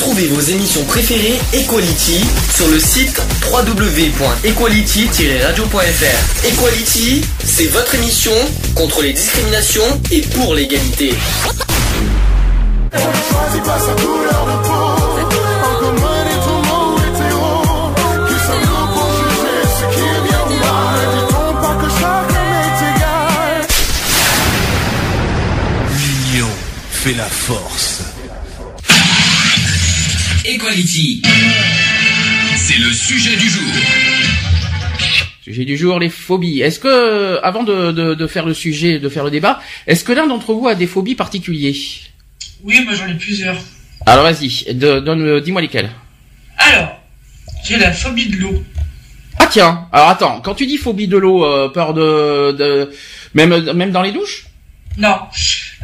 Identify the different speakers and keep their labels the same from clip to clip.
Speaker 1: Retrouvez vos émissions préférées Equality sur le site www.equality-radio.fr. Equality, c'est votre émission contre les discriminations et pour l'égalité.
Speaker 2: Fait la force.
Speaker 3: Equality. C'est le sujet du jour.
Speaker 4: Sujet du jour, les phobies. Est-ce que, avant de, de, de faire le sujet, de faire le débat, est-ce que l'un d'entre vous a des phobies particulières?
Speaker 5: Oui, moi j'en ai plusieurs.
Speaker 4: Alors vas-y, donne- dis-moi lesquelles.
Speaker 5: Alors, j'ai la phobie de l'eau.
Speaker 4: Ah tiens, alors attends, quand tu dis phobie de l'eau, euh, peur de, de même même dans les douches?
Speaker 5: Non,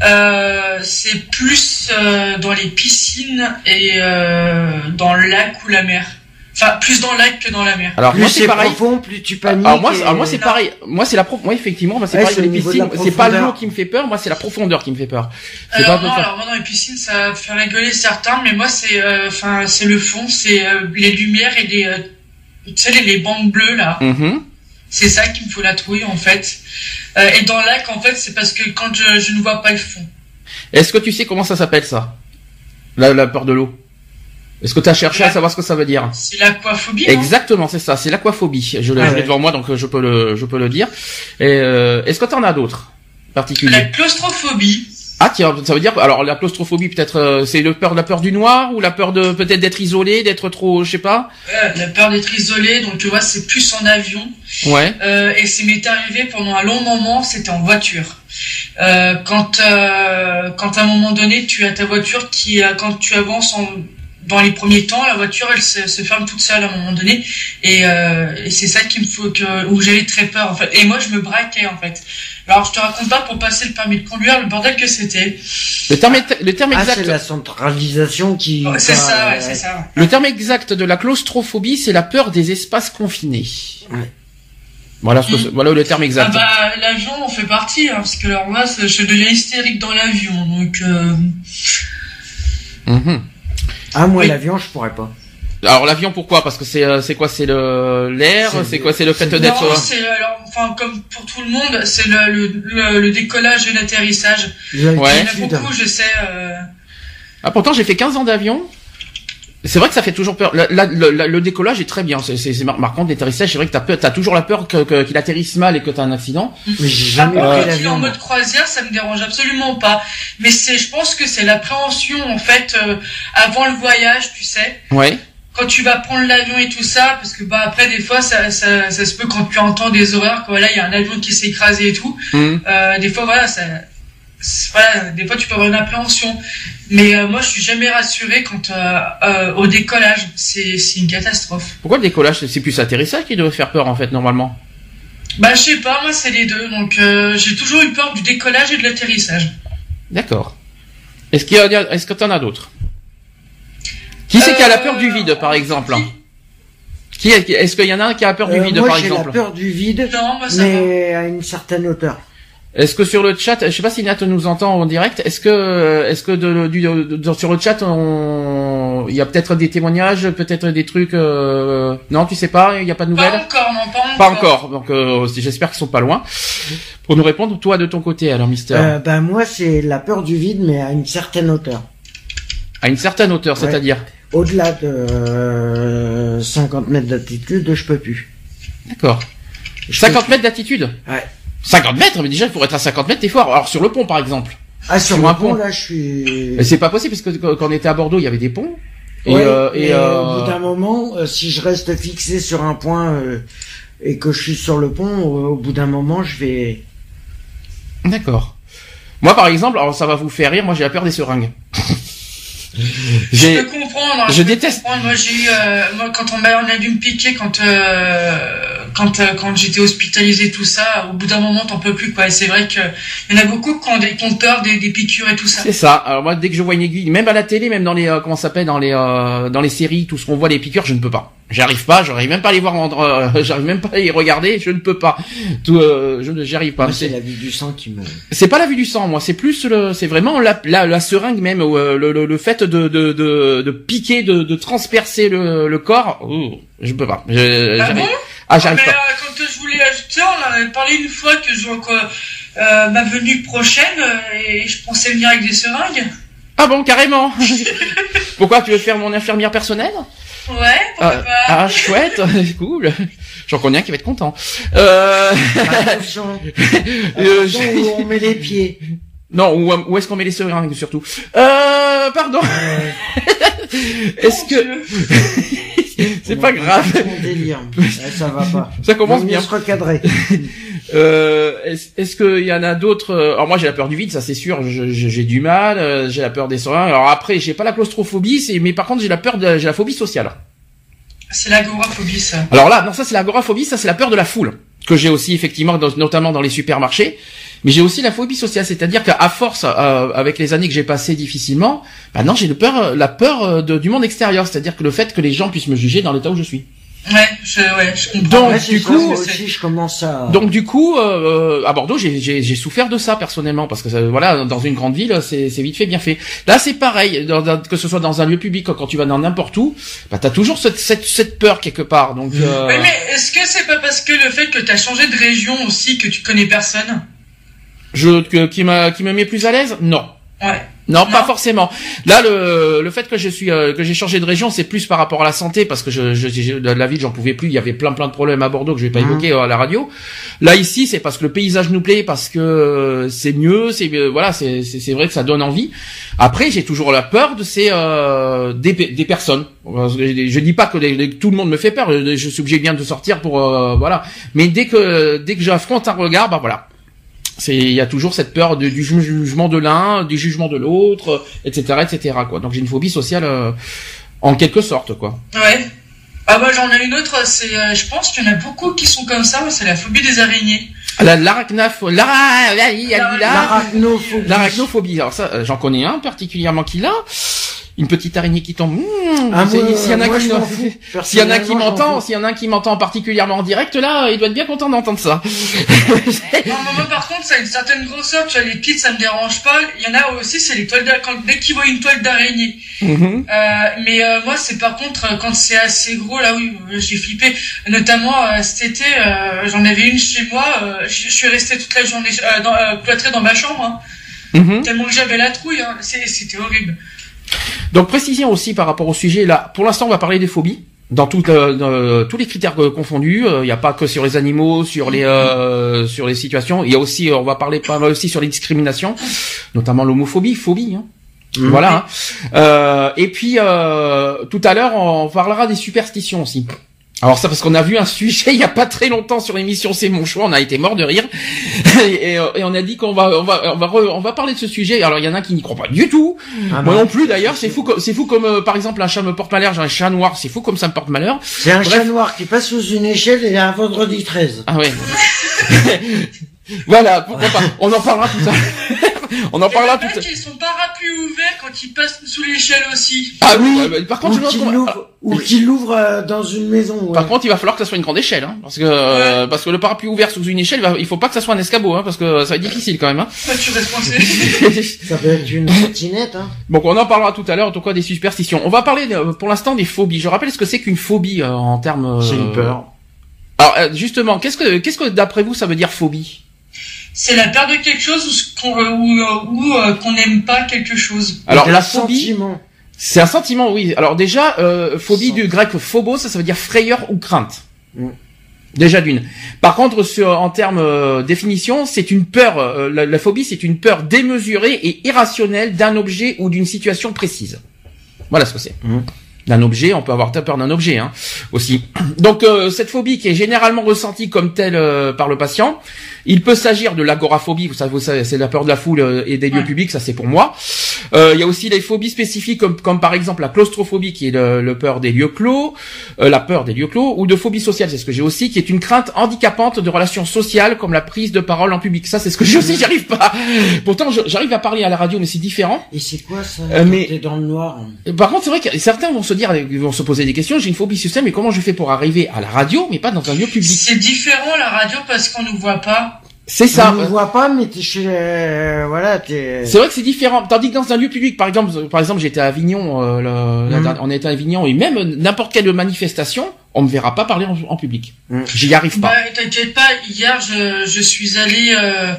Speaker 5: euh, c'est plus euh, dans les piscines et euh, dans le lac ou la mer. Enfin, plus dans le lac que dans la mer.
Speaker 4: Alors
Speaker 6: plus
Speaker 4: moi c'est pareil.
Speaker 6: profond, plus tu paniques.
Speaker 4: Alors moi,
Speaker 6: et-
Speaker 4: alors moi c'est pareil. Moi c'est la prof. Moi effectivement, moi c'est
Speaker 6: Ouais,
Speaker 4: pareil les piscines. C'est pas l'eau qui me fait peur. Moi c'est la profondeur qui me fait peur. C'est
Speaker 5: Alors
Speaker 4: pas
Speaker 5: non, alors moi dans les piscines ça fait rigoler certains, mais moi c'est, euh, enfin c'est le fond, c'est euh, les lumières et les, euh, tu sais les, les bandes bleues là.
Speaker 4: Mhm.
Speaker 5: C'est ça qui me fout la trouille en fait. Euh, et dans lac en fait c'est parce que quand je, je ne vois pas le fond.
Speaker 4: Est-ce que tu sais comment ça s'appelle ça? La, la peur de l'eau. Est-ce que tu as cherché à savoir ce que ça veut dire?
Speaker 5: C'est l'aquaphobie.
Speaker 4: Exactement, c'est ça. C'est l'aquaphobie. Je l'ai
Speaker 6: Ah ouais.
Speaker 4: devant moi, donc euh, je peux le je peux le dire. Euh, est-ce que tu en as d'autres
Speaker 5: La
Speaker 4: particuliers
Speaker 5: claustrophobie.
Speaker 4: Ah tiens, ça veut dire alors la claustrophobie peut-être euh, c'est le peur la peur du noir ou la peur de peut-être d'être isolé, d'être trop, je sais pas?
Speaker 5: Euh, la peur d'être isolé, donc tu vois, c'est plus en avion.
Speaker 4: Ouais.
Speaker 5: Euh, et c'est m'est arrivé pendant un long moment, c'était en voiture. Euh, quand, quand à un moment donné, tu as ta voiture qui, quand tu avances en, dans les premiers temps, la voiture, elle se, se ferme toute seule à un moment donné. Et, euh, et c'est ça qui me faut que, où j'avais très peur, en fait. Et moi, je me braquais, en fait. Alors, je te raconte pas pour passer le permis de conduire, le bordel que c'était.
Speaker 4: Le terme est- le terme
Speaker 6: Ah,
Speaker 4: exact
Speaker 6: c'est la centralisation qui.
Speaker 5: C'est ça, ouais, c'est ça. ouais.
Speaker 4: Le terme exact de la claustrophobie, c'est la peur des espaces confinés.
Speaker 6: Ouais.
Speaker 4: Voilà, ce c'est- voilà le terme
Speaker 5: Ah
Speaker 4: exact.
Speaker 5: bah, l'avion en fait partie, hein, parce que alors moi, je deviens hystérique dans l'avion, donc euh,
Speaker 4: Mhm.
Speaker 6: Ah, moi,
Speaker 5: Oui.
Speaker 6: l'avion, je pourrais pas.
Speaker 4: Alors l'avion, pourquoi? Parce que c'est euh, c'est quoi? C'est le l'air?
Speaker 6: C'est-
Speaker 4: C'est quoi? C'est le fait
Speaker 6: c'est-
Speaker 4: d'être.
Speaker 5: non,
Speaker 4: euh,
Speaker 5: c'est alors, enfin comme pour tout le monde, c'est le, le, le, le décollage et l'atterrissage. Il y en a beaucoup, je sais. Euh,
Speaker 4: Ah pourtant j'ai fait 15 ans d'avion. C'est vrai que ça fait toujours peur. La- la- le, la- le décollage est très bien. C'est mar- marquant l'atterrissage. C'est vrai que t'as peur- t'as toujours la peur que- que- qu'il atterrisse mal et que t'as un accident.
Speaker 6: Mais j'ai jamais
Speaker 5: Après,
Speaker 6: pris
Speaker 5: quand tu es en
Speaker 6: l'avion. moi.
Speaker 5: mode croisière, ça me dérange absolument pas. Mais c'est, je pense que c'est l'appréhension en fait euh, avant le voyage, tu sais.
Speaker 4: Ouais.
Speaker 5: Quand tu vas prendre l'avion et tout ça, parce que bah après des fois ça, ça, ça se peut quand tu entends des horreurs, que voilà il y a un avion qui s'est écrasé et tout,
Speaker 4: Mhm.
Speaker 5: euh, des fois voilà ça, voilà des fois tu peux avoir une appréhension, mais euh, moi je suis jamais rassuré quand euh, au décollage, c'est c'est une catastrophe.
Speaker 4: Pourquoi le décollage C'est plus l'atterrissage qui devrait faire peur en fait normalement?
Speaker 5: Bah je sais pas, moi c'est les deux, donc j'ai toujours eu peur du décollage et de l'atterrissage.
Speaker 4: D'accord. Est-ce qu'il y a Est-ce que t'en as d'autres? Qui c'est qui a la peur du vide par exemple Qui est- Est-ce qu'il y en a un qui a peur du
Speaker 6: Euh,
Speaker 4: vide
Speaker 6: moi,
Speaker 4: par
Speaker 6: j'ai
Speaker 4: exemple
Speaker 6: la peur du vide,
Speaker 5: Non, moi ça va.
Speaker 6: mais à une certaine hauteur.
Speaker 4: Est-ce que sur le chat, je sais pas si Nat nous entend en direct, est-ce que, est-ce que de, du, de- de- sur le chat, on, il y a peut-être des témoignages, peut-être des trucs, euh, non, tu sais pas, il n'y a pas de
Speaker 5: Pas
Speaker 4: nouvelles
Speaker 5: encore, non, pas encore.
Speaker 4: Pas encore, donc euh, j'espère qu'ils sont pas loin. Pour nous répondre, toi de ton côté, alors Mister,
Speaker 6: Euh, ben moi, c'est la peur du vide, mais à une certaine hauteur.
Speaker 4: à une certaine hauteur,
Speaker 6: ouais.
Speaker 4: c'est-à-dire.
Speaker 6: Au-delà de euh, 50 mètres d'altitude, je peux plus.
Speaker 4: D'accord.
Speaker 6: Je
Speaker 4: 50
Speaker 6: peux
Speaker 4: mètres d'altitude.
Speaker 6: Ouais.
Speaker 4: 50 mètres, mais déjà pour être à 50 mètres, t'es fort. Alors sur le pont par exemple.
Speaker 6: Ah, sur
Speaker 4: un
Speaker 6: pont,
Speaker 4: pont.
Speaker 6: là, je suis...
Speaker 4: Mais c'est pas possible parce que quand on était à Bordeaux, il y avait des ponts. Et,
Speaker 6: Ouais,
Speaker 4: euh, et euh,
Speaker 6: au bout d'un moment, euh, si je reste fixé sur un point euh, et que je suis sur le pont, euh, au bout d'un moment, je vais...
Speaker 4: D'accord. Moi, par exemple, alors ça va vous faire rire, moi j'ai la peur des seringues.
Speaker 5: Je
Speaker 4: j'ai,
Speaker 5: peux comprendre. hein,
Speaker 4: je
Speaker 5: peux
Speaker 4: déteste.
Speaker 5: comprendre. Moi, j'ai eu, euh, moi, quand on m'a, on a dû me piquer, quand, euh, quand, euh, quand j'étais hospitalisé, tout ça, au bout d'un moment, t'en peux plus, quoi. Et c'est vrai que, il y en a beaucoup qui ont, des, qui ont peur des, des piqûres et tout ça.
Speaker 4: C'est ça. Alors moi, dès que je vois une aiguille, même à la télé, même dans les, euh, comment ça s'appelle, dans les, euh, dans les séries, tout ce qu'on voit les piqûres, je ne peux pas. J'arrive pas, j'arrive même pas à les voir, euh, j'arrive même pas à les regarder, je ne peux pas. Tout, euh, je ne, j'y arrive pas.
Speaker 6: C'est la vue du sang qui me.
Speaker 4: c'est pas la vue du sang, moi. C'est plus le, c'est vraiment la, la, la seringue même, ou, euh, le, le, le fait de, de, de, de piquer, de, de transpercer le, le corps. Ouh, je peux pas. Je-
Speaker 5: Ah
Speaker 4: j'arrive-
Speaker 5: bon?
Speaker 4: Ah, j'arrive
Speaker 5: mais
Speaker 4: pas.
Speaker 5: euh, quand je voulais ajouter, on en avait parlé une fois que je quoi, euh, ma venue prochaine euh, et je pensais venir avec des seringues.
Speaker 4: Ah bon, carrément. Pourquoi tu veux faire mon infirmière personnelle?
Speaker 5: Ouais, pourquoi
Speaker 4: ah,
Speaker 5: pas.
Speaker 4: ah, chouette, cool. J'en connais un qui va être content. Euh,
Speaker 6: Attention.
Speaker 4: euh,
Speaker 6: où on met les pieds.
Speaker 4: non, où, où est-ce qu'on met les seringues surtout? Euh, pardon. Est-ce que c'est pas grave
Speaker 6: Mon délire. Ouais, ça va pas.
Speaker 4: Ça commence bien.
Speaker 6: se recadrer.
Speaker 4: Euh, est-ce, qu'il y en a d'autres euh, Alors moi j'ai la peur du vide, ça c'est sûr. J'ai du mal. euh, j'ai la peur des seringues. Alors après j'ai pas la claustrophobie, c'est mais par contre j'ai la peur de, j'ai la phobie sociale.
Speaker 5: C'est l'agoraphobie ça.
Speaker 4: Alors là non ça c'est l'agoraphobie, ça c'est la peur de la foule que j'ai aussi effectivement dans- notamment dans les supermarchés. Mais j'ai aussi la phobie sociale, c'est-à-dire qu'à force, euh, avec les années que j'ai passées difficilement, maintenant j'ai le peur, euh, la peur euh, de- du monde extérieur, c'est-à-dire que le fait que les gens puissent me juger dans l'état où je suis.
Speaker 5: Ouais, je, ouais, je comprends.
Speaker 4: Donc,
Speaker 6: Ouais,
Speaker 4: du coup,
Speaker 6: aussi, je commence à.
Speaker 4: Donc du coup, euh, à Bordeaux, j'ai- j'ai j'ai souffert de ça personnellement parce que ça- voilà, dans une grande ville, c'est c'est vite fait, bien fait. Là, c'est pareil, dans- dans- que ce soit dans un lieu public, quand tu vas dans n'importe où, bah t'as toujours cette, cette cette peur quelque part. Donc euh,
Speaker 5: Ouais, mais est-ce que c'est pas parce que le fait que t'as changé de région aussi que tu connais personne?
Speaker 4: Je que- qui m'a qui me met plus à l'aise, non.
Speaker 5: Ouais.
Speaker 4: Non, pas forcément. Là, le, le fait que je suis euh, que j'ai changé de région, c'est plus par rapport à la santé, parce que je, je, je- la la ville, j'en pouvais plus. Il y avait plein plein de problèmes à Bordeaux que je vais pas
Speaker 6: Mhm.
Speaker 4: évoquer euh, à la radio. Là, ici, c'est parce que le paysage nous plaît, parce que euh, c'est mieux. C'est euh, voilà, c'est c'est c'est vrai que ça donne envie. Après, j'ai toujours la peur de ces euh, des, des personnes. Parce que Je, je dis pas que les- les- tout le monde me fait peur. Je, je suis obligé bien de sortir pour euh, voilà. Mais dès que dès que j'affronte un regard, bah voilà. C'est il y a toujours cette peur de- du ju- jugement de l'un, du jugement de l'autre, etc., etc. Quoi. Donc j'ai une phobie sociale euh, en quelque sorte quoi.
Speaker 5: Ouais. Ah bah j'en ai une autre, c'est, euh, je pense qu'il y en a beaucoup qui sont comme ça, c'est la phobie des araignées.
Speaker 4: La
Speaker 6: L'arachnophobie.
Speaker 4: l'arachnophobie. Alors ça, euh, j'en connais un particulièrement qui l'a. Une petite araignée qui tombe. Mmh,
Speaker 6: Ah,
Speaker 4: s'il y en a
Speaker 6: moi,
Speaker 4: qui. S'il y en a m'entend, s'il y en a un qui m'entend particulièrement en direct, là, il doit être bien content d'entendre ça.
Speaker 5: Non, mais moi par contre, ça a une certaine grosseur, tu vois, les petites ça me dérange pas. Il y en a aussi, c'est les toiles d'araignée, quand dès qu'ils voient une toile d'araignée.
Speaker 4: Mhm.
Speaker 5: Euh, mais euh, moi, c'est par contre euh, quand c'est assez gros, là oui, j'ai flippé. Notamment euh, cet été, euh, j'en avais une chez moi. euh, je suis restée toute la journée euh, dans, euh, cloîtrée dans ma chambre, hein,
Speaker 4: Mhm.
Speaker 5: tellement que j'avais la trouille. Hein. C'était horrible.
Speaker 4: Donc précision aussi par rapport au sujet là. Pour l'instant, on va parler des phobies. Dans, tout, euh, dans tous les critères euh, confondus, il n'y a pas que sur les animaux, sur les euh, sur les situations. Il y a aussi, euh, on va parler pas mal aussi sur les discriminations, notamment l'homophobie, phobie. Hein.
Speaker 6: Mhm.
Speaker 4: Voilà. hein. Euh, et puis euh, tout à l'heure, on parlera des superstitions aussi. Alors ça parce qu'on a vu un sujet il y a pas très longtemps sur l'émission C'est mon choix, on a été mort de rire et, euh, et on a dit qu'on va on va on va re- on va parler de ce sujet. Alors il y en a qui n'y croient pas du tout.
Speaker 6: Ah
Speaker 4: Moi
Speaker 6: non.
Speaker 4: non plus d'ailleurs, c'est fou c'est fou comme euh, par exemple un chat me porte malheur, j'ai un chat noir, c'est fou comme ça me porte malheur.
Speaker 6: C'est un
Speaker 4: Bref.
Speaker 6: chat noir qui passe sous une échelle et un vendredi 13.
Speaker 4: Ah ouais. voilà, pourquoi pas. On en parlera tout à l'heure. On en parlera
Speaker 5: il
Speaker 4: tout
Speaker 5: a
Speaker 4: à
Speaker 5: qui sont parapluies ouverts quand ils passent sous l'échelle aussi.
Speaker 4: Ah oui, ouais, bah, par contre,
Speaker 6: Ou
Speaker 4: je
Speaker 6: qu'il l'ouvre, ou qu'il l'ouvre euh, dans une maison. ouais.
Speaker 4: Par contre, il va falloir que ça soit une grande échelle, hein, parce que euh, parce que le parapluie ouvert sous une échelle, il va- il faut pas que ça soit un escabeau, hein, parce que ça va être difficile quand même. Hein.
Speaker 5: Tu responsable.
Speaker 6: Ça peut être une trottinette. Hein.
Speaker 4: Donc on en parlera tout à l'heure, en tout cas des superstitions. On va parler pour l'instant des phobies. Je rappelle ce que c'est qu'une phobie euh, en termes. euh,
Speaker 6: C'est une peur.
Speaker 4: Alors euh, justement, qu'est-ce que qu'est-ce que d'après vous ça veut dire phobie?
Speaker 5: C'est la peur de quelque chose ou ce qu'on euh, ou, euh, ou, euh, qu'on n'aime pas quelque chose.
Speaker 4: Alors
Speaker 6: C'est
Speaker 4: la
Speaker 6: un
Speaker 4: phobie,
Speaker 6: sentiment.
Speaker 4: c'est un sentiment, oui. Alors déjà, euh, phobie du grec phobos, ça, ça veut dire frayeur ou crainte.
Speaker 6: Mm.
Speaker 4: Déjà d'une. Par contre, sur, en termes euh, définition, c'est une peur. euh, la, la phobie, c'est une peur démesurée et irrationnelle d'un objet ou d'une situation précise. Voilà ce que c'est.
Speaker 6: Mhm.
Speaker 4: D'un objet, on peut avoir peur d'un objet hein, aussi. Donc euh, cette phobie qui est généralement ressentie comme telle euh, par le patient Il peut s'agir de l'agoraphobie, vous savez, vous savez, c'est la peur de la foule euh, et des lieux
Speaker 5: Ouais.
Speaker 4: publics, ça c'est pour moi. Euh, Il y a aussi les phobies spécifiques comme, comme par exemple la claustrophobie qui est le, le peur des lieux clos, euh, la peur des lieux clos, ou de phobie sociale, c'est ce que j'ai aussi, qui est une crainte handicapante de relations sociales comme la prise de parole en public. Ça c'est ce que j'ai aussi, j'y arrive pas. Pourtant j'arrive à parler à la radio, mais c'est différent.
Speaker 6: Et c'est quoi ça
Speaker 4: Euh, mais-
Speaker 6: T'es dans le noir.
Speaker 4: Par contre, c'est vrai que certains vont se dire, vont se poser des questions. J'ai une phobie sociale, mais comment je fais pour arriver à la radio, mais pas dans un lieu public?
Speaker 5: C'est différent la radio parce qu'on nous voit pas.
Speaker 4: C'est ça.
Speaker 6: On ne voit pas, mais t'es chez, euh, voilà, t'es.
Speaker 4: C'est vrai que c'est différent. Tandis que dans un lieu public, par exemple, par exemple, j'étais à Avignon, euh, le- la dernière- on était à Avignon, et même n'importe quelle manifestation, on me verra pas parler en, en public.
Speaker 6: Mhm.
Speaker 4: J'y arrive pas.
Speaker 5: Bah, t'inquiète pas, hier je, je suis allé euh,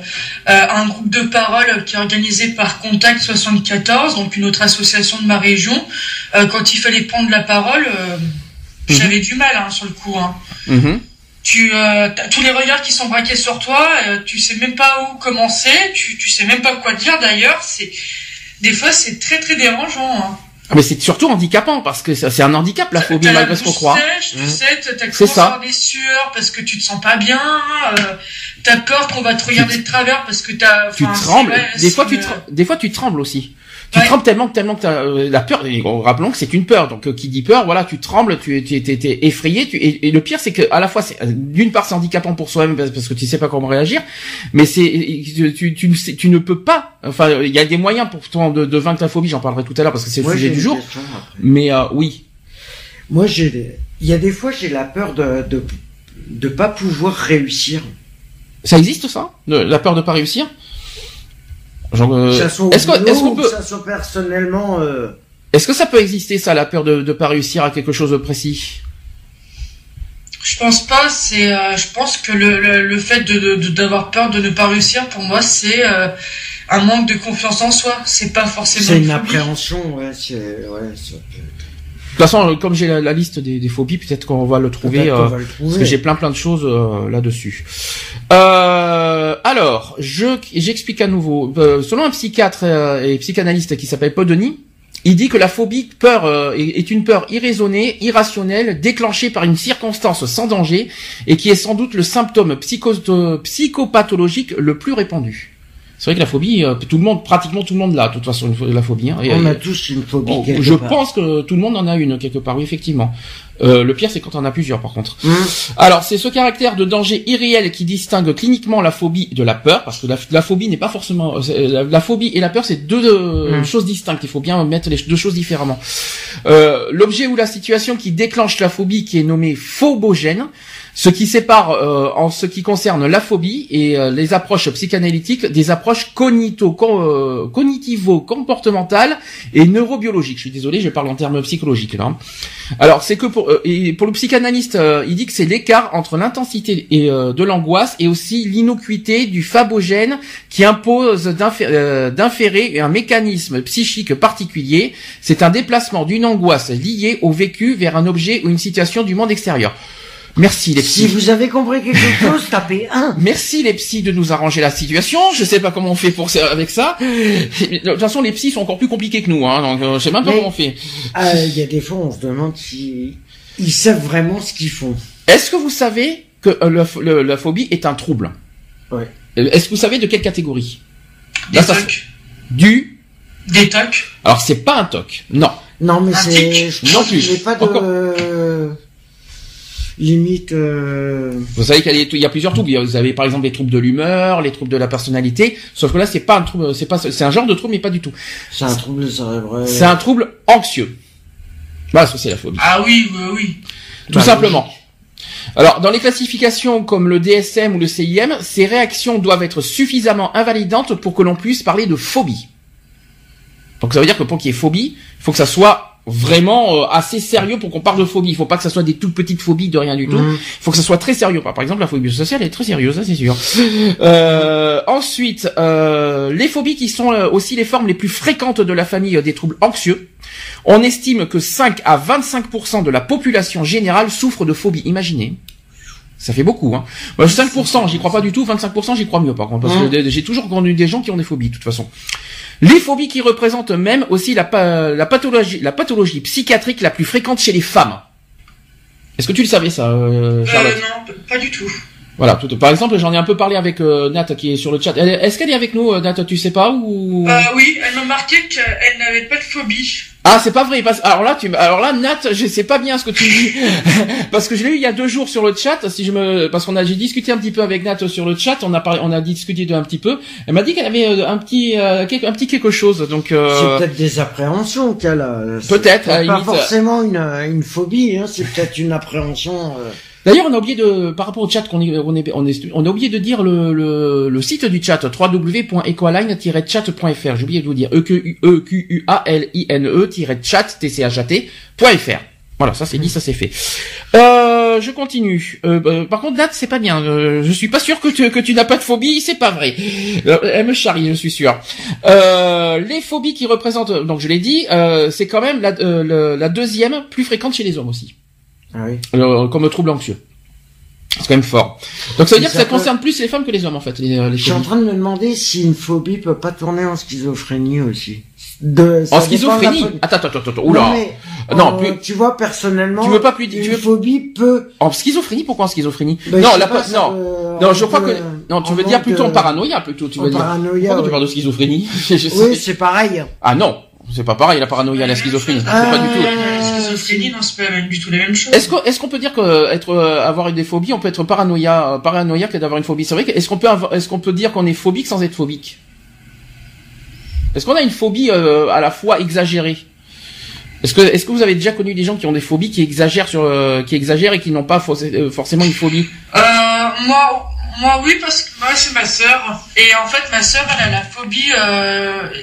Speaker 5: à un groupe de parole qui est organisé par Contact 74, donc une autre association de ma région. Euh, quand il fallait prendre la parole, euh, j'avais du mal hein, sur le coup. Hein.
Speaker 4: Mhm.
Speaker 5: Tu euh, t'as tous les regards qui sont braqués sur toi, euh, tu sais même pas où commencer, tu, tu sais même pas quoi dire d'ailleurs. C'est des fois c'est très très dérangeant. Hein.
Speaker 4: Ah, Mais c'est surtout handicapant parce que c'est un handicap la phobie malgré ce qu'on croit.
Speaker 5: sèche, tu
Speaker 6: Mhm.
Speaker 5: sais, t'as- commencé
Speaker 4: ça.
Speaker 5: à des sueurs parce que tu te sens pas bien, euh, t'as peur qu'on va te regarder de travers parce que t'as...
Speaker 4: Tu trembles. des fois tu tre- des fois tu trembles aussi. Tu
Speaker 5: Ouais.
Speaker 4: trembles tellement que tellement que t'as euh, la peur. et, rappelons que c'est une peur. Donc euh, qui dit peur, voilà, tu trembles, tu t'es t'es effrayé. Tu, et, et le pire c'est que à la fois c'est euh, d'une part c'est handicapant pour soi-même parce parce que tu sais pas comment réagir, mais c'est tu, tu, tu, ne sais- tu ne peux pas. Enfin il y a des moyens pour toi de, de vaincre la phobie. J'en parlerai tout à l'heure parce que c'est le
Speaker 6: Moi,
Speaker 4: sujet du jour. Mais euh, oui.
Speaker 6: Moi, j'ai, il y a des fois, j'ai la peur de, de, de pas pouvoir réussir.
Speaker 4: Ça existe ça? La peur de pas réussir? Genre, euh, est-ce que-
Speaker 6: boulot
Speaker 4: est-ce qu'on peut-
Speaker 6: ça soit personnellement, euh,
Speaker 4: Est-ce que ça peut exister ça, la peur de ne pas réussir à quelque chose de précis?
Speaker 5: Je pense pas, c'est... euh, je pense que le, le, le fait de de- de- d'avoir peur de ne pas réussir, pour moi, c'est euh, un manque de confiance en soi. C'est pas forcément
Speaker 6: c'est une appréhension, ouais, c'est, ouais, peut-
Speaker 4: toute façon, euh, comme j'ai la, la liste des, des phobies, peut-être qu'on va le trouver.
Speaker 6: peut-être
Speaker 4: euh,
Speaker 6: va le trouver.
Speaker 4: Parce que j'ai plein plein de choses euh, là-dessus. Euh, alors, je j'explique à nouveau. Euh, selon un psychiatre euh, et psychanalyste qui s'appelle Podoni, il dit que la phobie peur euh, est est une peur irraisonnée, irrationnelle, déclenchée par une circonstance sans danger et qui est sans doute le symptôme psycho- psychopathologique le plus répandu. C'est vrai que la phobie, euh, tout le monde, pratiquement tout le monde l'a, de toute façon, une- la phobie. Hein,
Speaker 6: On a tous une phobie. Quelque
Speaker 4: je
Speaker 6: part.
Speaker 4: pense que tout le monde en a une quelque part, oui, effectivement. Euh, le pire, c'est quand on en a plusieurs, par contre.
Speaker 6: Hum.
Speaker 4: Alors, c'est ce caractère de danger irréel qui distingue cliniquement la phobie de la peur, parce que la, la phobie n'est pas forcément... euh, La, la phobie et la peur, c'est deux euh,
Speaker 6: Mm.
Speaker 4: choses distinctes. Il faut bien mettre les deux choses différemment. Euh, L'objet ou la situation qui déclenche la phobie, qui est nommée phobogène, ce qui sépare euh, en ce qui concerne la phobie et euh, les approches psychanalytiques des approches euh, cognitivo-comportementales et neurobiologiques. Je suis désolé, je parle en termes psychologiques là. hein. Alors c'est que pour euh, pour le psychanalyste, euh, il dit que c'est l'écart entre l'intensité de l'angoisse et aussi l'innocuité du phagogène qui impose d'infé- d'inférer un mécanisme psychique particulier. C'est un déplacement d'une angoisse liée au vécu vers un objet ou une situation du monde extérieur. Merci les
Speaker 6: Si
Speaker 4: psys.
Speaker 6: vous avez compris quelque chose, tapez 1.
Speaker 4: Merci les psys de nous arranger la situation. Je sais pas comment on fait pour ça, avec ça. De toute façon, les psys sont encore plus compliqués que nous. Hein, donc euh, je sais même pas
Speaker 6: Mais-
Speaker 4: comment on fait.
Speaker 6: Ah, Il y a des fois, on se demande si ils savent vraiment ce qu'ils font.
Speaker 4: Est-ce que vous savez que euh, le- le- la phobie est un trouble?
Speaker 6: Ouais.
Speaker 4: Euh, Est-ce que vous savez de quelle catégorie?
Speaker 5: Des
Speaker 4: Là, ça-
Speaker 5: tocs.
Speaker 4: Du.
Speaker 5: Des tocs.
Speaker 4: Alors c'est pas un toc. Non.
Speaker 6: Non, mais
Speaker 5: Un
Speaker 6: c'est,
Speaker 4: Non plus.
Speaker 6: pas de
Speaker 4: Encore.
Speaker 6: Limite. euh,
Speaker 4: Vous savez qu'il y a, des- il y a plusieurs troubles. Vous avez par exemple les troubles de l'humeur, les troubles de la personnalité. Sauf que là, c'est pas un trouble. C'est pas. C'est un genre de trouble, mais pas du tout.
Speaker 6: C'est un trouble cérébral.
Speaker 4: C'est un trouble anxieux. Voilà ce que c'est la phobie.
Speaker 5: Ah oui, oui, oui.
Speaker 4: Tout
Speaker 6: Bah,
Speaker 4: simplement. Alors, dans les classifications comme le DSM ou le CIM, ces réactions doivent être suffisamment invalidantes pour que l'on puisse parler de phobie. Donc ça veut dire que pour qu'il y ait phobie, il faut que ça soit vraiment euh, assez sérieux pour qu'on parle de phobie. Il faut pas que ça soit des toutes petites phobies de rien du tout.
Speaker 6: Mhm.
Speaker 4: Il faut que ça soit très sérieux. Par exemple, la phobie sociale est très sérieuse, ça c'est sûr. Euh, ensuite, euh, les phobies qui sont euh, aussi les formes les plus fréquentes de la famille des troubles anxieux. On estime que 5 à 25% de la population générale souffre de phobie. Imaginez. Ça fait beaucoup, hein. Moi, 5%, j'y crois pas du tout. 25%, j'y crois mieux, par contre. Parce que
Speaker 6: Mmh.
Speaker 4: j'ai toujours connu des gens qui ont des phobies, de toute façon. Les phobies qui représentent même aussi la, pa- la pathologie, la pathologie psychiatrique la plus fréquente chez les femmes. Est-ce que tu le savais, ça, euh,
Speaker 5: Euh,
Speaker 4: Charlotte?
Speaker 5: non, pas du tout.
Speaker 4: Voilà. Tout, par exemple, j'en ai un peu parlé avec euh, Nat qui est sur le chat. Est-ce qu'elle est avec nous, euh, Nat? Tu sais pas ou
Speaker 5: Euh, oui, elle m'a marqué qu'elle n'avait pas de phobie.
Speaker 4: Ah, c'est pas vrai. Parce... Alors là, tu, alors là, Nat, je sais pas bien ce que tu dis, parce que je l'ai eu il y a deux jours sur le chat. Si je me, parce qu'on a, j'ai discuté un petit peu avec Nat sur le chat. On a parlé, on a discuté de un petit peu. Elle m'a dit qu'elle avait euh, un petit, euh, quelque- un petit quelque chose. Donc, euh,
Speaker 6: C'est peut-être des appréhensions qu'elle a. C'est
Speaker 4: Peut-être,
Speaker 6: Pas
Speaker 4: limite.
Speaker 6: forcément une, une phobie, hein, c'est peut-être une appréhension. euh,
Speaker 4: D'ailleurs, on a oublié de, par rapport au chat qu'on est, on est, on est, a oublié de dire le, le, le site du chat, www.equaline-chat.fr. J'ai oublié de vous dire, e e q u a l i n e chat t c h a t.fr. Voilà, ça c'est dit, ça c'est fait. Euh, je continue. Euh, bah, par contre, Nat, c'est pas bien. Euh, je suis pas sûr que tu, que tu n'as pas de phobie, c'est pas vrai. Euh, elle me charrie, je suis sûr. Euh, les phobies qui représentent, donc je l'ai dit, euh, c'est quand même la, euh, la deuxième plus fréquente chez les hommes aussi.
Speaker 6: Ah oui.
Speaker 4: Euh, comme trouble anxieux. C'est quand même fort. Donc ça veut dire que
Speaker 6: Ça peut-
Speaker 4: concerne plus les femmes que les hommes en fait. Les, euh, les
Speaker 6: Je suis en train de me demander si une phobie peut pas tourner en schizophrénie aussi. De,
Speaker 4: En
Speaker 6: la
Speaker 4: schizophrénie. Attends, attends, attends.
Speaker 6: Non,
Speaker 4: Oula.
Speaker 6: mais,
Speaker 4: non,
Speaker 6: euh,
Speaker 4: plus-
Speaker 6: tu vois, personnellement,
Speaker 4: Tu veux pas plus- tu
Speaker 6: une
Speaker 4: veux-
Speaker 6: phobie peut...
Speaker 4: En schizophrénie, pourquoi en schizophrénie
Speaker 6: Ben,
Speaker 4: Non, la
Speaker 6: pas,
Speaker 4: non, non, je crois que non, tu veux dire plutôt en paranoïa plutôt. Tu
Speaker 6: en
Speaker 4: veux dire.
Speaker 6: paranoïa,
Speaker 4: Pourquoi tu
Speaker 6: ouais.
Speaker 4: parles de schizophrénie Je
Speaker 6: Oui, c'est pareil.
Speaker 4: Ah non, c'est pas pareil la paranoïa la schizophrénie. C'est
Speaker 6: Ah.
Speaker 4: pas du tout.
Speaker 5: La schizophrénie, non, c'est pas du tout la même chose.
Speaker 4: Est-ce qu'on est-ce qu'on peut dire que être euh, avoir des phobies, on peut être paranoïa euh, paranoïaque et d'avoir une phobie? C'est vrai. Est-ce qu'on peut avoir- est-ce qu'on peut dire qu'on est phobique sans être phobique? Est-ce qu'on a une phobie euh, à la fois exagérée? Est-ce que est-ce que vous avez déjà connu des gens qui ont des phobies qui exagèrent sur euh, qui exagèrent et qui n'ont pas forcément une phobie?
Speaker 5: Euh, moi, moi, oui, parce que moi, c'est ma sœur. Et en fait, ma sœur, elle a la phobie.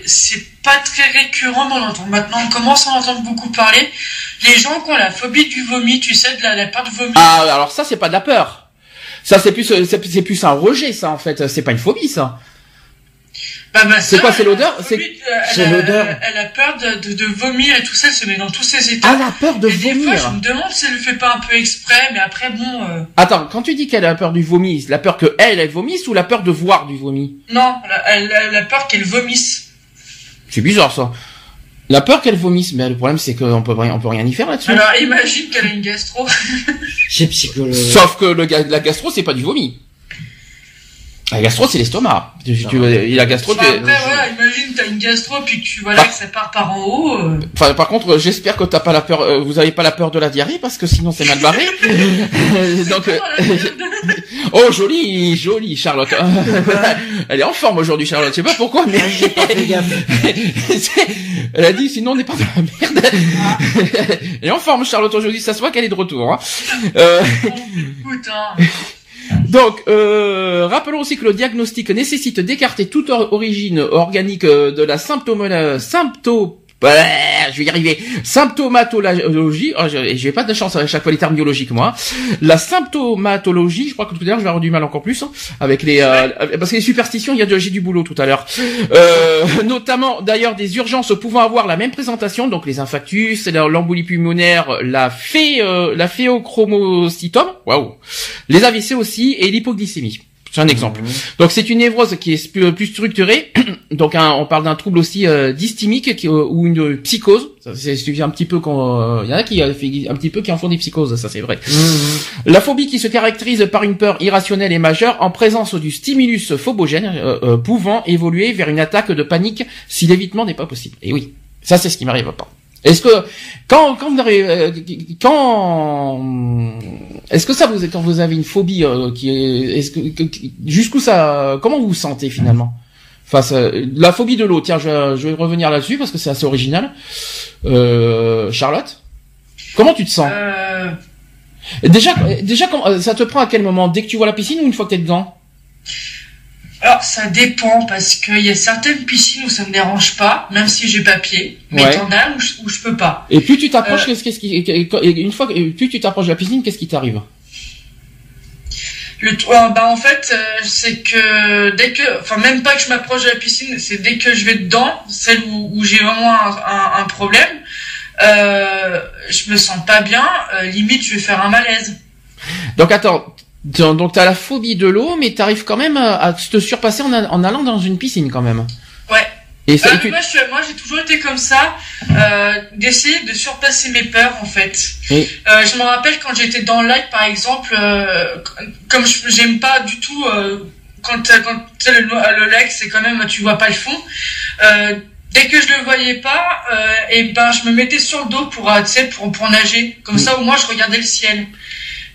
Speaker 5: C'est pas très récurrent d'en entendre. Maintenant, on commence à en entendre beaucoup parler. Les gens qui ont la phobie du vomi, tu sais, de la, la peur de vomir.
Speaker 4: Ah alors ça c'est pas de la peur. Ça c'est plus c'est c'est plus un rejet ça en fait. C'est pas une phobie ça.
Speaker 5: Bah, ma
Speaker 4: c'est quoi, c'est
Speaker 5: elle a
Speaker 4: l'odeur
Speaker 5: la
Speaker 4: C'est-
Speaker 5: phobie de- elle
Speaker 6: c'est
Speaker 5: a-
Speaker 6: l'odeur.
Speaker 5: Elle, elle a peur de, de, de vomir et tout ça. Elle se met dans tous ses états.
Speaker 4: Ah la peur de
Speaker 5: et des fois,
Speaker 4: vomir.
Speaker 5: je me demande si elle le fait pas un peu exprès, mais après, bon, euh,
Speaker 4: Attends, quand tu dis qu'elle a peur du vomi, la peur que elle elle vomisse ou la peur de voir du vomi?
Speaker 5: Non, elle, elle, elle a peur qu'elle vomisse.
Speaker 4: C'est bizarre ça. La peur qu'elle vomisse, mais le problème c'est qu'on peut rien, on peut rien y faire là-dessus.
Speaker 5: Alors, imagine qu'elle a une gastro.
Speaker 6: C'est psychologue.
Speaker 4: Sauf que le, la gastro c'est pas du vomi. La gastro c'est l'estomac. Tu, tu, et la gastro,
Speaker 5: Enfin,
Speaker 4: tu-
Speaker 5: après, voilà, imagine t'as une gastro puis que tu voilà
Speaker 4: Bah.
Speaker 5: que ça part par en haut. euh.
Speaker 4: Enfin, par contre, j'espère que t'as pas la peur, euh, vous avez pas la peur de la diarrhée parce que sinon c'est mal barré. Donc, euh, oh joli, joli Charlotte. Elle est en forme aujourd'hui Charlotte. Je sais pas pourquoi, mais. C'est- elle a dit sinon on n'est pas dans la merde. Elle est en forme Charlotte aujourd'hui. Ça se voit qu'elle est de retour. hein. Euh,
Speaker 5: Écoute, hein.
Speaker 4: Donc, euh, rappelons aussi que le diagnostic nécessite d'écarter toute or- origine organique euh, de la symptôme, la Ouais, je vais y arriver. Symptomatologie, oh, j'ai pas de chance à chaque fois les termes biologiques moi. La symptomatologie, je crois que tout à l'heure je vais avoir du mal encore plus hein, avec les euh, parce que les superstitions, il y a de, j'ai du boulot tout à l'heure. Euh, notamment d'ailleurs des urgences pouvant avoir la même présentation, donc les infarctus, l'embolie pulmonaire, la phé, euh, la phéochromocytome, waouh, les AVC aussi et l'hypoglycémie. C'est un exemple. Donc c'est une névrose qui est plus, plus structurée. Donc un- on parle d'un trouble aussi euh, dysthymique qui, euh, ou une psychose. Ça, C'est un petit peu quand il y en a qui euh, un petit peu qui en font des psychoses, ça c'est vrai. La phobie qui se caractérise par une peur irrationnelle et majeure en présence du stimulus phobogène euh, euh, pouvant évoluer vers une attaque de panique si l'évitement n'est pas possible. Et oui, ça c'est ce qui m'arrive pas. Est-ce que quand quand vous avez euh, quand est-ce que ça vous quand vous avez une phobie euh, qui est est-ce que, jusqu'où ça comment vous vous sentez finalement face à la phobie de l'eau? Tiens je, vais- je vais revenir là-dessus parce que c'est assez original. Euh, Charlotte? Comment tu te sens?
Speaker 5: Euh,
Speaker 4: déjà déjà ça te prend à quel moment? Dès que tu vois la piscine ou une fois que t'es dedans?
Speaker 5: Alors ça dépend parce qu'il y a certaines piscines où ça me dérange pas, même si j'ai papier, mais
Speaker 4: Ouais.
Speaker 5: t'en as où je, où je peux pas.
Speaker 4: et plus tu t'approches
Speaker 5: Euh.
Speaker 4: qu'est-ce qui une fois plus tu t'approches de la piscine qu'est-ce qui t'arrive?
Speaker 5: Le, euh, bah en fait, euh, c'est que dès que, enfin même pas que je m'approche de la piscine, c'est dès que je vais dedans, celle où, où j'ai vraiment un, un- un problème, euh, je me sens pas bien, euh, limite je vais faire un malaise.
Speaker 4: Donc attends, donc t'as la phobie de l'eau, mais t'arrives quand même à, à te surpasser en, a- en allant dans une piscine quand même.
Speaker 5: Ouais. Et ça, euh, moi, j'ai toujours été comme ça, euh, d'essayer de surpasser mes peurs en fait. Euh, je me rappelle quand j'étais dans le lac, par exemple, euh, comme j'aime pas du tout euh, quand, quand le, le lac, c'est quand même tu vois pas le fond. dès que je le voyais pas, et ben je me mettais sur le dos pour, pour pour nager. Comme ça, au moins, je regardais le ciel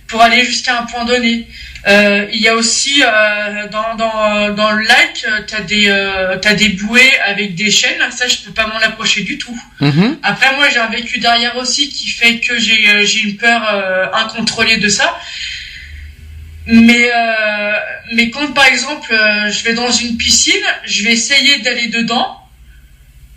Speaker 5: pour aller jusqu'à un point donné. Euh, il y a aussi euh, dans, dans, dans le lac, euh, t'as des euh, t'as des bouées avec des chaînes. Ça, je peux pas m'en approcher du tout. Mm-hmm. Après, moi, j'ai un vécu derrière aussi qui fait que j'ai euh, j'ai une peur incontrôlée de ça. Mais mais quand par exemple, je vais dans une piscine, je vais essayer d'aller dedans.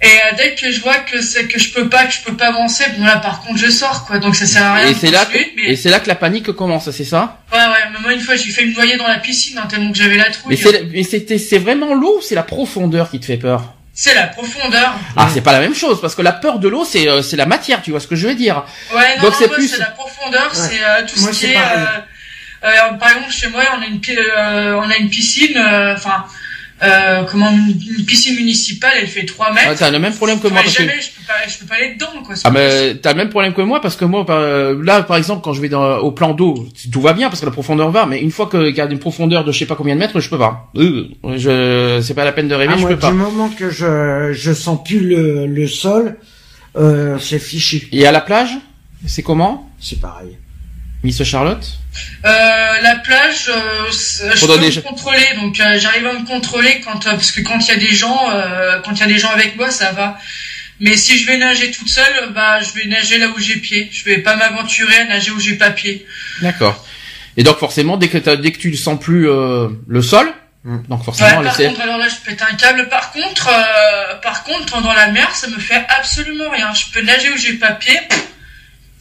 Speaker 5: Et euh, dès que je vois que c'est que je peux pas, que je peux pas avancer, bon là par contre je sors quoi, donc ça sert à rien.
Speaker 4: Et c'est là, que, et c'est là que la panique commence, c'est ça?
Speaker 5: Ouais ouais, mais moi une fois j'ai fait me noyer dans la piscine hein, tellement que j'avais la trouille.
Speaker 4: Mais c'était c'est vraiment l'eau, c'est la profondeur qui te fait peur?
Speaker 5: C'est la profondeur.
Speaker 4: Ah, c'est pas la même chose parce que la peur de l'eau, c'est euh, c'est la matière, tu vois ce que je veux dire.
Speaker 5: Ouais, non, Donc c'est plus c'est la profondeur, c'est euh, tout ce qui est. Euh, par exemple, chez moi, on a une on a une piscine, enfin euh, comment une, piscine municipale, elle fait 3 mètres. Ah,
Speaker 4: t'as le même problème que moi.
Speaker 5: Parce jamais, je peux pas, je peux pas aller dedans, quoi.
Speaker 4: Ah, mais t'as le même problème que moi parce que moi, là, par exemple, quand je vais dans, au plan d'eau, tout va bien parce que la profondeur va, mais une fois qu'il y a une profondeur de je sais pas combien de mètres, je peux pas. Euh, je, c'est pas la peine de rêver, ah, je peux pas.
Speaker 6: Du moment que je, je sens plus le, le sol, euh, c'est fichu.
Speaker 4: Et à la plage, c'est comment?
Speaker 6: C'est pareil.
Speaker 4: Miss Charlotte
Speaker 5: euh, La plage, euh, je peux me contrôler, donc euh, j'arrive à me contrôler quand parce que quand il y a des gens, quand il y a des gens avec moi, ça va. Mais si je vais nager toute seule, bah je vais nager là où j'ai pied. Je vais pas m'aventurer à nager où j'ai pas pied.
Speaker 4: D'accord. Et donc forcément, dès que dès que tu ne sens plus le sol, hmm. donc forcément.
Speaker 5: Ouais, par contre, alors là, je pète un câble. Par contre, par contre, dans la mer, ça me fait absolument rien. Je peux nager où j'ai pas pied.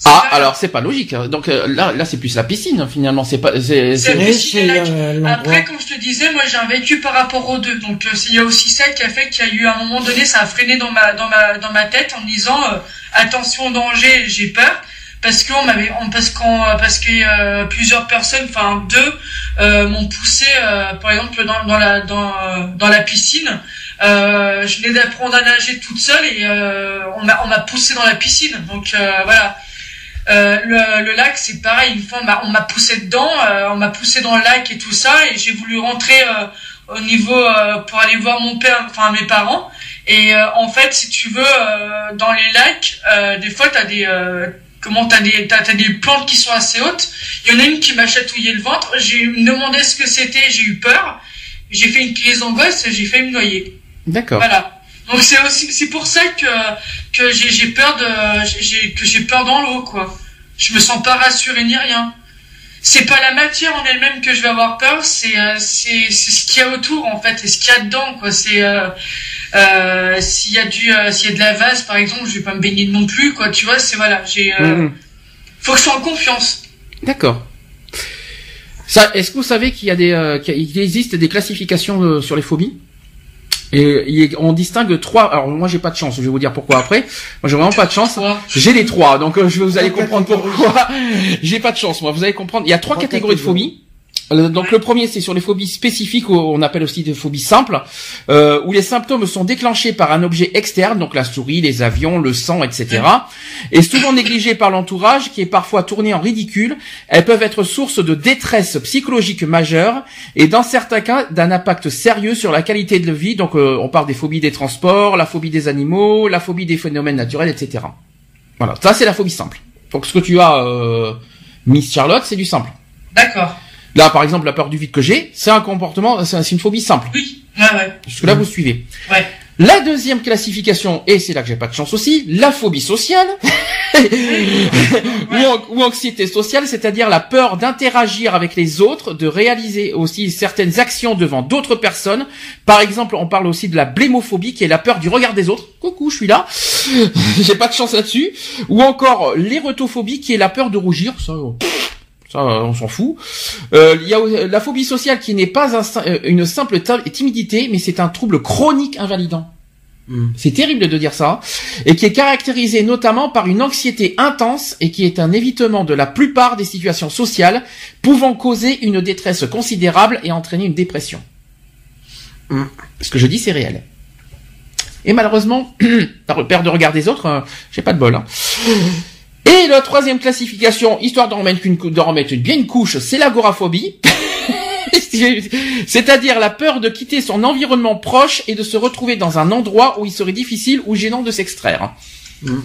Speaker 4: Ah, alors c'est pas logique. Hein. Donc euh, là, là c'est plus la piscine finalement. C'est pas. C'est,
Speaker 5: c'est, euh, Après, comme je te disais, moi j'ai un vécu par rapport aux deux. Donc euh, il y a aussi ça qui a fait qu'il y a eu à un moment donné, ça a freiné dans ma dans ma dans ma tête en me disant attention danger, j'ai peur parce qu'on m'avait parce qu'on parce que plusieurs personnes, enfin deux, m'ont poussé par exemple dans dans la dans dans la piscine. je venais d'apprendre à nager toute seule et on m'a on m'a poussé dans la piscine. Donc voilà. Euh, le, le, lac, c'est pareil. Une fois, on m'a poussé dedans, euh, on m'a poussé dans le lac et tout ça, et j'ai voulu rentrer euh, au niveau pour aller voir mon père, enfin mes parents. Et en fait, si tu veux, dans les lacs, des fois, t'as des comment t'as des t'as, as des plantes qui sont assez hautes. Il y en a une qui m'a chatouillé le ventre. J'ai me demandé ce que c'était, j'ai eu peur. J'ai fait une crise d'angoisse, j'ai fait me noyer.
Speaker 4: D'accord.
Speaker 5: Voilà. Donc c'est aussi c'est pour ça que que j'ai peur de que j'ai peur dans l'eau quoi. Je me sens pas rassuré ni rien. C'est pas la matière en elle-même que je vais avoir peur, c'est euh, c'est ce qu'il y a autour en fait et ce qu'il y a dedans quoi. C'est euh, euh, s'il y a du s'il y a de la vase par exemple, je vais pas me baigner non plus quoi. Tu vois, c'est voilà, j'ai mhm. faut que je sois en confiance.
Speaker 4: D'accord. Est-ce que vous savez qu'il y a des qu'il existe des classifications sur les phobies? Et on distingue trois. Alors moi j'ai pas de chance. Je vais vous dire pourquoi après. Moi j'ai vraiment pas de chance. J'ai les trois. Donc euh, je vous allez comprendre pourquoi. j'ai pas de chance. Moi vous allez comprendre. Il y a trois catégories de phobie. Euh, donc le premier c'est sur les phobies spécifiques on appelle aussi des phobies simples euh, où les symptômes sont déclenchés par un objet externe donc la souris, les avions, le sang, etc. et souvent négligés par l'entourage qui est parfois tourné en ridicule. Elles peuvent être source de détresse psychologique majeure et dans certains cas d'un impact sérieux sur la qualité de vie. Donc euh, on parle des phobies des transports, la phobie des animaux, la phobie des phénomènes naturels, etc. Voilà, ça c'est la phobie simple. Donc ce que tu as, euh, Miss Charlotte, c'est du simple.
Speaker 5: D'accord.
Speaker 4: Là, par exemple, la peur du vide que j'ai, c'est un comportement, c'est une phobie simple.
Speaker 5: Oui, ouais, ouais.
Speaker 4: Jusque là, vous suivez.
Speaker 5: Ouais.
Speaker 4: La deuxième classification, et c'est là que j'ai pas de chance aussi, la phobie sociale, ou, anxiété sociale, c'est-à-dire la peur d'interagir avec les autres, de réaliser aussi certaines actions devant d'autres personnes. Par exemple, on parle aussi de la blémophobie, qui est la peur du regard des autres. Coucou, je suis là. j'ai pas de chance là-dessus. Ou encore l'érotophobie, qui est la peur de rougir. Ça, ça, on s'en fout. Euh, il y a la phobie sociale qui n'est pas euh, une simple timidité, mais c'est un trouble chronique invalidant. Hmm. C'est terrible de dire ça, et qui est caractérisé notamment par une anxiété intense et qui est un évitement de la plupart des situations sociales, pouvant causer une détresse considérable et entraîner une dépression. Hmm. Ce que je dis, c'est réel. Et malheureusement, par peur de regard des autres, euh, j'ai pas de bol. Hein. Et la troisième classification, histoire de remettre une, bien couche, c'est l'agoraphobie. C'est-à-dire la peur de quitter son environnement proche et de se retrouver dans un endroit où il serait difficile ou gênant de s'extraire. Mm.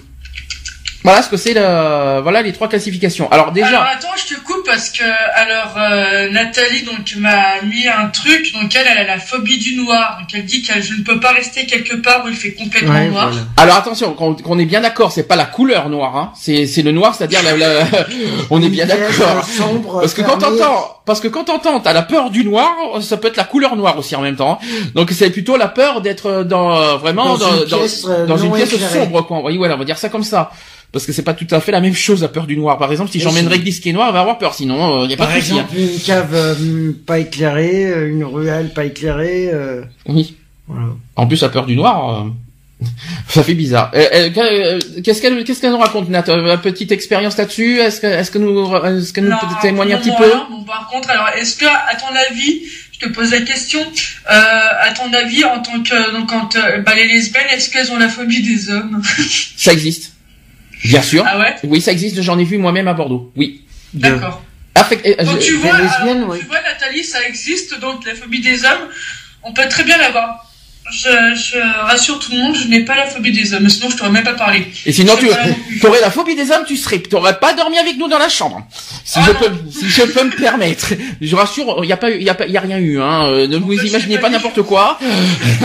Speaker 4: Voilà ce que c'est le, voilà les trois classifications. Alors déjà.
Speaker 5: Alors attends, je te coupe parce que alors euh, Nathalie donc m'a mis un truc donc elle, elle a la phobie du noir donc elle dit que je ne peux pas rester quelque part où il fait complètement noir.
Speaker 4: Alors attention, qu'on est bien d'accord, c'est pas la couleur noire, hein. c'est c'est le noir, c'est-à-dire la, on est bien d'accord. Parce que quand t'entends parce que quand t'entends t'as la peur du noir, ça peut être la couleur noire aussi en même temps. Donc c'est plutôt la peur d'être dans vraiment dans, une pièce, dans, une pièce sombre quoi. Oui voilà, on va dire ça comme ça parce que c'est pas tout à fait la même chose la peur du noir. Par exemple, si j'emmènerais Glisse qui est noir, elle va avoir peur. Sinon, il euh, y a pas de souci.
Speaker 6: Par exemple, une cave euh, pas éclairée, euh, une ruelle pas éclairée.
Speaker 4: Oui. Voilà. En plus, la peur du noir. Ça fait bizarre. qu'est-ce qu'elle, qu'est-ce qu'elle nous raconte, Nat? Une petite expérience là-dessus? Est-ce que, est-ce que nous, est-ce que nous témoigne un petit peu?
Speaker 5: bon, Par contre, alors, est-ce que, à ton avis, je te pose la question, à ton avis, en tant que, donc, quand bah, les lesbiennes, est-ce qu'elles ont la phobie des hommes?
Speaker 4: Ça existe. Bien sûr.
Speaker 5: Ah ouais
Speaker 4: Oui, ça existe. J'en ai vu moi-même à Bordeaux. Oui.
Speaker 5: D'accord.
Speaker 4: Affect...
Speaker 5: Quand tu, vois, tu vois, Nathalie, ça existe, donc la phobie des hommes, on peut très bien l'avoir. Je, je, rassure tout le monde, je n'ai pas la phobie des hommes, sinon je t'aurais même pas parlé.
Speaker 4: Et sinon tu aurais la phobie des hommes, tu serais, t'aurais pas dormi avec nous dans la chambre. Si je peux, si je peux me permettre. Je rassure, il y a pas, il y a pas, il y a rien eu, hein. Euh, ne vous imaginez pas n'importe quoi.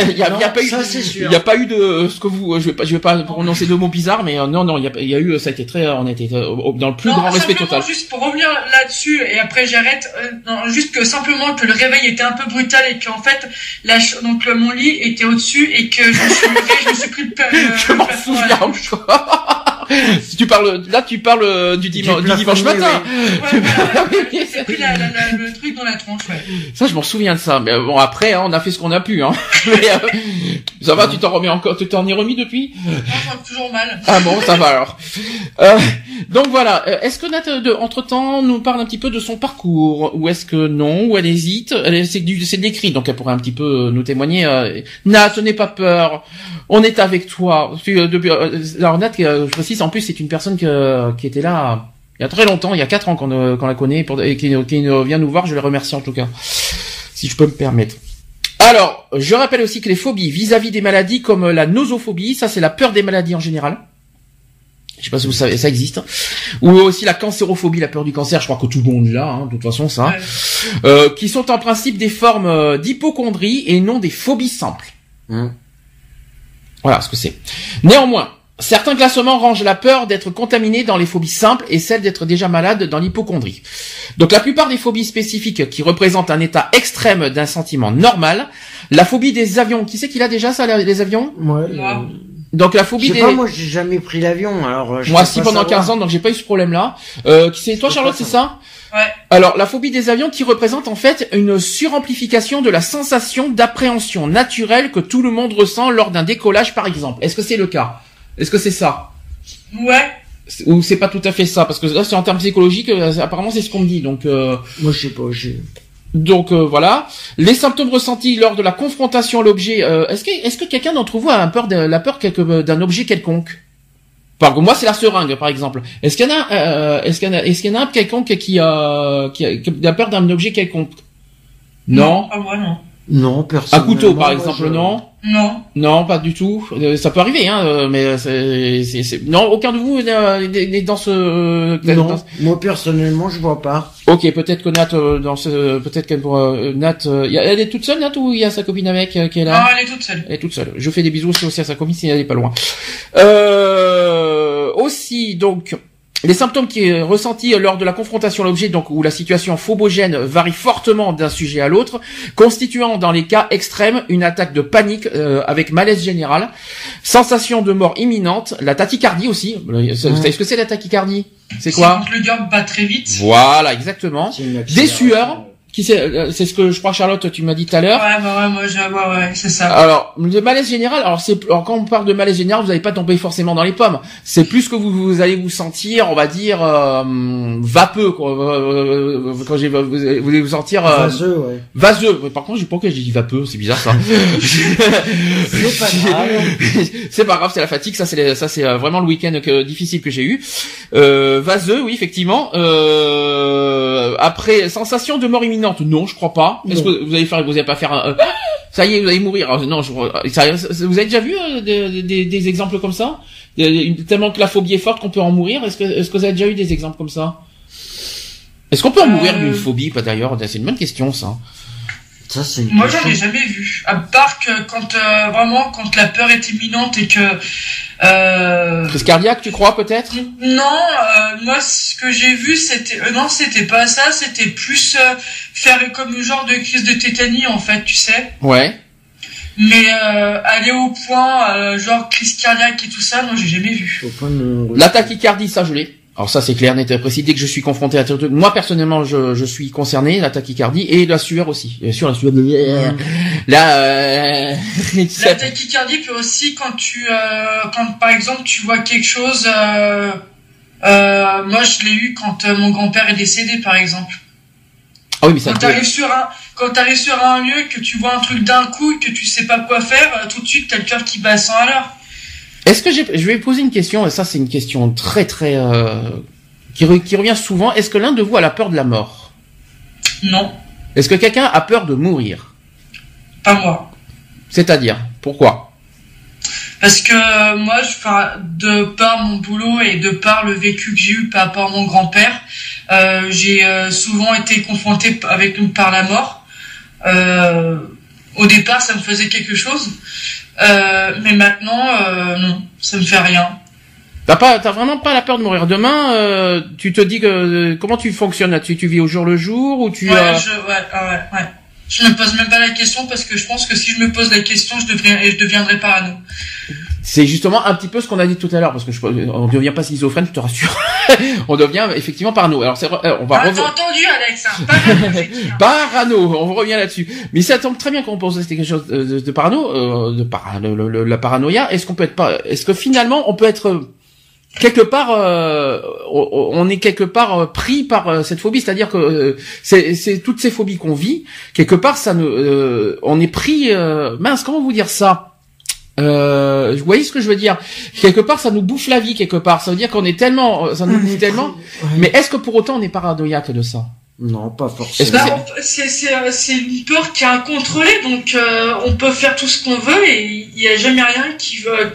Speaker 4: Il y a, y a pas eu, il y a pas eu de ce que vous, je vais pas, je vais pas prononcer deux mots bizarres, mais euh, non, non, il y a, il y a eu, ça a été très, on a été euh, dans le plus grand respect total.
Speaker 5: Juste pour revenir là-dessus et après j'arrête. juste que simplement que le réveil était un peu brutal et qu'en fait, la, donc mon lit était au-dessus et que je me suis levé, je me suis pris le,
Speaker 4: je m'en souviens si tu parles là tu parles du, dimanche, du dimanche matin.
Speaker 5: ouais, pris la, la, la, le truc dans la tronche ouais.
Speaker 4: ça je m'en souviens de ça mais bon après hein, on a fait ce qu'on a pu hein. Mais, euh, ça va tu t'en remets encore tu t'en es remis depuis?
Speaker 5: Non, toujours mal.
Speaker 4: Ah bon ça va alors. Euh, donc voilà euh, est-ce que Nat de, entre temps nous parle un petit peu de son parcours? Ou est-ce que non? Ou elle hésite? C'est du c'est de l'écrit donc elle pourrait un petit peu nous témoigner euh, Nat n'aie pas peur. On est avec toi. Depuis alors Nat je précise en plus c'est une personne que, qui était là il y a très longtemps, il y a quatre ans qu'on la connaît pour, et qui, vient nous voir. Je les remercie en tout cas, si je peux me permettre. Alors, je rappelle aussi que les phobies vis-à-vis des maladies comme la nosophobie, ça c'est la peur des maladies en général. Je sais pas si vous savez, ça existe. Ou aussi la cancérophobie, la peur du cancer. Je crois que tout le monde l'a, hein, de toute façon, ça. Euh, qui sont en principe des formes euh, d'hypochondrie et non des phobies simples. Mmh. Voilà ce que c'est. Néanmoins, Certains classements rangent la peur d'être contaminé dans les phobies simples et celle d'être déjà malade dans l'hypochondrie. Donc la plupart des phobies spécifiques qui représentent un état extrême d'un sentiment normal, la phobie des avions, qui sait qu'il a déjà ça les avions?
Speaker 6: Ouais.
Speaker 4: Donc la phobie
Speaker 6: je sais
Speaker 4: des
Speaker 6: pas, moi j'ai jamais pris l'avion alors euh,
Speaker 4: Moi si pendant 15 ans donc j'ai pas eu ce problème là. Euh c'est? Toi Charlotte, c'est ça?
Speaker 5: Ouais.
Speaker 4: Alors la phobie des avions qui représente en fait une suramplification de la sensation d'appréhension naturelle que tout le monde ressent lors d'un décollage par exemple. Est-ce que c'est le cas? Est-ce que c'est ça
Speaker 5: Ouais.
Speaker 4: Ou c'est pas tout à fait ça Parce que là, c'est en termes psychologiques, euh, apparemment, c'est ce qu'on me dit. Donc, euh...
Speaker 6: moi, je sais pas. J'ai...
Speaker 4: Donc euh, voilà, les symptômes ressentis lors de la confrontation à l'objet. Euh, est-ce que est-ce que quelqu'un d'entre vous a un peur de, la peur d'un objet quelconque Par exemple, moi c'est la seringue par exemple. Est-ce qu'il y en a est-ce qu'il y en a est-ce qu'il y en a un quelconque qui a qui a, peur d'un objet quelconque?
Speaker 5: Non? non moi non.
Speaker 6: Non, personne.
Speaker 4: Un couteau, par exemple, non
Speaker 5: Non.
Speaker 4: Non, pas du tout. Euh, ça peut arriver, hein, euh, mais c'est, c'est, non, aucun de vous n'est dans ce.
Speaker 6: Non. Moi personnellement, je vois pas.
Speaker 4: Ok, peut-être que Nat dans ce, peut-être qu'elle pourra. Nat, elle est toute seule, Nat, ou il y a sa copine avec qui est là
Speaker 5: Non, elle est toute seule.
Speaker 4: Elle est toute seule. Je fais des bisous aussi à sa copine si elle est pas loin. Euh, aussi, donc. Les symptômes qui est ressentis lors de la confrontation à l'objet, donc où la situation phobogène varie fortement d'un sujet à l'autre, constituant dans les cas extrêmes une attaque de panique euh, avec malaise général, sensation de mort imminente, la tachycardie aussi. Vous savez ce que c'est la tachycardie? C'est quoi?
Speaker 5: Quand le cœur bat très vite.
Speaker 4: Voilà, exactement. Des sueurs Qui c'est euh, C'est ce que je crois Charlotte, tu m'as dit tout à l'heure.
Speaker 5: Ouais, bah ouais, moi, je, ouais, ouais, c'est ça.
Speaker 4: Alors, le malaise général, alors c'est alors, quand on parle de malaise général, vous n'allez pas tomber forcément dans les pommes. C'est plus que vous, vous allez vous sentir, on va dire, euh, vapeux. Quoi. Euh, quand j'ai, vous, vous allez vous sentir euh,
Speaker 6: Vaseux, ouais.
Speaker 4: vaseux. Par contre, je sais pas pourquoi j'ai dit vapeux, c'est bizarre ça.
Speaker 6: C'est pas grave.
Speaker 4: c'est pas grave, c'est la fatigue. Ça, c'est ça, c'est euh, vraiment le week-end que, difficile que j'ai eu. Euh, vaseux, oui, effectivement. Euh, après, sensation de mort imminente, non, je crois pas. Est-ce que vous allez faire, vous allez pas faire un, euh, ça y est, vous allez mourir. Ah, non, je, ça- vous avez déjà vu euh, des, des- des exemples comme ça? Tellement que la phobie est forte qu'on peut en mourir. Est-ce que, est-ce que vous avez déjà eu des exemples comme ça? Est-ce qu'on peut en
Speaker 5: Euh,
Speaker 4: mourir d'une phobie, pas d'ailleurs C'est une bonne question, ça.
Speaker 6: Ça, c'est une
Speaker 5: Moi, j'en ai jamais vu. À part que quand euh, vraiment quand la peur est imminente et que euh,
Speaker 4: Crise cardiaque, tu crois peut-être?
Speaker 5: Non, euh, moi ce que j'ai vu c'était euh, non c'était pas ça, c'était plus euh, faire comme le genre de crise de tétanie en fait, tu sais.
Speaker 4: Ouais.
Speaker 5: Mais euh, aller au point euh, genre crise cardiaque et tout ça, non j'ai jamais vu.
Speaker 6: Au point de
Speaker 4: La tachycardie, ça je l'ai. Alors ça c'est clair, net et précis. Dès que je suis confronté à truc, moi personnellement je, je suis concerné, la tachycardie et la sueur aussi. Bien sûr la sueur. Là, euh...
Speaker 5: La tachycardie peut aussi quand tu euh, quand par exemple tu vois quelque chose. Euh, euh, moi je l'ai eu quand euh, mon grand-père est décédé par exemple.
Speaker 4: ah oui mais ça.
Speaker 5: Quand t'arrives sur un quand t'arrives sur un lieu que tu vois un truc d'un coup et que tu sais pas quoi faire, tout de suite t'as le cœur qui bat à 100 à l'heure.
Speaker 4: Est-ce que j'ai, je vais poser une question et ça c'est une question très très euh... qui, re- qui revient souvent. Est-ce que l'un de vous a la peur de la mort?
Speaker 5: Non,
Speaker 4: Est-ce que quelqu'un a peur de mourir?
Speaker 5: Pas moi.
Speaker 4: C'est-à-dire pourquoi?
Speaker 5: Parce que euh, moi, je, enfin, de par mon boulot et de par le vécu que j'ai eu par rapport à mon grand-père, euh, j'ai souvent été confronté avec par la mort. Euh, au départ, ça me faisait quelque chose, euh, mais maintenant, euh, non, ça me fait rien.
Speaker 4: T'as pas, t'as vraiment pas la peur de mourir. Demain, euh, tu te dis que euh, comment tu fonctionnes là-dessus? Tu vis au jour le jour ou tu
Speaker 5: Ouais,
Speaker 4: euh,
Speaker 5: je, ouais, ouais, ouais. Je me pose même pas la question parce que je pense que si je me pose la question, je devrais, je deviendrai parano.
Speaker 4: C'est justement un petit peu ce qu'on a dit tout à l'heure, parce que je, on devient pas schizophrène, je te rassure. on devient effectivement parano. Alors c'est, euh, on va
Speaker 5: Ah,
Speaker 4: rev-
Speaker 5: entendu, Alex, hein, parano, dit, hein.
Speaker 4: parano. On revient là-dessus. Mais ça tombe très bien qu'on pose quelque chose de, de, de parano, euh, de para, le- le- la paranoïa. Est-ce qu'on peut être pas, est-ce que finalement on peut être euh, quelque part, euh, on est quelque part euh, pris par euh, cette phobie, c'est-à-dire que euh, c'est, c'est toutes ces phobies qu'on vit, quelque part ça ne, euh, on est pris. euh, mince, comment vous dire ça? Euh, vous voyez ce que je veux dire? Quelque part, ça nous bouffe la vie. Quelque part, ça veut dire qu'on est tellement, ça nous bouffe tellement.
Speaker 6: ouais.
Speaker 4: Mais est-ce que pour autant on est paranoïaque de ça?
Speaker 6: Non, pas forcément.
Speaker 4: c'est-
Speaker 5: une peur qui est incontrôlée, donc euh, on peut faire tout ce qu'on veut et il n'y a jamais rien qui veut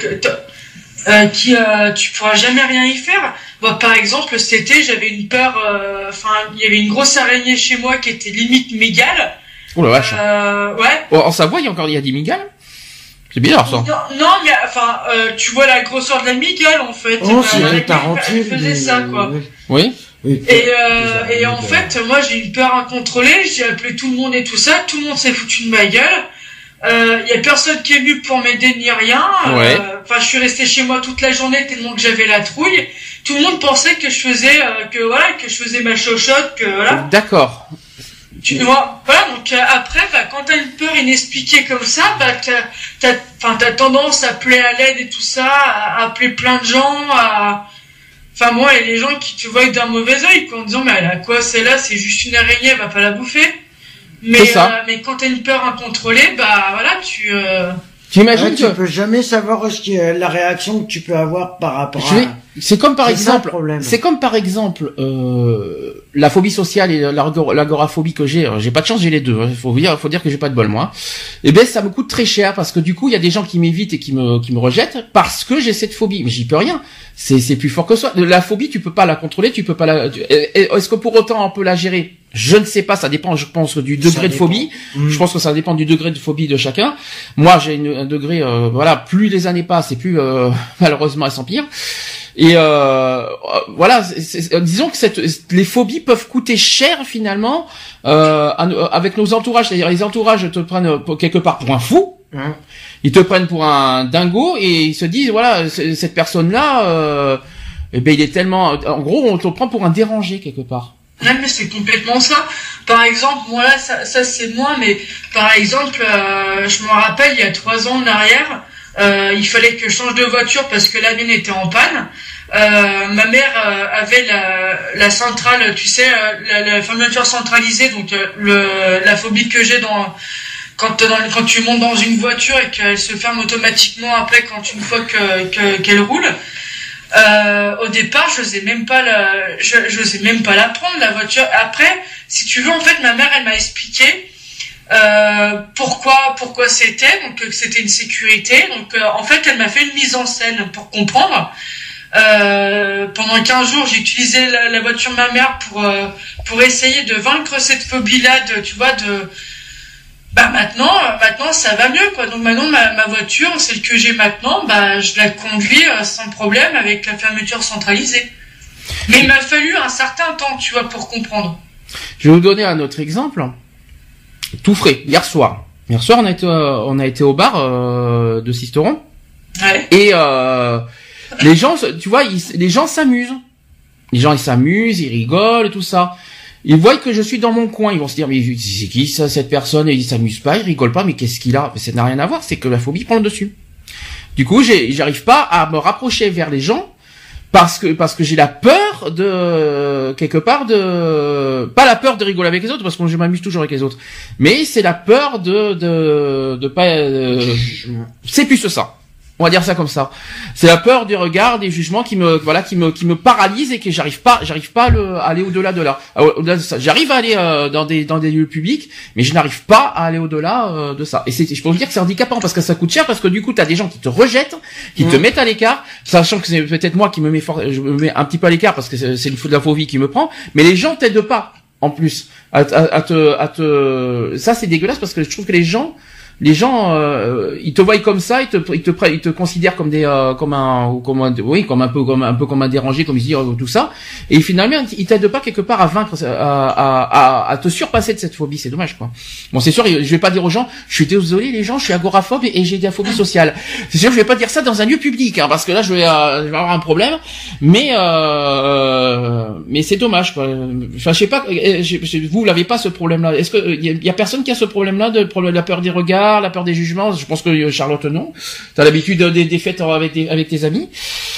Speaker 5: euh, qui euh, tu pourras jamais rien y faire. Moi, par exemple, cet été, j'avais une peur. euh, Enfin, il y avait une grosse araignée chez moi qui était limite mégale.
Speaker 4: Oh la vache.
Speaker 5: Euh, ouais.
Speaker 4: Oh, en Savoie, il y a encore il y a des migales C'est bizarre ça.
Speaker 5: Non, non, mais enfin, euh, tu vois la grosseur de la migale en fait.
Speaker 6: Oh,
Speaker 5: Bah,
Speaker 6: c'est
Speaker 5: elle
Speaker 6: tarentules.
Speaker 5: faisait
Speaker 6: des-
Speaker 5: ça quoi.
Speaker 4: Oui.
Speaker 6: Et,
Speaker 5: Et, euh, et en fait, moi j'ai une peur incontrôlée, j'ai appelé tout le monde et tout ça, tout le monde s'est foutu de ma gueule. Il y a personne qui est venu pour m'aider ni rien. Euh,
Speaker 4: Ouais.
Speaker 5: Enfin, je suis resté chez moi toute la journée tellement que j'avais la trouille. Tout le monde pensait que je faisais, euh, que voilà, que je faisais ma chochotte, que voilà.
Speaker 4: D'accord.
Speaker 5: Tu vois, voilà. Donc euh, après, bah, quand t'as une peur inexpliquée comme ça, bah t'as, enfin, t'as tendance à appeler à l'aide et tout ça, à appeler plein de gens, à Enfin, moi, il y a des gens qui te voient d'un mauvais œil, quoi, en disant, mais elle a quoi, celle-là, c'est juste une araignée, elle va pas la bouffer. Mais,
Speaker 4: C'est ça.
Speaker 5: euh, mais quand t'as une peur incontrôlée, bah, voilà, tu, euh,
Speaker 4: J'imagine
Speaker 6: Ouais, tu
Speaker 4: que
Speaker 6: peux jamais savoir ce qui est la réaction que tu peux avoir par rapport
Speaker 4: je vais-
Speaker 6: à.
Speaker 4: c'est comme par exemple, c'est comme par exemple euh, la phobie sociale et l'agor- l'agoraphobie que j'ai. Alors, J'ai pas de chance, j'ai les deux. Il faut dire, faut dire que j'ai pas de bol moi. Et ben ça me coûte très cher parce que du coup il y a des gens qui m'évitent et qui me qui me rejettent parce que j'ai cette phobie. Mais j'y peux rien. C'est c'est plus fort que soi. La phobie tu peux pas la contrôler, tu peux pas la. tu- et- et Est-ce que pour autant on peut la gérer? Je ne sais pas. Ça dépend, je pense, du degré de phobie.
Speaker 6: Mm.
Speaker 4: Je pense que ça dépend du degré de phobie de chacun. Moi, j'ai un degré, euh, voilà, plus les années passent et plus euh, malheureusement elles s'empirent. Et euh, euh, voilà, euh, disons que cette, les phobies peuvent coûter cher finalement euh, nos- avec nos entourages. C'est-à-dire les entourages te prennent euh, quelque part pour un fou. Ils te prennent pour un dingo et ils se disent voilà cette personne-là, euh, eh ben il est tellement, en gros on te prend pour un dérangé quelque part.
Speaker 5: Ouais, mais c'est complètement ça. par exemple, moi là, ça, ça c'est moi, mais par exemple, euh, je me rappelle il y a trois ans en arrière, euh, il fallait que je change de voiture parce que la mienne était en panne. Euh, ma mère euh, avait la, la centrale, tu sais, euh, la, la fermeture centralisée, donc euh, le, la phobie que j'ai dans quand quand tu montes dans une voiture et qu'elle se ferme automatiquement après quand une fois que- qu'elle roule. Euh, au départ, je n'osais même pas la, je, même pas la prendre la voiture. Après, si tu veux, en fait, ma mère, elle m'a expliqué euh, pourquoi pourquoi c'était donc que c'était une sécurité. Donc euh, en fait, elle m'a fait une mise en scène pour comprendre. Euh, pendant 15 jours, j'ai utilisé la, la voiture de ma mère pour euh, pour essayer de vaincre cette phobie-là, de tu vois de bah maintenant euh, maintenant ça va mieux quoi. Donc maintenant ma, ma voiture, celle que j'ai maintenant, bah je la conduis euh, sans problème avec la fermeture centralisée. Mais il m'a fallu un certain temps, tu vois, pour comprendre.
Speaker 4: Je vais vous donner un autre exemple. Tout frais, hier soir. Hier soir, on a été, euh, on a été au bar euh, de Sisteron.
Speaker 5: Ouais.
Speaker 4: Et euh, les gens, tu vois, ils- les gens s'amusent. Les gens, ils s'amusent, ils rigolent, tout ça. Ils voient que je suis dans mon coin, ils vont se dire mais c'est qui ça, cette personne? Et ils s'amusent pas, ils rigolent pas, mais qu'est-ce qu'il a? Mais Ça n'a rien à voir, c'est que la phobie prend le dessus. Du coup, j'arrive pas à me rapprocher vers les gens parce que parce que j'ai la peur de quelque part de pas la peur de rigoler avec les autres parce que je m'amuse toujours avec les autres, mais c'est la peur de de de pas euh, c'est plus ça. On va dire ça comme ça. C'est la peur du regard, des jugements qui me voilà qui me qui me paralyse et que j'arrive pas j'arrive pas à, le, à aller au-delà de là. Euh, Au-delà de ça, j'arrive à aller euh, dans des dans des lieux publics, mais je n'arrive pas à aller au-delà euh, de ça. Et c'est je peux vous dire que c'est handicapant parce que ça coûte cher parce que du coup tu as des gens qui te rejettent, qui te
Speaker 6: Mm.
Speaker 4: mettent à l'écart, sachant que c'est peut-être moi qui me mets fort, je me mets un petit peu à l'écart parce que c'est c'est une faute de la phobie qui me prend, mais les gens t'aident pas en plus à, à- à te à te ça c'est dégueulasse parce que je trouve que les gens les gens euh, ils te voient comme ça ils te ils te ils te considèrent comme des euh, comme un comme un oui comme un peu comme un peu comme un dérangé comme ils disent tout ça. Et finalement ils t'aident pas quelque part à vaincre à, à, à, à te surpasser de cette phobie. C'est dommage quoi. Bon c'est sûr je vais pas dire aux gens je suis désolé les gens je suis agoraphobe et, j'ai de la phobie sociale c'est sûr je vais pas dire ça dans un lieu public hein, parce que là je vais, euh, je vais avoir un problème. Mais euh, mais c'est dommage quoi. Je sais pas euh, vous l'avez pas ce problème là est-ce que il y, a- personne qui a ce problème là de, la peur des regards la peur des jugements je pense que euh, Charlotte non t'as l'habitude des, des fêtes avec des, avec tes amis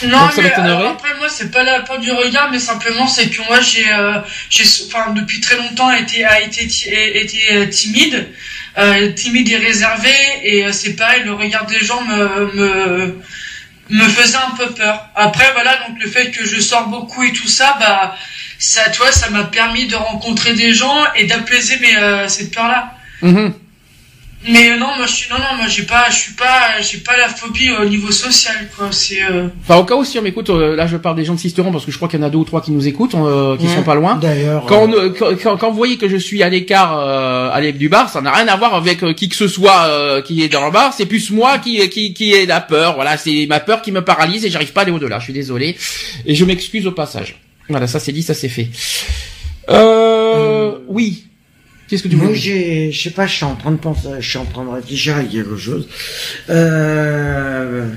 Speaker 5: Non,
Speaker 4: Donc, ça
Speaker 5: mais alors, après moi c'est pas la peur du regard, mais simplement c'est que moi j'ai, euh, j'ai, enfin depuis très longtemps été, a été, été euh, timide, euh, timide et réservé, et euh, c'est pareil, le regard des gens me, me, me faisait un peu peur. Après voilà, donc le fait que je sors beaucoup et tout ça, bah ça, toi, ça m'a permis de rencontrer des gens et d'apaiser mes euh, cette peur là. Mais euh, non, moi je suis, non non, moi j'ai pas, je suis pas, j'ai pas la phobie au niveau social quoi. C'est euh,
Speaker 4: enfin au cas où si on m'écoute euh, là je parle des gens de Sisteron parce que je crois qu'il y en a deux ou trois qui nous écoutent euh, qui
Speaker 6: Ouais.
Speaker 4: sont pas loin
Speaker 6: D'ailleurs,
Speaker 4: Quand,
Speaker 6: euh,
Speaker 4: quand, quand- quand vous voyez que je suis à l'écart euh, à l'écart du bar, ça n'a rien à voir avec euh, qui que ce soit euh, qui est dans le bar. C'est plus moi qui qui qui est la peur. Voilà, c'est ma peur qui me paralyse et j'arrive pas à aller au-delà. Je suis désolé et je m'excuse au passage. Voilà, ça c'est dit, ça c'est fait. Euh, oui. Qu'est-ce que tu
Speaker 6: Moi,
Speaker 4: veux
Speaker 6: j'ai, je sais pas, je suis en train de penser, je suis en train de réfléchir à quelque chose. Euh,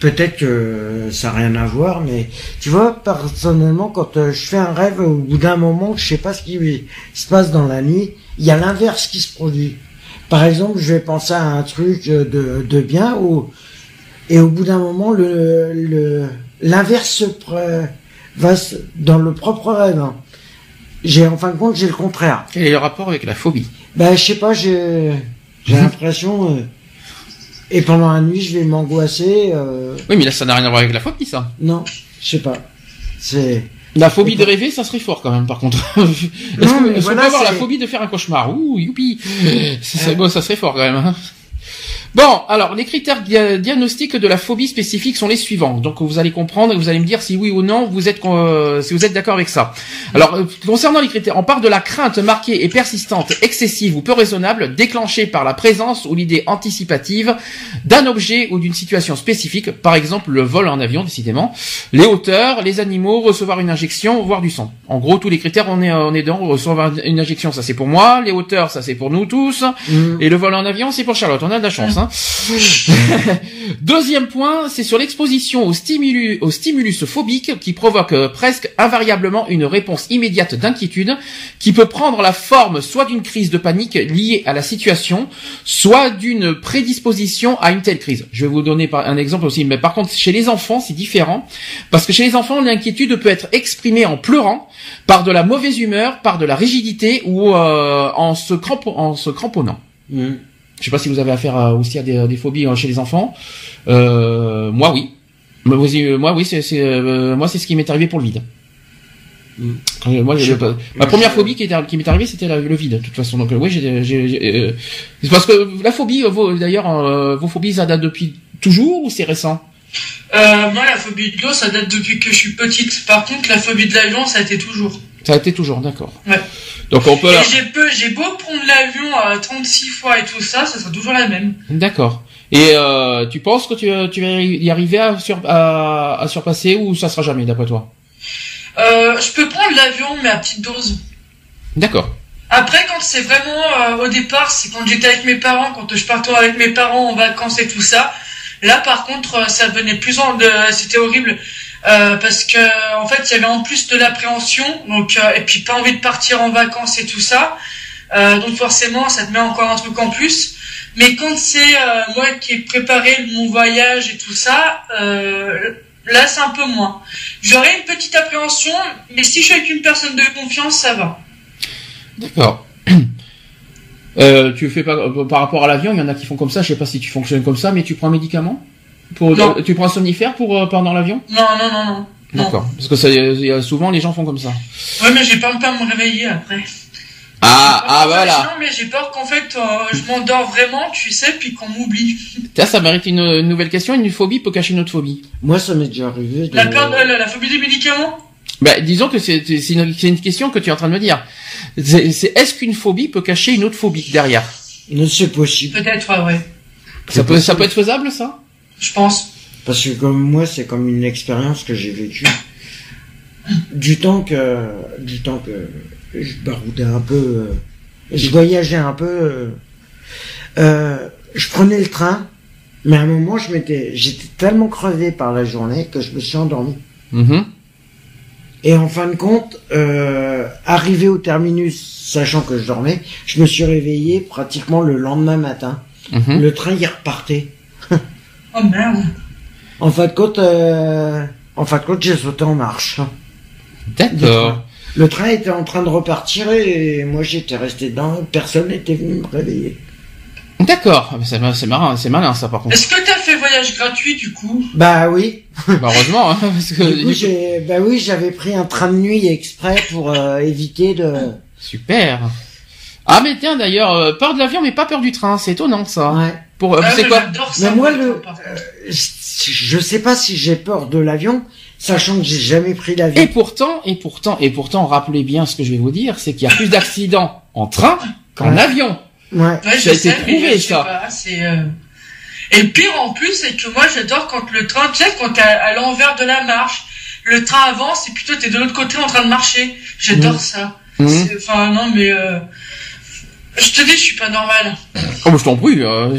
Speaker 6: peut-être que ça n'a rien à voir, mais tu vois, personnellement, quand euh, je fais un rêve, au bout d'un moment, je sais pas ce qui se passe dans la nuit, il y a l'inverse qui se produit. Par exemple, je vais penser à un truc de, de bien, ou, et au bout d'un moment, le, le, l'inverse se pre- va se- dans le propre rêve. hein. J'ai, en fin de compte, j'ai le contraire.
Speaker 4: Quel est le rapport avec la phobie?
Speaker 6: Ben, je sais pas, j'ai, j'ai l'impression, euh, et pendant la nuit, je vais m'angoisser, euh,
Speaker 4: Oui, mais là ça n'a rien à voir avec la phobie, ça.
Speaker 6: non, je sais pas. C'est,
Speaker 4: La phobie de rêver, ça serait fort quand même, par contre. Est-ce
Speaker 6: Non,
Speaker 4: que,
Speaker 6: mais
Speaker 4: est-ce qu'on
Speaker 6: voilà,
Speaker 4: peut avoir la
Speaker 6: c'est-
Speaker 4: phobie de faire un cauchemar? Ouh, youpi ça, serait-
Speaker 6: Euh.
Speaker 4: bon, ça serait fort quand même. hein. Bon, alors les critères dia- diagnostiques de la phobie spécifique sont les suivants. Donc vous allez comprendre et vous allez me dire si oui ou non vous êtes euh, si vous êtes d'accord avec ça. Alors euh, concernant les critères, on part de la crainte marquée et persistante, excessive ou peu raisonnable, déclenchée par la présence ou l'idée anticipative d'un objet ou d'une situation spécifique, par exemple le vol en avion décidément, les hauteurs, les animaux, recevoir une injection, voire du sang. En gros, tous les critères, on est, on est dedans. Recevoir une injection, ça c'est pour moi. Les hauteurs, ça c'est pour nous tous.
Speaker 6: Mm.
Speaker 4: Et le vol en avion, c'est pour Charlotte. On a de la chance. Hein Hein. Deuxième point, c'est sur l'exposition au stimulus, au phobique qui provoque euh, presque invariablement une réponse immédiate d'inquiétude qui peut prendre la forme soit d'une crise de panique liée à la situation, soit d'une prédisposition à une telle crise. Je vais vous donner un exemple aussi, mais par contre chez les enfants c'est différent parce que chez les enfants l'inquiétude peut être exprimée en pleurant, par de la mauvaise humeur, par de la rigidité ou euh, en, se cramponnant. Mm. Je sais pas si vous avez affaire aussi à des, phobies euh, chez les enfants. Euh, moi oui. Moi oui, c'est moi c'est ce qui m'est arrivé pour le vide. Mm. Moi, ma première phobie qui, qui m'est arrivée, c'était le vide, de toute façon. Donc, oui, j'ai, c'est parce que la phobie, d'ailleurs, vos phobies, ça date depuis toujours ou c'est récent?
Speaker 5: Moi, la phobie de l'eau, ça date depuis que je suis petite. Par contre, la phobie de l'avion, ça a été toujours.
Speaker 4: Ça a été toujours, d'accord.
Speaker 5: Ouais.
Speaker 4: Donc on peut.
Speaker 5: j'ai beau prendre l'avion à 36 fois et tout ça, ça sera toujours la même.
Speaker 4: D'accord. Et euh, tu penses que tu, tu vas y arriver à, sur, à, à surpasser ou ça sera jamais d'après toi?
Speaker 5: Euh, Je peux prendre l'avion mais à petite dose.
Speaker 4: D'accord.
Speaker 5: Après, quand c'est vraiment euh, au départ, c'est quand j'étais avec mes parents, quand je partais avec mes parents en vacances et tout ça. Là, par contre, ça venait plus en, de, c'était horrible. Euh, parce que en fait il y avait en plus de l'appréhension donc euh, et puis pas envie de partir en vacances et tout ça. Euh, donc forcément ça te met encore un truc en plus. Mais quand c'est moi qui ai préparé mon voyage et tout ça là c'est un peu moins. J'aurais une petite appréhension mais si je suis avec une personne de confiance ça va.
Speaker 4: D'accord. Tu fais pas par rapport à l'avion il y en a qui font comme ça je sais pas si tu fonctionnes comme ça mais tu prends un médicament? Tu prends un somnifère pour euh, pendant l'avion?
Speaker 5: Non, non, non, non.
Speaker 4: D'accord. Parce que ça, y a, souvent les gens font comme ça.
Speaker 5: Ouais, mais j'ai peur de pas me réveiller après.
Speaker 4: Ah, ah voilà.
Speaker 5: Non, mais j'ai peur qu'en fait, euh, je m'endors vraiment, tu sais, puis qu'on m'oublie.
Speaker 4: Ça, ça mérite une, nouvelle question. Une phobie peut cacher une autre phobie?
Speaker 6: Moi, ça m'est déjà arrivé.
Speaker 5: La, peur de, la, phobie des médicaments?
Speaker 4: Bah, disons que c'est une, une, question que tu es en train de me dire. C'est est-ce qu'une phobie peut cacher une autre phobie derrière?
Speaker 6: C'est possible.
Speaker 5: Peut-être, ouais.
Speaker 4: Ça peut, ça peut être faisable, ça?
Speaker 5: Je pense.
Speaker 6: Parce que comme moi, c'est comme une expérience que j'ai vécue. Du temps que, du temps que je baroudais un peu, euh, je voyageais un peu, euh, euh, je prenais le train, mais à un moment, je m'étais, j'étais tellement crevé par la journée que je me suis endormi.
Speaker 4: Mm-hmm.
Speaker 6: Et en fin de compte, arrivé au terminus, sachant que je dormais, je me suis réveillé pratiquement le lendemain matin.
Speaker 4: Mm-hmm.
Speaker 6: Le train y repartait.
Speaker 5: Oh merde.
Speaker 6: En fin de compte, euh, en fin de compte, j'ai sauté en marche.
Speaker 4: D'accord.
Speaker 6: Le train était en train de repartir et moi j'étais resté dedans, personne n'était venu me réveiller.
Speaker 4: D'accord, c'est marrant, c'est malin ça par contre.
Speaker 5: Est-ce que t'as fait voyage gratuit du coup?
Speaker 6: Bah oui.
Speaker 4: bah heureusement, hein, parce
Speaker 6: que bah oui, j'avais pris un train de nuit exprès pour euh, éviter de.
Speaker 4: Super. Ah mais tiens d'ailleurs, peur de l'avion mais pas peur du train, c'est étonnant ça.
Speaker 6: Ouais.
Speaker 4: Pour, euh,
Speaker 5: ah,
Speaker 4: c'est quoi
Speaker 6: Mais moi le, je sais pas si j'ai peur de l'avion, sachant que j'ai jamais pris l'avion.
Speaker 4: Et pourtant, et pourtant, et pourtant, rappelez bien ce que je vais vous dire, c'est qu'il y a plus d'accidents en train qu'en avion.
Speaker 6: Ouais.
Speaker 5: ouais ça a été prouvé ça. Euh, et le pire en plus, c'est que moi j'adore quand le train, tu sais, quand t'es à l'envers de la marche, le train avance et toi t'es de l'autre côté en train de marcher. J'adore mmh. ça. Mmh. Enfin non mais. Euh... Je te dis, je suis pas normal.
Speaker 4: Oh, je t'en prie. Euh,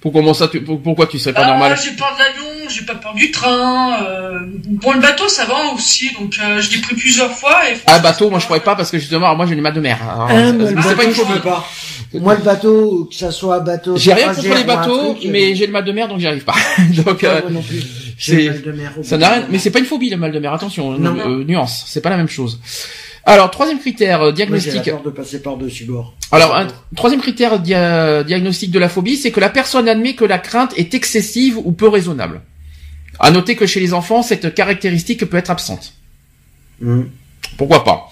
Speaker 4: pourquoi ça, tu, pourquoi tu serais pas ah, normal?
Speaker 5: J'ai peur de l'avion, j'ai pas peur du train. Euh, bon, le bateau, ça va aussi, donc euh, je l'ai pris plusieurs fois. Et
Speaker 4: ah, bateau, moi je pourrais pas parce que justement, moi j'ai du mal de mer.
Speaker 6: Alors, ah, c'est pas une chose. Pas. Moi, le bateau, que ça soit bateau.
Speaker 4: J'ai rien contre les bateaux, mais j'ai le mal de mer, donc j'y arrive pas. donc, euh, c'est, ça n'a rien, mais c'est pas une phobie le mal de mer. Attention, euh, nuance, c'est pas la même chose. Alors, troisième critère, euh, diagnostic.
Speaker 6: Moi, de passer par-dessus bord.
Speaker 4: Alors, un troisième critère diagnostic de la phobie, c'est que la personne admet que la crainte est excessive ou peu raisonnable. À noter que chez les enfants, cette caractéristique peut être absente.
Speaker 6: Hmm.
Speaker 4: Pourquoi pas?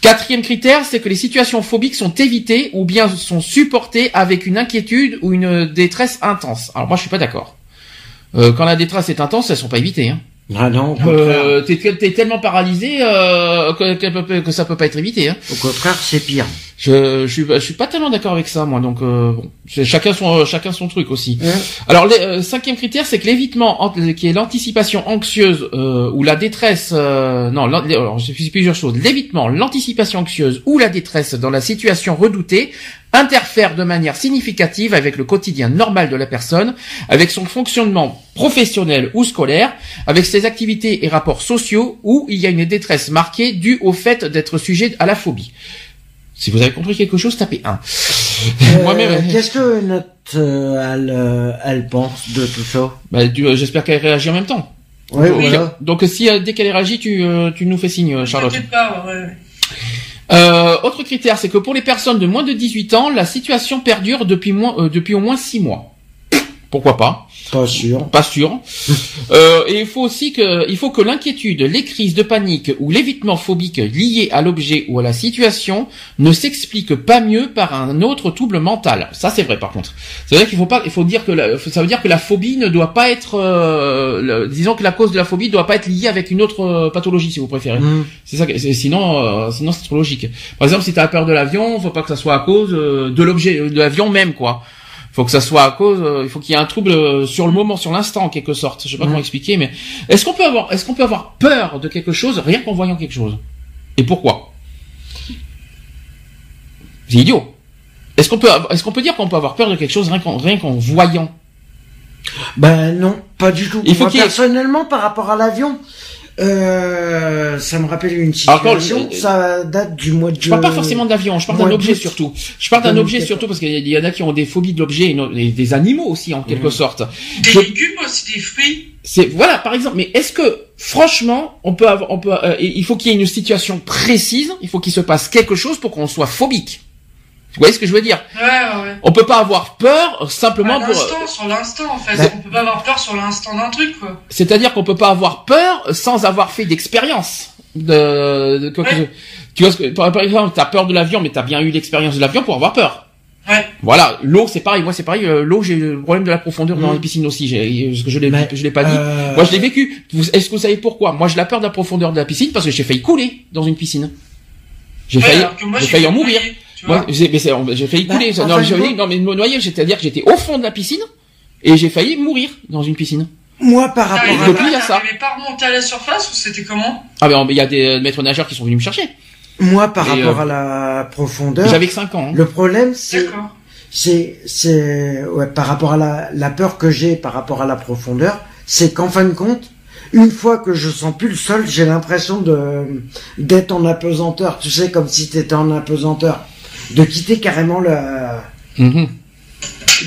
Speaker 4: Quatrième critère, c'est que les situations phobiques sont évitées ou bien sont supportées avec une inquiétude ou une détresse intense. Alors moi, je suis pas d'accord. Euh, quand la détresse est intense, elles sont pas évitées. Hein.
Speaker 6: Ah non,
Speaker 4: euh, t'es, tellement paralysé euh, que, que, ça peut pas être évité. Hein.
Speaker 6: Au contraire, c'est pire.
Speaker 4: Je, je suis, je suis pas tellement d'accord avec ça, moi. Donc, euh, bon, c'est chacun son, chacun son truc aussi. Alors, le euh, cinquième critère, c'est que l'évitement, qui est l'anticipation anxieuse euh, ou la détresse. euh, non, alors fait plusieurs choses. L'évitement, l'anticipation anxieuse ou la détresse dans la situation redoutée interfère de manière significative avec le quotidien normal de la personne, avec son fonctionnement professionnel ou scolaire, avec ses activités et rapports sociaux, où il y a une détresse marquée due au fait d'être sujet à la phobie. Si vous avez compris quelque chose, tapez 1.
Speaker 6: Euh,
Speaker 4: Moi-même,
Speaker 6: Qu'est-ce que notre euh, elle, euh, elle pense de tout ça?
Speaker 4: Bah, tu- euh, j'espère qu'elle réagit en même temps.
Speaker 6: Oui,
Speaker 5: Oui.
Speaker 6: voilà.
Speaker 4: Donc si euh, dès qu'elle réagit, tu, euh, tu nous fais signe, euh, Charlotte.
Speaker 5: Pas, ouais, ouais.
Speaker 4: Euh, autre critère, c'est que pour les personnes de moins de 18 ans, la situation perdure depuis, euh, depuis au moins 6 mois. Pourquoi pas?
Speaker 6: Pas sûr.
Speaker 4: Pas sûr. Euh, et il faut aussi que, il faut que l'inquiétude, les crises de panique ou l'évitement phobique lié à l'objet ou à la situation ne s'explique pas mieux par un autre trouble mental. Ça, c'est vrai, par contre. C'est vrai qu'il faut pas, il faut dire que la- ça veut dire que la phobie ne doit pas être, euh, le- disons que la cause de la phobie ne doit pas être liée avec une autre euh, pathologie, si vous préférez.
Speaker 6: Hmm.
Speaker 4: C'est ça. Sinon, euh, sinon c'est trop logique. Par exemple, si tu as peur de l'avion, faut pas que ça soit à cause euh, de l'objet, de l'avion même, quoi. Faut que ça soit à cause. euh, il faut qu'il y ait un trouble euh, sur le moment, sur l'instant, en quelque sorte. Je sais pas
Speaker 6: Mhm.
Speaker 4: comment expliquer, mais est-ce qu'on peut avoir, est-ce qu'on peut avoir peur de quelque chose rien qu'en voyant quelque chose? Et pourquoi? C'est idiot. Est-ce qu'on peut, est-ce qu'on peut dire qu'on peut avoir peur de quelque chose rien qu'en, rien qu'en voyant?
Speaker 6: Ben non, pas du tout.
Speaker 4: Il faut
Speaker 6: Moi,
Speaker 4: qu'il y ait-
Speaker 6: personnellement, par rapport à l'avion, euh, ça me rappelle une
Speaker 4: Alors, quand
Speaker 6: situation.
Speaker 4: je-
Speaker 6: ça date du mois de.
Speaker 4: Je parle pas forcément d'avion, je parle d'un objet surtout. Je parle d'un objet
Speaker 6: 2014.
Speaker 4: surtout parce qu'il y en a qui ont des phobies de l'objet et des animaux aussi en quelque
Speaker 6: Mhm.
Speaker 4: sorte.
Speaker 5: Des
Speaker 4: Je-
Speaker 5: légumes aussi, des fruits.
Speaker 4: C'est voilà par exemple. Mais est-ce que franchement on peut avoir, on peut, euh, il faut qu'il y ait une situation précise, il faut qu'il se passe quelque chose pour qu'on soit phobique. Vous voyez ce que je veux dire
Speaker 5: Ouais, ouais, ouais.
Speaker 4: On peut pas avoir peur simplement
Speaker 5: À
Speaker 4: pour.
Speaker 5: l'instant, sur l'instant, en fait.
Speaker 6: Ouais.
Speaker 5: On peut pas avoir peur sur l'instant d'un truc, quoi.
Speaker 4: C'est-à-dire qu'on peut pas avoir peur sans avoir fait d'expérience. De, de quoi que-
Speaker 5: Ouais.
Speaker 4: Tu vois ce que par, exemple, t'as peur de l'avion, mais t'as bien eu l'expérience de l'avion pour avoir peur.
Speaker 5: Ouais.
Speaker 4: Voilà, l'eau c'est pareil. Moi c'est pareil. euh, L'eau j'ai le problème de la profondeur dans
Speaker 6: Mm.
Speaker 4: les piscines aussi. J'ai, parce que je l'ai, je l'ai pas dit.
Speaker 6: euh,
Speaker 4: Moi je l'ai vécu. Est-ce que vous savez pourquoi? Moi j'ai la peur de la profondeur de la piscine parce que j'ai failli couler dans une piscine. J'ai
Speaker 5: Ouais,
Speaker 4: failli, j'ai failli en mourir.
Speaker 5: Tu vois.
Speaker 4: Moi, j'ai, mais c'est- j'ai failli
Speaker 6: Bah,
Speaker 4: couler. non, j'ai failli-
Speaker 6: compte-
Speaker 4: non, mais me noyer, c'est-à-dire que j'étais au fond de la piscine et j'ai failli mourir dans une piscine.
Speaker 6: Moi, par rapport
Speaker 5: T'arrivais
Speaker 6: à.
Speaker 4: Depuis, il y a ça.
Speaker 5: t'arrivais pas à remonter à la surface ou c'était comment?
Speaker 4: Ah ben il y a des euh, maîtres nageurs qui sont venus me chercher.
Speaker 6: Moi, par
Speaker 4: Et,
Speaker 6: rapport
Speaker 4: euh,
Speaker 6: à la profondeur.
Speaker 4: J'avais que 5 ans. hein.
Speaker 6: Le problème, c'est.
Speaker 5: D'accord.
Speaker 6: c'est c'est ouais, par rapport à la, la peur que j'ai par rapport à la profondeur, c'est qu'en fin de compte, une fois que je sens plus le sol, j'ai l'impression de d'être en apesanteur, tu sais comme si t'étais en apesanteur, de quitter carrément le
Speaker 4: Mhm.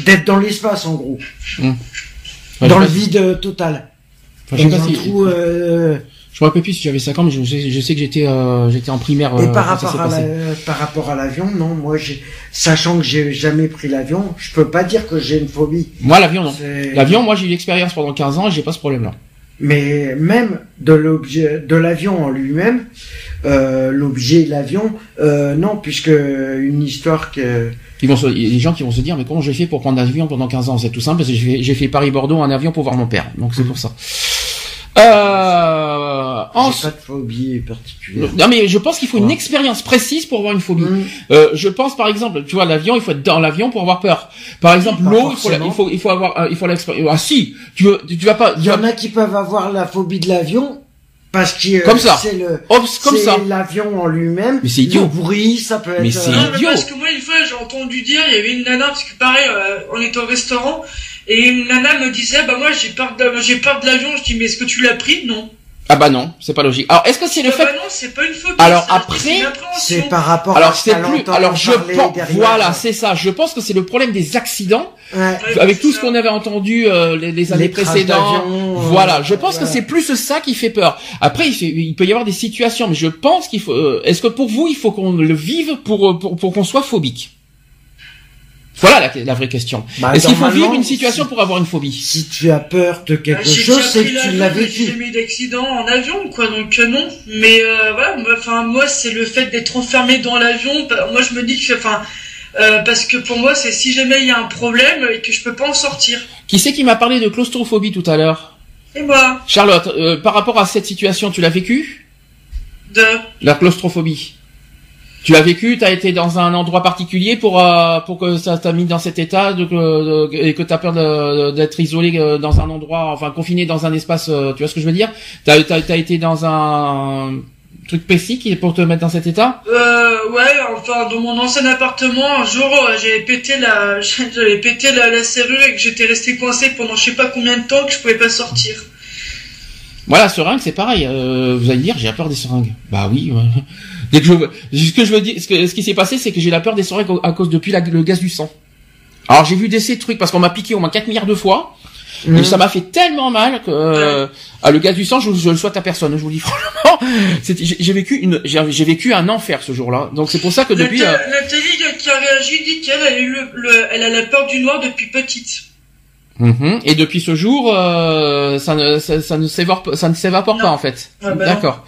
Speaker 6: d'être dans l'espace en gros,
Speaker 4: Ouais,
Speaker 6: dans le
Speaker 4: si-
Speaker 6: vide total.
Speaker 4: enfin,
Speaker 6: dans un
Speaker 4: si-
Speaker 6: trou euh,
Speaker 4: Je me rappelle plus si j'avais 5 ans, mais je sais, je sais que j'étais euh, j'étais en primaire.
Speaker 6: et
Speaker 4: euh,
Speaker 6: par rapport à la, par rapport à l'avion, non, moi sachant que j'ai jamais pris l'avion, je peux pas dire que j'ai une phobie.
Speaker 4: Moi l'avion non. L'avion, moi j'ai eu l'expérience pendant 15 ans et j'ai pas ce problème-là.
Speaker 6: Mais même de l'objet, de l'avion en lui-même, euh, l'objet, l'avion, euh, non, puisque une histoire que
Speaker 4: Ils vont se, il y a des gens qui vont se dire mais comment j'ai fait pour prendre l'avion pendant 15 ans? C'est tout simple parce que j'ai fait, Paris-Bordeaux en avion pour voir mon père. Donc c'est pour ça. Euh, en-
Speaker 6: pas de phobie particulière.
Speaker 4: non mais je pense qu'il faut une expérience précise pour avoir une phobie.
Speaker 6: Mm.
Speaker 4: Euh, je pense par exemple, tu vois, l'avion, il faut être dans l'avion pour avoir peur. Par exemple, l'eau, il faut, il faut, il faut avoir, euh, il faut l'expérience. Ah si, tu veux, tu, vas pas,
Speaker 6: Il y en a qui peuvent avoir la phobie de l'avion parce que euh,
Speaker 4: Comme ça.
Speaker 6: c'est le
Speaker 4: Ops, comme
Speaker 6: c'est
Speaker 4: ça.
Speaker 6: l'avion en lui-même.
Speaker 4: Mais c'est idiot.
Speaker 6: Le bruit, ça peut être.
Speaker 4: Mais c'est
Speaker 6: euh,
Speaker 5: Non, mais
Speaker 4: idiot.
Speaker 5: parce que moi, une fois, j'ai entendu dire, il y avait une nana, parce que pareil, euh, on était au restaurant, et une nana me disait, bah moi, j'ai peur de, j'ai peur de l'avion. Je dis, mais est-ce que tu l'as pris? Non.
Speaker 4: Ah bah non, c'est pas logique. Alors est-ce que c'est le
Speaker 5: Ah
Speaker 4: fait
Speaker 5: bah non, c'est pas une phobie.
Speaker 4: Alors
Speaker 5: ça,
Speaker 4: après,
Speaker 5: c'est
Speaker 6: par rapport à
Speaker 4: Alors
Speaker 6: ce
Speaker 4: c'est plus. Alors je pense. Voilà, c'est ça. Je pense que c'est le problème des accidents
Speaker 6: Ouais.
Speaker 4: Avec tout ce qu'on avait entendu euh, les, les années
Speaker 6: Les
Speaker 4: précédentes.
Speaker 6: euh,
Speaker 4: Voilà, je pense que c'est plus ça qui fait peur. Après, il, fait- il peut y avoir des situations, mais je pense qu'il faut. euh, Est-ce que pour vous, il faut qu'on le vive pour pour, pour qu'on soit phobique? Voilà la, la vraie question.
Speaker 6: Bah,
Speaker 4: Est-ce qu'il faut vivre une situation
Speaker 6: si-
Speaker 4: pour avoir une phobie?
Speaker 6: Si tu as peur de quelque
Speaker 5: j'ai
Speaker 6: chose, c'est que tu l'as
Speaker 5: J'ai
Speaker 6: vécu.
Speaker 5: jamais eu d'accident en avion, quoi, donc euh, non. Mais euh, voilà, moi, enfin moi, c'est le fait d'être enfermé dans l'avion. bah, moi, je me dis que, enfin, euh, parce que pour moi, c'est si jamais il y a un problème et que je peux pas en sortir.
Speaker 4: Qui c'est qui m'a parlé de claustrophobie tout à l'heure?
Speaker 5: Et moi,
Speaker 4: Charlotte, euh, par rapport à cette situation, tu l'as vécu?
Speaker 5: De,
Speaker 4: La claustrophobie Tu l'as vécu, t'as été dans un endroit particulier pour euh, pour que ça t'a mis dans cet état de, de- et que t'as peur d'être isolé euh, dans un endroit, enfin confiné dans un espace. euh, Tu vois ce que je veux dire? T'as t'as été dans un truc précis qui est pour te mettre dans cet état?
Speaker 5: Euh, ouais, enfin, dans mon ancien appartement, un jour, j'avais pété la, j'avais pété la, la serrure et que j'étais resté coincé pendant je sais pas combien de temps que je pouvais pas sortir.
Speaker 4: Voilà, seringue, c'est pareil. Euh, vous allez me dire, j'ai peur des seringues. Bah oui. ouais. Dès que je, ce que je veux dire, ce, que- ce qui s'est passé, c'est que j'ai la peur des seringues à cause depuis la- le gaz du sang. Alors j'ai vu des ces trucs parce qu'on m'a piqué au moins 4 milliards de fois.
Speaker 6: Mhm.
Speaker 4: Et ça m'a fait tellement mal que euh, ah, le gaz du sang, je, je le souhaite à personne. Je vous dis franchement, j'ai j'ai vécu une, j'ai j'ai vécu un enfer ce jour-là. Donc c'est pour ça que depuis. euh,
Speaker 5: Nathalie Nathalie qui a réagi dit qu'elle a eu le, le- elle a la peur du noir depuis petite.
Speaker 4: Mhm. Et depuis ce jour, euh, ça ne ça, ça ne s'évapore ça ne s'évapore
Speaker 5: Non.
Speaker 4: pas en fait.
Speaker 5: Ah bah.
Speaker 4: D'accord.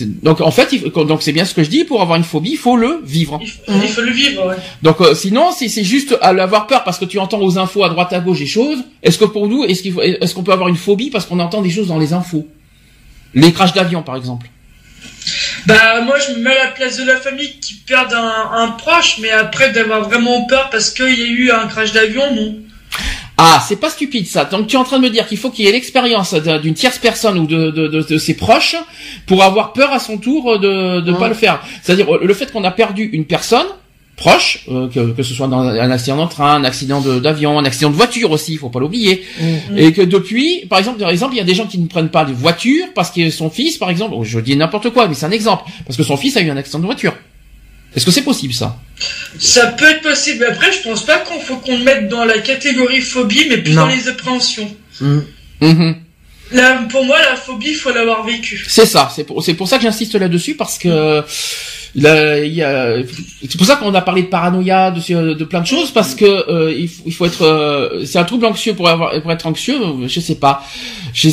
Speaker 4: Donc en fait, il donc c'est bien ce que je dis. Pour avoir une phobie, il faut le vivre.
Speaker 5: Il, faut- il faut le vivre, ouais.
Speaker 4: Donc euh, sinon, si c'est juste à l'avoir peur parce que tu entends aux infos à droite à gauche des choses, est-ce que pour nous, est-ce qu'il faut, est-ce qu'on peut avoir une phobie parce qu'on entend des choses dans les infos? Les crashs d'avion, par exemple.
Speaker 5: Bah, moi, je me mets à la place de la famille qui perd un, un proche, mais après d'avoir vraiment peur parce qu'il y a eu un crash d'avion, non.
Speaker 4: Ah, c'est pas stupide ça. Donc tu es en train de me dire qu'il faut qu'il y ait l'expérience d'un- d'une tierce personne ou de, de, de, de ses proches pour avoir peur à son tour de de pas le faire. C'est-à-dire euh, le fait qu'on a perdu une personne proche, euh, que, que ce soit dans un accident de train, un accident de- d'avion, un accident de voiture aussi, il faut pas l'oublier, et que depuis, par exemple, par exemple, il y a des gens qui ne prennent pas les voitures parce que son fils, par exemple, oh, je dis n'importe quoi, mais c'est un exemple, parce que son fils a eu un accident de voiture. Est-ce que c'est possible ça?
Speaker 5: Ça peut être possible. Après, je pense pas qu'on faut qu'on le mette dans la catégorie phobie, mais plus
Speaker 6: Non.
Speaker 5: dans les appréhensions.
Speaker 6: Mhm.
Speaker 5: Là, pour moi, la phobie, il faut l'avoir vécue.
Speaker 4: C'est ça, c'est pour, ça que j'insiste là-dessus parce que il y a, c'est pour ça qu'on a parlé de paranoïa, de, de plein de choses parce que euh, il, faut, il faut être, euh, c'est un trouble anxieux pour avoir, pour être anxieux, euh, je sais pas, c'est,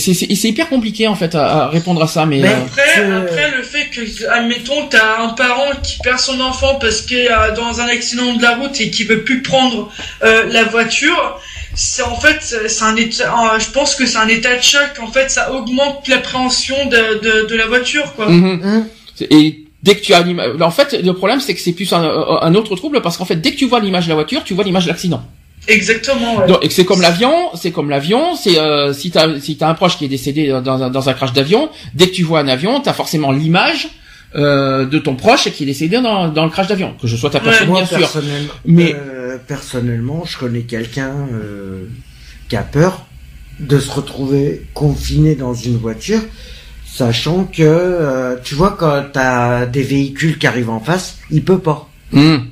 Speaker 4: hyper compliqué en fait à, à répondre à ça, mais,
Speaker 6: Mais-
Speaker 4: euh,
Speaker 5: Après,
Speaker 6: Je-
Speaker 5: après, le fait que, admettons, t'as un parent qui perd son enfant parce qu'il est euh, dans un accident de la route et qui veut plus prendre euh, la voiture, c'est en fait, c'est un état, euh, je pense que c'est un état de choc. En fait, ça augmente l'appréhension de, de, de la voiture, quoi.
Speaker 4: mhm. Et dès que tu as l'image, en fait, le problème c'est que c'est plus un, un autre trouble parce qu'en fait, dès que tu vois l'image de la voiture, tu vois l'image de l'accident.
Speaker 5: Exactement, ouais.
Speaker 4: Donc, et que c'est comme l'avion, c'est comme l'avion, c'est euh, si t'as si t'as un proche qui est décédé dans un, dans un crash d'avion, dès que tu vois un avion, t'as forcément l'image euh, de ton proche qui est décédé dans, dans le crash d'avion. Que je sois ta personne, bien sûr.
Speaker 6: personnellement,
Speaker 4: Mais-
Speaker 6: euh, personnellement, je connais quelqu'un euh, qui a peur de se retrouver confiné dans une voiture, sachant que, euh, tu vois, quand t'as des véhicules qui arrivent en face, il peut pas.
Speaker 4: Hum,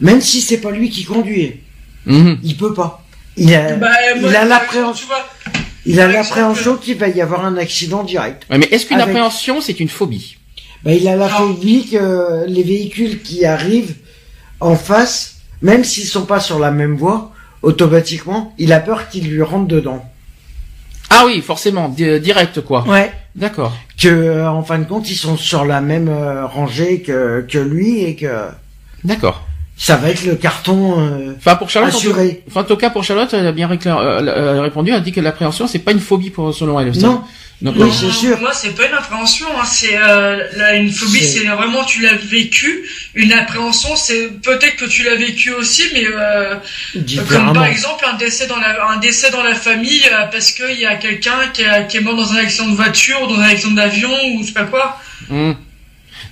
Speaker 6: Même si c'est pas lui qui conduit,
Speaker 4: hum.
Speaker 6: il peut pas. Il a,
Speaker 5: Bah, moi,
Speaker 6: il a
Speaker 5: par
Speaker 6: l'appréhension,
Speaker 5: exemple, tu vois,
Speaker 6: il a l'appréhension qu'il va y avoir un accident direct.
Speaker 4: Ouais, mais est-ce qu'une
Speaker 6: Avec-
Speaker 4: appréhension c'est une phobie?
Speaker 6: Bah, il a la phobie que les véhicules qui arrivent en face, même s'ils sont pas sur la même voie, automatiquement, il a peur qu'ils lui rentrent dedans.
Speaker 4: Ah oui, forcément, di- direct quoi.
Speaker 6: Ouais.
Speaker 4: D'accord.
Speaker 6: Que, euh, en fin de compte, ils sont sur la même euh, rangée que, que lui et que
Speaker 4: D'accord.
Speaker 6: ça va être le carton euh,
Speaker 4: Enfin pour Charlotte, en tout-
Speaker 6: assuré.
Speaker 4: enfin en tout cas pour Charlotte, elle a bien récla- euh, répondu, elle a dit que l'appréhension c'est pas une phobie pour selon elle.
Speaker 6: Non, Oui, c'est sûr.
Speaker 5: Moi, c'est pas une appréhension. Hein. C'est euh, là, une phobie,
Speaker 6: C'est-
Speaker 5: vraiment tu l'as vécu. Une appréhension, c'est peut-être que tu l'as vécu aussi, mais euh, comme par exemple un décès dans la un décès dans la famille euh, parce qu'il y a quelqu'un qui, est mort dans un accident de voiture, ou dans un accident d'avion ou je sais pas quoi.
Speaker 4: hum.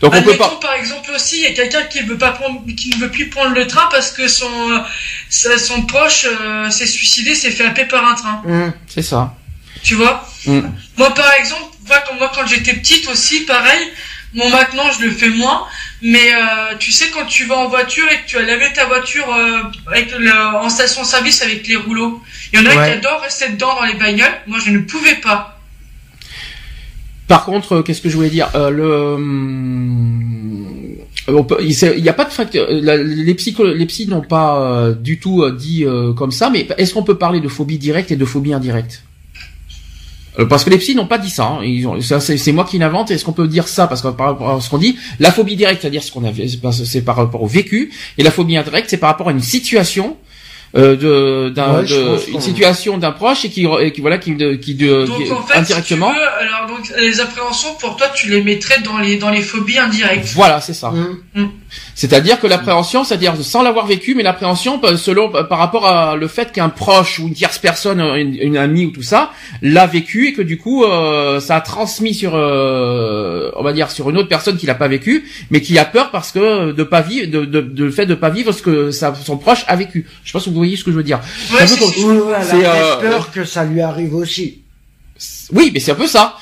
Speaker 4: Donc on peut pas.
Speaker 5: par exemple aussi, il y a quelqu'un qui veut pas prendre, qui ne veut plus prendre le train parce que son euh, son proche euh, s'est suicidé, s'est fait happer par un train.
Speaker 6: Hum,
Speaker 4: C'est ça.
Speaker 5: Tu vois?
Speaker 4: Mm.
Speaker 5: Moi, par exemple, moi quand, moi, quand j'étais petite aussi, pareil. Bon, maintenant, je le fais moins. Mais euh, tu sais, quand tu vas en voiture et que tu as lavé ta voiture euh, avec le, en station-service avec les rouleaux, il y en a
Speaker 6: Ouais.
Speaker 5: qui adorent rester dedans dans les bagnoles. Moi, je ne pouvais pas.
Speaker 4: Par contre, euh, qu'est-ce que je voulais dire Le, on peut- il c'est- il y a pas de facteur. la- Les psycho, les psys n'ont pas du tout dit comme ça. Mais est-ce qu'on peut parler de phobie directe et de phobie indirecte? Parce que les psys n'ont pas dit ça. hein. C'est moi qui l'invente. Est-ce qu'on peut dire ça? Parce que par rapport à ce qu'on dit, la phobie directe, c'est-à-dire ce qu'on a, c'est par rapport au vécu, et la phobie indirecte, c'est par rapport à une situation euh, de, d'un,
Speaker 6: Ouais, pense
Speaker 4: une situation d'un proche et qui, et qui voilà, qui, de, qui, de,
Speaker 5: Donc
Speaker 4: qui-
Speaker 5: en fait,
Speaker 4: indirectement.
Speaker 5: si tu veux, alors donc les appréhensions pour toi, tu les mettrais dans les dans les phobies indirectes.
Speaker 4: Voilà, c'est ça.
Speaker 6: Hum.
Speaker 4: C'est-à-dire que l'appréhension, c'est-à-dire sans l'avoir vécu, mais l'appréhension euh, selon par rapport à le fait qu'un proche ou une tierce personne, une, une amie ou tout ça, l'a vécu et que du coup euh, ça a transmis sur, euh, on va dire sur une autre personne qui l'a pas vécu, mais qui a peur parce que de pas vivre, de, de, de le fait de pas vivre ce que sa, son proche a vécu. Je pas si vous voyez ce que je veux dire.
Speaker 5: Ouais,
Speaker 4: C'est euh,
Speaker 6: peur que ça lui arrive aussi.
Speaker 4: Oui, mais c'est un peu ça.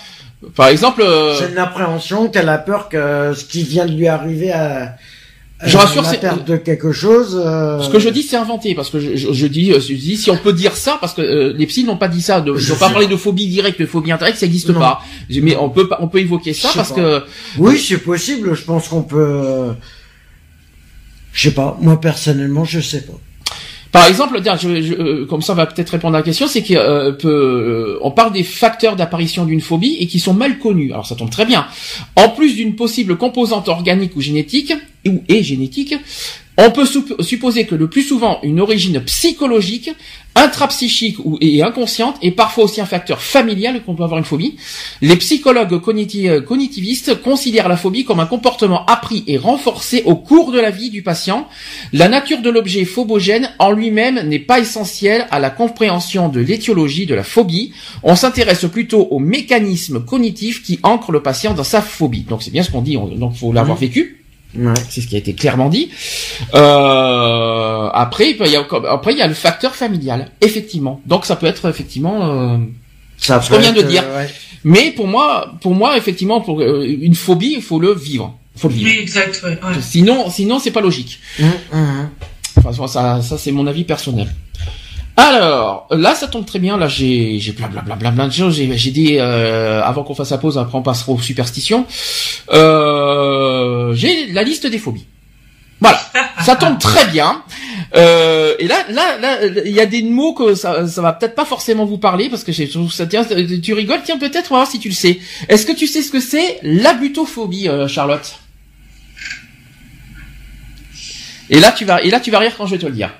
Speaker 4: Par exemple, euh,
Speaker 6: C'est une appréhension qu'elle a peur que ce qui vient de lui arriver à,
Speaker 4: Je
Speaker 6: à
Speaker 4: rassure,
Speaker 6: la
Speaker 4: c'est-
Speaker 6: de quelque chose. euh,
Speaker 4: Ce que je dis, c'est inventé parce que je, je, je dis, euh, je dis, si on peut dire ça, parce que euh, les psys n'ont pas dit ça, de, ils
Speaker 6: Je
Speaker 4: n'ont pas parlé de phobie directe, de phobie indirecte, ça n'existe
Speaker 6: Non.
Speaker 4: pas. Mais on peut, pas- on peut évoquer ça
Speaker 6: Je
Speaker 4: parce
Speaker 6: pas.
Speaker 4: que
Speaker 6: Oui, c'est possible. Je pense qu'on peut. euh, Je sais pas. Moi personnellement, je sais pas.
Speaker 4: Par exemple, euh, comme ça on va peut-être répondre à la question, c'est qu'on euh, on parle des facteurs d'apparition d'une phobie et qui sont mal connus. Alors ça tombe très bien. En plus d'une possible composante organique ou génétique ou et génétique, on peut sup- supposer que le plus souvent une origine psychologique, intrapsychique ou et inconsciente et parfois aussi un facteur familial qu'on peut avoir une phobie. Les psychologues cogniti- euh, cognitivistes considèrent la phobie comme un comportement appris et renforcé au cours de la vie du patient la nature de l'objet phobogène en lui-même n'est pas essentielle à la compréhension de l'étiologie de la phobie. On s'intéresse plutôt aux mécanismes cognitifs qui ancrent le patient dans sa phobie. Donc c'est bien ce qu'on dit, on- donc faut l'avoir vécu.
Speaker 6: Ouais.
Speaker 4: C'est ce qui a été clairement dit. Euh, après, il peut y a, après, il y a le facteur familial, effectivement. Donc ça peut être effectivement. euh,
Speaker 6: Ça
Speaker 4: Ce qu'on vient de dire.
Speaker 6: euh, ouais.
Speaker 4: Mais pour moi, pour moi, effectivement, pour euh, une phobie, il faut le vivre. Il faut le vivre.
Speaker 5: Oui, exact, ouais. ouais.
Speaker 4: Sinon, sinon, c'est pas logique.
Speaker 6: Hum, hum.
Speaker 4: Enfin, ça, ça c'est mon avis personnel. Alors, là, ça tombe très bien. Là, j'ai, j'ai blablabla bla, bla, de choses. J'ai, j'ai dit, euh, avant qu'on fasse la pause, après on passera aux superstitions. Euh, j'ai la liste des phobies. Voilà, ça tombe très bien. Euh, et là, là, là, il y a des mots que ça, ça va peut-être pas forcément vous parler parce que j'ai- je trouve ça tiens, tu rigoles, tiens peut-être, on va voir si tu le sais. Est-ce que tu sais ce que c'est la butophobie, euh, Charlotte? Et là, tu vas, et là, tu vas rire quand je vais te le dire.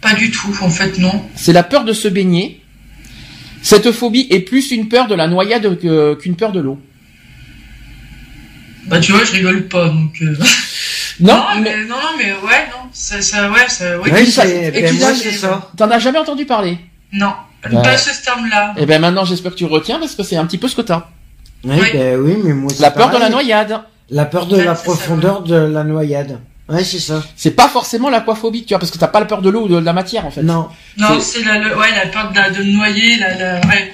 Speaker 5: Pas du tout, en fait, non.
Speaker 4: c'est la peur de se baigner. Cette phobie est plus une peur de la noyade qu'une peur de l'eau.
Speaker 5: Bah tu vois, je rigole pas, donc. euh,
Speaker 4: Non,
Speaker 5: non,
Speaker 4: mais
Speaker 5: mais, non, non, mais ouais, non, ça, ça, ouais, ça, ouais.
Speaker 6: Ouais, c'est-
Speaker 4: et
Speaker 6: ben, c'est ça.
Speaker 4: t'en as jamais entendu parler?
Speaker 5: Non,
Speaker 4: Bah.
Speaker 5: pas ce terme-là.
Speaker 4: Eh ben maintenant, j'espère que tu retiens parce que c'est un petit peu ce que t'as.
Speaker 5: Oui.
Speaker 6: ben oui, mais moi c'est
Speaker 4: La peur de la noyade.
Speaker 6: La peur de
Speaker 5: Ouais,
Speaker 6: la
Speaker 5: ça,
Speaker 6: profondeur de la noyade. Ouais, c'est ça.
Speaker 4: C'est pas forcément l'aquaphobie, tu vois, parce que t'as pas la peur de l'eau ou de la matière en fait.
Speaker 6: Non.
Speaker 5: Non,
Speaker 4: c'est-
Speaker 5: la, le- ouais, la peur de, de noyer, la, la, ouais.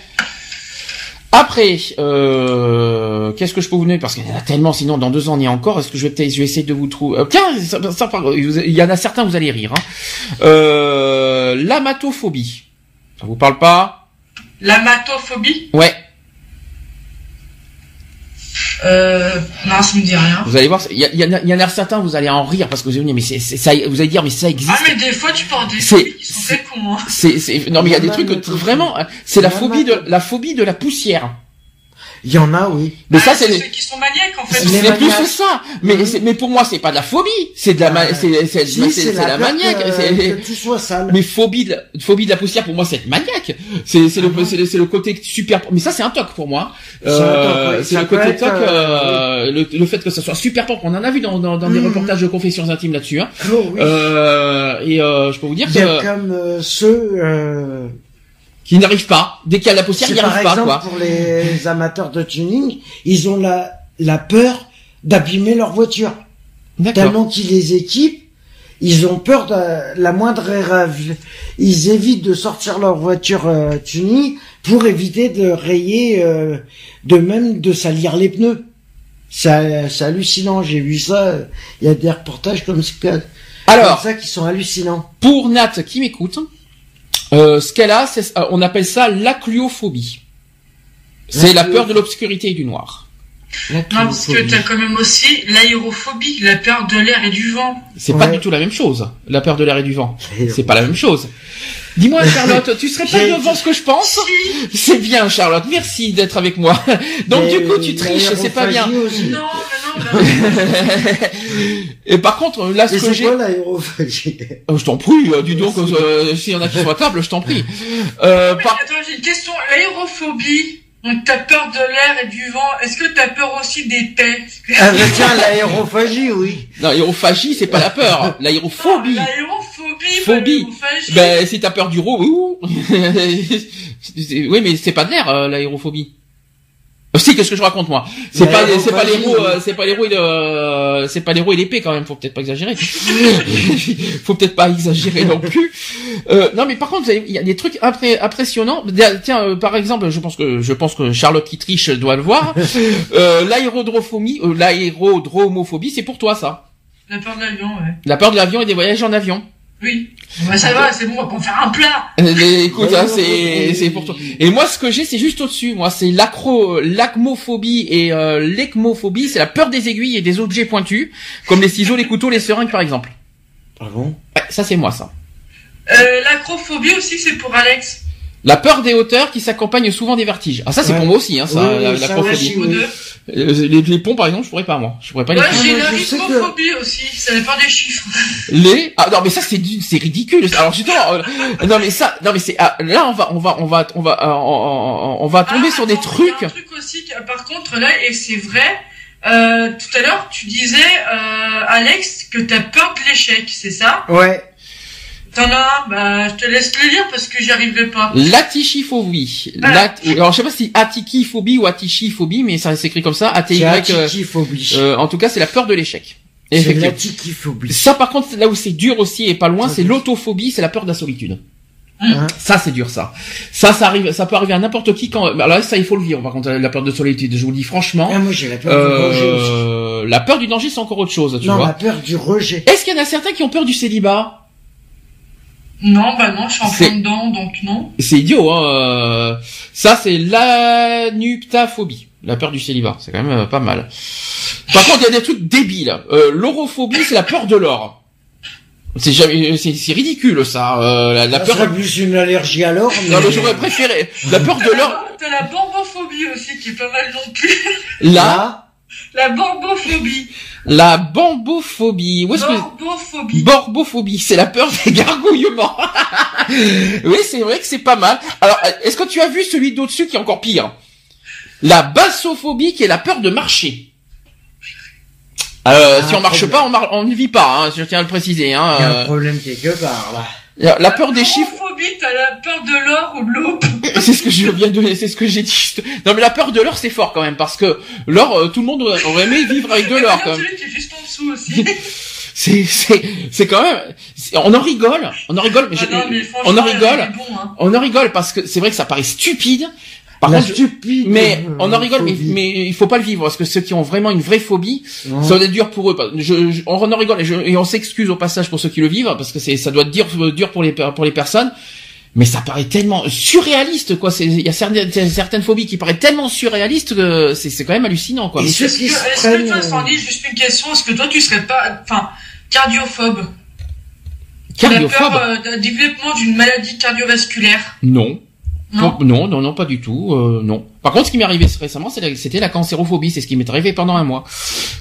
Speaker 4: Après, euh, qu'est-ce que je peux vous donner? Parce qu'il y en a tellement, sinon dans deux ans on y est encore. Est-ce que je vais peut-être, je vais essayer de vous trouver. euh, tiens, ça, ça, il y en a certains, vous allez rire. Hein. Euh, l'amatophobie. Ça vous parle pas?
Speaker 5: L'amatophobie,
Speaker 4: Ouais.
Speaker 5: Euh, non, ça me dit rien.
Speaker 4: Vous allez voir, il y, y en a- il y en a certains, vous allez en rire parce que vous allez dire, mais c'est, c'est- ça, vous allez dire, mais ça existe.
Speaker 5: Ah, mais des fois, tu parles des
Speaker 4: C'est-
Speaker 5: phobies qui sont
Speaker 4: c'est-
Speaker 5: très cons, hein.
Speaker 4: C'est, c'est, non mais il y a des trucs que, vraiment, c'est la phobie de, la phobie de la poussière.
Speaker 6: Il y en a, oui.
Speaker 4: Mais
Speaker 5: Ah,
Speaker 4: ça c'est,
Speaker 5: c'est
Speaker 4: les-
Speaker 5: ceux qui sont maniaques, en fait.
Speaker 4: c'est, c'est plus que ça. Mais, c'est- mais pour moi c'est pas de la phobie, c'est de la, ma-
Speaker 6: Euh,
Speaker 4: c'est, c'est,
Speaker 6: Si,
Speaker 4: c'est, c'est la,
Speaker 6: peur
Speaker 4: maniaque.
Speaker 6: que,
Speaker 4: c'est-
Speaker 6: que tout soit sale.
Speaker 4: mais phobie de, la, phobie de la poussière pour moi c'est être maniaque. C'est, c'est le,
Speaker 6: Ah
Speaker 4: c'est le, c'est le côté super. Mais ça c'est un toc pour moi.
Speaker 6: C'est un
Speaker 4: Euh,
Speaker 6: toc, ouais.
Speaker 4: c'est le
Speaker 6: peut
Speaker 4: côté toc,
Speaker 6: euh,
Speaker 4: euh, le, le fait que ça soit super propre. On en a vu dans, dans, dans des
Speaker 6: Mhm.
Speaker 4: reportages de confessions intimes là-dessus. Hein.
Speaker 6: Oh, oui.
Speaker 4: Euh, et euh, je peux vous dire
Speaker 6: Il y a
Speaker 4: que
Speaker 6: comme euh, ceux euh,
Speaker 4: qui n'arrivent pas. Dès qu'il y a de la poussière, ils n'y arrivent pas
Speaker 6: exemple
Speaker 4: quoi.
Speaker 6: pour les amateurs de tuning, ils ont la la peur d'abîmer leur voiture. Tellement qu'ils les équipent, ils ont peur de la moindre erreur. Ils évitent de sortir leur voiture euh, tuning pour éviter de rayer, euh, de même de salir les pneus. C'est hallucinant, j'ai vu ça. Il y a des reportages comme ça, comme
Speaker 4: Alors,
Speaker 6: ça qui sont hallucinants.
Speaker 4: pour Nat qui m'écoute, euh, ce qu'elle a, c'est, euh, on appelle ça l'acluophobie. C'est la peur de l'obscurité et du noir.
Speaker 5: Non, parce que t'as quand même aussi l'aérophobie, la peur de l'air et du vent.
Speaker 4: C'est pas du tout la même chose. La peur de l'air et du vent. C'est pas la même chose. Dis-moi, Charlotte, tu serais pas devant ce que je pense
Speaker 5: Si
Speaker 4: C'est bien, Charlotte. Merci d'être avec moi. Donc
Speaker 6: Mais
Speaker 4: du coup, tu triches, c'est pas bien.
Speaker 6: aussi.
Speaker 5: Non, mais non,
Speaker 4: Et par contre, là, ce
Speaker 6: Et
Speaker 4: que
Speaker 6: c'est
Speaker 4: j'ai...
Speaker 6: quoi l'aérophagie?
Speaker 4: Euh, je t'en prie, euh, dis donc, euh, s'il y en a qui sont à table, je t'en prie. Euh,
Speaker 5: Mais
Speaker 4: par-
Speaker 5: attends, j'ai une question. L'aérophobie, donc t'as peur de l'air et du vent. Est-ce que t'as peur aussi des paix
Speaker 6: Ah bah tiens, l'aérophagie, oui.
Speaker 4: Non, l'aérophagie, c'est pas la peur. L'aérophobie.
Speaker 5: L'aérophobie,
Speaker 4: Phobie. Ben, si t'as peur du roux, oui, mais c'est pas de l'air, euh, l'aérophobie. Euh, Si, qu'est-ce que je raconte moi C'est pas, c'est pas les roues, euh, c'est pas les roues et le, euh, c'est pas les roues et l'épée quand même. Faut peut-être pas exagérer. faut peut-être pas exagérer non plus. Euh, non, mais par contre, il y a des trucs impré- impressionnants. Tiens, euh, par exemple, je pense que je pense que Charlotte qui triche doit le voir. Euh, l'aérodrophobie, euh, l'aérodromophobie, c'est pour toi ça.
Speaker 5: La peur de l'avion, ouais.
Speaker 4: La peur de l'avion et des voyages en avion.
Speaker 5: Oui. Bah ça va, c'est bon, on va pas en faire un plat.
Speaker 4: Mais écoute, hein, c'est pour toi. Et moi, ce que j'ai, c'est juste au-dessus. Moi, c'est l'acro, l'acmophobie et euh, l'ecmophobie. C'est la peur des aiguilles et des objets pointus, comme les ciseaux, les couteaux, les seringues, par exemple.
Speaker 6: Ah bon?
Speaker 4: Ouais, ça, c'est moi, ça.
Speaker 5: Euh, l'acrophobie aussi, c'est pour Alex.
Speaker 4: La peur des hauteurs qui s'accompagne souvent des vertiges. Ah, ça, c'est
Speaker 6: Ouais.
Speaker 4: pour moi aussi, hein, ça,
Speaker 6: Oui,
Speaker 4: la-
Speaker 6: ça
Speaker 4: l'acrophobie.
Speaker 6: aussi,
Speaker 5: Ou
Speaker 6: oui.
Speaker 5: deux.
Speaker 4: Euh, les, les ponts, par exemple, je pourrais pas, moi. Je pourrais pas les
Speaker 5: Moi,
Speaker 4: faire.
Speaker 5: j'ai
Speaker 6: moi,
Speaker 5: la
Speaker 6: je sais que-
Speaker 5: aussi, la peur des chiffres.
Speaker 4: Les ah non mais ça c'est c'est ridicule alors justement euh, non mais ça non mais c'est ah, là on va on va on va on va euh, on, va tomber
Speaker 5: Ah,
Speaker 4: sur des
Speaker 5: attends, y a
Speaker 4: trucs
Speaker 5: un truc aussi, que- par contre, là, et c'est vrai, euh, tout à l'heure, tu disais, euh, Alex, que t'as peur de l'échec, c'est ça?
Speaker 6: Ouais.
Speaker 5: T'en as Bah, je te laisse le lire parce que j'y arriverai pas.
Speaker 4: L'atichiphobie. Lat- Alors je sais pas si atichiphobie ou atichiphobie, mais ça s'écrit comme ça. ATY. Euh,
Speaker 6: tikiphobie.
Speaker 4: euh, en tout cas, c'est la peur de l'échec.
Speaker 6: C'est
Speaker 4: Effectivement.
Speaker 6: la tikiphobie.
Speaker 4: Ça, par contre, c'est là où c'est dur aussi et pas loin, c'est l'autophobie, c'est la peur de la solitude.
Speaker 6: Hein
Speaker 4: Ça, c'est dur, ça. Ça, ça arrive, ça peut arriver à n'importe qui quand. Alors là, ça, il faut le vivre. Par contre, la peur de solitude, je vous le dis franchement.
Speaker 6: Ah, moi j'ai la peur du rejet aussi.
Speaker 4: Euh, la peur du danger, c'est encore autre chose, tu
Speaker 6: Non,
Speaker 4: vois.
Speaker 6: la peur du rejet.
Speaker 4: Est-ce qu'il y en a certains qui ont peur du célibat?
Speaker 5: Non, bah non, je suis en plein dedans, donc non.
Speaker 4: C'est idiot, hein. euh, Ça, c'est l'anuptaphobie. La peur du célibat. C'est quand même euh, pas mal. Par contre, il y a des trucs débiles. Euh, L'orophobie, c'est la peur de l'or. C'est jamais, c'est ridicule, ça. Euh, la, la
Speaker 6: Ça
Speaker 4: peur.
Speaker 6: serait plus une allergie alors, mais...
Speaker 4: Non, mais j'aurais préféré. La peur de l'or.
Speaker 5: T'as la borbophobie aussi, qui est pas mal non plus.
Speaker 4: La,
Speaker 6: Là,
Speaker 5: La borbophobie.
Speaker 4: La bambophobie. Où est-ce que
Speaker 5: Borbophobie.
Speaker 4: Borbophobie, c'est la peur des gargouillements. oui, c'est vrai que c'est pas mal. Alors, est-ce que tu as vu celui d'au-dessus qui est encore pire? La bassophobie, qui est la peur de marcher. Euh,
Speaker 6: Ah,
Speaker 4: si on marche
Speaker 6: problème.
Speaker 4: pas, on, mar- on ne vit pas. Hein, je tiens à le préciser. Hein,
Speaker 6: il y a un
Speaker 4: euh,
Speaker 6: problème quelque part, là.
Speaker 4: La- la peur des chiffres,
Speaker 5: t'as la peur de l'or ou de l'eau.
Speaker 4: c'est ce que je viens de donner, c'est ce que j'ai dit. Non, mais la peur de l'or, c'est fort quand même, parce que l'or, euh, tout le monde aurait aimé vivre avec de l'or quand même.
Speaker 5: Celui qui est juste en dessous aussi.
Speaker 4: C'est, c'est, c'est quand même. On en rigole, on en rigole, mais,
Speaker 5: Ah
Speaker 4: je-
Speaker 5: non, mais
Speaker 4: on en rigole.
Speaker 5: hein.
Speaker 4: On en rigole parce que c'est vrai que ça paraît stupide. Par
Speaker 6: la
Speaker 4: contre, je-
Speaker 6: stupide.
Speaker 4: mais on en rigole, mais, mais il faut pas le vivre parce que ceux qui ont vraiment une vraie phobie,
Speaker 6: Non.
Speaker 4: ça doit être dur pour eux. Je, je- on en rigole et, je- et on s'excuse au passage pour ceux qui le vivent parce que c'est, ça doit être dur, dur pour les pour les personnes. Mais ça paraît tellement surréaliste, quoi. C'est, il y a certaines, certaines phobies qui paraissent tellement surréalistes que c'est, c'est quand même hallucinant, quoi.
Speaker 5: Est-ce que, est-ce que
Speaker 6: prennent...
Speaker 5: toi,
Speaker 6: euh,
Speaker 5: Sandy, juste une question, est-ce que toi, tu serais pas, enfin, cardiophobe?
Speaker 4: Cardiophobe
Speaker 5: La peur euh, d'un développement d'une maladie cardiovasculaire?
Speaker 4: Non.
Speaker 5: Non.
Speaker 4: non, non, non, pas du tout, euh, non. Par contre, ce qui m'est arrivé récemment, la- c'était la cancérophobie, c'est ce qui m'est arrivé pendant un mois.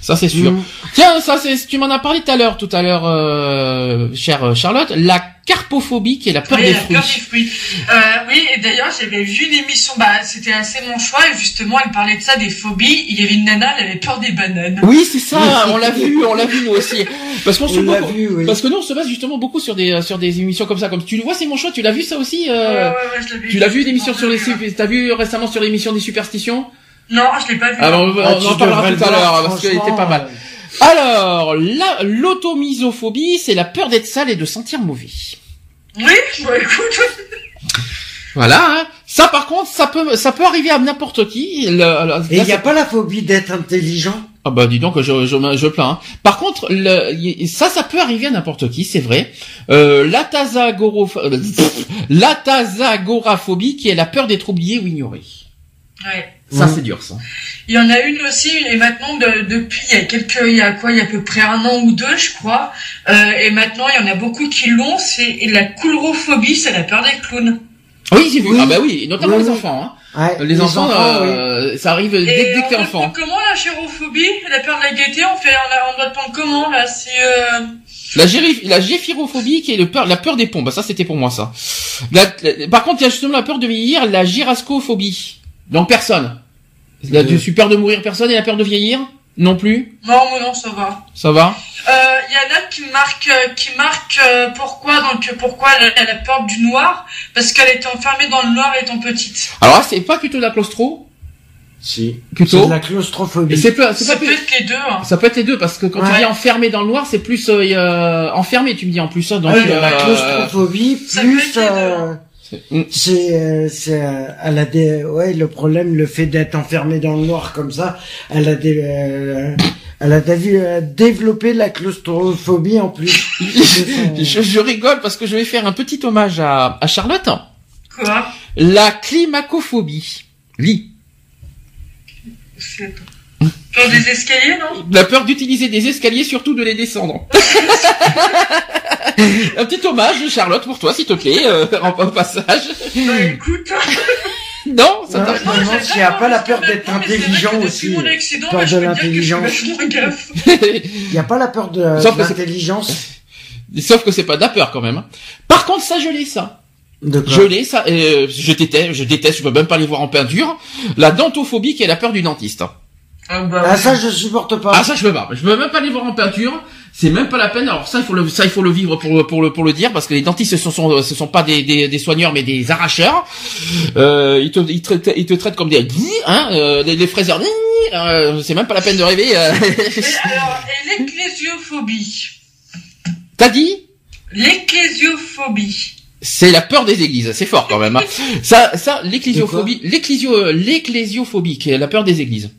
Speaker 4: Ça, c'est sûr.
Speaker 6: Mm.
Speaker 4: Tiens, ça, c'est, tu m'en as parlé tout à l'heure, tout à l'heure, euh, chère euh, Charlotte, la carpophobie, qui est la peur
Speaker 5: Oui,
Speaker 4: des
Speaker 5: la
Speaker 4: fruits.
Speaker 5: peur des fruits. Euh, oui, et d'ailleurs, j'avais vu une émission, bah, c'était assez mon choix, et justement, elle parlait de ça, des phobies. Il y avait une nana, elle avait peur des bananes.
Speaker 4: Oui, c'est ça, on l'a vu, on l'a vu nous aussi. Parce qu'on se
Speaker 6: On l'a
Speaker 4: beaucoup-
Speaker 6: vu, oui.
Speaker 4: parce que nous, on se base justement beaucoup sur des, sur des émissions comme ça, comme tu le vois, c'est mon choix, tu l'as vu ça aussi, euh,
Speaker 5: Ouais, ouais, ouais, je
Speaker 4: tu l'as vu
Speaker 5: une
Speaker 4: l'émission sur les, t'as vu récemment sur l'émission des superstitions?
Speaker 5: Non, je l'ai pas vu.
Speaker 4: Alors, on,
Speaker 6: Ah,
Speaker 4: on
Speaker 6: tu
Speaker 4: en parlera tout à l'heure, parce qu'elle était pas mal. Alors, la, l'automisophobie, c'est la peur d'être sale et de sentir mauvais.
Speaker 5: Oui, bah, écoute.
Speaker 4: Voilà, hein. ça par contre, ça peut, ça peut arriver à n'importe qui. Le- le-
Speaker 6: Et il n'y a
Speaker 4: c'est-
Speaker 6: pas la phobie d'être intelligent?
Speaker 4: Ah bah dis donc, je, je, je plains. hein. Par contre, le, ça, ça peut arriver à n'importe qui, c'est vrai. Euh, qui est la peur d'être oublié ou ignoré.
Speaker 5: Ouais.
Speaker 4: Ça, c'est dur, ça.
Speaker 5: Il y en a une aussi, et maintenant, de- depuis, il y a quelques, il y a quoi, il y a à peu près un an ou deux, je crois, euh, et maintenant, il y en a beaucoup qui l'ont, c'est la coulrophobie, c'est la peur des clowns.
Speaker 4: Oui, j'ai vu.
Speaker 6: Oui.
Speaker 4: Ah bah oui, notamment
Speaker 6: Oui,
Speaker 4: les enfants. Hein.
Speaker 6: Ouais,
Speaker 4: Les, enfants, euh, ça arrive dès, dès que t'es enfant.
Speaker 5: comment la chérophobie, la peur de la gaieté, on fait, on, a- on doit prendre comment là si euh...
Speaker 4: La, la géphirophobie qui est le peur, la peur des pompes. Ça, c'était pour moi, ça. La- la- par contre, il y a justement la peur de vieillir, la gyrascophobie. Donc, personne. La,
Speaker 6: Euh.
Speaker 4: du super de mourir, personne. Et la peur de vieillir Non plus
Speaker 5: Non, mais non, ça va.
Speaker 4: Ça va
Speaker 5: Euh, Il y en a qui marquent, euh, qui marquent euh, pourquoi donc euh, pourquoi elle, a peur du noir? Parce qu'elle était enfermée dans le noir étant petite.
Speaker 4: Alors là, c'est pas plutôt de la claustro
Speaker 6: Si.
Speaker 4: Plutôt.
Speaker 6: C'est de la
Speaker 4: Et
Speaker 6: claustrophobie.
Speaker 4: c'est pas,
Speaker 5: Ça
Speaker 4: pas
Speaker 5: peut
Speaker 4: plus-
Speaker 5: être les deux. Hein.
Speaker 4: Ça peut être les deux, parce que quand tu
Speaker 6: Ouais.
Speaker 4: dis enfermé dans le noir, c'est plus euh, euh, enfermé, tu me dis en plus. hein, donc,
Speaker 6: Ouais, la
Speaker 4: euh,
Speaker 6: claustrophobie
Speaker 5: ça peut
Speaker 6: plus
Speaker 5: être les deux.
Speaker 4: Mm.
Speaker 6: c'est euh, c'est euh, elle a des ouais le problème le fait d'être enfermée dans le noir comme ça elle a des euh, elle a des- euh, développé la claustrophobie en plus
Speaker 4: je, je rigole parce que je vais faire un petit hommage à, à Charlotte.
Speaker 5: Quoi?
Speaker 4: La climacophobie. Lit.
Speaker 5: C'est- Peur des escaliers, non?
Speaker 4: La peur d'utiliser des escaliers, surtout de les descendre. un petit hommage, Charlotte, pour toi, s'il te plaît, euh, en, en passage.
Speaker 5: Bah écoute.
Speaker 4: Non, ça
Speaker 6: Non,
Speaker 4: t'a-
Speaker 6: non, non, y a pas la peur d'être intelligent aussi, peur
Speaker 5: je
Speaker 6: de l'intelligence. il y a pas la peur de,
Speaker 4: Sauf
Speaker 6: de
Speaker 4: que c'est-
Speaker 6: l'intelligence
Speaker 4: Sauf que c'est pas de la peur quand même. hein. Par contre, ça, je l'ai, ça.
Speaker 6: de quoi?
Speaker 4: Je l'ai, ça. euh, je déteste, je déteste, je peux même pas les voir en peinture. La dentophobie qui est la peur du dentiste.
Speaker 5: Ah bah,
Speaker 6: ah ça je supporte pas
Speaker 4: Ah ça je peux pas. Je peux même pas les voir en peinture. C'est même pas la peine. Alors ça il faut le ça il faut le vivre pour le pour le pour le dire parce que les dentistes ce sont sont- ce sont pas des des, des soigneurs mais des arracheurs. Euh, ils te ils te traitent, ils te traitent comme des hein euh, les, les fraiseurs. Euh, c'est même pas la peine de rêver. euh.
Speaker 5: Et alors, et l'ecclésiophobie
Speaker 4: T'as dit?
Speaker 5: L'ecclésiophobie.
Speaker 4: c'est la peur des églises. C'est fort quand même. hein. Ça ça l'ecclésiophobie l'ecclésio l'ecclésiophobie qui est la peur des églises.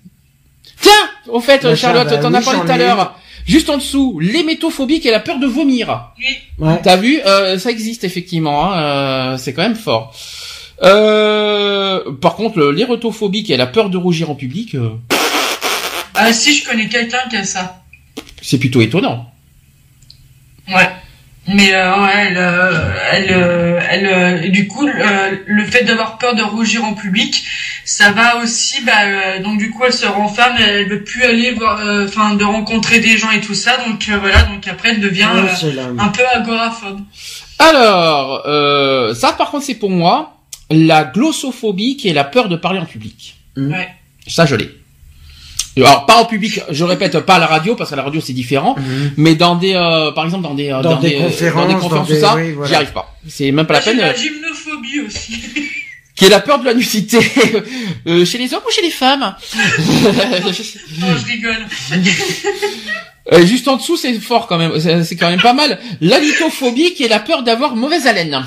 Speaker 4: Tiens, au fait
Speaker 6: Bah,
Speaker 4: Charlotte,
Speaker 6: bah
Speaker 4: t'en as parlé tout à l'heure. Juste en dessous, l'hémétophobie qui est la peur de vomir.
Speaker 5: Oui.
Speaker 6: ouais.
Speaker 4: T'as vu, euh, ça existe effectivement. Hein, euh, c'est quand même fort. Euh, par contre, qui est la peur de rougir en public, euh,
Speaker 5: Ah si, je connais quelqu'un qui a ça.
Speaker 4: c'est plutôt étonnant.
Speaker 5: Ouais. Mais euh, ouais, elle, euh, elle, euh, elle, euh, du coup, euh, le fait d'avoir peur de rougir en public, ça va aussi, bah, euh, donc du coup, elle se renferme, elle veut plus aller voir, euh, enfin, de rencontrer des gens et tout ça, donc euh, voilà, donc après, elle devient euh,
Speaker 6: la-
Speaker 5: un peu agoraphobe.
Speaker 4: Alors, euh, ça par contre, c'est pour moi la glossophobie, qui est la peur de parler en public.
Speaker 6: Mm.
Speaker 5: Ouais.
Speaker 4: Ça, je l'ai. Alors, pas en public, je répète, pas à la radio, parce qu'à la radio, c'est différent.
Speaker 6: Mhm.
Speaker 4: Mais dans des, euh, par exemple, dans des, euh,
Speaker 6: Dans des
Speaker 4: euh,
Speaker 6: conférences,
Speaker 4: dans des
Speaker 6: dans
Speaker 4: conférences,
Speaker 6: des-
Speaker 4: tout ça,
Speaker 6: oui, voilà.
Speaker 4: j'y arrive pas. C'est même pas la peine.
Speaker 5: la gymnophobie aussi.
Speaker 4: qui est la peur de la nudité euh, chez les hommes ou chez les femmes.
Speaker 5: non, je rigole.
Speaker 4: Euh, juste en dessous, c'est fort quand même. C'est quand même pas mal. L'alitophobie, qui est la peur d'avoir mauvaise haleine.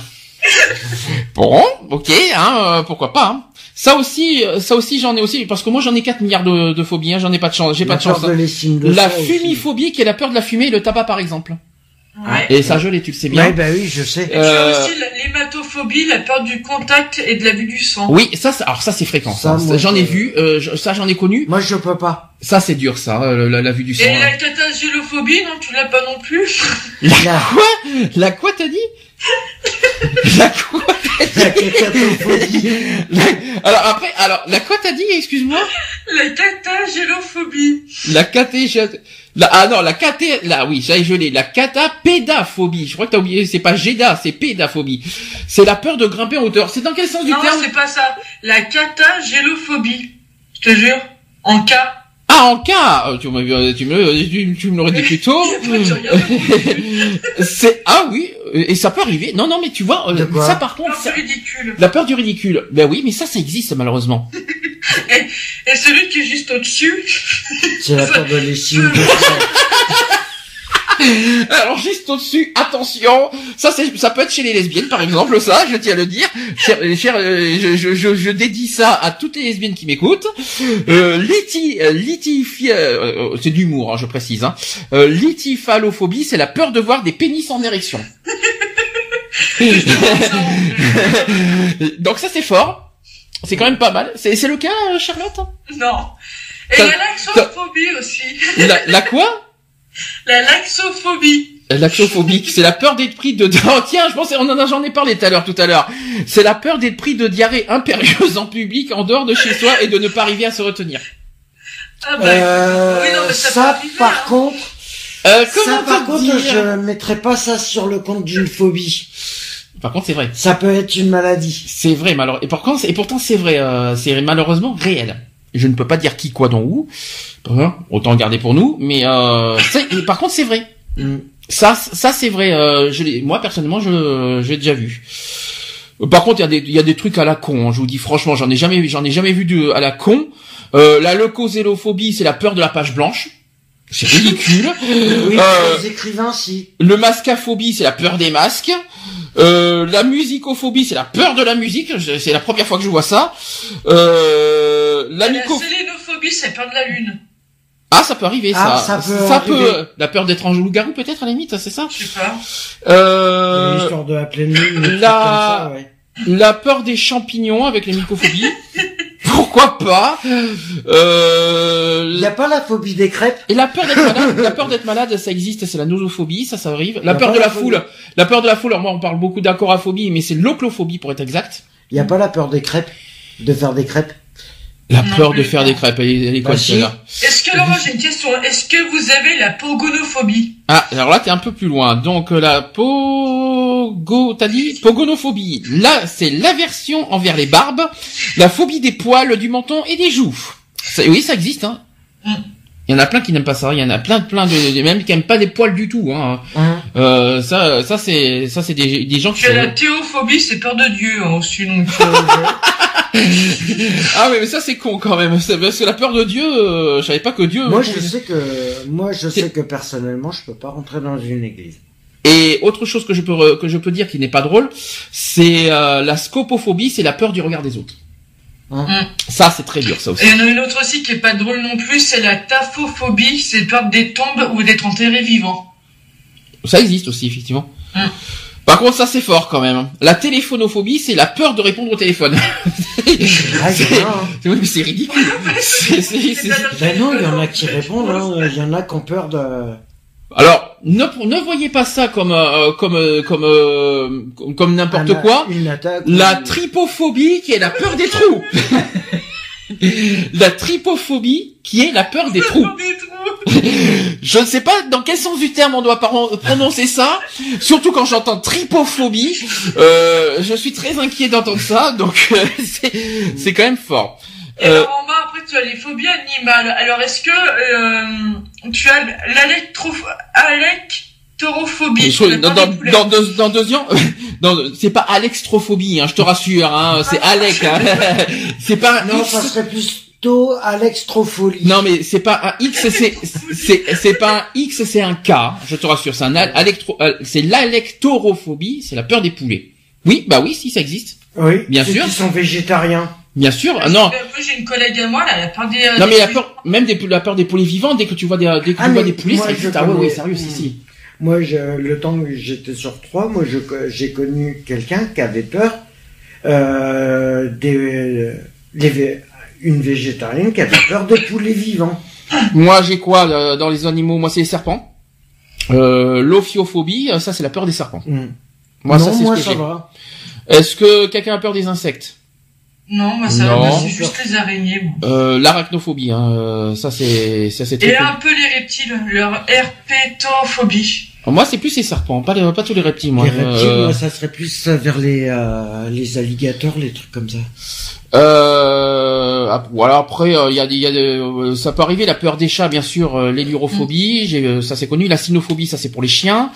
Speaker 4: Bon, ok, hein, euh, pourquoi pas. hein. Ça aussi, euh, ça aussi, j'en ai aussi, parce que moi j'en ai 4 milliards de, de phobies. Hein, j'en ai pas de chance, j'ai pas
Speaker 6: La
Speaker 4: de chance.
Speaker 6: de
Speaker 4: hein.
Speaker 6: de
Speaker 4: La fumiphobie, qui est la peur de la fumée et le tabac, par exemple.
Speaker 5: Ouais.
Speaker 4: Et ça, je l'ai, tu le sais bien.
Speaker 6: Ouais, bah oui, je sais.
Speaker 5: Et tu as
Speaker 4: Euh,
Speaker 5: aussi l'hématophobie, la peur du contact et de la vue du sang.
Speaker 4: Oui, ça, alors ça c'est fréquent.
Speaker 6: Ça,
Speaker 4: ça. J'en ai vu, euh, je- ça j'en ai connu.
Speaker 6: Moi, je peux pas.
Speaker 4: Ça c'est dur, ça, euh, la, la vue du sang.
Speaker 5: Et
Speaker 4: hein.
Speaker 5: la catagélophobie, non, tu l'as pas non plus
Speaker 6: La,
Speaker 4: La quoi t'as dit? La quoi
Speaker 6: la catatophobie.
Speaker 4: La- Alors après, alors la quoi t'as dit Excuse-moi?
Speaker 5: La catagélophobie.
Speaker 4: La caté, la ah non la caté, là oui, je l'ai. La catapédaphobie. Je crois que t'as oublié. C'est pas géda, c'est pédaphobie. C'est la peur de grimper en hauteur. C'est dans quel sens du
Speaker 5: Non,
Speaker 4: terme?
Speaker 5: c'est pas ça. La catagélophobie. Je te jure. En cas.
Speaker 4: Ah en cas, euh, tu me, tu me, tu, tu me l'aurais dit plus tôt. C'est ah oui, et ça peut arriver. Non non mais tu vois, euh, ça par contre, ça-
Speaker 5: c'est ridicule.
Speaker 4: la peur du ridicule. Ben oui, mais ça ça existe malheureusement.
Speaker 5: Et celui qui est juste au-dessus,
Speaker 6: C'est la peur de soi.
Speaker 4: Alors juste au-dessus, attention, ça c'est, ça peut être chez les lesbiennes par exemple, ça, je tiens à le dire. Cher, cher, euh, je, je, je, je dédie ça à toutes les lesbiennes qui m'écoutent. Euh, liti, euh, euh, euh, c'est de l'humour, hein, je précise. Hein. Euh, c'est la peur de voir des pénis en érection. Donc ça c'est fort. C'est quand même pas mal. C'est, c'est le cas, euh, Charlotte?
Speaker 5: Non. Et
Speaker 4: T'as-
Speaker 5: la laxophobie aussi.
Speaker 4: la, la quoi?
Speaker 5: La laxophobie.
Speaker 4: L'axophobique, c'est la peur d'être pris de... Oh, tiens, je pense, on en a, j'en ai parlé tout à l'heure, tout à l'heure. C'est la peur d'être pris de diarrhée impérieuse en public, en dehors de chez soi, et de ne pas arriver à se retenir.
Speaker 5: Ah bah,
Speaker 6: Euh,
Speaker 5: oui, non, mais ça,
Speaker 6: ça,
Speaker 5: arriver,
Speaker 6: par
Speaker 5: hein.
Speaker 6: contre,
Speaker 4: Euh,
Speaker 6: ça, par contre,
Speaker 4: dire
Speaker 6: je mettrais pas ça sur le compte d'une phobie.
Speaker 4: Par contre, c'est vrai.
Speaker 6: Ça peut être une maladie.
Speaker 4: C'est vrai, malheureusement. Et, par contre, et pourtant, c'est vrai. euh, c'est malheureusement réel. Je ne peux pas dire qui, quoi, dans où. Hein, Autant garder pour nous. Mais euh, par contre, c'est vrai.
Speaker 6: Mm.
Speaker 4: Ça, ça c'est vrai. Euh, je moi, personnellement, je j'ai déjà vu. Par contre, il y a des y a des trucs à la con. hein, je vous dis franchement, j'en ai jamais j'en ai jamais vu de à la con. Euh, la leucozélophobie, c'est la peur de la page blanche. C'est ridicule.
Speaker 6: Oui,
Speaker 4: Euh,
Speaker 6: les écrivains, si.
Speaker 4: le mascaphobie, c'est la peur des masques. Euh, la musicophobie, c'est la peur de la musique. C'est la première fois que je vois ça. Euh, la
Speaker 5: La
Speaker 4: myco-
Speaker 5: sélénophobie, c'est peur de la lune.
Speaker 4: Ah, ça peut arriver,
Speaker 6: Ah,
Speaker 4: ça.
Speaker 6: ça peut arriver.
Speaker 4: La peur d'être un loup-garou, peut-être, à la limite, c'est ça
Speaker 5: Je sais pas.
Speaker 4: euh,
Speaker 6: L'histoire de la pleine lune,
Speaker 4: la-
Speaker 6: comme ça, ouais.
Speaker 4: La peur des champignons avec les mycophobies. Pourquoi pas euh,
Speaker 6: Il y a pas la phobie des crêpes
Speaker 4: Et la peur d'être malade, la peur d'être malade, ça existe, c'est la nosophobie, ça, ça arrive. La peur de
Speaker 6: la
Speaker 4: la foule, la peur de la foule. Alors moi, on parle beaucoup d'acoraphobie, mais c'est l'oclophobie pour être exact.
Speaker 6: Il y a pas la peur des crêpes De faire des crêpes?
Speaker 4: La
Speaker 5: Non
Speaker 4: peur
Speaker 5: plus.
Speaker 4: de faire des crêpes. Elle est, elle est quoi,
Speaker 6: Bah, si.
Speaker 4: celle-là
Speaker 5: Est-ce que, Laurent, j'ai une question. Est-ce que vous avez la pogonophobie?
Speaker 4: Ah, alors là, t'es un peu plus loin. Donc euh, la pogo, t'as dit pogonophobie. Là, c'est l'aversion envers les barbes, la phobie des poils, du menton et des joues. Ça- oui, ça existe. Hein.
Speaker 5: Mm.
Speaker 4: Il y en a plein qui n'aiment pas ça. Il y en a plein, plein de, de- même qui n'aiment pas des poils du tout. Hein.
Speaker 6: Hein
Speaker 4: Euh, ça, ça c'est, ça c'est des, des gens qui.
Speaker 5: La théophobie, c'est peur de Dieu hein, aussi. Donc, euh,
Speaker 4: Ah mais ça c'est con quand même. C'est parce que la peur de Dieu, euh, je savais pas que Dieu.
Speaker 6: Moi, je sais que, moi, je sais que personnellement, je peux pas rentrer dans une église.
Speaker 4: Et autre chose que je peux que je peux dire qui n'est pas drôle, c'est euh, la scopophobie, c'est la peur du regard des autres.
Speaker 6: Hein
Speaker 5: Mm.
Speaker 4: Ça c'est très dur ça aussi.
Speaker 5: Et il y en a une autre aussi qui est pas drôle non plus, c'est la taphophobie, c'est peur des tombes ou d'être enterré vivant.
Speaker 4: Ça existe aussi effectivement.
Speaker 5: Mm.
Speaker 4: Par contre ça c'est fort quand même. La téléphonophobie, c'est la peur de répondre au téléphone.
Speaker 6: Ah, hein.
Speaker 4: C'est oui, mais c'est ridicule. C'est- c'est- c'est-
Speaker 6: Ben non, il y en a qui répondent, hein. Il y en a qui ont peur de...
Speaker 4: Alors ne ne voyez pas ça comme euh, comme euh, comme euh, comme, comme n'importe
Speaker 6: un-
Speaker 4: quoi.
Speaker 6: Une attaque.
Speaker 4: La
Speaker 6: ou-
Speaker 4: tripophobie qui est la peur des trous. la tripophobie qui est la peur des trous.
Speaker 5: Des trous.
Speaker 4: Je ne sais pas dans quel sens du terme on doit prononcer ça, surtout quand j'entends tripophobie. Euh, je suis très inquiet d'entendre ça, donc euh, c'est c'est quand même fort.
Speaker 5: Et
Speaker 4: Euh,
Speaker 5: alors en bas, après, tu as les phobies animales. Alors, est-ce que euh, tu as l'alectro- alectorophobie
Speaker 4: je- dans, dans, dans deux, dans deux ans, c'est pas alextrophobie, hein, je te rassure, hein, c'est Alec, hein. c'est pas
Speaker 6: Non, ça serait plutôt Alextrofolie.
Speaker 4: Non mais c'est pas un X, c'est c'est c'est pas un X, c'est un K. Je te rassure, c'est un alectro, euh, c'est l'alectorophobie, c'est la peur des poulets. Oui, bah oui, si ça existe,
Speaker 6: Oui.
Speaker 4: Bien
Speaker 6: ceux
Speaker 4: sûr.
Speaker 6: qui sont végétariens.
Speaker 4: bien sûr. Ah, non,
Speaker 5: j'ai une collègue à moi, là, elle a peur des...
Speaker 4: non
Speaker 5: des
Speaker 4: mais la peur, même des, la peur des poulets vivants, dès que tu vois des, dès que
Speaker 6: Ah,
Speaker 4: tu vois des poulets,
Speaker 6: moi,
Speaker 4: ça
Speaker 6: je
Speaker 4: existe. Ah ouais, ouais, sérieux, si si.
Speaker 6: Moi, je, le temps que j'étais sur trois, moi, je, j'ai connu quelqu'un qui avait peur euh, des, des vé- une végétarienne qui avait peur des poulets vivants.
Speaker 4: Moi, j'ai quoi euh, dans les animaux? Moi, c'est les serpents. Euh, L'ophiophobie, euh, ça c'est la peur des serpents.
Speaker 6: Hmm.
Speaker 4: Moi,
Speaker 6: non,
Speaker 4: ça c'est
Speaker 6: moi,
Speaker 4: ce que
Speaker 6: ça
Speaker 4: j'ai.
Speaker 6: va.
Speaker 4: Est-ce que quelqu'un a peur des insectes?
Speaker 5: Non, moi, ça
Speaker 4: Non.
Speaker 5: va, c'est juste les araignées.
Speaker 4: euh, L'arachnophobie, hein, euh, ça c'est ça c'est
Speaker 5: Et un peu les reptiles, leur herpétophobie.
Speaker 4: Moi, c'est plus les serpents, pas les, pas tous les reptiles. Moi.
Speaker 6: les reptiles,
Speaker 4: Euh,
Speaker 6: moi, ça serait plus vers les, euh, les alligators, les trucs comme ça.
Speaker 4: Euh, voilà. Après, euh, il y a, y a euh, ça peut arriver la peur des chats, bien sûr, euh, l'élurophobie, euh, ça c'est connu. La cynophobie, ça c'est pour les chiens.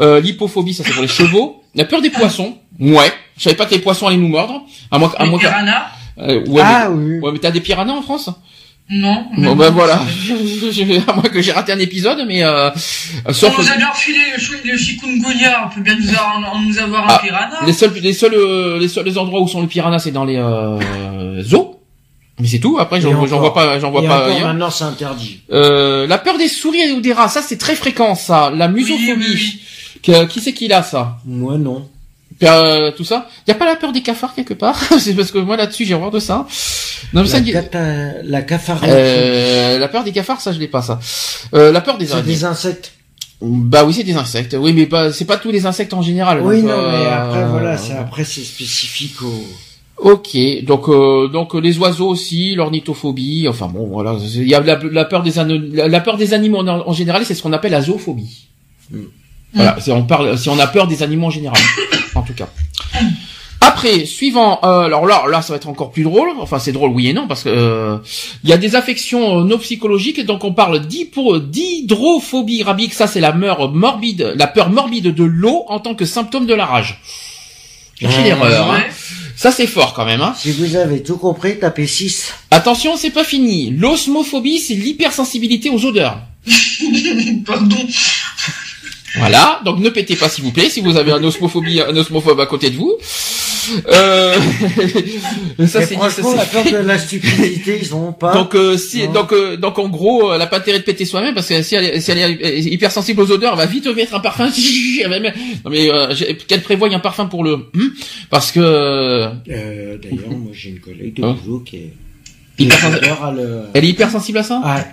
Speaker 4: Euh, L'hypophobie, ça c'est pour les chevaux. La peur des poissons, ouais. Je savais pas que les poissons allaient nous mordre. À moins, à moins euh, ouais,
Speaker 6: ah oui.
Speaker 4: mais, ouais, mais t'as des piranhas en France?
Speaker 5: Non.
Speaker 4: Bon ben voilà. à moins que j'ai raté un épisode, mais euh, sauf
Speaker 5: On nous a bien refilé le, chou- le chikungunya, on peut bien nous avoir, en nous avoir un
Speaker 4: Ah,
Speaker 5: piranha.
Speaker 4: les seuls, les seuls, euh, les seuls les endroits où sont les piranhas, c'est dans les euh, zoos. Mais c'est tout. Après, j'en vois pas, j'en vois
Speaker 6: Et
Speaker 4: pas
Speaker 6: encore, maintenant, c'est interdit.
Speaker 4: Euh, la peur des souris ou des rats, ça c'est très fréquent, ça. La musophobie.
Speaker 5: Oui, oui,
Speaker 4: Que- qui c'est qui l'a ça?
Speaker 6: Moi, non.
Speaker 4: Euh, Tout ça. Y a pas la peur des cafards quelque part C'est parce que moi là-dessus j'ai horreur de ça. Non mais ça.
Speaker 6: La,
Speaker 4: y-
Speaker 6: cata- la cafarde.
Speaker 4: Euh, la peur des cafards, ça je l'ai pas ça. Euh, la peur des araignées.
Speaker 6: des insectes.
Speaker 4: Bah oui, c'est des insectes. Oui, mais pas, c'est pas tous les insectes en général.
Speaker 6: Oui,
Speaker 4: donc,
Speaker 6: non, mais
Speaker 4: euh,
Speaker 6: après, voilà, c'est, après, c'est spécifique au...
Speaker 4: Ok, donc euh, donc les oiseaux aussi, l'ornithophobie, enfin bon voilà, il y a la, la peur des la, la peur des animaux en, en général, c'est ce qu'on appelle la zoophobie. Voilà, c'est on parle si on a peur des animaux en général, en tout cas. Après, suivant, euh, alors là, là, ça va être encore plus drôle. Enfin, c'est drôle, oui et non, parce que euh, il y a des affections euh, non psychologiques. Donc, on parle d'hydrophobie rabique. Ça, c'est la peur morbide, la peur morbide de l'eau en tant que symptôme de la rage. Cherchez
Speaker 6: Ouais.
Speaker 4: l'erreur. hein. Ça, c'est fort quand même. Hein.
Speaker 6: Si vous avez tout compris, tapez 6.
Speaker 4: Attention, c'est pas fini. L'osmophobie, c'est l'hypersensibilité aux odeurs.
Speaker 5: Pardon.
Speaker 4: Voilà, donc ne pétez pas s'il vous plaît si vous avez un osmophobie, un osmophobe à côté de vous. Euh... ça c'est dit, ça,
Speaker 6: franchement,
Speaker 4: c'est
Speaker 6: la peur de la stupidité, ils ont pas.
Speaker 4: Donc, euh, si,
Speaker 6: Non.
Speaker 4: donc, euh, donc en gros, elle a pas intérêt de péter soi-même parce que si elle, est- si elle est hypersensible aux odeurs, elle va vite mettre un parfum. Non mais euh, qu'elle prévoie un parfum pour le, Hmm parce que euh,
Speaker 6: Euh, d'ailleurs, moi, j'ai une collègue de
Speaker 4: Ah.
Speaker 6: boulot qui est...
Speaker 4: hypersensible-
Speaker 6: L'odeur, elle, euh,
Speaker 4: est hypersensible à ça.
Speaker 6: ah,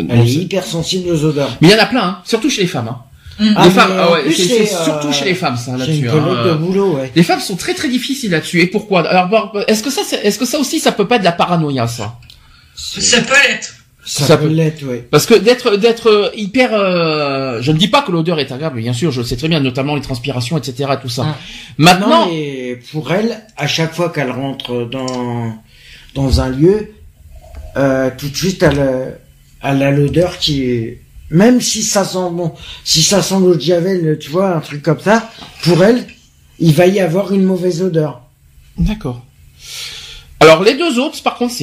Speaker 4: Bon,
Speaker 6: elle est hypersensible aux odeurs.
Speaker 4: Mais il y en a plein, hein, surtout chez les femmes. Hein.
Speaker 6: Ah,
Speaker 4: les
Speaker 6: mais
Speaker 4: femmes, ah ouais, c'est c'est,
Speaker 6: euh,
Speaker 4: surtout chez les femmes ça là-dessus.
Speaker 6: une
Speaker 4: hein.
Speaker 6: de
Speaker 4: Euh,
Speaker 6: boulot, ouais.
Speaker 4: Les femmes sont très très difficiles là-dessus. Et pourquoi? Alors, est-ce que ça, est-ce que ça aussi, ça peut pas être de la paranoïa, ça?
Speaker 5: Ça peut l'être.
Speaker 6: Ça,
Speaker 4: ça
Speaker 6: peut
Speaker 4: peut-
Speaker 6: l'être, ouais.
Speaker 4: Parce que d'être d'être euh, hyper, euh, je ne dis pas que l'odeur est agréable, bien sûr, je le sais très bien, notamment les transpirations, etc., tout ça.
Speaker 6: Ah.
Speaker 4: Maintenant,
Speaker 6: Non, mais pour elle, à chaque fois qu'elle rentre dans dans un lieu, euh, tout de suite, elle, euh, elle a l'odeur qui est... Même si ça sent bon, si ça sent l'eau de javel, tu vois, un truc comme ça, pour elle, il va y avoir une mauvaise odeur.
Speaker 4: d'accord. Alors les deux autres, par contre,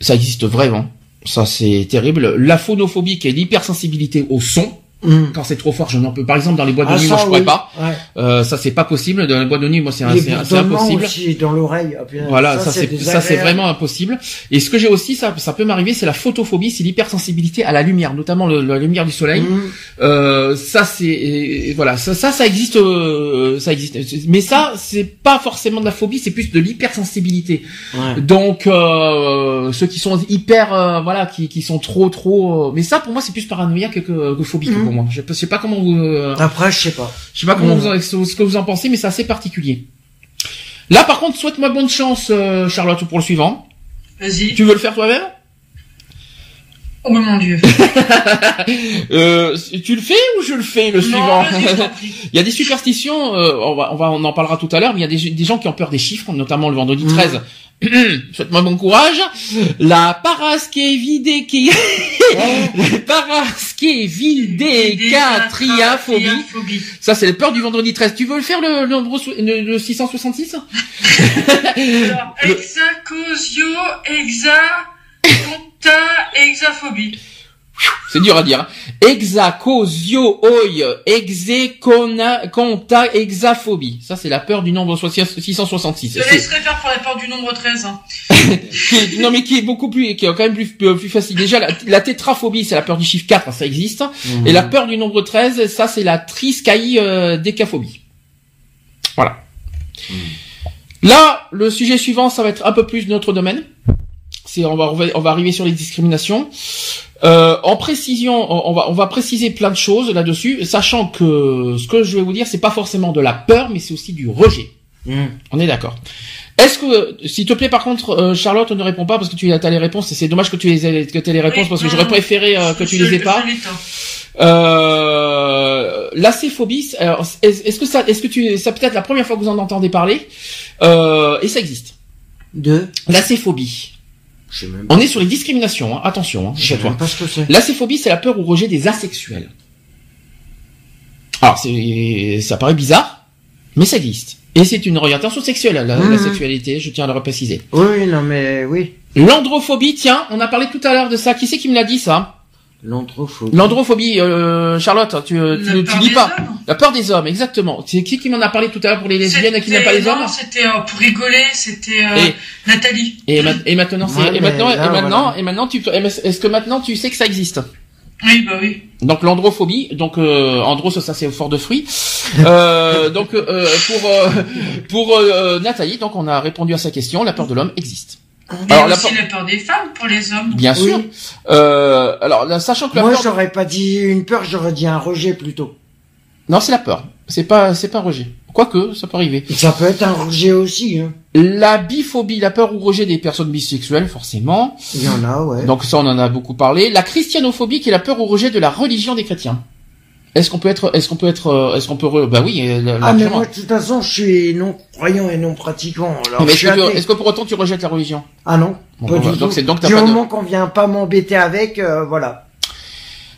Speaker 4: ça existe vraiment. Ça c'est terrible. La phonophobie qui est l'hypersensibilité au son.
Speaker 6: Hum.
Speaker 4: Quand c'est trop fort, je n'en peux. Par exemple, dans les boîtes de
Speaker 6: Ah,
Speaker 4: nuit,
Speaker 6: ça,
Speaker 4: moi je pourrais
Speaker 6: oui.
Speaker 4: pas.
Speaker 6: Ouais.
Speaker 4: Euh, ça c'est pas possible. Dans les boîtes de nuit, moi c'est impossible.
Speaker 6: aussi dans l'oreille. Ah,
Speaker 4: Voilà, ça, c'est ça c'est vraiment impossible. Et ce que j'ai aussi, ça ça peut m'arriver, c'est la photophobie, c'est l'hypersensibilité à la lumière, notamment le- la lumière du soleil.
Speaker 6: Hum.
Speaker 4: Euh, ça c'est voilà, ça ça ça existe, euh, ça existe. Mais ça c'est pas forcément de la phobie, c'est plus de l'hypersensibilité.
Speaker 6: Ouais.
Speaker 4: Donc euh, ceux qui sont hyper, euh, voilà, qui qui sont trop trop. euh, mais ça pour moi c'est plus paranoïaque que, que, phobique
Speaker 6: Mhm.
Speaker 4: Pour moi. Je sais pas comment vous, euh,
Speaker 6: Après, je sais pas.
Speaker 4: je sais pas comment vous en- ce que vous en pensez, mais c'est assez particulier. Là par contre, souhaite-moi bonne chance, euh, Charlotte, pour le suivant.
Speaker 5: Vas-y.
Speaker 4: Tu veux le faire toi-même?
Speaker 5: Oh mon dieu.
Speaker 4: euh, Tu le fais ou je le fais le suivant?
Speaker 5: Non.
Speaker 4: Il y a des superstitions, euh, on, va, on va, on en parlera tout à l'heure, mais il y a des, des gens qui ont peur des chiffres, notamment le vendredi
Speaker 6: Mhm.
Speaker 4: 13. Souhaite-moi bon courage. La paraskevidéki... paraskevidécatriaphobie.
Speaker 5: Triaphobie.
Speaker 4: Ça, c'est la peur du vendredi 13. Tu veux le faire, le, le, nombre sou- le- le 666
Speaker 5: Alors, hexacosio, hexa, hexaphobie.
Speaker 4: C'est dur à dire. hein. Hexacosio oi, execona, conta, hexaphobie. Ça, c'est la peur du nombre soixante- 666.
Speaker 5: Je laisserai faire pour la peur du nombre 13. Hein.
Speaker 4: est- non mais qui est beaucoup plus qui est quand même plus facile déjà la, la tétraphobie c'est la peur du chiffre 4 ça existe et la peur du nombre 13 ça c'est la triscaï euh, décaphobie voilà là le sujet suivant ça va être un peu plus notre domaine c'est on va, on va arriver sur les discriminations euh, en précision on on va on va préciser plein de choses là-dessus sachant que ce que je vais vous dire c'est pas forcément de la peur mais c'est aussi du rejet
Speaker 6: Hum.
Speaker 4: on est d'accord. Est-ce que, s'il te plaît, par contre, euh, Charlotte, ne réponds pas parce que tu as les réponses et c'est dommage que tu les aies, que aies les réponses
Speaker 5: Oui,
Speaker 4: parce que j'aurais préféré euh, que tu les aies pas. Euh, l'acéphobie, alors, est-ce que ça, est-ce que tu, c'est peut-être la première fois que vous en entendez parler, euh, et ça existe.
Speaker 6: Deux.
Speaker 4: L'acéphobie.
Speaker 6: Même pas.
Speaker 4: On est sur les discriminations, hein, attention, hein,
Speaker 6: Je sais
Speaker 4: toi.
Speaker 6: même pas ce que c'est.
Speaker 4: L'acéphobie, c'est la peur ou rejet des asexuels. Alors, c'est, ça paraît bizarre, mais ça existe. Et c'est une orientation sexuelle, la, la
Speaker 6: Mhm.
Speaker 4: sexualité, je tiens à le repréciser.
Speaker 6: Oui, non, mais oui.
Speaker 4: L'androphobie, tiens, on a parlé tout à l'heure de ça. Qui c'est qui me l'a dit ça?
Speaker 6: L'androphobie.
Speaker 4: L'androphobie, euh, Charlotte, tu, euh, tu,
Speaker 5: La
Speaker 4: tu
Speaker 5: des
Speaker 4: pas.
Speaker 5: hommes.
Speaker 4: La peur des hommes, exactement. C'est qui qui m'en a parlé tout à l'heure pour les lesbiennes et qui n'aiment pas les hommes
Speaker 5: Non, c'était euh, pour rigoler, c'était euh,
Speaker 4: Et-
Speaker 5: Nathalie.
Speaker 4: et, ma- et maintenant,
Speaker 6: Ouais,
Speaker 4: et maintenant,
Speaker 6: là,
Speaker 4: et maintenant,
Speaker 6: voilà.
Speaker 4: et maintenant, tu, est-ce que maintenant tu sais que ça existe?
Speaker 5: Oui, bah oui.
Speaker 4: Donc l'androphobie, donc euh, andros ça c'est fort de fruits. Euh, donc euh, pour euh, pour euh, Nathalie, donc on a répondu à sa question, la peur de l'homme existe.
Speaker 5: Il y a
Speaker 4: Alors, la
Speaker 5: aussi
Speaker 4: peur-
Speaker 5: la peur des femmes pour les hommes?
Speaker 4: Bien
Speaker 6: Oui.
Speaker 4: sûr. Euh, alors, là, sachant que la
Speaker 6: Moi,
Speaker 4: peur,
Speaker 6: j'aurais pas dit une peur, j'aurais dit un rejet plutôt.
Speaker 4: non, c'est la peur. C'est pas, c'est pas un rejet. Quoique, ça peut arriver.
Speaker 6: Ça peut être un rejet aussi. Hein.
Speaker 4: La biphobie, la peur ou rejet des personnes bisexuelles, forcément.
Speaker 6: Il y en a, ouais.
Speaker 4: Donc ça, on en a beaucoup parlé. La christianophobie, qui est la peur ou rejet de la religion des chrétiens. Est-ce qu'on peut être, est-ce qu'on peut être, euh, est-ce qu'on peut, re- bah oui, euh,
Speaker 6: ah, mais moi, de toute façon, je suis non croyant et non pratiquant. Alors,
Speaker 4: Mais est-ce que, est-ce que pour autant tu rejettes la religion?
Speaker 6: Ah non,
Speaker 4: Bon,
Speaker 6: pas
Speaker 4: bah,
Speaker 6: du
Speaker 4: donc c'est- donc t'as
Speaker 6: du
Speaker 4: pas de-
Speaker 6: moment qu'on vient pas m'embêter avec, euh, voilà.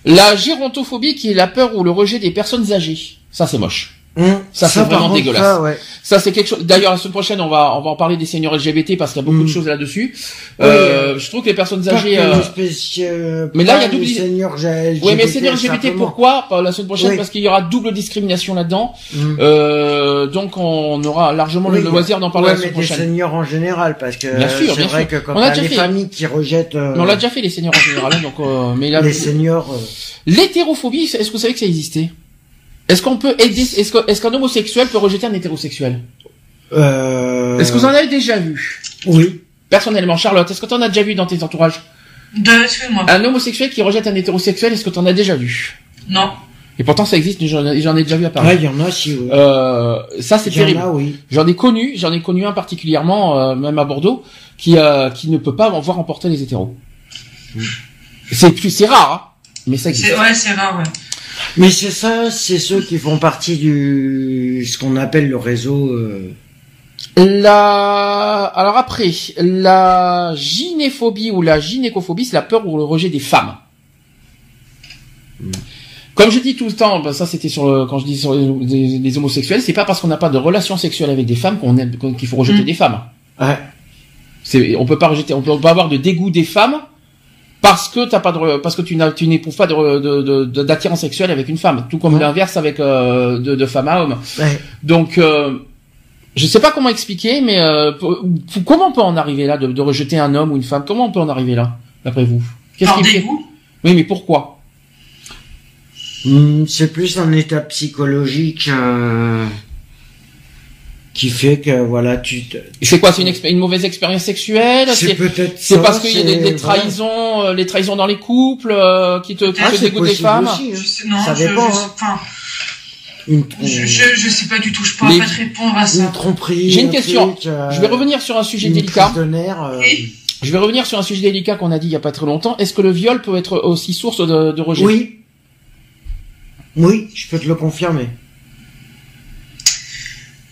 Speaker 4: La gérontophobie, qui est la peur ou le rejet des personnes âgées. Ça, c'est moche.
Speaker 6: Hum,
Speaker 4: Ça, c'est vraiment
Speaker 6: contre,
Speaker 4: dégueulasse.
Speaker 6: ça, ouais.
Speaker 4: Ça, c'est quelque chose. D'ailleurs, la semaine prochaine, on va, on va en parler des seniors LGBT parce qu'il y a beaucoup
Speaker 6: Mm.
Speaker 4: de choses là-dessus.
Speaker 6: Oui,
Speaker 4: euh, je trouve que les personnes âgées. euh, mais là, il y a double-
Speaker 6: seniors LGBT,
Speaker 4: Oui, mais seniors LGBT, pourquoi Pas La semaine prochaine,
Speaker 6: Oui.
Speaker 4: parce qu'il y aura double discrimination là-dedans.
Speaker 6: Hum.
Speaker 4: Euh, donc, on aura largement le
Speaker 6: Oui,
Speaker 4: loisir d'en parler
Speaker 6: ouais,
Speaker 4: la
Speaker 6: mais
Speaker 4: semaine
Speaker 6: des
Speaker 4: prochaine.
Speaker 6: seniors en général, parce que
Speaker 4: Bien sûr,
Speaker 6: c'est
Speaker 4: bien
Speaker 6: vrai
Speaker 4: sûr.
Speaker 6: que quand
Speaker 4: On a déjà
Speaker 6: les
Speaker 4: fait.
Speaker 6: familles qui rejettent euh,
Speaker 4: Mais on l'a déjà fait les seniors en général, hein, donc. euh, mais là,
Speaker 6: les seniors, euh,
Speaker 4: l'hétérophobie, est-ce que vous savez que ça existait? Est-ce qu'on peut Est-ce que- est-ce qu'un homosexuel peut rejeter un hétérosexuel
Speaker 6: euh,
Speaker 4: Est-ce que vous en avez déjà vu?
Speaker 6: Oui.
Speaker 4: Personnellement, Charlotte, est-ce que tu en as déjà vu dans tes entourages?
Speaker 5: De, excuse-moi.
Speaker 4: Un homosexuel qui rejette un hétérosexuel, est-ce que tu en as déjà vu?
Speaker 5: Non.
Speaker 4: Et pourtant, ça existe, j'en ai j'en ai déjà vu à
Speaker 6: Ouais,
Speaker 4: Paris.
Speaker 6: il y en a si, oui.
Speaker 4: Euh, ça, c'est
Speaker 6: Il y en
Speaker 4: terrible.
Speaker 6: a, oui.
Speaker 4: J'en ai connu, j'en ai connu un particulièrement, euh, même à Bordeaux, qui euh, qui ne peut pas en voir emporter les hétéros. C'est plus, c'est rare, hein, mais ça existe.
Speaker 5: C'est, ouais, c'est rare, ouais.
Speaker 6: Mais c'est ça, c'est ceux qui font partie du, ce qu'on appelle le réseau, euh,
Speaker 4: La, alors après, la gynéphobie ou la gynécophobie, c'est la peur ou le rejet des femmes. Comme je dis tout le temps, ben ça c'était sur le- quand je dis sur les, les- les homosexuels, c'est pas parce qu'on n'a pas de relation sexuelle avec des femmes qu'on aime- qu'il faut rejeter
Speaker 5: Mm.
Speaker 4: des femmes.
Speaker 6: ouais.
Speaker 4: C'est, on peut pas rejeter, on peut pas avoir de dégoût des femmes parce que t'as pas de, re- parce que tu n'as, tu n'éprouves pas de, re- de, de- de- d'attirance sexuelle avec une femme, tout comme
Speaker 6: Ouais.
Speaker 4: l'inverse avec euh, de, de femme à homme.
Speaker 6: ouais.
Speaker 4: Donc, euh, je sais pas comment expliquer, mais euh, pour- pour- comment on peut en arriver là, de, de rejeter un homme ou une femme? Comment on peut en arriver là, d'après vous? Qu'est-ce qui. Oui, mais pourquoi?
Speaker 6: Hum, C'est plus un état psychologique, euh, qui fait que, voilà, tu te,
Speaker 4: C'est quoi C'est une, une mauvaise expérience sexuelle?
Speaker 6: C'est peut-être
Speaker 4: c'est parce qu'il y a des, des
Speaker 6: voilà.
Speaker 4: trahisons, euh, les trahisons dans les couples euh, qui te, qui
Speaker 6: Ah,
Speaker 4: te dégoûtent des
Speaker 6: possible
Speaker 4: femmes?
Speaker 6: aussi, hein.
Speaker 5: Je sais, non,
Speaker 6: Ça
Speaker 5: je,
Speaker 6: dépend,
Speaker 5: je,
Speaker 6: hein. Une,
Speaker 5: je, je, je sais pas du tout, je pourrais
Speaker 4: Les-
Speaker 5: pas te répondre à
Speaker 6: une
Speaker 5: ça.
Speaker 6: tromperie.
Speaker 4: J'ai une
Speaker 6: un
Speaker 4: question.
Speaker 6: truc, euh,
Speaker 4: Je vais revenir sur un sujet
Speaker 6: une
Speaker 4: délicat.
Speaker 6: prise de nerfs, euh,
Speaker 5: Oui.
Speaker 4: Je vais revenir sur un sujet délicat qu'on a dit il y a pas très longtemps. Est-ce que le viol peut être aussi source de, de rejet?
Speaker 6: Oui. Oui, je peux te le confirmer.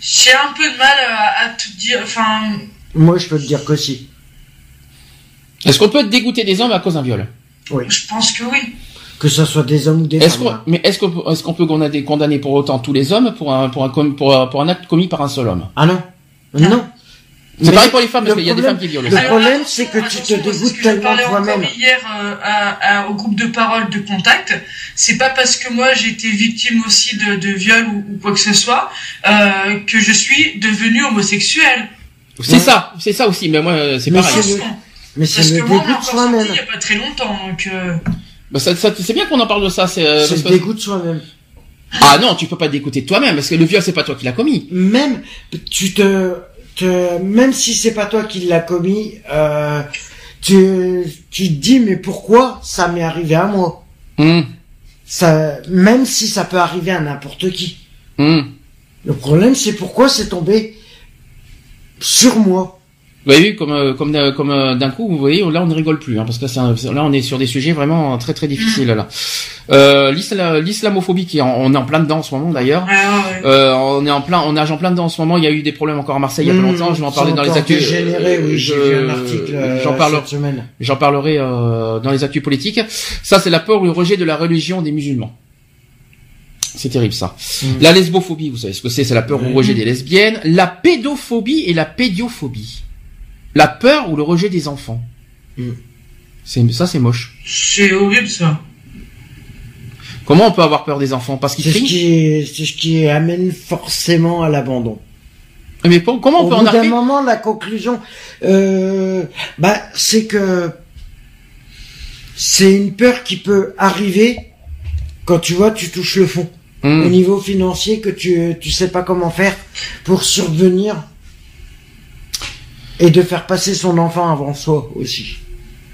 Speaker 5: J'ai un peu de mal à, à te dire, enfin,
Speaker 6: Moi, je peux te dire que si.
Speaker 4: Est-ce qu'on peut être dégoûté des hommes à cause d'un viol?
Speaker 6: Oui.
Speaker 5: je pense que oui.
Speaker 6: Que ce soit des hommes ou des
Speaker 4: Est-ce
Speaker 6: femmes.
Speaker 4: qu'on,
Speaker 6: hein.
Speaker 4: mais est-ce qu'on, est-ce qu'on peut condamner, condamner pour autant tous les hommes pour un, pour un, com- pour un, pour un acte commis par un seul homme?
Speaker 6: Ah non. Non.
Speaker 4: C'est pareil pour les femmes, parce qu'il y a des femmes qui violent.
Speaker 6: Le
Speaker 5: Alors,
Speaker 6: problème, c'est que tu te dégoûtes tellement toi-même.
Speaker 5: hier euh, à- à- au groupe de parole de contact. C'est pas parce que moi j'ai été victime aussi de, de viol ou, ou quoi que ce soit euh, que je suis devenue homosexuelle.
Speaker 4: C'est ça, c'est ça aussi, mais moi, euh, c'est
Speaker 6: Mais
Speaker 4: pareil.
Speaker 6: c'est le-. Mais c'est
Speaker 5: Parce
Speaker 6: le
Speaker 5: que moi on
Speaker 6: dégoût de soi-même.
Speaker 5: il y a pas très longtemps. Donc euh,
Speaker 4: Bah, ça, ça- c'est bien qu'on en parle de ça, c'est, euh,
Speaker 6: le
Speaker 4: que-
Speaker 6: dégoût de soi-même.
Speaker 4: ah non, tu peux pas dégoûter de toi-même, parce que le viol, c'est pas toi qui l'as commis.
Speaker 6: Même, tu te, même si c'est pas toi qui l'as commis, euh, tu, tu te dis, mais pourquoi ça m'est arrivé à moi?
Speaker 4: Hum,
Speaker 6: Ça, même si ça peut arriver à n'importe qui.
Speaker 4: hum.
Speaker 6: Le problème, c'est pourquoi c'est tombé sur moi.
Speaker 4: Vous avez vu comme euh, comme d'un- comme euh, d'un coup, vous voyez, là on ne rigole plus, hein, parce que là, un- là on est sur des sujets vraiment très très difficiles là. Euh, l'isla- L'islamophobie, qui est en- on est en plein dedans en ce moment d'ailleurs.
Speaker 5: ouais, ouais.
Speaker 4: Euh, on est en plein, on nage en plein dedans en ce moment. Il y a eu des problèmes encore à Marseille il y a pas
Speaker 6: Mmh,
Speaker 4: longtemps. Je vais en parler dans les actus.
Speaker 6: dégénéré, oui,
Speaker 4: je-
Speaker 6: j'ai vu un article euh,
Speaker 4: J'en parle,
Speaker 6: cette semaine.
Speaker 4: j'en parlerai euh, dans les actus politiques. Ça, c'est la peur ou le rejet de la religion des musulmans. C'est terrible ça.
Speaker 6: Mm.
Speaker 4: La lesbophobie, vous savez ce que c'est? C'est la peur ou le
Speaker 6: Oui.
Speaker 4: rejet des lesbiennes. La pédophobie et la pédiophobie. La peur ou le rejet des enfants.
Speaker 6: Mm.
Speaker 4: C'est ça, c'est moche.
Speaker 5: C'est horrible ça.
Speaker 4: Comment on peut avoir peur des enfants? Parce qu'ils
Speaker 6: C'est ce
Speaker 4: crient.
Speaker 6: qui, c'est ce qui amène forcément à l'abandon.
Speaker 4: Mais pour- comment on
Speaker 6: Au
Speaker 4: peut
Speaker 6: bout
Speaker 4: en
Speaker 6: d'un
Speaker 4: arriver?
Speaker 6: moment, la conclusion, euh, bah, c'est que c'est une peur qui peut arriver quand tu vois, tu touches le fond. Au
Speaker 4: Hum.
Speaker 6: niveau financier, que tu, tu sais pas comment faire pour survenir. Et de faire passer son enfant avant soi aussi.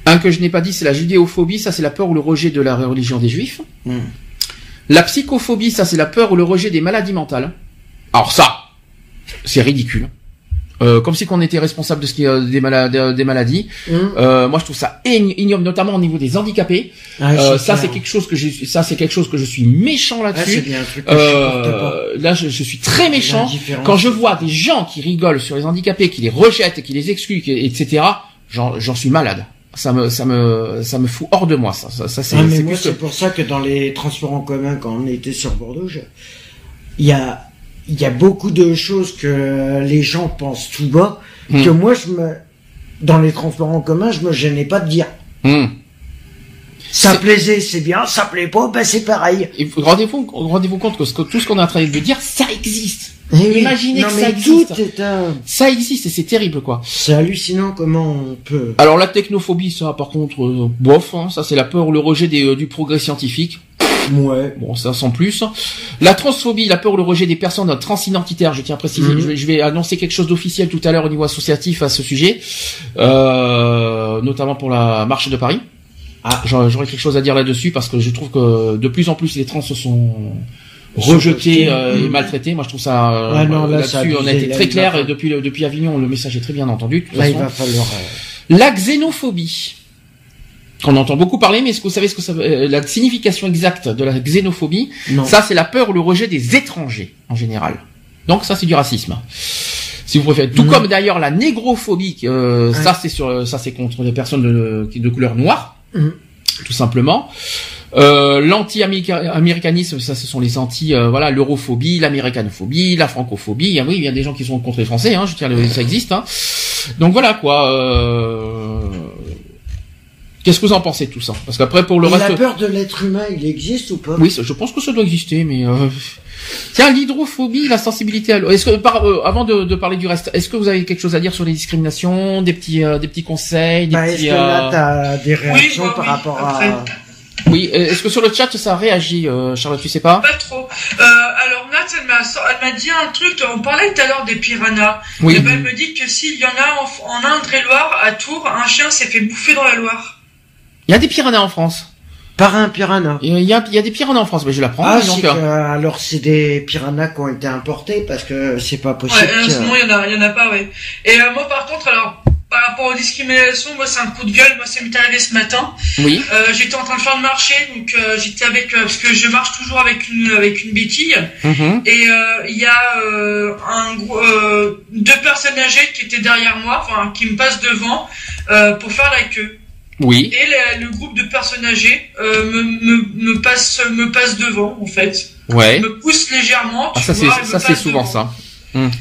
Speaker 4: Un que je n'ai pas dit, c'est la judéophobie, ça c'est la peur ou le rejet de la religion des juifs.
Speaker 6: Hmm.
Speaker 4: La psychophobie, ça c'est la peur ou le rejet des maladies mentales. Alors ça, c'est ridicule. Euh, comme si qu'on était responsable de ce qui euh, des, malades, des maladies.
Speaker 6: Hmm.
Speaker 4: Euh, moi, je trouve ça ign- ignoble, notamment au niveau des handicapés.
Speaker 6: Ah,
Speaker 4: Euh, ça, c'est quelque chose que je, ça, c'est quelque chose que je suis méchant
Speaker 6: Ah,
Speaker 4: là-dessus. Euh, là, je, je suis très méchant quand je vois des gens qui rigolent sur les handicapés, qui les rejettent, qui les excluent, qui- etc. J'en, suis malade. Ça me, ça me, ça me fout hors de moi. Ça, ça, ça, c'est,
Speaker 6: Ah,
Speaker 4: c'est que-
Speaker 6: c'est pour ça que dans les transports en commun, quand on était sur Bordeaux, il y a, il y a beaucoup de choses que les gens pensent tout bas,
Speaker 4: Hmm.
Speaker 6: que moi, je me, dans les transports en commun, je me gênais pas de dire.
Speaker 4: Hmm.
Speaker 6: Ça plaisait, c'est bien, ça plaît pas, ben c'est pareil.
Speaker 4: Rendez-vous, rendez-vous compte que, ce que tout ce qu'on est en train de dire, ça existe.
Speaker 6: Eh.
Speaker 4: Imaginez
Speaker 6: Non,
Speaker 4: que
Speaker 6: mais
Speaker 4: ça existe.
Speaker 6: Tout est un...
Speaker 4: Ça existe et c'est terrible, quoi.
Speaker 6: C'est hallucinant comment on peut.
Speaker 4: Alors la technophobie, ça, par contre, euh, bof, hein, ça c'est la peur ou le rejet des, euh, du progrès scientifique.
Speaker 6: Ouais.
Speaker 4: Bon, ça sans plus. La transphobie, la peur ou le rejet des personnes transidentitaires, je tiens à préciser,
Speaker 6: Mhm.
Speaker 4: je, vais, je vais annoncer quelque chose d'officiel tout à l'heure au niveau associatif à ce sujet, euh, notamment pour la marche de Paris.
Speaker 6: Ah.
Speaker 4: J'aurais quelque chose à dire là-dessus parce que je trouve que de plus en plus les trans se sont rejetés euh, et maltraités. Moi, je trouve ça euh,
Speaker 6: Ouais, non, là, ça a
Speaker 4: là-dessus, on a été
Speaker 6: Là,
Speaker 4: très
Speaker 6: il
Speaker 4: clair et depuis depuis Avignon, le message est très bien entendu. de toute
Speaker 6: Là, il
Speaker 4: façon.
Speaker 6: va falloir. euh,
Speaker 4: La xénophobie. On entend beaucoup parler, mais est-ce que vous savez ce que ça veut, euh, la signification exacte de la xénophobie
Speaker 6: Non.
Speaker 4: Ça, c'est la peur ou le rejet des étrangers, en général. Donc ça, c'est du racisme. Si vous préférez. Tout
Speaker 6: Mhm.
Speaker 4: comme d'ailleurs la négrophobie, euh,
Speaker 6: Ouais.
Speaker 4: ça c'est sur, ça c'est contre les personnes de, de couleur noire,
Speaker 6: Mhm.
Speaker 4: tout simplement. Euh, L'anti-américanisme, ça ce sont les anti, euh, voilà, l'europhobie, l'américanophobie, la francophobie. Ah oui, il y a des gens qui sont contre les Français, hein, je tiens, le- ça existe. Hein. Donc voilà quoi. Euh... Qu'est-ce que vous en pensez tout ça? Parce qu'après pour le
Speaker 6: Et
Speaker 4: reste,
Speaker 6: la peur de l'être humain, il existe ou pas?
Speaker 4: Oui, je pense que ça doit exister, mais euh... tiens, l'hydrophobie, la sensibilité à l'eau. Est-ce que par, euh, avant de, de parler du reste, est-ce que vous avez quelque chose à dire sur les discriminations, des petits, euh, des petits conseils, des
Speaker 6: Bah, est-ce
Speaker 4: petits,
Speaker 6: que là,
Speaker 4: euh,
Speaker 6: t'as des réactions par
Speaker 5: oui.
Speaker 6: rapport à...
Speaker 4: Oui, euh, est-ce que sur le chat ça réagit, euh, Charlotte, tu sais pas?
Speaker 5: Pas trop. Euh, alors Nat, elle m'a, elle m'a dit un truc, on parlait tout à l'heure des piranhas.
Speaker 4: Oui.
Speaker 5: Et ben, elle me dit que s'il y en a en, en Indre-et-Loire, à Tours, un chien s'est fait bouffer dans la Loire.
Speaker 4: Il y a des piranhas en France.
Speaker 6: Par un piranha.
Speaker 4: Il y a, il y a des piranhas en France, mais je l'apprends.
Speaker 6: Ah,
Speaker 4: dis donc,
Speaker 6: c'est que,
Speaker 4: euh,
Speaker 6: alors c'est des piranhas qui ont été importés parce que c'est pas
Speaker 5: Ouais,
Speaker 6: possible.
Speaker 5: euh,
Speaker 6: que-
Speaker 5: sinon, il y en a, il y en a pas, ouais. Et euh, moi, par contre, alors, par rapport aux discriminations, moi, c'est un coup de gueule. Moi, ça m'est arrivé ce matin.
Speaker 4: oui.
Speaker 5: Euh, j'étais en train de faire le marché, donc euh, j'étais avec, euh, parce que je marche toujours avec une, avec une béquille.
Speaker 4: Mhm.
Speaker 5: Et euh, il y a euh, un gros, euh, deux personnes âgées qui étaient derrière moi, enfin qui me passent devant euh, pour faire la queue.
Speaker 4: Oui.
Speaker 5: Et le, le groupe de personnes âgées euh, me, me, me passe me passe devant en fait,
Speaker 4: Ouais.
Speaker 5: me pousse légèrement.
Speaker 4: Ah,
Speaker 5: tu
Speaker 4: ça c'est,
Speaker 5: me
Speaker 4: ça c'est
Speaker 5: passe
Speaker 4: souvent
Speaker 5: devant.
Speaker 4: ça.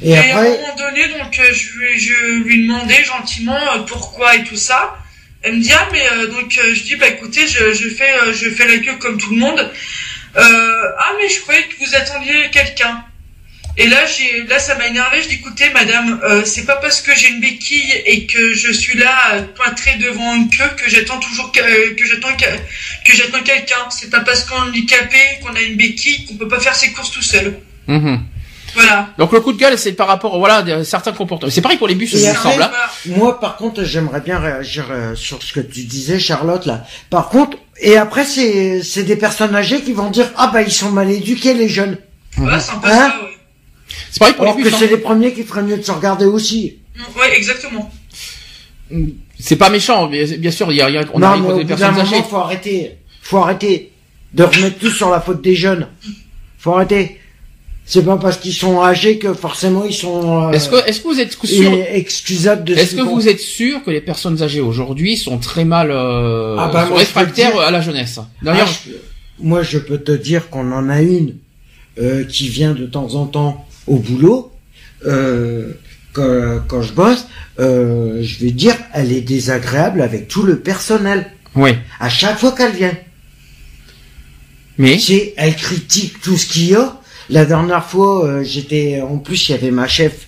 Speaker 6: Et
Speaker 5: Et, à un
Speaker 6: après,
Speaker 5: moment donné, donc euh, je, lui, je lui demandais gentiment euh, pourquoi et tout ça. Elle me dit ah mais euh, donc euh, je dis bah écoutez je, je fais euh, je fais la queue comme tout le monde. Euh, ah mais je croyais que vous attendiez quelqu'un. Et là j'ai là ça m'a énervé. Je dis écoutez madame euh, c'est pas parce que j'ai une béquille et que je suis là euh, pointré devant une queue que j'attends toujours que, euh, que j'attends que, que j'attends quelqu'un. C'est pas parce qu'on est handicapé qu'on a une béquille qu'on peut pas faire ses courses tout seul.
Speaker 4: Mhm.
Speaker 5: Voilà.
Speaker 4: Donc le coup de gueule, c'est par rapport, voilà, à certains comportements. C'est pareil pour les bus,
Speaker 6: Et
Speaker 4: il me
Speaker 6: après,
Speaker 4: semble. hein.
Speaker 6: Moi par contre, j'aimerais bien réagir sur ce que tu disais, Charlotte là. Par contre, et après c'est c'est des personnes âgées qui vont dire ah bah ils sont mal éduqués les jeunes.
Speaker 5: Ouais, c'est un peu
Speaker 6: Hein
Speaker 5: ça, ouais.
Speaker 4: C'est pareil pour
Speaker 6: Alors
Speaker 4: les
Speaker 6: que
Speaker 4: hein.
Speaker 6: c'est les premiers qui feraient mieux de se regarder aussi.
Speaker 5: Ouais, exactement.
Speaker 4: C'est pas méchant, bien, bien sûr, il y a, il y a- on
Speaker 6: non
Speaker 4: arrive
Speaker 6: mais au
Speaker 4: des
Speaker 6: bout d'un
Speaker 4: personnes
Speaker 6: moment,
Speaker 4: âgées.
Speaker 6: faut arrêter. Faut arrêter de remettre tout sur la faute des jeunes. Faut arrêter. C'est pas parce qu'ils sont âgés que forcément ils sont euh,
Speaker 4: Est-ce que, est-ce que vous êtes sûr,
Speaker 6: excusables de ce
Speaker 4: est-ce que vous êtes sûr que les personnes âgées aujourd'hui sont très mal, euh,
Speaker 6: Ah bah,
Speaker 4: sont réfractaires à la jeunesse? D'ailleurs,
Speaker 6: Ah, je- moi, je peux te dire qu'on en a une euh, qui vient de temps en temps au boulot. Euh, quand, quand je bosse, euh, je vais dire, elle est désagréable avec tout le personnel.
Speaker 4: oui.
Speaker 6: À chaque fois qu'elle vient,
Speaker 4: Mais,
Speaker 6: c'est, elle critique tout ce qu'il y a. La dernière fois, euh, j'étais, en plus, il y avait ma chef,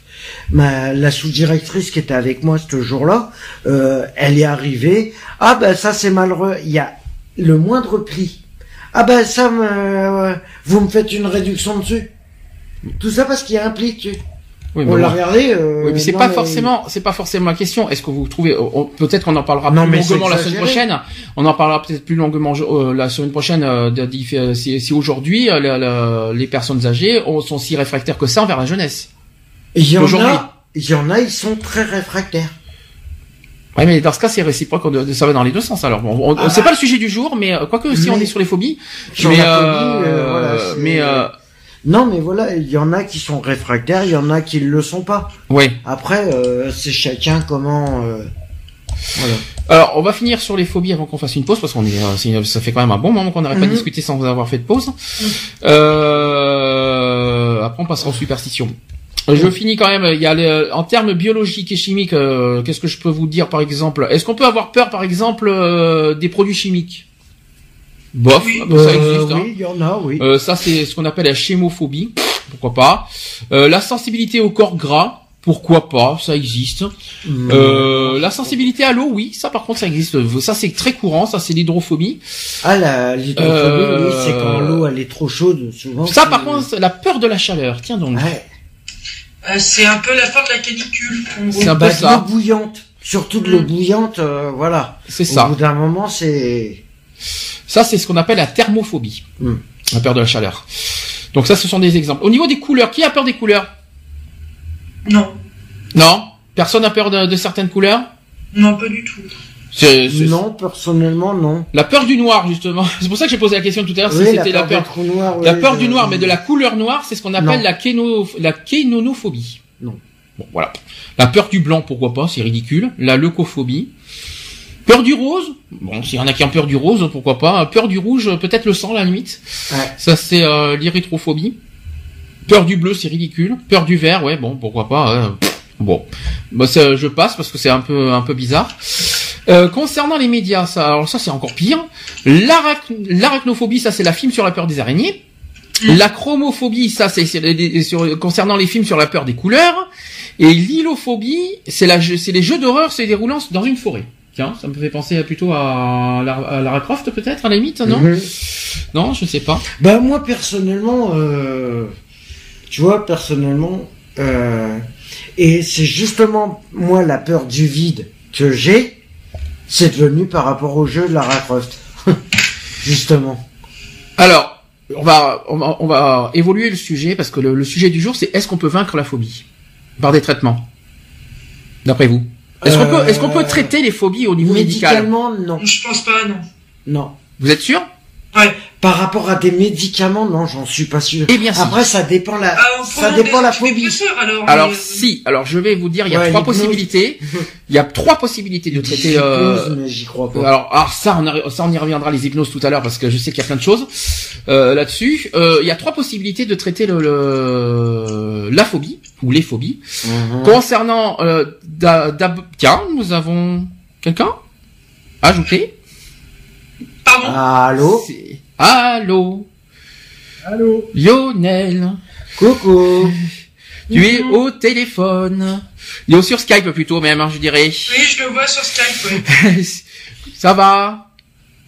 Speaker 6: ma, la sous-directrice qui était avec moi ce jour-là. Euh, elle est arrivée. Ah ben ça c'est malheureux. Il y a le moindre prix. Ah ben ça, me, euh, vous me faites une réduction dessus. Tout ça parce qu'il y a un pli dessus.
Speaker 4: Oui,
Speaker 6: on l'a regardé. euh,
Speaker 4: Oui, mais c'est pas forcément, c'est pas forcément la question. Est-ce que vous trouvez, on- peut-être qu'on en parlera
Speaker 6: Non,
Speaker 4: plus longuement la semaine prochaine. On en parlera peut-être plus longuement euh, la semaine prochaine. euh, de- si, si aujourd'hui euh, les personnes âgées ont- sont si réfractaires que ça envers la jeunesse.
Speaker 6: Il y en a, il y en a, ils sont très réfractaires.
Speaker 4: Ouais, mais dans ce cas, c'est réciproque. Ça va dans les deux sens. Alors, bon, on-
Speaker 6: Ah.
Speaker 4: c'est pas le sujet du jour, mais euh, quoique si
Speaker 6: Mais-
Speaker 4: on est sur les phobies,
Speaker 6: Sur
Speaker 4: mais,
Speaker 6: la
Speaker 4: euh,
Speaker 6: phobie, euh, voilà,
Speaker 4: mais euh,
Speaker 6: Non, mais voilà, il y en a qui sont réfractaires, il y en a qui ne le sont pas.
Speaker 4: ouais.
Speaker 6: Après, euh, c'est chacun comment. euh, Voilà.
Speaker 4: Alors, on va finir sur les phobies avant qu'on fasse une pause parce qu'on est, euh, ça fait quand même un bon moment qu'on n'arrête pas de
Speaker 6: Mhm.
Speaker 4: discuter sans avoir fait de pause. Euh, après, on passera aux superstitions. Euh, Je finis quand même. Il y a le- en termes biologiques et chimiques. euh, Qu'est-ce que je peux vous dire par exemple? Est-ce qu'on peut avoir peur par exemple euh, des produits chimiques? Bof,
Speaker 5: Oui.
Speaker 4: ça
Speaker 6: Euh,
Speaker 4: existe. hein.
Speaker 6: oui, il y en a, oui.
Speaker 4: Euh, ça, c'est ce qu'on appelle la chémophobie. Pourquoi pas Euh, La sensibilité au corps gras. Pourquoi pas Ça existe.
Speaker 6: Mm.
Speaker 4: Euh, la sensibilité à l'eau, oui, ça par contre ça existe. Ça c'est très courant, ça c'est l'hydrophobie.
Speaker 6: Ah, la l'hydrophobie,
Speaker 4: Euh,
Speaker 6: oui, c'est quand l'eau elle est trop chaude, souvent.
Speaker 4: Ça par contre, c'est la peur de la chaleur. Tiens donc.
Speaker 6: Ouais.
Speaker 5: Euh, c'est un peu la peur de la canicule.
Speaker 4: C'est un peu
Speaker 6: de
Speaker 4: ça.
Speaker 6: l'eau bouillante. Surtout de l'eau
Speaker 5: Mm.
Speaker 6: bouillante, euh, voilà.
Speaker 4: C'est
Speaker 6: Au
Speaker 4: ça.
Speaker 6: bout d'un moment, c'est.
Speaker 4: Ça c'est ce qu'on appelle la thermophobie.
Speaker 6: Hmm.
Speaker 4: La peur de la chaleur. Donc ça ce sont des exemples. Au niveau des couleurs, qui a peur des couleurs?
Speaker 5: Non,
Speaker 4: Non? Personne n'a peur de, de certaines couleurs?
Speaker 5: Non, pas du tout.
Speaker 4: C'est- c'est-
Speaker 6: Non, personnellement, non.
Speaker 4: La peur du noir justement. C'est pour ça que j'ai posé la question tout à l'heure si c'était la peur.
Speaker 6: noirs,
Speaker 4: La
Speaker 6: oui,
Speaker 4: peur du noir, mais de la couleur noire, c'est ce qu'on appelle
Speaker 6: Non.
Speaker 4: la, kéno, la kénonophobie.
Speaker 6: Non.
Speaker 4: Bon, voilà. La peur du blanc, pourquoi pas, c'est ridicule. La leucophobie. Peur du rose. Bon, s'il y en a qui ont peur du rose, pourquoi pas. Peur du rouge, peut-être le sang, à la limite.
Speaker 6: Ouais.
Speaker 4: Ça, c'est euh, l'érythrophobie. Peur du bleu, c'est ridicule. Peur du vert, ouais, bon, pourquoi pas. hein. Bon, bah, ça, je passe parce que c'est un peu, un peu bizarre. Euh, concernant les médias, ça, alors ça c'est encore pire. L'arac- L'arachnophobie, ça c'est la film sur la peur des araignées. La chromophobie, ça c'est concernant les films sur la peur des couleurs. Et l'hylophobie, c'est la, c'est les jeux d'horreur se déroulant dans une forêt. Tiens, ça me fait penser plutôt à, Lara- à Lara Croft peut-être à la limite, non. Non, je sais pas.
Speaker 6: Bah moi personnellement, euh, tu vois personnellement, euh, et c'est justement moi la peur du vide que j'ai, c'est devenu par rapport au jeu de Lara Croft, justement.
Speaker 4: Alors, on va, on va, on va évoluer le sujet parce que le, le sujet du jour, c'est est-ce qu'on peut vaincre la phobie par des traitements? D'après vous? Est-ce qu'on peut,
Speaker 6: Euh,
Speaker 4: est-ce qu'on peut traiter les phobies au niveau médical?
Speaker 6: Médicalement, non,
Speaker 5: Je pense pas, non.
Speaker 6: non.
Speaker 4: Vous êtes sûr?
Speaker 5: Ouais.
Speaker 6: Par rapport à des médicaments, non, j'en suis pas sûr.
Speaker 4: Eh bien, si.
Speaker 6: Après, ça dépend la,
Speaker 5: Ah,
Speaker 6: ça dépend la phobie.
Speaker 5: alors.
Speaker 4: Alors
Speaker 5: mais-
Speaker 4: si, alors je vais vous dire, il y a
Speaker 6: Ouais,
Speaker 4: trois possibilités. Il y a trois possibilités de traiter. Euh...
Speaker 6: mais j'y crois pas.
Speaker 4: Alors, alors ça, on a- ça, on y reviendra les hypnoses tout à l'heure parce que je sais qu'il y a plein de choses euh, là-dessus. Euh, Il y a trois possibilités de traiter le, le- la phobie ou les phobies.
Speaker 6: Mhm.
Speaker 4: Concernant euh, da- tiens, nous avons quelqu'un ajouté.
Speaker 5: Pardon?
Speaker 6: Allô?
Speaker 4: Allô,
Speaker 7: Allô
Speaker 4: Lionel.
Speaker 6: Coucou
Speaker 4: Tu es au téléphone. Il est sur Skype plutôt même, hein, je dirais.
Speaker 5: Oui, je le vois sur Skype, ouais.
Speaker 4: Ça va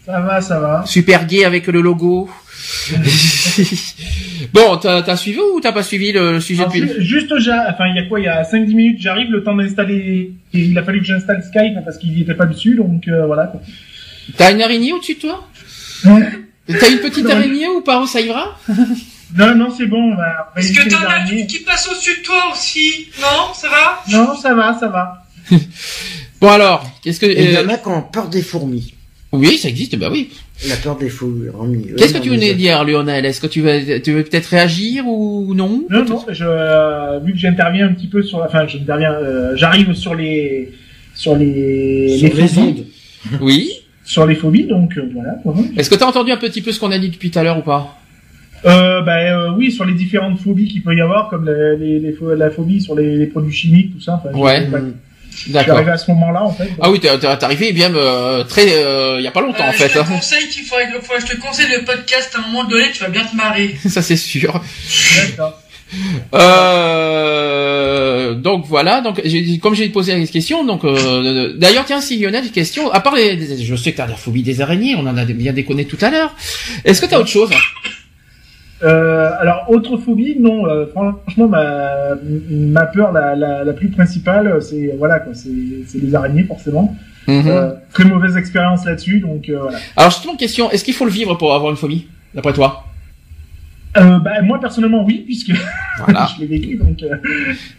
Speaker 7: Ça va, ça va.
Speaker 4: Super gay avec le logo. bon, t'as t'as suivi ou t'as pas suivi le sujet
Speaker 7: Alors,
Speaker 4: depuis
Speaker 7: ju- juste, enfin, il y a quoi Il y a 5-10 minutes, j'arrive, le temps d'installer. Il a fallu que j'installe Skype parce qu'il n'y était pas dessus, donc euh, voilà. quoi.
Speaker 4: T'as une araignée au-dessus de toi? T'as une petite araignée ou pas Ça ira?
Speaker 7: Non, non, c'est bon. On va,
Speaker 5: Est-ce que t'en as une qui passe au-dessus de toi aussi Non, ça va?
Speaker 7: Non, ça va, ça va.
Speaker 4: Bon alors, qu'est-ce que
Speaker 6: il y
Speaker 4: euh,
Speaker 6: en a qui ont peur des fourmis.
Speaker 4: Oui, ça existe, bah oui.
Speaker 6: La peur des fourmis.
Speaker 4: Qu'est-ce que tu venais
Speaker 6: mais-
Speaker 4: dire, Lionel? Est-ce que tu veux, tu veux peut-être réagir ou non?
Speaker 7: Non, non, je, euh, vu que j'interviens un petit peu sur, enfin, j'interviens, euh, j'arrive sur les, sur les,
Speaker 6: Sur
Speaker 7: les
Speaker 6: les ondes.
Speaker 4: Oui.
Speaker 7: Sur les phobies, donc euh, voilà. quoi.
Speaker 4: Est-ce que t'as entendu un petit peu ce qu'on a dit depuis tout à l'heure ou pas?
Speaker 7: Euh, ben euh, oui, sur les différentes phobies qu'il peut y avoir, comme la, les, les pho- la phobie sur les, les produits chimiques, tout ça. Enfin,
Speaker 4: Ouais.
Speaker 7: je- Je suis
Speaker 4: D'accord.
Speaker 7: arrivé à ce moment-là, en fait.
Speaker 4: Ah oui, t'es arrivé bien euh, très, euh, il y a pas longtemps en
Speaker 5: Euh,
Speaker 4: fait.
Speaker 5: Je te
Speaker 4: hein.
Speaker 5: conseille qu'il faudrait que faudrait que je te conseille le podcast à un moment donné, tu vas bien te marrer.
Speaker 4: Ça c'est sûr.
Speaker 7: D'accord.
Speaker 4: Euh, donc voilà, donc j'ai- comme j'ai posé la question, donc euh, d'ailleurs tiens si Lionel une question, à part les, je sais que t'as la phobie des araignées, on en a bien déconné tout à l'heure. Est-ce que t'as autre chose
Speaker 7: Euh, alors, autre phobie, non. franchement, ma, ma peur la, la, la plus principale, c'est voilà, quoi, c'est c'est les araignées, forcément.
Speaker 4: Mhm.
Speaker 7: Très mauvaise expérience là-dessus, donc voilà.
Speaker 4: Alors justement, question, est-ce qu'il faut le vivre pour avoir une phobie, d'après toi?
Speaker 7: Euh, bah, moi personnellement, oui, puisque
Speaker 4: Voilà.
Speaker 7: je l'ai vécu, donc. euh,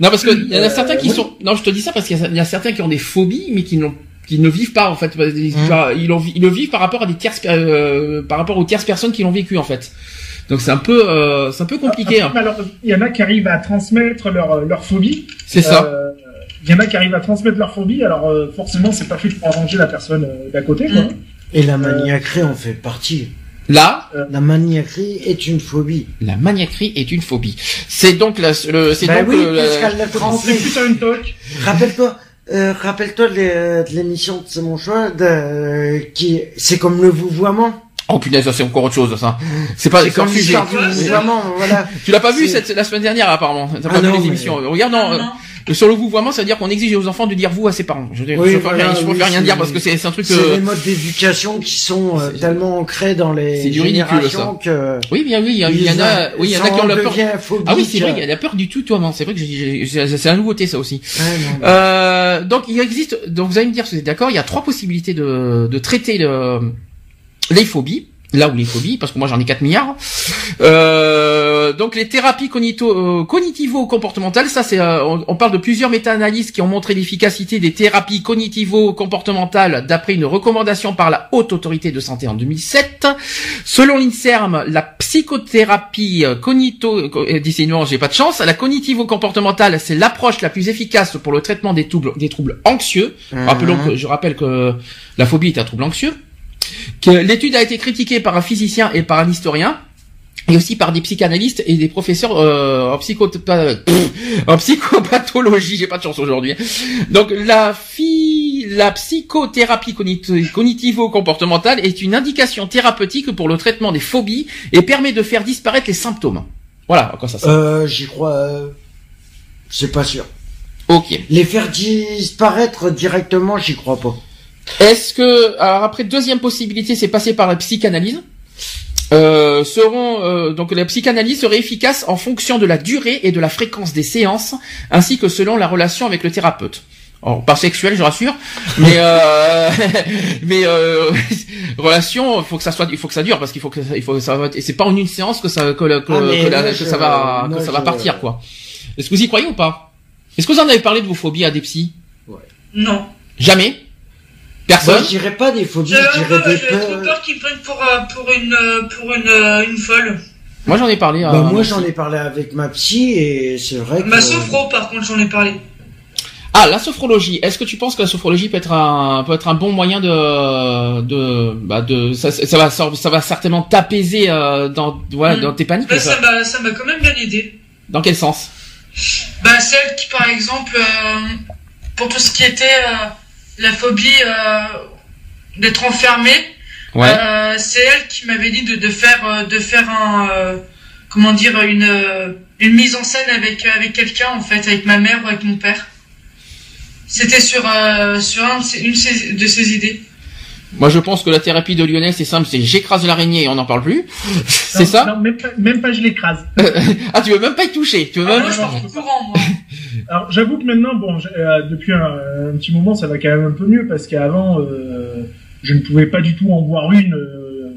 Speaker 4: Non, parce que il y en a
Speaker 7: Euh,
Speaker 4: certains qui
Speaker 7: oui.
Speaker 4: sont. Non, je te dis ça parce qu'il y, a- il y a certains qui ont des phobies, mais qui n'ont qui ne vivent pas en fait. Ils, ils, le vivent par rapport à des tierces, euh, par rapport aux tierces personnes qui l'ont vécu en fait. Donc c'est un peu, euh, c'est un peu compliqué. hein.
Speaker 7: Alors, il y en a qui arrivent à transmettre leur, leur phobie.
Speaker 4: C'est ça.
Speaker 7: Euh, Il y en a qui arrivent à transmettre leur phobie, alors euh, forcément, c'est pas fait pour arranger la personne euh, d'à côté, quoi.
Speaker 5: Mm.
Speaker 6: Et la maniaquerie en fait partie.
Speaker 4: Là,
Speaker 6: La maniaquerie est une phobie.
Speaker 4: la maniaquerie est une phobie. C'est donc la, le, c'est
Speaker 6: Bah
Speaker 4: donc
Speaker 6: oui,
Speaker 4: le- la-
Speaker 6: parce qu'elle l'a
Speaker 7: C'est
Speaker 6: transmis.
Speaker 7: plus un toc.
Speaker 6: Rappelle-toi, euh, rappelle-toi de l'é- de l'émission de C'est mon choix, de, qui, c'est comme le vouvoiement.
Speaker 4: Oh punaise, ça c'est encore autre chose ça. C'est pas
Speaker 6: comme
Speaker 4: sujet.
Speaker 6: vouvoiement, voilà.
Speaker 4: Tu l'as pas vu cette la semaine dernière apparemment. T'as
Speaker 6: Ah
Speaker 4: pas vu
Speaker 6: non,
Speaker 4: les
Speaker 6: mais-
Speaker 4: émissions. Regarde non, euh,
Speaker 5: non.
Speaker 4: Sur le vouvoiement, ça veut dire qu'on exige aux enfants de dire vous à ses parents. Je, je,
Speaker 6: Oui, voilà, oui,
Speaker 4: rien dire parce que c'est un truc.
Speaker 6: C'est
Speaker 4: euh,
Speaker 6: les modes d'éducation qui sont euh, tellement ancrés dans les générations que
Speaker 4: Oui, bien oui, il y, a- il y en a, oui, il y en a qui ont la peur. Ah oui, c'est vrai, il y a la peur du tutoiement. C'est vrai que c'est la nouveauté ça aussi. Euh, donc il existe, donc vous allez me dire si vous êtes d'accord, il y a trois possibilités de, de traiter le, les phobies. Là où les phobies, parce que moi j'en ai 4 milliards. Euh, donc les thérapies cognito, euh, cognitivo-comportementales, ça c'est, euh, on, on parle de plusieurs méta-analyses qui ont montré l'efficacité des thérapies cognitivo-comportementales d'après une recommandation par la Haute Autorité de Santé en 2007. Selon l'INSERM, la psychothérapie euh, cognito, euh, décidément j'ai pas de chance, la cognitivo-comportementale c'est l'approche la plus efficace pour le traitement des troubles, des troubles anxieux. Rappelons que, je rappelle que la phobie est un trouble anxieux. Que l'étude a été critiquée par un physicien et par un historien. Et aussi par des psychanalystes et des professeurs euh, en, psycho en psychopathologie. J'ai pas de chance aujourd'hui. Donc la psychothérapie cognit- cognitivo-comportementale est une indication thérapeutique pour le traitement des phobies et permet de faire disparaître les symptômes. Voilà quoi ça.
Speaker 6: Euh, j'y crois, euh, c'est pas sûr.
Speaker 4: Ok.
Speaker 6: Les faire disparaître directement, j'y crois pas.
Speaker 4: Est-ce que alors après deuxième possibilité, c'est passer par la psychanalyse. Euh, seront euh, donc la psychanalyse serait efficace en fonction de la durée et de la fréquence des séances, ainsi que selon la relation avec le thérapeute. Alors, pas sexuel, je rassure, mais euh, mais euh, relation, il faut que ça soit, il faut que ça dure parce qu'il faut que il faut que ça et c'est pas en une séance que ça que, que,
Speaker 6: Ah, mais
Speaker 4: que la-
Speaker 6: moi,
Speaker 4: que
Speaker 6: je-
Speaker 4: ça va que ça va
Speaker 6: je-
Speaker 4: partir quoi. Est-ce que vous y croyez ou pas? Est-ce que vous en avez parlé de vos phobies à des psys?
Speaker 5: Non.
Speaker 4: Jamais?
Speaker 6: Moi,
Speaker 4: Personne
Speaker 6: je dirais pas des phobies,
Speaker 5: J'avais
Speaker 6: je
Speaker 5: un peu,
Speaker 6: dirais des
Speaker 5: peur qu'ils prennent pour, euh, pour une, euh, pour une, euh, une folle.
Speaker 4: Moi j'en ai parlé. à
Speaker 6: Bah, moi, j'en ai parlé avec ma psy et c'est vrai que...
Speaker 5: Ma sophro, par contre, j'en ai parlé.
Speaker 4: Ah, la sophrologie. Est-ce que tu penses que la sophrologie peut être un peut être un bon moyen de de bah de ça, ça va ça va certainement t'apaiser euh, dans voilà
Speaker 5: Mm.
Speaker 4: dans tes paniques.
Speaker 5: Bah,
Speaker 4: ça-
Speaker 5: ça m'a, ça m'a quand même bien aidé.
Speaker 4: Dans quel sens?
Speaker 5: Bah, celle qui, par exemple, euh, pour tout ce qui était euh, la phobie euh, d'être enfermé,
Speaker 4: Ouais.
Speaker 5: euh, c'est elle qui m'avait dit de, de faire, euh, de faire un, comment dire, une, une mise en scène avec, avec quelqu'un, en fait, avec ma mère ou avec mon père. C'était sur, sur un une de ses idées.
Speaker 4: Moi je pense que la thérapie de Lionel c'est simple, c'est j'écrase l'araignée et on n'en parle plus. c'est ça
Speaker 7: Non, même pas, même pas je l'écrase.
Speaker 4: Ah tu veux même pas y toucher, tu veux
Speaker 5: Ah,
Speaker 4: même
Speaker 5: moi, je
Speaker 7: non, je peux
Speaker 5: moi.
Speaker 7: Alors j'avoue que maintenant, bon, euh, depuis un, un petit moment, ça va quand même un peu mieux parce qu'avant, euh, je ne pouvais pas du tout en voir une, euh,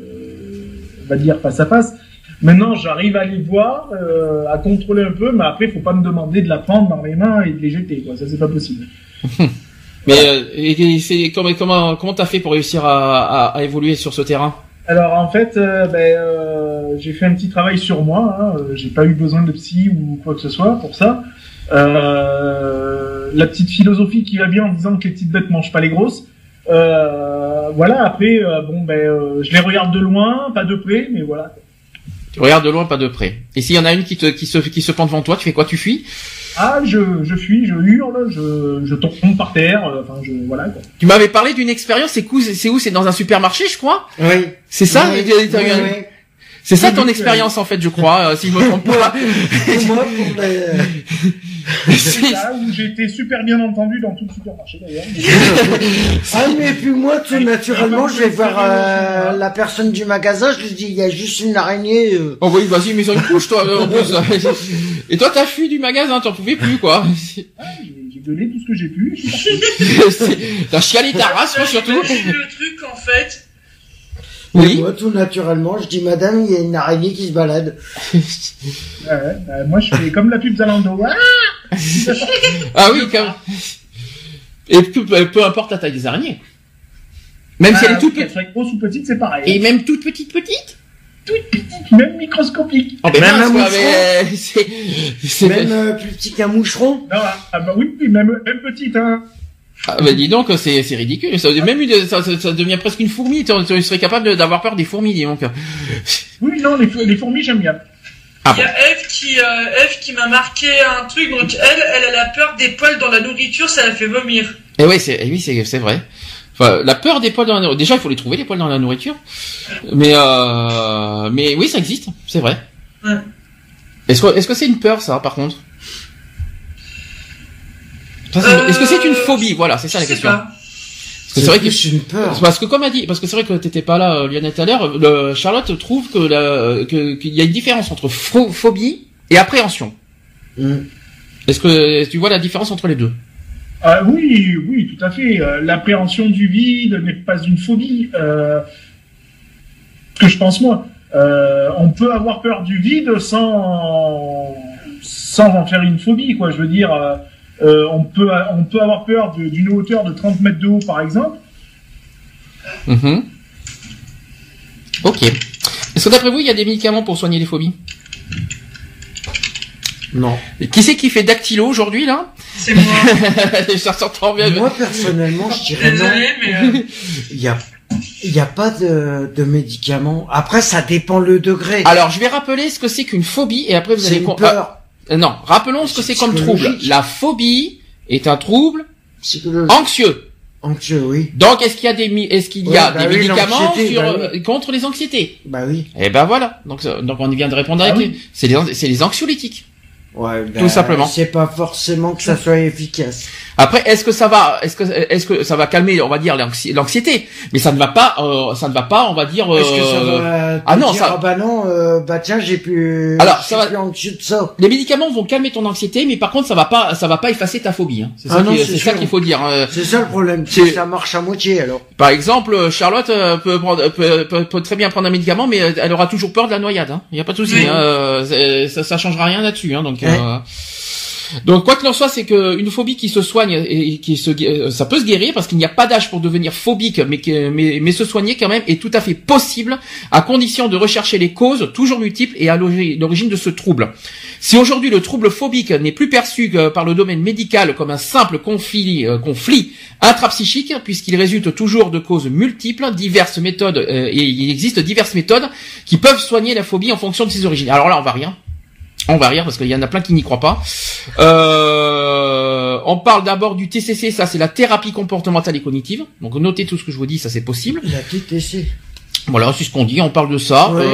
Speaker 7: on va dire face à face. Maintenant, j'arrive à les voir, euh, à contrôler un peu, mais après, faut pas me demander de la prendre dans les mains et de les jeter, quoi. Ça, c'est pas possible.
Speaker 4: Mais euh, et- comment comment comment t'as fait pour réussir à, à, à évoluer sur ce terrain?
Speaker 7: Alors en fait, euh, ben, euh, j'ai fait un petit travail sur moi. Hein, euh, j'ai pas eu besoin de psy ou quoi que ce soit pour ça. Euh, la petite philosophie qui va bien en disant que les petites bêtes mangent pas les grosses. Voilà. Après, bon ben, je les regarde de loin, pas de près, mais voilà.
Speaker 4: Tu regardes de loin, pas de près. Et s'il y en a une qui te qui se qui se pend devant toi, tu fais quoi? Tu fuis?
Speaker 7: Ah, je, je fuis, je hurle, je, je tombe par terre. euh, Enfin, je voilà. Quoi.
Speaker 4: Tu m'avais parlé d'une expérience. C'est où C'est où? C'est dans un supermarché, je crois?
Speaker 6: Oui.
Speaker 4: C'est ça?
Speaker 6: Oui, oui.
Speaker 4: C'est ça ton
Speaker 7: oui,
Speaker 4: expérience en fait, je crois, euh, si je me trompe pas.
Speaker 6: Et moi, pour les...
Speaker 7: C'est là où j'ai été super bien entendu dans tout le supermarché d'ailleurs.
Speaker 6: Ah mais puis moi tout naturellement je vais voir euh, la personne du magasin, je lui dis il y a juste une araignée. euh.
Speaker 4: Oh oui, vas-y, mets sur une couche, toi, en plus. Et toi, t'as fui du magasin, t'en pouvais plus, quoi.
Speaker 7: Ah, j'ai j'ai gueulé tout ce que j'ai pu.
Speaker 4: T'as chialé ta race, moi, surtout.
Speaker 5: Le truc en fait.
Speaker 6: Et
Speaker 4: Oui.
Speaker 6: moi tout naturellement je dis madame il y a une araignée qui se balade.
Speaker 7: Ouais, ouais, bah, moi je fais comme la pub Zalando. Ah
Speaker 4: Ah oui, quand même. Et peu, peu importe la taille des araignées. Même si elle est toute
Speaker 7: qu'elle
Speaker 4: petite.
Speaker 7: soit grosse ou petite, c'est pareil.
Speaker 4: Et même toute petite petite.
Speaker 7: toute petite, même microscopique.
Speaker 4: Oh, ben
Speaker 6: Même
Speaker 4: mince,
Speaker 6: un
Speaker 4: quoi,
Speaker 6: moucheron.
Speaker 4: mais, euh, c'est, c'est,
Speaker 6: Même euh, plus petit qu'un moucheron.
Speaker 7: Non, ah, ah bah oui, oui, même, même petite, hein.
Speaker 4: Ah, bah, dis donc, c'est, c'est ridicule. Ça, même une, ça, ça, ça devient presque une fourmi. Tu, tu serais capable d'avoir peur des fourmis, dis donc.
Speaker 7: Oui, non, les, les fourmis, j'aime bien.
Speaker 4: Ah
Speaker 5: Il y a Eve qui, euh, Eve qui m'a marqué un truc. Donc elle, elle a la peur des poils dans la nourriture, ça la fait vomir.
Speaker 4: Et ouais, c'est, eh oui, c'est, c'est vrai. Enfin, la peur des poils dans la nourriture. Déjà, il faut les trouver, les poils dans la nourriture. Mais, euh, mais oui, ça existe. C'est vrai.
Speaker 5: Ouais.
Speaker 4: Est-ce que, est-ce que c'est une peur, ça, par contre? C'est- Est-ce que c'est une
Speaker 5: Euh,
Speaker 4: phobie? Voilà, c'est ça la
Speaker 5: Je sais
Speaker 4: question.
Speaker 5: pas.
Speaker 4: Parce que c'est vrai que,
Speaker 6: plus une peur.
Speaker 4: parce que comme a dit, parce que c'est vrai que t'étais pas là, euh, Lionel, tout à l'heure, Charlotte trouve que la, que, qu'il y a une différence entre pho- phobie et appréhension.
Speaker 6: Hmm.
Speaker 4: Est-ce que tu vois la différence entre les deux?
Speaker 7: Ah oui, oui, tout à fait. Euh, L'appréhension du vide n'est pas une phobie. Euh, ce que je pense moi. Euh, on peut avoir peur du vide sans sans en faire une phobie, quoi. Je veux dire, euh, on peut on peut avoir peur d'une hauteur de 30 mètres de haut, par exemple.
Speaker 4: Mhm. Ok. Est-ce que d'après vous, il y a des médicaments pour soigner les phobies?
Speaker 6: Non.
Speaker 4: Et Qui c'est qui fait dactylo aujourd'hui là?
Speaker 5: C'est moi.
Speaker 4: Ça s'entend bien.
Speaker 6: Moi personnellement je dirais non.
Speaker 5: Désolé, mais euh,
Speaker 6: Il y a il y a pas de, de médicaments. Après ça dépend le degré.
Speaker 4: Alors, je vais rappeler ce que c'est qu'une phobie et après vous
Speaker 6: c'est
Speaker 4: allez
Speaker 6: une
Speaker 4: con-
Speaker 6: peur
Speaker 4: Ah, non, rappelons ce que c'est comme trouble. La phobie est un trouble anxieux.
Speaker 6: Anxieux, oui.
Speaker 4: Donc, est-ce qu'il y a des est-ce qu'il y
Speaker 6: Ouais,
Speaker 4: a
Speaker 6: bah
Speaker 4: des
Speaker 6: oui,
Speaker 4: médicaments sur
Speaker 6: bah
Speaker 4: euh, contre les anxiétés?
Speaker 6: Bah oui.
Speaker 4: Eh ben voilà. Donc, ça- donc on vient de répondre
Speaker 7: Ah
Speaker 4: avec
Speaker 7: oui.
Speaker 4: les- c'est les an- c'est les anxiolytiques.
Speaker 6: Ouais, bah,
Speaker 4: Tout simplement.
Speaker 6: C'est pas forcément que ça soit efficace.
Speaker 4: Après, est-ce que ça va, est-ce que, est-ce que ça va calmer, on va dire l'anxi- l'anxiété, mais ça ne va pas, euh, ça ne va pas, on va dire.
Speaker 6: Est-ce que ça
Speaker 4: euh,
Speaker 6: va
Speaker 4: ah non,
Speaker 6: dire,
Speaker 4: ça-
Speaker 6: ah bah non, euh, bah tiens, j'ai plus,
Speaker 4: Alors, ça va-
Speaker 6: plus anxieux de ça.
Speaker 4: Les médicaments vont calmer ton anxiété, mais par contre, ça va pas, ça va pas effacer ta phobie. Hein. C'est
Speaker 6: Ah
Speaker 4: ça,
Speaker 6: non,
Speaker 4: qui-
Speaker 6: c'est
Speaker 4: c'est ça
Speaker 6: sûr.
Speaker 4: qu'il faut dire. hein.
Speaker 6: C'est ça le problème,
Speaker 4: C'est-
Speaker 6: ça marche à moitié alors.
Speaker 4: Par exemple, euh, Charlotte euh, peut, prendre, peut, peut- peut très bien prendre un médicament, mais euh, elle aura toujours peur de la noyade. hein. Il n'y a pas de souci.
Speaker 5: Oui.
Speaker 4: hein. Euh, ça, ça changera rien là-dessus. Hein. Donc, Euh, donc quoi qu'il en soit, c'est que une phobie qui se soigne et qui se, euh, ça peut se guérir parce qu'il n'y a pas d'âge pour devenir phobique, mais, mais, mais se soigner quand même est tout à fait possible à condition de rechercher les causes toujours multiples et à l'ori- l'origine de ce trouble. Si aujourd'hui le trouble phobique n'est plus perçu par le domaine médical comme un simple conflit, euh, conflit intrapsychique, puisqu'il résulte toujours de causes multiples, diverses méthodes, et il existe diverses méthodes qui peuvent soigner la phobie en fonction de ses origines. Alors là, on va rire. On va rire parce qu'il y en a plein qui n'y croient pas. Euh, on parle d'abord du TCC, ça c'est la thérapie comportementale et cognitive. Donc notez tout ce que je vous dis, ça c'est possible.
Speaker 6: La TTC.
Speaker 4: Voilà, c'est ce qu'on dit. On parle de ça.
Speaker 6: Ouais,
Speaker 4: Euh,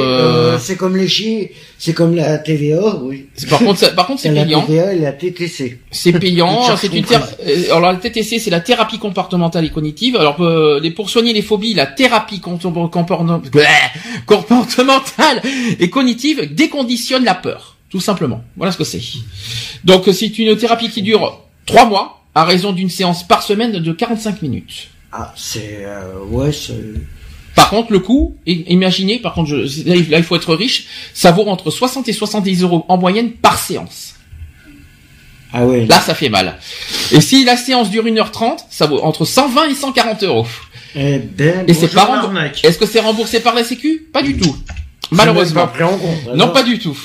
Speaker 6: euh, c'est comme les chi, c'est comme la TVA, oui.
Speaker 4: par contre, ça- par contre, c'est
Speaker 6: C'est la
Speaker 4: payant.
Speaker 6: TVA et la TTC.
Speaker 4: C'est payant. C'est une théra- euh, alors la TTC, c'est la thérapie comportementale et cognitive. Alors euh, pour soigner les phobies, la thérapie comportementale et cognitive déconditionne la peur, tout simplement. Voilà ce que c'est. Donc euh, c'est une thérapie qui dure trois mois à raison d'une séance par semaine de 45 minutes.
Speaker 6: Ah, c'est, euh, ouais, c'est,
Speaker 4: Par contre, le coût, imaginez, par contre, je, là, il là, il faut être riche, ça vaut entre 60 et 70 euros en moyenne par séance.
Speaker 6: ah ouais.
Speaker 4: Là, ça fait mal. Et si la séance dure 1h30, ça vaut entre 120 et 140 euros.
Speaker 6: Eh ben,
Speaker 4: Et c'est pas remboursé. Est-ce que c'est remboursé par la Sécu? Pas du tout. Malheureusement.
Speaker 6: même pas pris en compte.
Speaker 4: Non, pas du tout.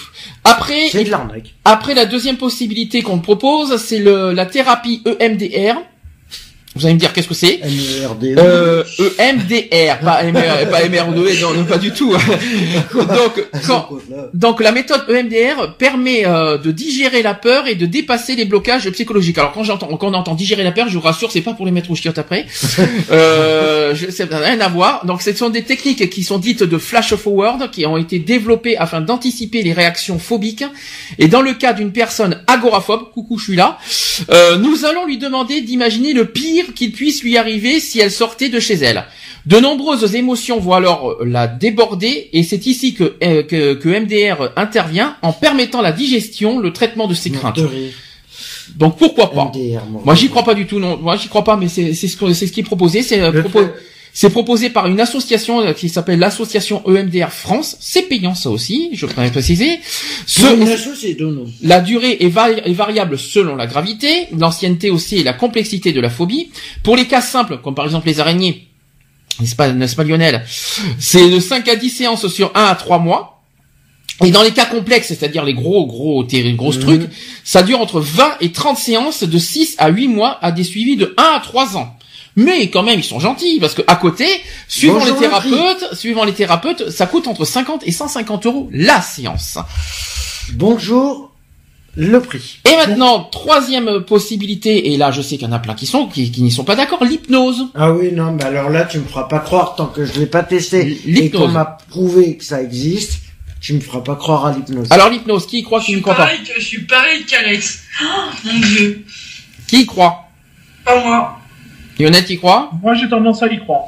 Speaker 4: Après,
Speaker 6: C'est de l'arnaque.
Speaker 4: après la deuxième possibilité qu'on propose, c'est le, la thérapie EMDR. Vous allez me dire qu'est-ce que c'est
Speaker 6: MERD.
Speaker 4: euh, EMDR, pas, MR, pas MR2, non, non, pas du tout. donc, quand, donc la méthode E EMDR permet euh, de digérer la peur et de dépasser les blocages psychologiques. Alors quand j'entends, quand on entend digérer la peur, je vous rassure, c'est pas pour les mettre aux chiottes après. euh, je, ça n'a rien à voir. Donc ce sont des techniques qui sont dites de flash forward, qui ont été développées afin d'anticiper les réactions phobiques. Et dans le cas d'une personne agoraphobe, coucou, je suis là, euh, nous allons lui demander d'imaginer le pire qu'il puisse lui arriver si elle sortait de chez elle. De nombreuses émotions vont alors euh, la déborder et c'est ici que, euh, que, que MDR intervient en permettant la digestion, le traitement de ces craintes. Donc pourquoi pas?
Speaker 6: MDR, moi.
Speaker 4: J'y crois pas du tout, non. Moi j'y crois pas, mais c'est c'est ce, ce qui est proposé. C'est euh, c'est proposé par une association euh, qui s'appelle l'association EMDR France. C'est payant ça aussi, je voudrais préciser. La durée est, vari- est variable selon la gravité, l'ancienneté aussi et la complexité de la phobie. Pour les cas simples, comme par exemple les araignées, n'est-ce pas, n'est-ce pas Lionel C'est de 5 à 10 séances sur 1 à 3 mois. Et dans les cas complexes, c'est-à-dire les gros, gros, grosses
Speaker 6: Mhm.
Speaker 4: trucs, ça dure entre 20 et 30 séances de 6 à 8 mois à des suivis de 1 à 3 ans. Mais quand même, ils sont gentils parce que à côté, suivant
Speaker 6: Bonjour,
Speaker 4: les
Speaker 6: le
Speaker 4: thérapeutes, suivant les thérapeutes, ça coûte entre 50 et 150 euros la séance.
Speaker 6: Bonjour, le prix.
Speaker 4: Et maintenant, troisième possibilité, et là je sais qu'il y en a plein qui sont, qui, qui n'y sont pas d'accord, l'hypnose.
Speaker 6: Ah oui, non, mais alors là, tu me feras pas croire tant que je l'ai pas testé
Speaker 4: L'hypnose.
Speaker 6: et qu'on m'a prouvé que ça existe, tu me feras pas croire à l'hypnose.
Speaker 4: Alors l'hypnose, qui y croit,
Speaker 5: Je
Speaker 4: qui
Speaker 5: suis
Speaker 4: n'y croit pas
Speaker 5: pareil, que- je suis pareil qu'Alex. Oh, mon dieu.
Speaker 4: Qui y croit?
Speaker 5: Pas moi.
Speaker 4: Lionel, qui y croit?
Speaker 7: Moi, j'ai tendance à y croire.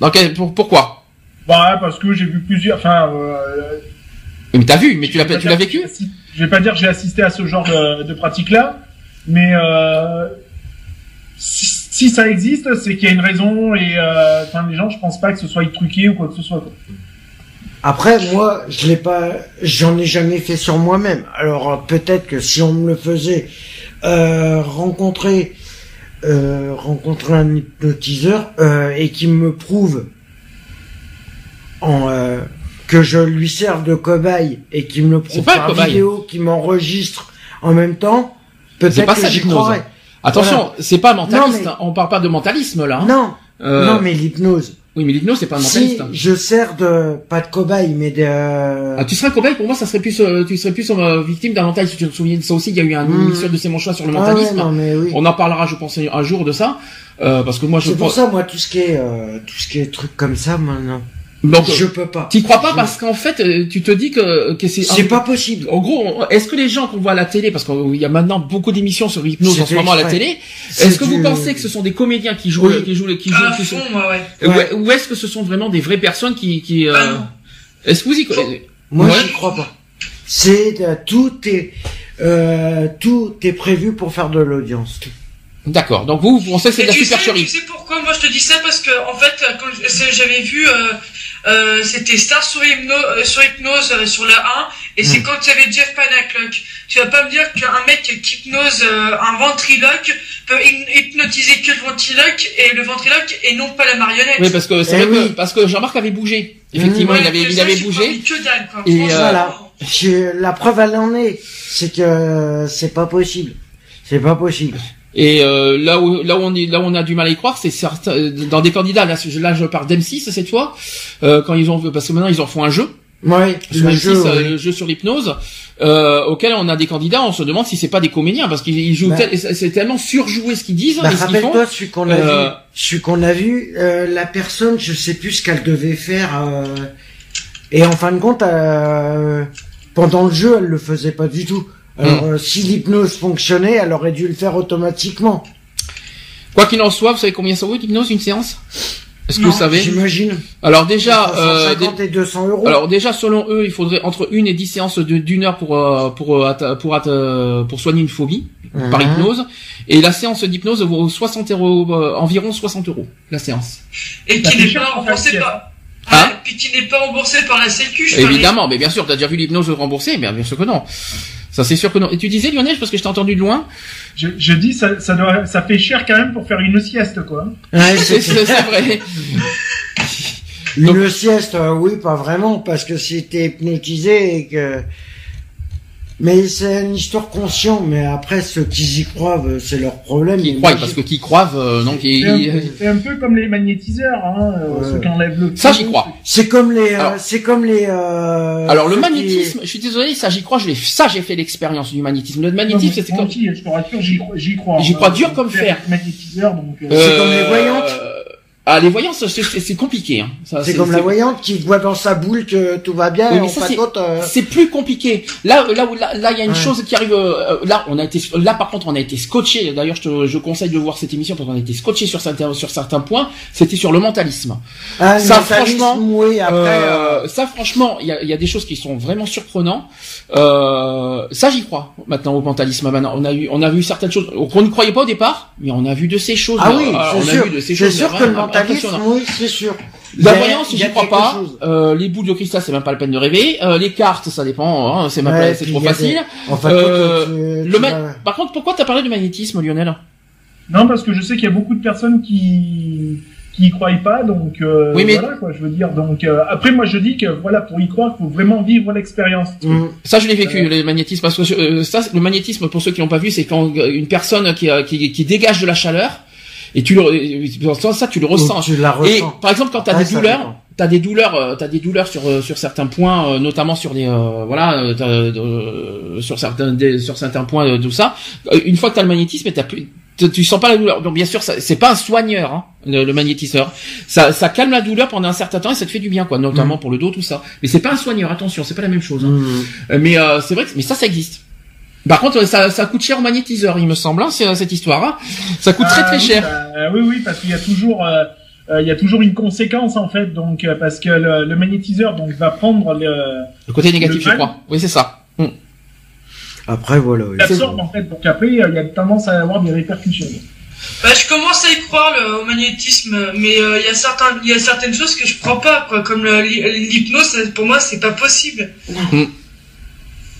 Speaker 4: Donc, pour, pourquoi?
Speaker 7: Bah, parce que j'ai vu plusieurs. Enfin, euh,
Speaker 4: Mais t'as vu, mais tu l'as, tu l'as vécu?
Speaker 7: Je vais pas dire que j'ai assisté à ce genre de, de pratique-là, mais euh, si, si ça existe, c'est qu'il y a une raison et euh, les gens, je pense pas que ce soit truqué ou quoi que ce soit. quoi.
Speaker 6: Après, moi, je l'ai pas, j'en ai jamais fait sur moi-même. Alors peut-être que si on me le faisait euh, rencontrer, euh, rencontrer un hypnotiseur euh, et qui me prouve en euh, que je lui serve de cobaye et qui me le prouve
Speaker 4: pas un
Speaker 6: par
Speaker 4: cobaye.
Speaker 6: vidéo, qui m'enregistre en même temps,
Speaker 4: C'est
Speaker 6: peut-être
Speaker 4: pas
Speaker 6: que
Speaker 4: ça
Speaker 6: j'y croirais.
Speaker 4: Attention, c'est pas mentaliste,
Speaker 6: Non, mais-
Speaker 4: hein. on parle pas de mentaliste là. hein.
Speaker 6: Non,
Speaker 4: Euh,
Speaker 6: non, mais l'hypnose.
Speaker 4: Oui, mais l'hypnose c'est pas un mentaliste.
Speaker 6: Si
Speaker 4: hein.
Speaker 6: je sers de pas de cobaye, mais de
Speaker 4: Ah, tu serais un cobaye, pour moi, ça serait plus, euh, tu serais plus euh, victime d'un mentalisme. Si tu te souviens de ça aussi, il y a eu un émission de C'est mon choix sur le
Speaker 6: Ah ouais,
Speaker 4: mentalisme.
Speaker 6: non, mais oui.
Speaker 4: On en parlera, je pense, un jour de ça, euh, parce que moi, je
Speaker 6: C'est pour
Speaker 4: pense-
Speaker 6: ça, moi, tout ce qui est, euh, tout ce qui est truc comme ça, non.
Speaker 4: Donc,
Speaker 6: je peux pas.
Speaker 4: T'y crois pas
Speaker 6: Je-
Speaker 4: parce qu'en fait, euh, tu te dis que, que c'est.
Speaker 6: C'est pas possible.
Speaker 4: En gros, est-ce que les gens qu'on voit à la télé, parce qu'il y a maintenant beaucoup d'émissions sur l'hypnose en ce moment à la télé, est-ce que vous
Speaker 6: du-
Speaker 4: pensez que ce sont des comédiens qui jouent,
Speaker 6: Oui.
Speaker 4: qui jouent, qui jouent,
Speaker 5: À
Speaker 4: qui
Speaker 5: fond,
Speaker 4: sont-
Speaker 5: moi, ouais.
Speaker 6: Ouais.
Speaker 4: ou, est-ce que ce sont vraiment des vraies personnes qui, qui, euh,
Speaker 5: Ah non.
Speaker 4: est-ce que vous y croyez
Speaker 6: Moi,
Speaker 4: Ouais.
Speaker 6: j'y crois pas. C'est euh, tout est, euh, tout est prévu pour faire de l'audience.
Speaker 4: D'accord. Donc vous, vous pensez que c'est de la supercherie
Speaker 5: tu sais pourquoi? Moi je te dis ça parce que en fait quand je- j'avais vu euh, euh, c'était Star sur, hypno, euh, sur hypnose euh, sur le 1 et c'est
Speaker 6: Mm.
Speaker 5: quand il y avait Jeff Panaclock. Tu vas pas me dire qu'un mec qui hypnose euh, un ventriloque peut hy- hypnotiser que le ventriloque et le ventriloque et non pas la marionnette.
Speaker 4: Oui, parce que c'est
Speaker 6: Eh
Speaker 4: vrai que
Speaker 6: oui.
Speaker 4: parce que Jean-Marc avait bougé. Effectivement,
Speaker 5: Ouais,
Speaker 4: il avait il
Speaker 5: ça,
Speaker 4: avait bougé.
Speaker 5: que dalle quoi.
Speaker 4: Et, euh,
Speaker 6: Voilà. La preuve, elle en est. C'est que c'est pas possible. C'est pas possible.
Speaker 4: Et euh, là où là où on est là où on a du mal à y croire, c'est certains euh, dans des candidats. Là, je- là je parle d'M6 cette fois, euh, quand ils ont parce que maintenant ils en font un jeu
Speaker 6: Ouais,
Speaker 4: sur
Speaker 6: le
Speaker 4: M6,
Speaker 6: jeu.
Speaker 4: euh, le jeu sur l'hypnose, euh, auquel on a des candidats. On se demande si c'est pas des comédiens parce qu'ils ils jouent
Speaker 6: Bah.
Speaker 4: tel- c'est tellement surjoué ce qu'ils disent
Speaker 6: Bah,
Speaker 4: et ce qu'ils font.
Speaker 6: rappelle-toi celui qu'on a
Speaker 4: Euh,
Speaker 6: qu'on a vu, euh, la personne, je sais plus ce qu'elle devait faire. euh, et en fin de compte, euh, pendant le jeu, elle le faisait pas du tout. Alors,
Speaker 4: Hmm.
Speaker 6: euh, si l'hypnose fonctionnait, elle aurait dû le faire automatiquement.
Speaker 4: Quoi qu'il en soit, vous savez combien ça vaut l'hypnose une séance? Est-ce que vous savez?
Speaker 6: J'imagine.
Speaker 4: Alors déjà, euh,
Speaker 6: 150 et 200 euros.
Speaker 4: Alors déjà selon eux, il faudrait entre une et dix séances d'une heure pour euh, pour euh, pour pour soigner une phobie par
Speaker 6: Mhm.
Speaker 4: hypnose et la séance d'hypnose vaut 60 euros euh, environ 60 euros la séance.
Speaker 5: Et qui n'est pas
Speaker 7: pour
Speaker 5: remboursé
Speaker 7: faire
Speaker 5: par
Speaker 4: Hein
Speaker 5: Ouais, puis qui n'est pas remboursé par la Sécu. je.
Speaker 4: Évidemment, mais bien sûr, t'as déjà vu l'hypnose remboursée, mais bien sûr que non. Ça c'est sûr que non. Et tu disais Lionel parce que je t'ai entendu de loin.
Speaker 7: Je, je dis, ça, ça, doit, ça fait cher quand même pour faire une sieste, quoi.
Speaker 6: Ouais,
Speaker 4: C'est vrai.
Speaker 6: Une sieste, euh, oui, pas vraiment, parce que si t'es hypnotisé et que Mais c'est une histoire consciente, mais après, ceux qui y croient, euh, c'est leur problème.
Speaker 4: Qui croient, parce que qui croient, euh, donc, ils-
Speaker 7: C'est un,
Speaker 4: ils-
Speaker 7: c'est un peu comme les magnétiseurs, hein, euh,
Speaker 6: Ouais.
Speaker 7: ceux qui enlèvent le.
Speaker 4: ça j'y crois.
Speaker 6: C'est comme les, euh,
Speaker 4: Alors-
Speaker 6: c'est comme les. Euh,
Speaker 4: Alors le
Speaker 6: qui-
Speaker 4: magnétisme, je suis désolé, ça j'y crois, je l'ai, ça j'ai fait l'expérience du magnétisme. Le
Speaker 7: Non,
Speaker 4: magnétisme, c'est comme,
Speaker 7: aussi, je te rassure, j'y crois. J'y crois,
Speaker 4: J'y
Speaker 7: hein.
Speaker 4: crois dur comme fer.
Speaker 7: Magnétiseur, donc. euh,
Speaker 6: C'est comme les voyantes.
Speaker 4: Ah les voyantes, c'est, compliqué. Hein.
Speaker 6: C'est comme la voyante qui voit dans sa boule que tout va bien
Speaker 4: Oui, mais
Speaker 6: on
Speaker 4: ça, c'est-
Speaker 6: euh,
Speaker 4: C'est plus compliqué. Là, là où là, là, il y a une
Speaker 6: Ouais.
Speaker 4: chose qui arrive. euh, là, on a été, là par contre, on a été scotché. D'ailleurs, je te, je conseille de voir cette émission parce qu'on a été scotché sur certains, sur certains points. C'était sur le mentalisme.
Speaker 6: Ah,
Speaker 4: ça,
Speaker 6: mentalisme,
Speaker 4: franchement,
Speaker 6: oui, après. euh,
Speaker 4: Euh, ça, franchement, il y a, il y a des choses qui sont vraiment surprenantes. Euh, ça, j'y crois. Maintenant, au mentalisme, maintenant, on a eu, on a vu certaines choses qu'on ne croyait pas au départ, mais on a vu de ces choses.
Speaker 6: Ah oui,
Speaker 4: euh,
Speaker 6: c'est sûr. C'est sûr que le
Speaker 4: vraiment
Speaker 6: mentalisme, oui, c'est sûr.
Speaker 4: La
Speaker 6: Il
Speaker 4: voyance,
Speaker 6: il
Speaker 4: j'y
Speaker 6: a
Speaker 4: crois pas. Euh, les boules de cristal, c'est même pas la peine de rêver. Euh, les cartes, ça dépend. Hein, c'est
Speaker 6: Ouais,
Speaker 4: trop
Speaker 6: il
Speaker 4: facile.
Speaker 6: des- Enfin,
Speaker 4: Euh,
Speaker 6: toi, tu-
Speaker 4: Le
Speaker 6: tu
Speaker 4: ma-
Speaker 6: vas-
Speaker 4: Par contre, pourquoi t'as parlé du magnétisme, Lionel?
Speaker 7: Non, parce que je sais qu'il y a beaucoup de personnes qui qui y croient pas, donc euh,
Speaker 4: Oui, mais-
Speaker 7: voilà quoi, je veux dire. Donc euh, après, moi je dis que voilà, pour y croire, faut vraiment vivre l'expérience.
Speaker 6: Mm.
Speaker 4: Ça, je l'ai vécu,
Speaker 7: Euh.
Speaker 4: le magnétisme, parce que euh, ça, le magnétisme, pour ceux qui l'ont pas vu, c'est quand une personne qui, euh, qui, qui dégage de la chaleur, et tu le, ça, ça, tu le ressens.
Speaker 6: Tu la
Speaker 4: Et
Speaker 6: ressens.
Speaker 4: par exemple, quand t'as
Speaker 6: Après,
Speaker 4: des douleurs, t'as des douleurs, euh, t'as des douleurs sur euh, sur certains points, euh, notamment sur des euh, voilà, euh, sur certains des- sur certains points de tout ça. Une fois que t'as le magnétisme, t'as plus tu tu sens pas la douleur. Donc bien sûr, c'est pas un soigneur, hein, le, le magnétiseur. Ça, ça calme la douleur pendant un certain temps et ça te fait du bien, quoi, notamment pour le dos, tout ça. Mais c'est pas un soigneur. Attention, c'est pas la même chose. hein.
Speaker 6: Mm.
Speaker 4: Mais euh, c'est vrai que mais ça, ça existe. Par contre, ça, ça coûte cher au magnétiseur, il me semble, hein, cette histoire. Hein. Ça coûte très
Speaker 7: Ah,
Speaker 4: très
Speaker 7: oui,
Speaker 4: cher.
Speaker 7: bah, oui, oui, parce qu'il y a toujours, euh, euh, il y a toujours une conséquence en fait, donc euh, parce que le, le magnétiseur donc va prendre le,
Speaker 4: Le côté négatif,
Speaker 7: Le
Speaker 4: je crois. Oui, c'est ça. Mm.
Speaker 6: Après, voilà. oui.
Speaker 7: l'absorbe en fait, donc après euh, il y a tendance à avoir des répercussions.
Speaker 5: Bah, je commence à y croire le, au magnétisme, mais euh, il y a certains, il y a certaines choses que je crois pas, quoi, comme l'hypnose. Pour moi, c'est pas possible.
Speaker 4: Mm.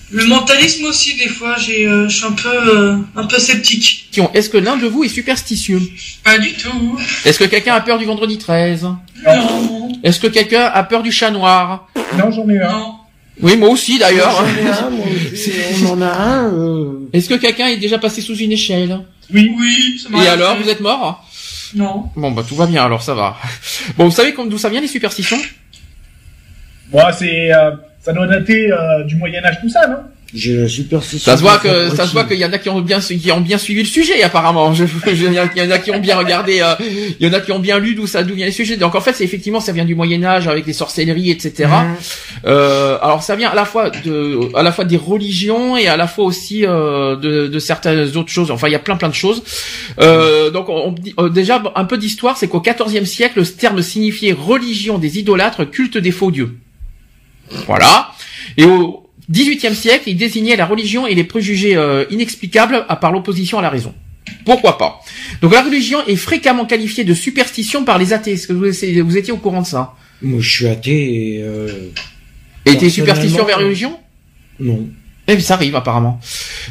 Speaker 5: Le mentalisme aussi, des fois, j'ai, euh, je suis un peu, euh, un peu sceptique.
Speaker 4: Est-ce que l'un de vous est superstitieux?
Speaker 5: Pas du tout.
Speaker 4: Est-ce que quelqu'un a peur du vendredi 13
Speaker 5: Non.
Speaker 4: Est-ce que quelqu'un a peur du chat noir?
Speaker 7: Non, j'en ai un.
Speaker 5: Non.
Speaker 4: Oui, moi aussi d'ailleurs.
Speaker 6: J'en ai un, moi aussi, on en a un. euh,
Speaker 4: Est-ce que quelqu'un est déjà passé sous une échelle?
Speaker 7: Oui.
Speaker 5: Oui. ça
Speaker 4: Et alors, vous êtes mort?
Speaker 5: Non.
Speaker 4: Bon, bah tout va bien alors, ça va. Bon, vous savez d'où ça vient les superstitions?
Speaker 7: Bon, c'est, euh, ça doit dater euh, du Moyen Âge tout ça, non?
Speaker 6: J'ai la superstition.
Speaker 4: Ça se voit que ça se voit qu'il y en a qui ont bien qui ont bien suivi le sujet apparemment. Je, je- il y en a qui ont bien regardé, euh, il y en a qui ont bien lu d'où ça d'où vient les sujets. Donc en fait, c'est effectivement ça vient du Moyen Âge avec les sorcelleries, etc.
Speaker 6: Mhm.
Speaker 4: Euh, alors ça vient à la fois de à la fois des religions et à la fois aussi euh, de, de certaines autres choses. Enfin, il y a plein plein de choses. Euh, donc on, euh, déjà un peu d'histoire, c'est qu'au XIVe siècle, ce terme signifiait religion des idolâtres, culte des faux dieux. Voilà. Et au XVIIIe siècle, il désignait la religion et les préjugés euh, inexplicables à par l'opposition à la raison. Pourquoi pas? Donc la religion est fréquemment qualifiée de superstition par les athées. Est-ce que vous, vous étiez au courant de ça?
Speaker 6: Moi, je suis athée et euh,
Speaker 4: Et t'es
Speaker 6: Personnellement,
Speaker 4: superstition vers religion?
Speaker 6: Non.
Speaker 4: Eh, ça arrive apparemment.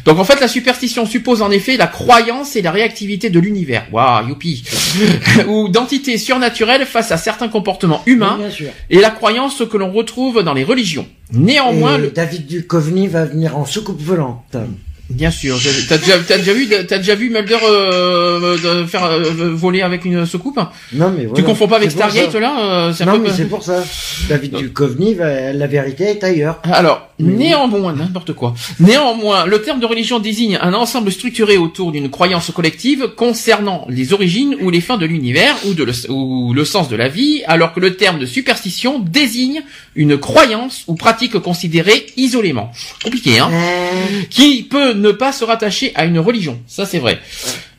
Speaker 4: Donc en fait, la superstition suppose en effet la croyance et la réactivité de l'univers. Waouh, youpi Ou d'entités surnaturelles face à certains comportements humains
Speaker 6: Oui, bien sûr.
Speaker 4: et la croyance que l'on retrouve dans les religions. Néanmoins,
Speaker 6: Et
Speaker 4: le...
Speaker 6: David Duchovny va venir en soucoupe volante.
Speaker 4: Bien sûr, t'as déjà, t'as déjà vu, t'as déjà vu Mulder euh, de faire euh, voler avec une soucoupe
Speaker 6: Non, mais
Speaker 4: Tu
Speaker 6: voilà.
Speaker 4: confonds pas avec Stargate là euh,
Speaker 6: Non,
Speaker 4: peu-
Speaker 6: mais c'est pour ça. David Duchovny, va... la vérité est ailleurs.
Speaker 4: Alors,
Speaker 6: Oui.
Speaker 4: néanmoins, n'importe quoi. Néanmoins, le terme de religion désigne un ensemble structuré autour d'une croyance collective concernant les origines ou les fins de l'univers ou, de le, ou le sens de la vie, alors que le terme de superstition désigne une croyance ou pratique considérée isolément. Compliqué, hein?
Speaker 6: Euh,
Speaker 4: Qui peut ne pas se rattacher à une religion. Ça, c'est vrai.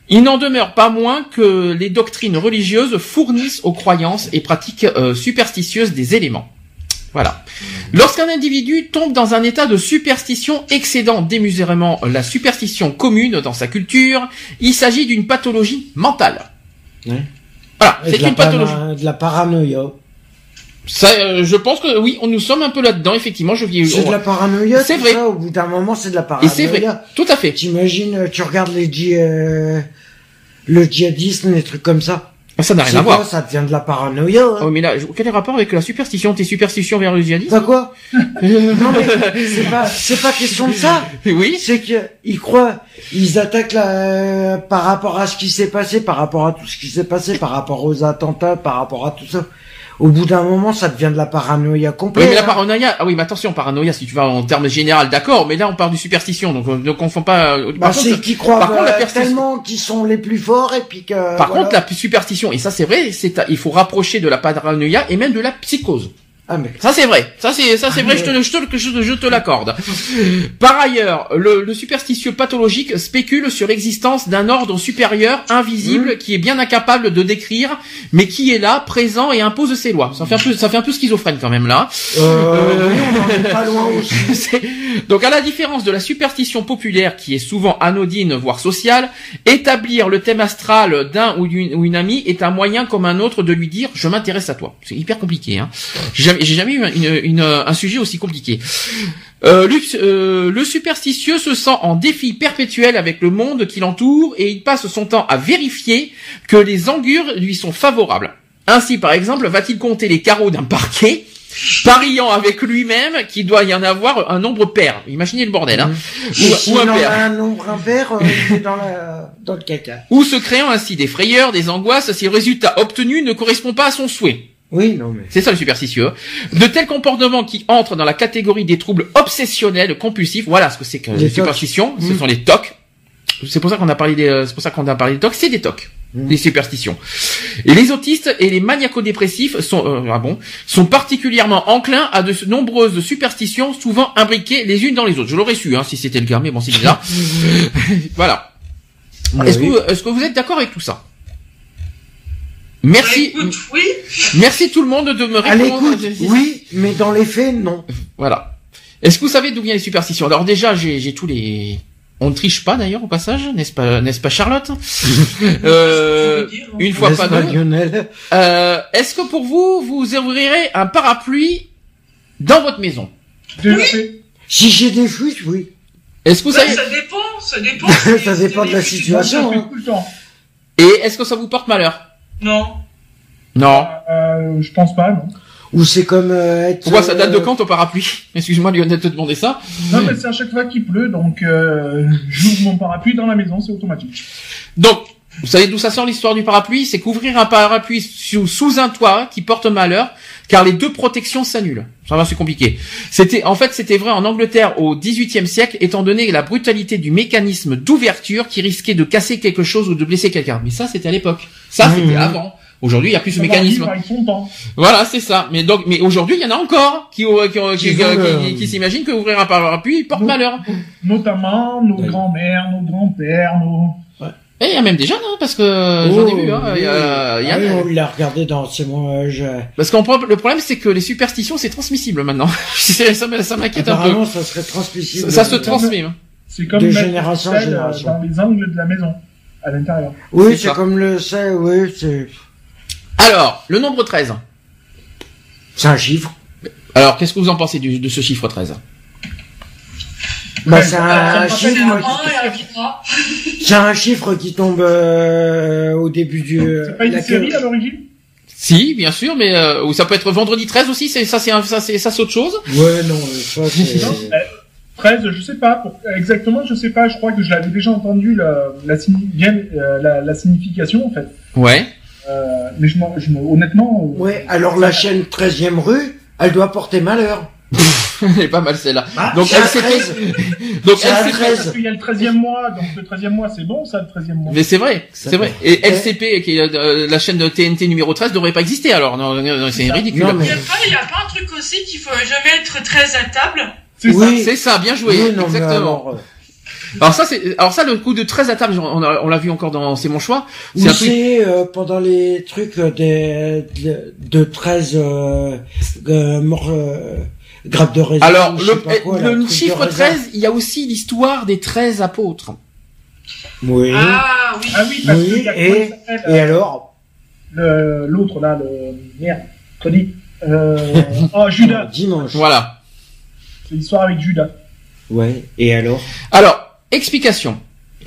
Speaker 4: Il n'en demeure pas moins que les doctrines religieuses fournissent aux croyances et pratiques euh, superstitieuses des éléments. Voilà. Lorsqu'un individu tombe dans un état de superstition excédant démesurément la superstition commune dans sa culture, il s'agit d'une pathologie mentale.
Speaker 6: Ouais.
Speaker 4: Voilà, c'est une pathologie.
Speaker 6: De la paranoïa.
Speaker 4: Ça, euh, je pense que oui, on nous sommes un peu là-dedans. Effectivement, je.
Speaker 6: C'est de la paranoïa.
Speaker 4: C'est vrai.
Speaker 6: ça, au bout d'un moment, c'est de la
Speaker 4: Et
Speaker 6: paranoïa.
Speaker 4: c'est vrai, tout à fait.
Speaker 6: T'imagines, euh, tu regardes les euh, le djihadisme, les trucs comme ça.
Speaker 4: Ça n'a rien à
Speaker 6: quoi,
Speaker 4: voir.
Speaker 6: ça devient de la paranoïa. Hein.
Speaker 4: Oh mais là, quel est le rapport avec la superstition? Tes superstitions vers le djihadisme?
Speaker 6: Bah quoi Non mais c'est pas, c'est pas question de ça.
Speaker 4: Oui.
Speaker 6: C'est que ils croient, ils attaquent la, par rapport à ce qui s'est passé, par rapport à tout ce qui s'est passé, par rapport aux attentats, par rapport à tout ça. Au bout d'un moment, ça devient de la paranoïa
Speaker 4: Oui,
Speaker 6: complète.
Speaker 4: mais la
Speaker 6: hein.
Speaker 4: paranoïa, ah oui, mais attention, paranoïa, si tu vas en termes général, d'accord, mais là on parle de superstition, donc euh, ne confond pas. euh,
Speaker 6: Bah,
Speaker 4: par
Speaker 6: c'est
Speaker 4: contre,
Speaker 6: qu'ils croient
Speaker 4: par contre, la
Speaker 6: euh, tellement qu'ils sont les plus forts et puis que.
Speaker 4: par
Speaker 6: voilà.
Speaker 4: contre, la superstition, et ça c'est vrai, c'est il faut rapprocher de la paranoïa et même de la psychose.
Speaker 6: Ah mais.
Speaker 4: Ça c'est vrai, ça c'est ça c'est vrai, je te le- je te je te, je te l'accorde. Par ailleurs, le, le superstitieux pathologique spécule sur l'existence d'un ordre supérieur invisible qui est bien incapable de décrire, mais qui est là, présent et impose ses lois. Ça fait un peu ça fait un peu schizophrène quand même là.
Speaker 6: Euh, oui, on en est pas loin aussi.
Speaker 4: C'est- Donc à la différence de la superstition populaire qui est souvent anodine voire sociale, établir le thème astral d'un ou d'une ou une amie est un moyen comme un autre de lui dire je m'intéresse à toi. C'est hyper compliqué. Hein. J'ai jamais, j'ai jamais eu un- une- une- un sujet aussi compliqué. Euh, le, euh, le superstitieux se sent en défi perpétuel avec le monde qui l'entoure et il passe son temps à vérifier que les angures lui sont favorables. Ainsi, par exemple, va-t-il compter les carreaux d'un parquet pariant avec lui-même qu'il doit y en avoir un nombre pair? Imaginez le bordel, hein. Ou, ou un pair.
Speaker 6: un nombre impair, euh, dans la, dans le caca.
Speaker 4: Ou se créant ainsi des frayeurs, des angoisses si le résultat obtenu ne correspond pas à son souhait.
Speaker 6: Oui, non mais.
Speaker 4: C'est ça le superstitieux. De tels comportements qui entrent dans la catégorie des troubles obsessionnels compulsifs. Voilà ce que c'est que
Speaker 6: Les
Speaker 4: superstitions. Ce
Speaker 6: Mm.
Speaker 4: sont les tocs. C'est pour ça qu'on a parlé des, euh, c'est pour ça qu'on a parlé des tocs. C'est des tocs.
Speaker 6: Mm.
Speaker 4: Les superstitions. Et les autistes et les maniaco-dépressifs sont, euh, ah bon, sont particulièrement enclins à de nombreuses superstitions, souvent imbriquées les unes dans les autres. Je l'aurais su, hein, si c'était le cas, mais bon, c'est bizarre. voilà. Est-ce que,
Speaker 6: Oui.
Speaker 4: vous- est-ce que vous êtes d'accord avec tout ça? Merci.
Speaker 5: Bah, écoute, oui.
Speaker 4: Merci tout le monde de me
Speaker 6: À
Speaker 4: répondre.
Speaker 6: l'écoute, oui, mais dans les faits, non.
Speaker 4: Voilà. Est-ce que vous savez d'où viennent les superstitions? Alors déjà, j'ai j'ai tous les. On ne triche pas d'ailleurs au passage, n'est-ce pas, n'est-ce pas Charlotte? Euh,
Speaker 5: dire, hein.
Speaker 4: Une fois pas.
Speaker 6: Lionel?
Speaker 4: Euh, Est-ce que pour vous, vous ouvrirez un parapluie dans votre maison?
Speaker 7: Fait.
Speaker 6: Si j'ai des fuites, oui.
Speaker 4: Est-ce que vous savez
Speaker 5: ça dépend, ça dépend.
Speaker 6: Ça dépend de la situation. Hein.
Speaker 4: Et est-ce que ça vous porte malheur?
Speaker 5: Non.
Speaker 4: Non.
Speaker 7: Euh, je pense pas, non.
Speaker 6: Ou c'est comme euh, être.
Speaker 4: Pourquoi ça date de
Speaker 6: euh,
Speaker 4: quand ton parapluie Excuse-moi Lionel de te demander ça.
Speaker 7: Non, mais c'est à chaque fois qu'il pleut, donc euh, j'ouvre mon parapluie dans la maison, c'est automatique.
Speaker 4: Donc, vous savez d'où ça sort l'histoire du parapluie? C'est qu'ouvrir un parapluie sous, sous un toit qui porte malheur, car les deux protections s'annulent. Ça va, c'est compliqué. C'était, en fait, c'était vrai en Angleterre au XVIIIe siècle, étant donné la brutalité du mécanisme d'ouverture qui risquait de casser quelque chose ou de blesser quelqu'un. Mais ça, c'était à l'époque. Ça, c'était
Speaker 6: Mhm.
Speaker 4: avant. Aujourd'hui, il y a plus ce mécanisme. Voilà, c'est ça. Mais donc, mais aujourd'hui, il y en a encore qui, qui, qui, qui,
Speaker 6: Qui veulent,
Speaker 4: qui-
Speaker 6: euh,
Speaker 4: qui s'imaginent que ouvrir un parapluie porte malheur.
Speaker 7: Notamment nos grands-mères, nos grands-pères, nos...
Speaker 4: Et il y a même des jeunes, hein, parce que j'en ai
Speaker 6: oh,
Speaker 4: vu. Hein, il y a- y a-
Speaker 6: ah oui, on l'a regardé dans ces mois. euh, je-
Speaker 4: Parce qu'on le problème c'est que les superstitions c'est transmissible maintenant. Ça m'inquiète un peu.
Speaker 6: Apparemment, ça serait transmissible.
Speaker 4: Ça se transmet. hein.
Speaker 7: C'est comme
Speaker 6: De
Speaker 7: mettre
Speaker 6: génération en
Speaker 7: le sel, euh,
Speaker 6: génération.
Speaker 7: dans les angles de la maison, à l'intérieur.
Speaker 6: Oui,
Speaker 4: C'est
Speaker 6: comme le sait, oui, c'est.
Speaker 4: Alors, le nombre 13.
Speaker 6: C'est un chiffre.
Speaker 4: Alors, qu'est-ce que vous en pensez du- de ce chiffre 13
Speaker 6: Bah, c'est un, chiffre, qui- c'est un chiffre qui tombe euh, au début du.
Speaker 7: C'est pas une
Speaker 6: la-
Speaker 7: série à l'origine?
Speaker 4: Si, bien sûr, mais euh, ou ça peut être vendredi 13 aussi, c'est ça c'est ça c'est ça c'est autre chose.
Speaker 6: Ouais, non, euh, ça c'est.
Speaker 7: Non, euh, 13, je sais pas. Pour- exactement, je sais pas. Je crois que je l'avais déjà entendu la, la, signi- bien, euh, la, la signification, en fait.
Speaker 4: Ouais.
Speaker 7: Euh, mais je, je, me- honnêtement... euh,
Speaker 6: Ouais, alors la chaîne 13e rue, elle doit porter malheur.
Speaker 4: Elle est pas mal celle-là.
Speaker 6: Ah,
Speaker 4: Donc
Speaker 6: à
Speaker 4: LCP
Speaker 6: 13.
Speaker 4: Donc LCP
Speaker 6: 13.
Speaker 7: Parce qu'il y a le 13e mois, donc le 13e mois, c'est bon, ça, le 13e mois.
Speaker 4: Mais c'est vrai,
Speaker 6: Ça
Speaker 4: c'est vrai. Et LCP qui est euh, la chaîne de TNT numéro 13 devrait pas exister alors. Non, non, non, c'est
Speaker 7: ça.
Speaker 4: ridicule.
Speaker 6: Non,
Speaker 5: Il
Speaker 6: mais-
Speaker 5: y a pas, il y a pas un truc aussi qu'il faut jamais être très à table?
Speaker 7: C'est ça.
Speaker 6: Oui.
Speaker 4: C'est ça, bien joué,
Speaker 6: Oui, non,
Speaker 4: exactement.
Speaker 6: alors, euh,
Speaker 4: Alors ça c'est alors ça le coup de 13 à table, on a- on l'a vu encore dans c'est mon choix. C'est un truc
Speaker 6: c'est euh, pendant les trucs euh, des, de, de 13 euh, euh, de.
Speaker 4: Alors, le,
Speaker 6: pas quoi, là,
Speaker 4: le chiffre
Speaker 6: raisin.
Speaker 4: 13, il y a aussi l'histoire des 13 apôtres.
Speaker 6: Oui.
Speaker 5: Ah oui.
Speaker 7: Ah oui, parce
Speaker 6: Oui,
Speaker 7: qu'il y a
Speaker 6: et- alors
Speaker 7: le- L'autre, là, le... Merde, Tony. Euh... oh, Judas.
Speaker 6: Dimanche.
Speaker 4: Voilà.
Speaker 7: C'est l'histoire avec Judas.
Speaker 6: Ouais. Et alors
Speaker 4: Alors, explication.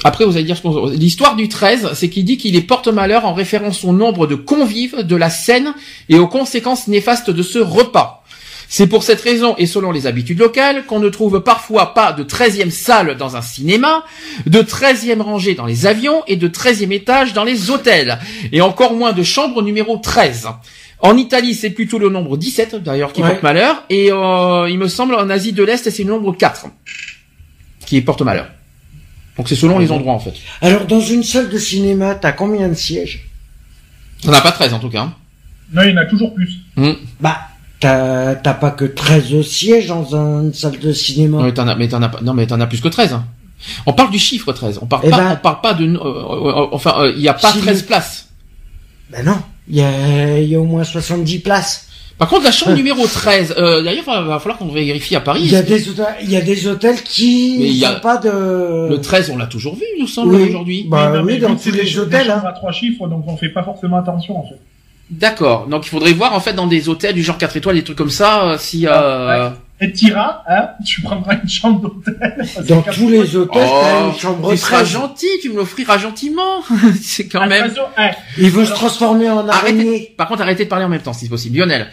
Speaker 4: Après, vous allez dire ce qu'on... L'histoire du 13, c'est qu'il dit qu'il est porte-malheur en référence au nombre de convives de la scène et aux conséquences néfastes de ce repas. C'est pour cette raison, et selon les habitudes locales, qu'on ne trouve parfois pas de 13e salle dans un cinéma, de 13e rangée dans les avions et de 13e étage dans les hôtels, et encore moins de chambre numéro 13. En Italie, c'est plutôt le nombre 17, d'ailleurs, qui
Speaker 6: Ouais.
Speaker 4: porte malheur, et euh, il me semble en Asie de l'Est, c'est le nombre 4, qui porte malheur. Donc c'est selon les endroits, en fait.
Speaker 6: Alors, dans une salle de cinéma, t'as combien de sièges?
Speaker 4: On n'a pas 13, en tout cas. hein.
Speaker 7: Non, il y en a toujours plus.
Speaker 4: Hmm.
Speaker 6: Bah, t'as t'as pas que 13 sièges dans une salle de cinéma?
Speaker 4: Non, mais t'en as, mais t'en as pas, non, mais t'en as plus que 13. hein. On parle du chiffre 13. On parle
Speaker 6: Eh
Speaker 4: pas,
Speaker 6: ben-
Speaker 4: on parle pas de, euh, euh, enfin, euh, il y a pas
Speaker 6: Si
Speaker 4: 13
Speaker 6: le-
Speaker 4: places.
Speaker 6: Ben non, il y a, il y a au moins 70 places.
Speaker 4: Par contre, la chambre numéro 13, euh, d'ailleurs, il va falloir qu'on vérifie à Paris.
Speaker 6: Il y a des hôtels, il y a des hôtels qui
Speaker 4: Mais il y a-
Speaker 6: n'ont pas de...
Speaker 4: Le 13, on l'a toujours vu, il nous semble,
Speaker 6: Oui.
Speaker 4: aujourd'hui.
Speaker 6: Bah
Speaker 7: non, mais
Speaker 6: oui, dans tous
Speaker 7: c'est des-
Speaker 6: les
Speaker 7: des
Speaker 6: hôtels, hein.
Speaker 7: à trois chiffres, donc on fait pas forcément attention, en fait.
Speaker 4: D'accord. Donc, il faudrait voir, en fait, dans des hôtels du genre 4 étoiles, des trucs comme ça, euh, si, euh...
Speaker 7: Et t'iras, hein, tu prendras une chambre d'hôtel.
Speaker 6: Dans
Speaker 7: que
Speaker 6: tous les hôtels, t'as
Speaker 4: Oh,
Speaker 6: une chambre
Speaker 4: tu seras
Speaker 6: 13.
Speaker 4: gentil, tu me l'offriras gentiment. c'est quand
Speaker 7: Ah,
Speaker 4: même.
Speaker 7: façon, hein,
Speaker 6: Il veut se transformer en araignée.
Speaker 4: Arrêtez. Par contre, arrêtez de parler en même temps, si c'est possible. Lionel.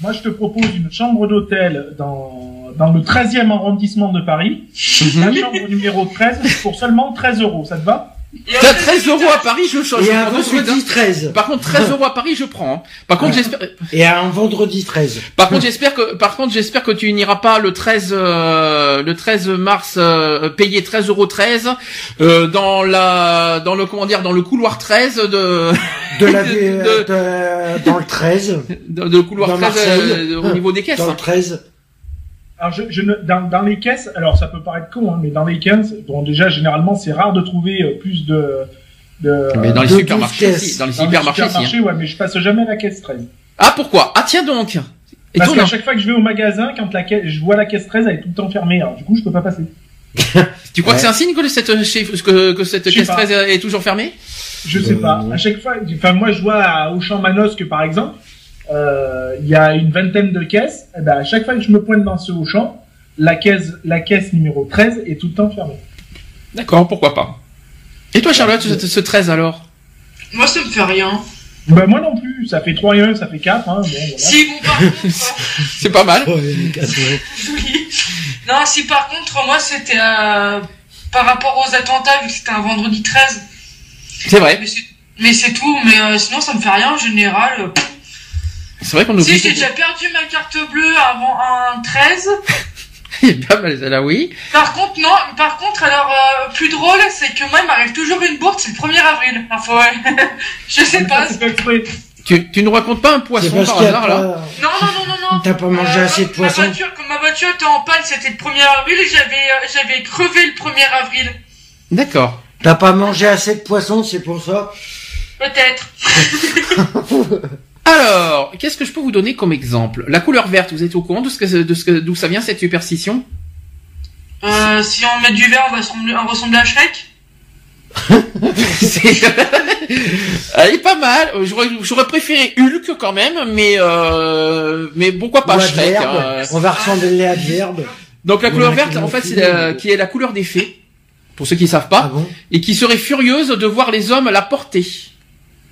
Speaker 7: moi, je te propose une chambre d'hôtel dans, dans le 13e arrondissement de Paris. La chambre numéro 13 pour seulement 13 euros. Ça te va?
Speaker 4: T'as 13 euros à Paris, je change.
Speaker 6: Et un
Speaker 4: hein.
Speaker 6: vendredi 13.
Speaker 4: Par contre, 13 euros à Paris, je prends. hein. Par contre, j'espère,
Speaker 6: Et un vendredi 13.
Speaker 4: par contre, j'espère que, par contre, j'espère que tu n'iras pas le 13, euh, le 13 mars, euh, payer 13 euros 13, euh, dans la, dans le, comment dire, dans le couloir 13 de,
Speaker 6: De la,
Speaker 4: de-
Speaker 6: de- de- dans le 13.
Speaker 4: de, de couloir
Speaker 6: Dans
Speaker 4: 13
Speaker 6: Marseille.
Speaker 4: euh, au niveau des caisses.
Speaker 6: Dans le 13.
Speaker 7: Alors, je, je ne, dans, dans les caisses, alors ça peut paraître con, hein, mais dans les caisses, bon, déjà, généralement, c'est rare de trouver euh, plus de... de
Speaker 4: Mais dans les
Speaker 6: de
Speaker 4: supermarchés
Speaker 6: 12
Speaker 4: aussi, dans les
Speaker 7: dans les
Speaker 4: supermarchés aussi. hein.
Speaker 7: ouais, mais je passe jamais à la caisse 13.
Speaker 4: Ah, pourquoi? Ah, tiens donc. Et
Speaker 7: Parce qu'à chaque fois que je vais au magasin, quand la caisse, je vois la caisse 13, elle est tout le temps fermée. Alors, du coup, je peux pas passer.
Speaker 4: tu crois
Speaker 6: Ouais.
Speaker 4: que c'est un signe que cette, chez- que, que cette caisse
Speaker 7: pas.
Speaker 4: 13 est toujours fermée?
Speaker 7: Je sais
Speaker 6: Euh,
Speaker 7: pas. À chaque fois, enfin moi je vois à Auchan Manosque par exemple, euh, il y a une vingtaine de caisses. Et ben à chaque fois que je me pointe dans ce Auchan, la caisse, la caisse numéro 13 est tout le temps fermée.
Speaker 4: D'accord, pourquoi pas. Et toi, Charlotte, ce, ce 13 alors?
Speaker 5: Moi, ça me fait rien.
Speaker 7: Ben moi non plus. Ça fait 3 et 1, ça fait 4. Hein, bon, voilà.
Speaker 5: Si, bon, par contre, euh,
Speaker 4: C'est pas mal.
Speaker 5: oui. Non, si par contre, moi, c'était euh, par rapport aux attentats, vu que c'était un vendredi 13.
Speaker 4: C'est vrai.
Speaker 5: Mais c'est- tout, mais euh, sinon, ça me fait rien en général. euh.
Speaker 4: C'est vrai qu'on oublie.
Speaker 5: Si, j'ai déjà perdu ma carte bleue avant un 13.
Speaker 4: Il est pas mal, celle-là, oui.
Speaker 5: Par contre, non, par contre, alors, euh, plus drôle, c'est que moi, il m'arrive toujours une bourse, c'est le 1er avril. Enfin, ouais. Je sais pas.
Speaker 4: Tu, tu ne racontes pas un
Speaker 6: C'est
Speaker 4: poisson par
Speaker 6: qu'il y a
Speaker 4: hasard, là?
Speaker 6: pas...
Speaker 5: Non, non, non, non, non.
Speaker 6: T'as pas mangé
Speaker 5: Euh,
Speaker 6: assez de
Speaker 5: ma
Speaker 6: poisson
Speaker 5: voiture, Comme ma voiture était en panne, c'était le 1er avril et j'avais, euh, j'avais crevé le 1er avril.
Speaker 4: D'accord.
Speaker 6: T'as pas mangé assez de poisson, c'est pour ça
Speaker 5: Peut-être.
Speaker 4: Alors, qu'est-ce que je peux vous donner comme exemple? La couleur verte, vous êtes au courant de ce que, de ce que, d'où ça vient cette superstition?
Speaker 5: Euh, si on met du vert, on va ressembler, on ressembler à Shrek?
Speaker 4: C'est- Elle est pas mal. J'aurais, j'aurais préféré Hulk quand même, mais euh, mais pourquoi pas
Speaker 6: Ou
Speaker 4: Shrek euh.
Speaker 6: On va ressembler à adverbe.
Speaker 4: Donc la couleur verte, en fait, c'est la-
Speaker 6: mais-
Speaker 4: qui est la couleur des fées, pour ceux qui savent pas,
Speaker 6: Ah bon?
Speaker 4: et qui serait furieuse de voir les hommes la porter.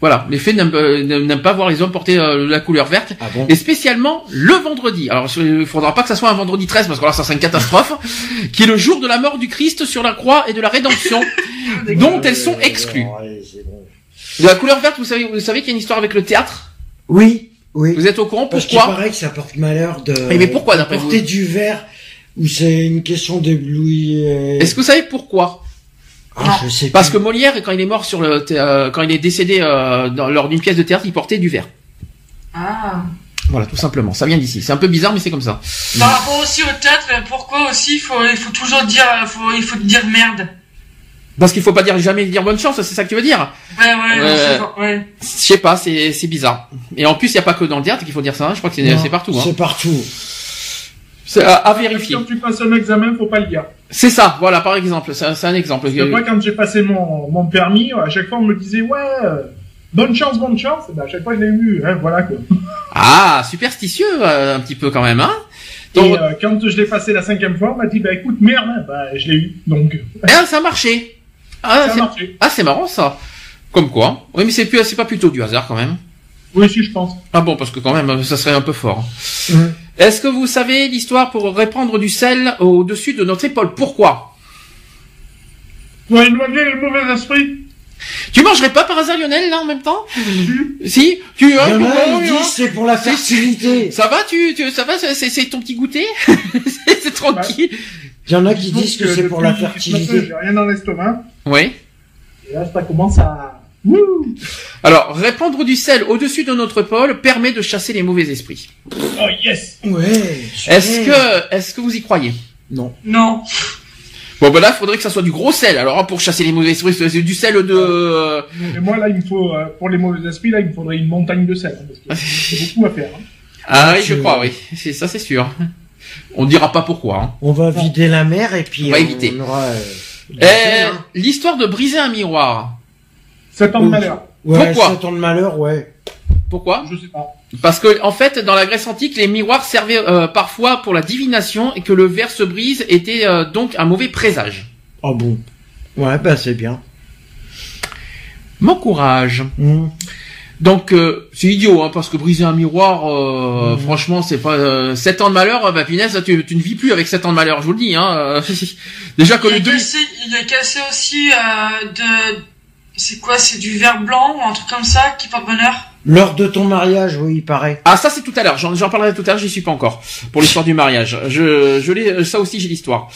Speaker 4: Voilà, les fées n'aiment, euh, n'aiment pas voir les hommes porter euh, la couleur verte,
Speaker 6: Ah bon
Speaker 4: et spécialement le vendredi. Alors il faudra pas que ça soit un vendredi 13 parce que là ça serait une catastrophe, qui est le jour de la mort du Christ sur la croix et de la rédemption, dont elles sont exclues. La couleur verte, vous savez, vous savez qu'il y a une histoire avec le théâtre?
Speaker 6: Oui, oui.
Speaker 4: Vous êtes au courant
Speaker 6: Parce qu'il
Speaker 4: pourquoi
Speaker 6: paraît que ça porte malheur de
Speaker 4: Mais- mais pourquoi,
Speaker 6: de
Speaker 4: d'après
Speaker 6: porter
Speaker 4: vous?
Speaker 6: du verre ou c'est une question d'éblouir
Speaker 4: Est-ce que vous savez pourquoi?
Speaker 6: Ah, je sais
Speaker 4: Parce que. Molière, quand il est mort sur le, euh, quand il est décédé euh, dans- lors d'une pièce de théâtre, il portait du vert.
Speaker 5: Ah.
Speaker 4: Voilà, tout simplement. Ça vient d'ici. C'est un peu bizarre, mais c'est comme ça.
Speaker 5: Par rapport aussi au théâtre, euh, pourquoi aussi il faut, il faut toujours dire, euh, faut, il faut dire merde?
Speaker 4: Parce qu'il faut pas dire jamais dire bonne chance, c'est ça que tu veux dire?
Speaker 5: Ouais, ouais,
Speaker 4: ouais. Je sais pas, c'est c'est bizarre. Et en plus, il y a pas que dans le théâtre qu'il faut dire ça. hein. Je crois que c'est partout. Hein.
Speaker 6: C'est partout.
Speaker 4: C'est à, à vérifier.
Speaker 7: Quand tu passes un examen, faut pas le dire.
Speaker 4: C'est ça. Voilà, par exemple. C'est un, exemple.
Speaker 7: Parce que moi, quand j'ai passé mon, mon permis, à chaque fois, on me disait, ouais, euh, bonne chance, bonne chance. Et ben, à chaque fois, je l'ai eu. Hein, voilà, quoi.
Speaker 4: Ah, superstitieux, euh, un petit peu quand même, hein Donc,
Speaker 7: Et euh, quand je l'ai passé la cinquième fois, on m'a dit, bah écoute, merde, hein, bah je l'ai eu. Donc,
Speaker 4: eh, ça a marché. Ah,
Speaker 7: Ça a
Speaker 4: c'est,
Speaker 7: marché.
Speaker 4: ah, c'est marrant ça. Comme quoi. Oui, mais c'est plus, c'est pas plutôt du hasard quand même.
Speaker 7: Oui, si, je pense.
Speaker 4: Ah bon, parce que quand même, ça serait un peu fort.
Speaker 6: Mhm.
Speaker 4: Est-ce que vous savez l'histoire pour répandre du sel au-dessus de notre épaule? Pourquoi?
Speaker 7: Pour éloigner les mauvais esprits.
Speaker 4: Tu mangerais pas par hasard Lionel là en même temps? Si Tu hein,
Speaker 6: ils
Speaker 4: hein?
Speaker 6: c'est pour la fertilité.
Speaker 4: Ça va tu, tu ça va c'est ton petit goûter? C'est tranquille.
Speaker 6: Il y en a qui disent que c'est pour la fertilité.
Speaker 7: J'ai rien dans l'estomac.
Speaker 4: Oui.
Speaker 7: Et là, ça commence à...
Speaker 4: Alors répandre du sel au-dessus de notre épaule permet de chasser les mauvais esprits.
Speaker 7: Oh, yes
Speaker 6: Ouais.
Speaker 4: Est-ce que est-ce que vous y croyez?
Speaker 6: Non.
Speaker 5: Non.
Speaker 4: Bon ben là, il faudrait que ça soit du gros sel. Alors hein, pour chasser les mauvais esprits, c'est du sel de
Speaker 7: Et moi, là, il me faut... euh, pour les mauvais esprits, là, il me faudrait une montagne de sel. hein, Parce que c'est beaucoup à faire. hein.
Speaker 4: Ah oui, je crois, oui. C'est ça, c'est sûr. On dira pas pourquoi. Hein.
Speaker 6: On va vider la mer et puis
Speaker 4: On va éviter.
Speaker 6: aura. euh,
Speaker 4: Eh. L'histoire de briser un miroir.
Speaker 7: Sept ans de
Speaker 6: Oh.
Speaker 7: malheur.
Speaker 6: Ouais,
Speaker 4: Pourquoi
Speaker 6: sept ans de malheur, ouais.
Speaker 4: Pourquoi
Speaker 7: Je sais pas.
Speaker 4: Parce que en fait, dans la Grèce antique, les miroirs servaient euh, parfois pour la divination et que le verre se brise était euh, donc un mauvais présage.
Speaker 6: Ah bon. Ouais, bah c'est bien.
Speaker 4: Mon courage.
Speaker 6: Hmm.
Speaker 4: Donc euh, c'est idiot, hein, parce que briser un miroir, euh, franchement, c'est pas euh, 7 ans de malheur. Bah punaise, tu, tu ne vis plus avec 7 ans de malheur, je vous le dis. Hein. euh, Déjà que
Speaker 5: Il
Speaker 4: demi.
Speaker 5: cassé, il a cassé aussi euh, de... C'est quoi C'est du verre blanc ou un truc comme ça qui porte bonheur
Speaker 6: Lors de ton mariage, oui, il paraît.
Speaker 4: Ah ça c'est tout à l'heure, j'en j'en parlerai tout à l'heure, j'y suis pas encore pour l'histoire du mariage. Je je l'ai ça aussi j'ai l'histoire.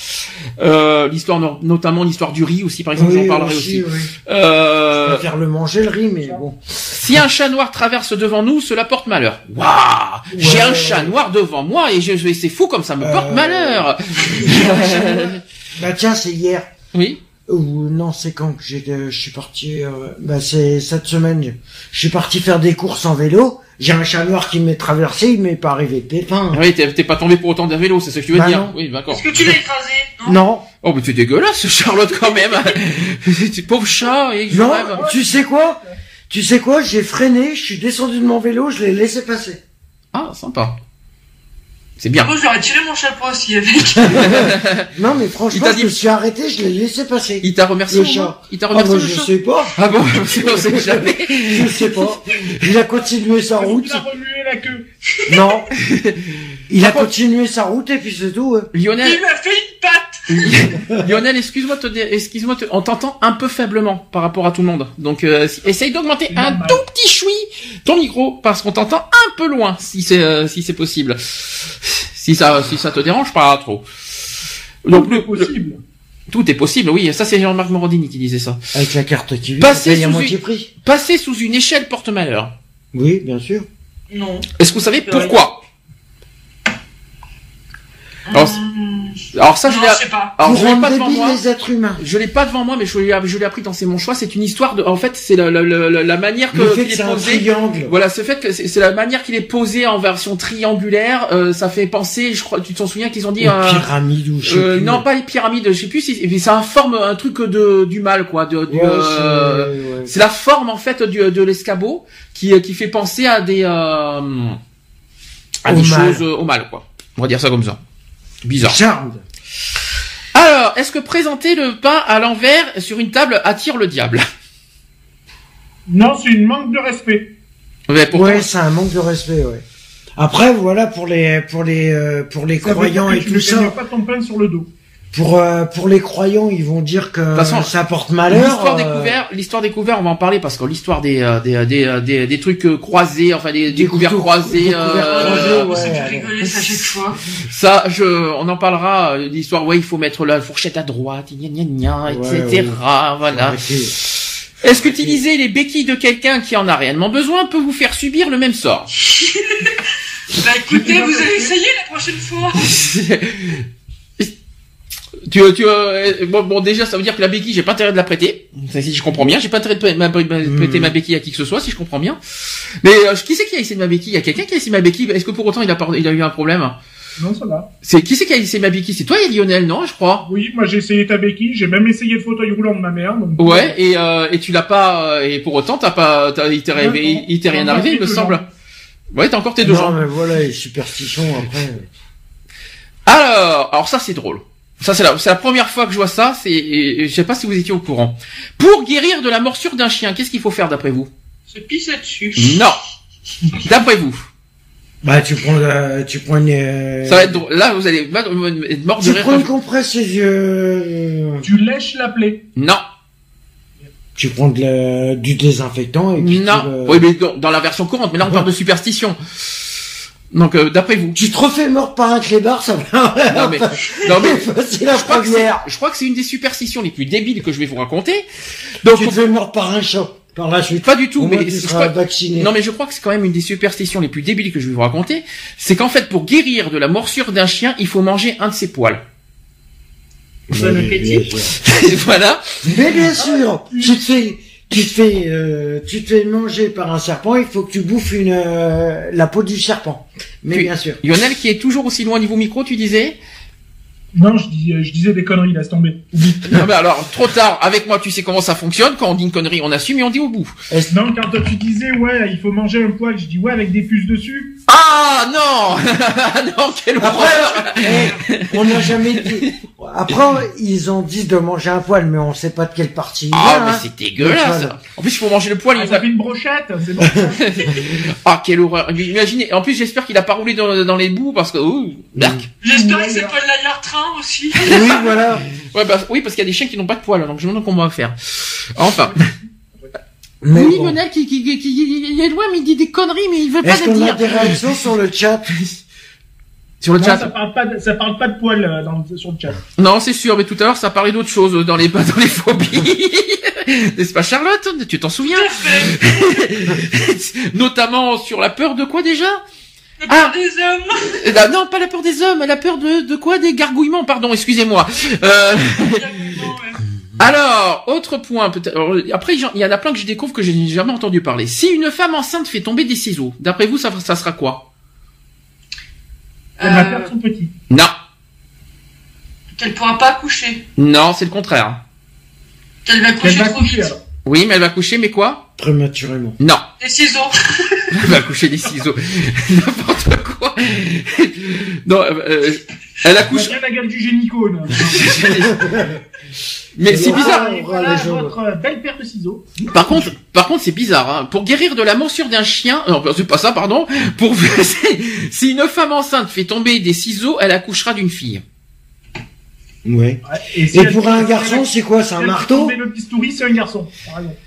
Speaker 4: Euh, l'histoire no- notamment l'histoire du riz aussi par exemple, j'en parlerai aussi.
Speaker 6: oui. Je
Speaker 4: Euh,
Speaker 6: préfère le manger, le riz, mais bon.
Speaker 4: si un chat noir traverse devant nous, cela porte malheur. Waouh J'ai un chat noir devant moi et je, je- c'est fou comme ça me porte
Speaker 6: Euh,
Speaker 4: malheur.
Speaker 6: Bah tiens, c'est hier.
Speaker 4: oui.
Speaker 6: Ou non, c'est quand que j'ai, euh, je suis parti. euh, bah c'est cette semaine. Je suis parti faire des courses en vélo. J'ai un chat noir qui m'est traversé, il m'est pas arrivé de pépin.
Speaker 4: Oui, t'es t'es pas tombé pour autant d'un vélo, c'est ce que tu veux
Speaker 6: Bah
Speaker 4: dire.
Speaker 6: non.
Speaker 4: Oui, d'accord.
Speaker 5: Est-ce que tu l'as écrasé? Non.
Speaker 6: Non,
Speaker 4: Oh mais t'es dégueulasse Charlotte quand même. tu pauvre chat et
Speaker 6: non.
Speaker 4: rêve.
Speaker 6: Tu sais quoi? Tu sais quoi? J'ai freiné, je suis descendu de mon vélo, je l'ai laissé passer.
Speaker 4: Ah sympa. C'est bien.
Speaker 5: Moi, j'aurais tiré mon chapeau aussi avec.
Speaker 6: Non, mais
Speaker 4: Il
Speaker 6: franchement,
Speaker 4: t'a
Speaker 6: je
Speaker 4: dit-
Speaker 6: me suis arrêté, je l'ai laissé passer.
Speaker 4: Il t'a remercié
Speaker 6: Le chat.
Speaker 4: Il t'a
Speaker 6: Ah
Speaker 4: remercié
Speaker 6: bah,
Speaker 4: le
Speaker 6: je
Speaker 4: chat
Speaker 6: sais pas,
Speaker 4: Ah bon, on sait jamais.
Speaker 6: je sais pas. Il a continué sa route.
Speaker 7: Il a remué la queue.
Speaker 6: Non. Il a continué sa route et puis c'est tout. hein.
Speaker 4: Lionel,
Speaker 5: Il m'a fait une patte
Speaker 4: Lionel, excuse-moi, te, dé- excuse-moi, te- on t'entend un peu faiblement par rapport à tout le monde. Donc, euh, essaye d'augmenter un
Speaker 7: Normal.
Speaker 4: tout petit choui ton micro parce qu'on t'entend un peu loin, si c'est euh, si c'est possible. Si ça si ça te dérange pas trop. Donc
Speaker 7: Tout est
Speaker 4: le-
Speaker 7: possible.
Speaker 4: le- tout est possible, oui. Ça c'est Jean-Marc Morandini qui disait ça.
Speaker 6: Avec la carte qui
Speaker 4: Passer sous
Speaker 6: moitié
Speaker 4: une-
Speaker 6: prix.
Speaker 4: Passer sous une échelle porte malheur.
Speaker 6: Oui, bien sûr.
Speaker 5: Non.
Speaker 4: Est-ce que vous savez pourquoi? Alors,
Speaker 5: Hum,
Speaker 4: Alors ça je
Speaker 5: non,
Speaker 4: l'ai.
Speaker 5: je sais pas.
Speaker 4: Alors je l'ai
Speaker 6: rendre
Speaker 4: pas devant moi.
Speaker 6: les êtres humains.
Speaker 4: Je l'ai pas devant moi, mais je l'ai, je l'ai appris dans C'est mon choix. C'est une histoire de, en fait, c'est la, la, la, la manière que
Speaker 6: Le fait
Speaker 4: qu'il
Speaker 6: que
Speaker 4: est
Speaker 6: c'est un
Speaker 4: posé.
Speaker 6: triangle.
Speaker 4: Voilà, ce fait que c'est, c'est la manière qu'il est posé en version triangulaire. euh, ça fait penser, je crois, tu t'en souviens qu'ils ont dit
Speaker 6: Une
Speaker 4: un,
Speaker 6: pyramide ou je sais
Speaker 4: euh,
Speaker 6: plus.
Speaker 4: non pas les pyramides, je sais plus. Si, mais c'est un forme, un truc de du mal quoi. De, du,
Speaker 6: Ouais,
Speaker 4: euh,
Speaker 6: c'est- ouais.
Speaker 4: la forme en fait du, de l'escabeau qui qui fait penser à des euh, à
Speaker 6: Au
Speaker 4: des
Speaker 6: mal.
Speaker 4: choses euh, au mal quoi. On va dire ça comme ça. Bizarre. Alors, est-ce que présenter le pain à l'envers sur une table attire le diable?
Speaker 7: Non, c'est une manque de respect.
Speaker 4: Ouais, pourtant-
Speaker 6: Ouais, c'est un manque de respect, ouais. Après, voilà pour les pour les euh, pour les
Speaker 7: Ça
Speaker 6: croyants et
Speaker 7: tu
Speaker 6: tout
Speaker 7: ne
Speaker 6: ça.
Speaker 7: gagnes pas ton pain sur le dos.
Speaker 6: Pour euh, pour les croyants, ils vont dire que
Speaker 4: toute façon,
Speaker 6: ça porte malheur.
Speaker 4: L'histoire
Speaker 6: euh,
Speaker 4: découverte, l'histoire découverte, on va en parler parce que l'histoire des euh, des, des, euh, des des trucs euh, croisés, enfin des,
Speaker 6: Des
Speaker 4: découvertes croisées,
Speaker 6: des couverts croisés, ouais,
Speaker 5: ça fait
Speaker 6: allez.
Speaker 5: rigoler ça à chaque fois.
Speaker 4: ça, je, on en parlera. euh, L'histoire, ouais, il faut mettre la fourchette à droite, gna gna gna,
Speaker 6: Ouais,
Speaker 4: etc.
Speaker 6: ouais.
Speaker 4: Voilà.
Speaker 6: arrêtez.
Speaker 4: Est-ce qu'utiliser les béquilles de quelqu'un qui en a réellement besoin peut vous faire subir le même sort?
Speaker 5: Bah écoutez, vous allez essayer la prochaine fois.
Speaker 4: Tu, tu, euh, bon, bon, déjà, ça veut dire que la béquille, j'ai pas intérêt de la prêter. Si je comprends bien, j'ai pas intérêt de prêter ma, prêter ma béquille à qui que ce soit, si je comprends bien. Mais euh, qui c'est qui a essayé ma béquille? Il y a quelqu'un qui a essayé ma béquille? Est-ce que pour autant il a, pas- il a eu un problème?
Speaker 7: Non, ça va.
Speaker 4: C'est qui c'est qui a essayé ma béquille? C'est toi et Lionel, non Je crois?
Speaker 7: Oui, moi j'ai essayé ta béquille, j'ai même essayé le fauteuil roulant de ma mère. Donc,
Speaker 4: Ouais. Et euh, et tu l'as pas. euh, Et pour autant, t'as pas. T'as, il t'est
Speaker 7: Non,
Speaker 4: arrivé.
Speaker 7: non.
Speaker 4: Il t'est rien
Speaker 7: Non,
Speaker 4: arrivé, il me semble.
Speaker 7: jambes.
Speaker 4: Ouais, t'as encore tes deux
Speaker 6: non,
Speaker 4: jambes.
Speaker 6: mais voilà, les superstitions après.
Speaker 4: Alors, alors ça c'est drôle. Ça c'est la, c'est la première fois que je vois ça. C'est, et- et je sais pas si vous étiez au courant. Pour guérir de la morsure d'un chien, qu'est-ce qu'il faut faire d'après vous?
Speaker 5: Se pisse là-dessus.
Speaker 4: Non. D'après vous.
Speaker 6: Bah, tu prends, la- tu prends une, euh,
Speaker 4: Ça va être drôle. Là, vous allez être mort de
Speaker 6: tu
Speaker 4: rire.
Speaker 6: prends
Speaker 4: quand
Speaker 6: une
Speaker 4: je-
Speaker 6: compresse les yeux.
Speaker 7: Tu lèches la plaie.
Speaker 4: Non.
Speaker 6: Tu prends de la- du désinfectant et puis
Speaker 4: Non.
Speaker 6: tu, le-
Speaker 4: Oui, mais dans, dans la version courante. Mais là, on parle de superstition. Donc, euh, d'après vous.
Speaker 6: tu te refais mort par un clébard, ça va.
Speaker 4: Non mais, non mais,
Speaker 6: c'est la
Speaker 4: je crois, que c'est,
Speaker 6: première.
Speaker 4: je crois que c'est une des superstitions les plus débiles que je vais vous raconter. Donc,
Speaker 6: Tu te fais mort par un chat par la suite.
Speaker 4: pas du tout,
Speaker 6: Au moins,
Speaker 4: mais
Speaker 6: tu
Speaker 4: je
Speaker 6: seras
Speaker 4: crois-
Speaker 6: vacciné.
Speaker 4: non mais je crois que c'est quand même une des superstitions les plus débiles que je vais vous raconter. C'est qu'en fait, pour guérir de la morsure d'un chien, il faut manger un de ses poils.
Speaker 5: Bon appétit.
Speaker 4: voilà.
Speaker 6: Mais bien sûr, tu te fais, tu te fais, euh, tu te fais manger par un serpent, il faut que tu bouffes une, euh, la peau du serpent. Mais
Speaker 4: Tu-
Speaker 6: bien sûr.
Speaker 4: Lionel qui est toujours aussi loin niveau micro, tu disais
Speaker 7: Non, je, dis, je disais des conneries, laisse tomber. Oublie.
Speaker 4: Non mais alors, trop tard, avec moi tu sais comment ça fonctionne, quand on dit une connerie on assume et on dit au bout.
Speaker 7: Non, quand toi, tu disais, ouais, il faut manger un poil, je dis, ouais, avec des puces dessus.
Speaker 4: Ah non Non, quelle horreur
Speaker 6: Eh, on n'a jamais dit. Après, ils ont dit de manger un poil, mais on sait pas de quelle partie. il
Speaker 4: Ah
Speaker 6: vient,
Speaker 4: mais
Speaker 6: hein.
Speaker 4: c'est dégueulasse
Speaker 6: Le.
Speaker 4: En plus il faut manger le poil,
Speaker 7: Ah,
Speaker 4: il
Speaker 7: fait une brochette, c'est bon.
Speaker 4: Ah quelle horreur Imaginez, en plus j'espère qu'il a pas roulé dans, dans les bouts parce que... Ouh, berk.
Speaker 5: J'espère que
Speaker 7: Ouais,
Speaker 5: c'est
Speaker 7: là.
Speaker 5: pas de aussi.
Speaker 6: Oui, voilà.
Speaker 4: Ouais, bah, oui, parce qu'il y a des chiens qui n'ont pas de poils, donc je me demande comment on va faire. Enfin.
Speaker 6: Mais
Speaker 4: oui,
Speaker 6: bon.
Speaker 4: Lionel qui, qui, qui, qui- il est loin, mais il dit des conneries, mais il veut pas
Speaker 6: Est-ce
Speaker 4: le
Speaker 6: qu'on a
Speaker 4: dire.
Speaker 6: des réactions sur le chat
Speaker 4: Sur le
Speaker 7: Non,
Speaker 4: chat.
Speaker 7: ça parle pas de, ça parle pas de poil euh, dans, sur le chat.
Speaker 4: Non, c'est sûr, mais tout à l'heure, ça parlait d'autre chose dans les, dans les phobies. N'est-ce pas, Charlotte? Tu t'en souviens? Notamment sur la peur de quoi déjà?
Speaker 5: Le
Speaker 4: Ah.
Speaker 5: peur des hommes.
Speaker 4: Euh, bah, non, pas la peur des hommes, la peur de, de quoi? Des gargouillements, pardon, excusez-moi. Euh. Alors, autre point, peut-être. Après, il y en a plein que je découvre que je n'ai jamais entendu parler. Si une femme enceinte fait tomber des ciseaux, d'après vous, ça, ça sera quoi
Speaker 7: Elle va
Speaker 5: Euh,
Speaker 7: perdre son petit.
Speaker 4: Non,
Speaker 5: Qu'elle pourra pas accoucher.
Speaker 4: non, c'est le contraire.
Speaker 5: Qu'elle va
Speaker 7: Elle
Speaker 5: coucher
Speaker 7: va
Speaker 5: trop
Speaker 7: coucher,
Speaker 5: vite.
Speaker 7: alors.
Speaker 4: Oui, mais elle va coucher, mais quoi
Speaker 6: Prématurément.
Speaker 4: Non,
Speaker 5: Des ciseaux.
Speaker 4: elle va coucher des ciseaux. N'importe quoi. non, euh, elle
Speaker 7: Elle
Speaker 4: accouche.
Speaker 7: a bien la gueule du génico, là.
Speaker 4: mais c'est bizarre.
Speaker 7: Et
Speaker 6: on
Speaker 7: voilà
Speaker 6: les jambes.
Speaker 7: votre belle paire de ciseaux.
Speaker 4: Par contre, par contre, c'est bizarre. Hein. Pour guérir de la morsure d'un chien, non, c'est pas ça, pardon. Pour si une femme enceinte fait tomber des ciseaux, elle accouchera d'une fille.
Speaker 6: Ouais.
Speaker 7: Ouais,
Speaker 6: Et
Speaker 7: si
Speaker 6: pour un garçon, c'est quoi C'est un marteau
Speaker 7: le bistouri, c'est un garçon.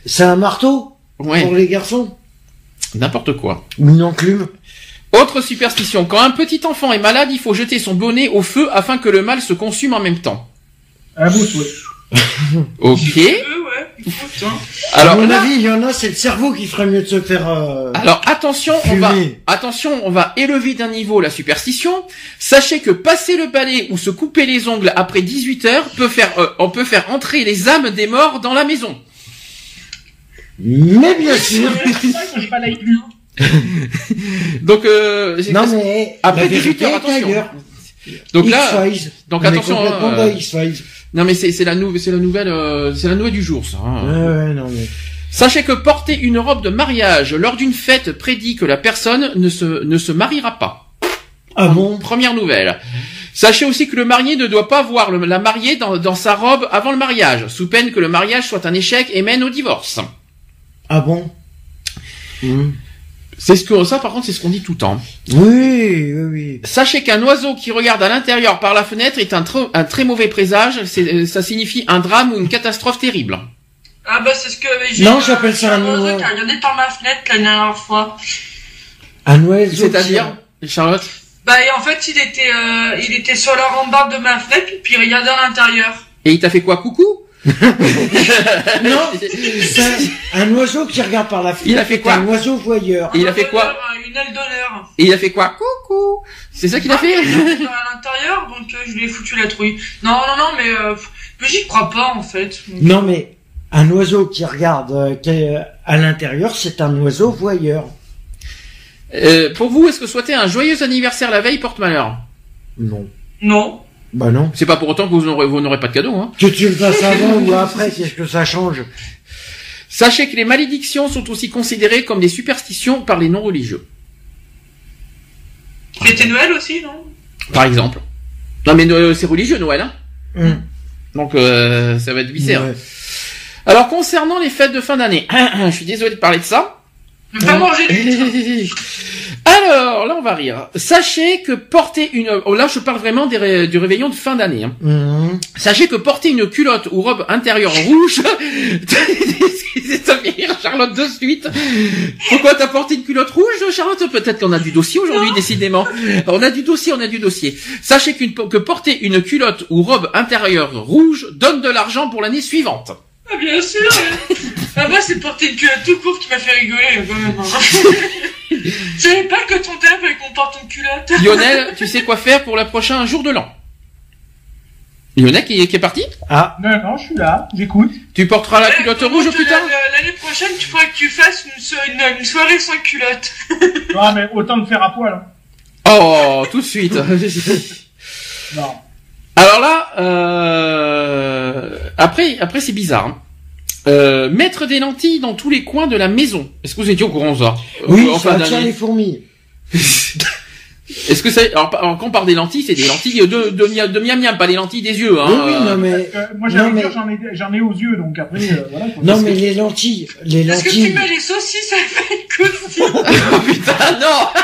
Speaker 6: C'est un marteau
Speaker 4: Ouais,
Speaker 6: pour les garçons
Speaker 4: n'importe quoi.
Speaker 6: Une enclume
Speaker 4: Autre superstition, quand un petit enfant est malade, il faut jeter son bonnet au feu afin que le mal se consume en même temps. Ok.
Speaker 5: Euh, ouais. Hein.
Speaker 4: Alors
Speaker 6: à mon
Speaker 4: là,
Speaker 6: avis, il y en a, c'est le cerveau qui ferait mieux de se faire. euh,
Speaker 4: alors attention, on va, attention, on va élever d'un niveau la superstition. Sachez que passer le balai ou se couper les ongles après 18 heures peut faire, euh, on peut faire entrer les âmes des morts dans la maison.
Speaker 6: Mais bien sûr.
Speaker 7: Plus.
Speaker 4: Donc, euh,
Speaker 6: non mais
Speaker 4: Après
Speaker 6: la
Speaker 4: 18
Speaker 6: vérité
Speaker 4: heures,
Speaker 6: est
Speaker 4: attention. donc là,
Speaker 6: X-Files.
Speaker 4: donc attention, hein, euh, non mais c'est c'est la nouvelle, c'est la nouvelle, euh, c'est la nouvelle du jour, ça. hein.
Speaker 6: Ouais, ouais, non mais.
Speaker 4: Sachez que porter une robe de mariage lors d'une fête prédit que la personne ne se, ne se mariera pas.
Speaker 6: Ah bon?
Speaker 4: Première nouvelle. Sachez aussi que le marié ne doit pas voir le- la mariée dans, dans sa robe avant le mariage, sous peine que le mariage soit un échec et mène au divorce.
Speaker 6: Ah bon Hmm.
Speaker 4: C'est ce que ça, par contre, c'est ce qu'on dit tout le temps.
Speaker 6: Oui, oui, oui.
Speaker 4: Sachez qu'un oiseau qui regarde à l'intérieur par la fenêtre est un, tr- un très mauvais présage. Euh, Ça signifie un drame ou une catastrophe terrible.
Speaker 5: Ah bah c'est ce que j'ai.
Speaker 6: Non,
Speaker 5: euh,
Speaker 6: j'appelle ça un
Speaker 5: oiseau
Speaker 6: oiseau.
Speaker 5: qui a regardé par ma fenêtre la dernière fois.
Speaker 6: Un oiseau.
Speaker 4: C'est-à-dire, Charlotte
Speaker 5: Bah et en fait il était euh, il était sur la rambarde de ma fenêtre puis il regardait à l'intérieur.
Speaker 4: Et il t'a fait quoi, coucou?
Speaker 6: Non, c'est un, oiseau qui regarde par la fenêtre.
Speaker 4: Il a fait quoi
Speaker 6: Un oiseau voyeur.
Speaker 4: Et il a fait quoi
Speaker 5: Un Une aile d'honneur.
Speaker 4: Et il a fait quoi Coucou C'est ça qu'il a fait
Speaker 5: Il était à l'intérieur donc euh, je lui ai foutu la trouille. Non non non mais euh, mais j'y crois pas en fait.
Speaker 6: Non mais un oiseau qui regarde euh, qui est, euh, à l'intérieur, c'est un oiseau voyeur.
Speaker 4: Euh, Pour vous, est-ce que souhaiter un joyeux anniversaire la veille porte malheur
Speaker 6: Non.
Speaker 5: Non.
Speaker 6: Bah non.
Speaker 4: C'est pas pour autant que vous n'aurez vous n'aurez pas de cadeau. Hein.
Speaker 6: Que tu le fasses avant ou après, qu'est-ce que ça change?
Speaker 4: Sachez que les malédictions sont aussi considérées comme des superstitions par les non-religieux.
Speaker 5: Fêter Noël aussi non?
Speaker 4: Par exemple. Non mais euh, c'est religieux Noël. Hein
Speaker 6: Hum.
Speaker 4: Donc euh, ça va être.
Speaker 6: Ouais.
Speaker 4: Alors concernant les fêtes de fin d'année, je suis désolé de parler de ça.
Speaker 5: Ne pas manger des
Speaker 4: Alors là on va rire. Sachez que porter une, oh, là je parle vraiment des ré- du réveillon de fin d'année. hein.
Speaker 6: Hum.
Speaker 4: Sachez que porter une culotte ou robe intérieure rouge, ça fait rire Charlotte de suite. Pourquoi t'as porté une culotte rouge, Charlotte? Peut-être qu'on a du dossier aujourd'hui, décidément. On a du dossier, on a du dossier. Sachez qu'une, que porter une culotte ou robe intérieure rouge donne de l'argent pour l'année suivante.
Speaker 5: Ah, bien sûr Ah, moi, c'est porter une culotte tout court qui m'a fait rigoler, quand même. hein. Je savais pas que ton thème fallait qu'on porte une culotte.
Speaker 4: Lionel, tu sais quoi faire pour le prochain jour de l'an? Lionel qui est, qui est parti?
Speaker 7: Ah, non, non, je suis là, j'écoute.
Speaker 4: Tu porteras la culotte rouge
Speaker 5: contre,
Speaker 4: plus tard?
Speaker 5: la- la- L'année prochaine, tu faudrait que tu fasses une, so- une- une soirée sans culotte.
Speaker 7: Ah, mais autant me faire à poil. hein.
Speaker 4: Oh, tout de suite.
Speaker 7: Non.
Speaker 4: Alors là, euh, après, après c'est bizarre. hein. Euh, mettre des lentilles dans tous les coins de la maison. Est-ce que vous étiez au courant de ça
Speaker 6: Oui,
Speaker 4: En
Speaker 6: ça attire les fourmis.
Speaker 4: Est-ce que ça alors, alors, quand on parle des lentilles, c'est des lentilles de de, de miam miam, pas les lentilles des yeux. Hein.
Speaker 6: Oui, oui, non mais,
Speaker 7: Euh, moi, j'allais
Speaker 6: mais-
Speaker 7: dire, j'en ai, j'en ai aux yeux, donc après, euh, voilà.
Speaker 6: non mais les lentilles, les
Speaker 5: Est-ce que tu
Speaker 6: lentilles.
Speaker 5: mets les saucisses avec aussi
Speaker 4: Oh putain, non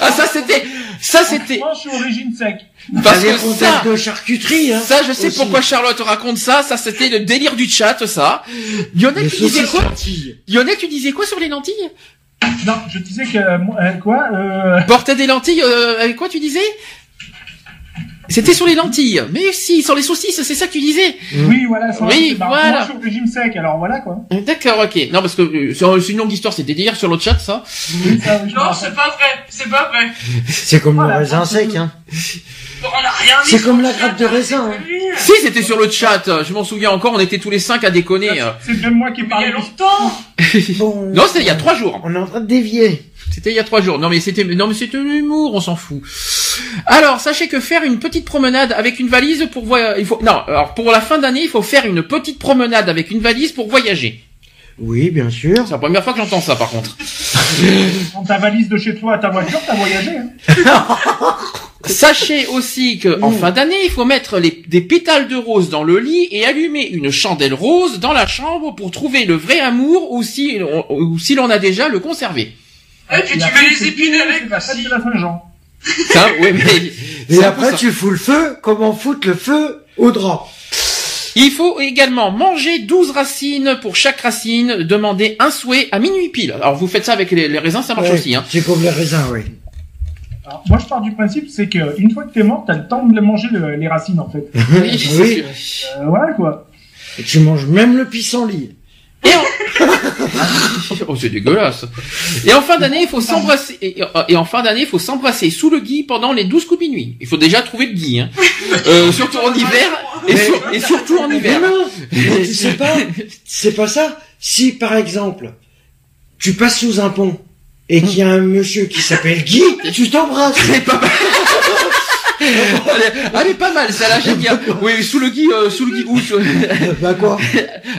Speaker 4: Ah ça c'était, ça c'était,
Speaker 7: Moi, je suis origine sec.
Speaker 4: Parce que ça,
Speaker 6: de charcuterie, hein.
Speaker 4: ça je sais
Speaker 6: aussi.
Speaker 4: pourquoi Charlotte raconte ça. Ça c'était le délire du chat, ça. Lionel,
Speaker 6: Les
Speaker 4: tu disais quoi
Speaker 6: lentilles.
Speaker 4: Lionel, tu disais quoi sur les lentilles?
Speaker 7: Non, je disais que, euh, euh, quoi, euh,
Speaker 4: Porter des lentilles, euh, avec quoi tu disais? C'était sur les lentilles. Mais si, sur les saucisses, c'est ça que tu disais.
Speaker 7: oui, voilà, ça,
Speaker 4: Oui,
Speaker 7: c'est marrant.
Speaker 4: voilà.
Speaker 7: Suis origine sec, alors voilà, quoi.
Speaker 4: D'accord, ok. Non, parce que euh, c'est c'est une longue histoire, c'était délire sur le chat, ça.
Speaker 7: Oui, ça, oui, je me
Speaker 5: Non, c'est pas vrai. C'est pas vrai.
Speaker 6: C'est comme
Speaker 7: Voilà,
Speaker 6: le raisin sec, hein. C'est comme la
Speaker 5: chat,
Speaker 6: grappe de raisin, hein.
Speaker 4: Si, c'était sur le chat. Je m'en souviens encore. On était tous les cinq à déconner. euh.
Speaker 7: C'est même moi qui
Speaker 5: a longtemps.
Speaker 6: Bon.
Speaker 4: Non, c'était il y a trois jours.
Speaker 6: On est en train de dévier.
Speaker 4: C'était il y a trois jours. Non, mais c'était, non, mais c'était l'humour, on s'en fout. Alors, sachez que faire une petite promenade avec une valise pour voyager, il faut, non, alors pour la fin d'année, il faut faire une petite promenade avec une valise pour voyager.
Speaker 6: Oui, bien sûr.
Speaker 4: C'est la première fois que j'entends ça, par contre.
Speaker 7: Dans ta valise de chez toi à ta voiture, t'as voyagé, hein.
Speaker 4: Sachez aussi que en fin d'année, il faut mettre les, des pétales de rose dans le lit et allumer une chandelle rose dans la chambre pour trouver le vrai amour ou si, ou si l'on a déjà le conserver.
Speaker 5: Et puis tu mets les épines
Speaker 7: c'est
Speaker 5: avec
Speaker 7: la fête de la Saint-Jean.
Speaker 4: Ça, ouais, mais
Speaker 6: Et après, tu fous le feu. Comment foutre le feu au drap?
Speaker 4: Il faut également manger 12 racines pour chaque racine. Demander un souhait à minuit pile. Alors vous faites ça avec les, les raisins, ça marche
Speaker 6: Ouais,
Speaker 4: aussi. Hein.
Speaker 6: C'est comme les raisins, oui.
Speaker 7: Alors, moi, je pars du principe, c'est que une fois que t'es mort, t'as le temps de manger le- les racines, en fait.
Speaker 4: Oui, c'est
Speaker 6: Oui.
Speaker 7: Euh, voilà, quoi.
Speaker 6: Et tu manges même le pissenlit.
Speaker 4: Et en... oh, c'est dégueulasse. Et en fin d'année, il faut s'embrasser. Et, et en fin d'année, il faut s'embrasser sous le gui pendant les 12 coups de minuit. Il faut déjà trouver le gui, hein. Euh, surtout en hiver. Et, sur- et surtout en hiver.
Speaker 6: Mais non, mais tu sais pas, c'est pas ça. Si par exemple, tu passes sous un pont et qu'il y a un monsieur qui s'appelle Guy, tu t'embrasses.
Speaker 4: C'est pas mal. elle, est, elle est pas mal, celle-là, j'aime bien. Oui, sous le gui, euh, sous le ou sous-
Speaker 6: bah quoi?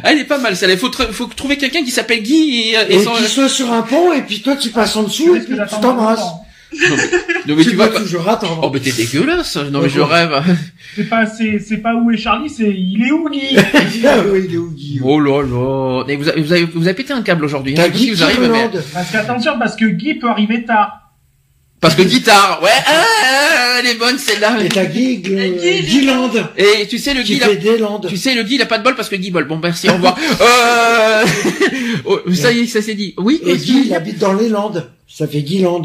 Speaker 4: Elle est pas mal, celle-là. Il faut, tr- faut trouver quelqu'un qui s'appelle Guy et, et
Speaker 6: Et
Speaker 4: sans-
Speaker 6: soit sur un pont et puis toi tu passes en dessous
Speaker 7: Tu
Speaker 6: et puis tu
Speaker 7: d'attendre
Speaker 6: t'embrasses.
Speaker 7: longtemps.
Speaker 4: Non, mais
Speaker 6: tu dois
Speaker 4: pas.
Speaker 6: toujours attendre.
Speaker 4: Oh, mais t'es dégueulasse. Non, mais je rêve.
Speaker 7: C'est pas, c'est, c'est pas où est Charlie, c'est il est où Guy?
Speaker 6: Ah oui, il est où Guy?
Speaker 4: Oh là là. Mais vous avez, vous avez, vous avez pété un câble aujourd'hui.
Speaker 6: T'as
Speaker 4: hein. Pas
Speaker 6: Guy
Speaker 4: vous arrivez, mais...
Speaker 7: Parce qu'attention, parce que Guy peut arriver tard.
Speaker 4: Parce que guitare. Ouais, ah, ah, elle est bonne celle-là.
Speaker 6: Et t'as Guy, euh,
Speaker 5: Guy,
Speaker 6: Land,
Speaker 4: Et tu sais, le Guy, il a-. Tu sais, le Guy, il a pas de bol parce que Guy bol. Bon, merci, au revoir. euh... oh, ça y est, ça s'est dit. Oui,
Speaker 6: Et
Speaker 4: et
Speaker 6: Guy, il habite dans les Landes. Ça fait Guy Land.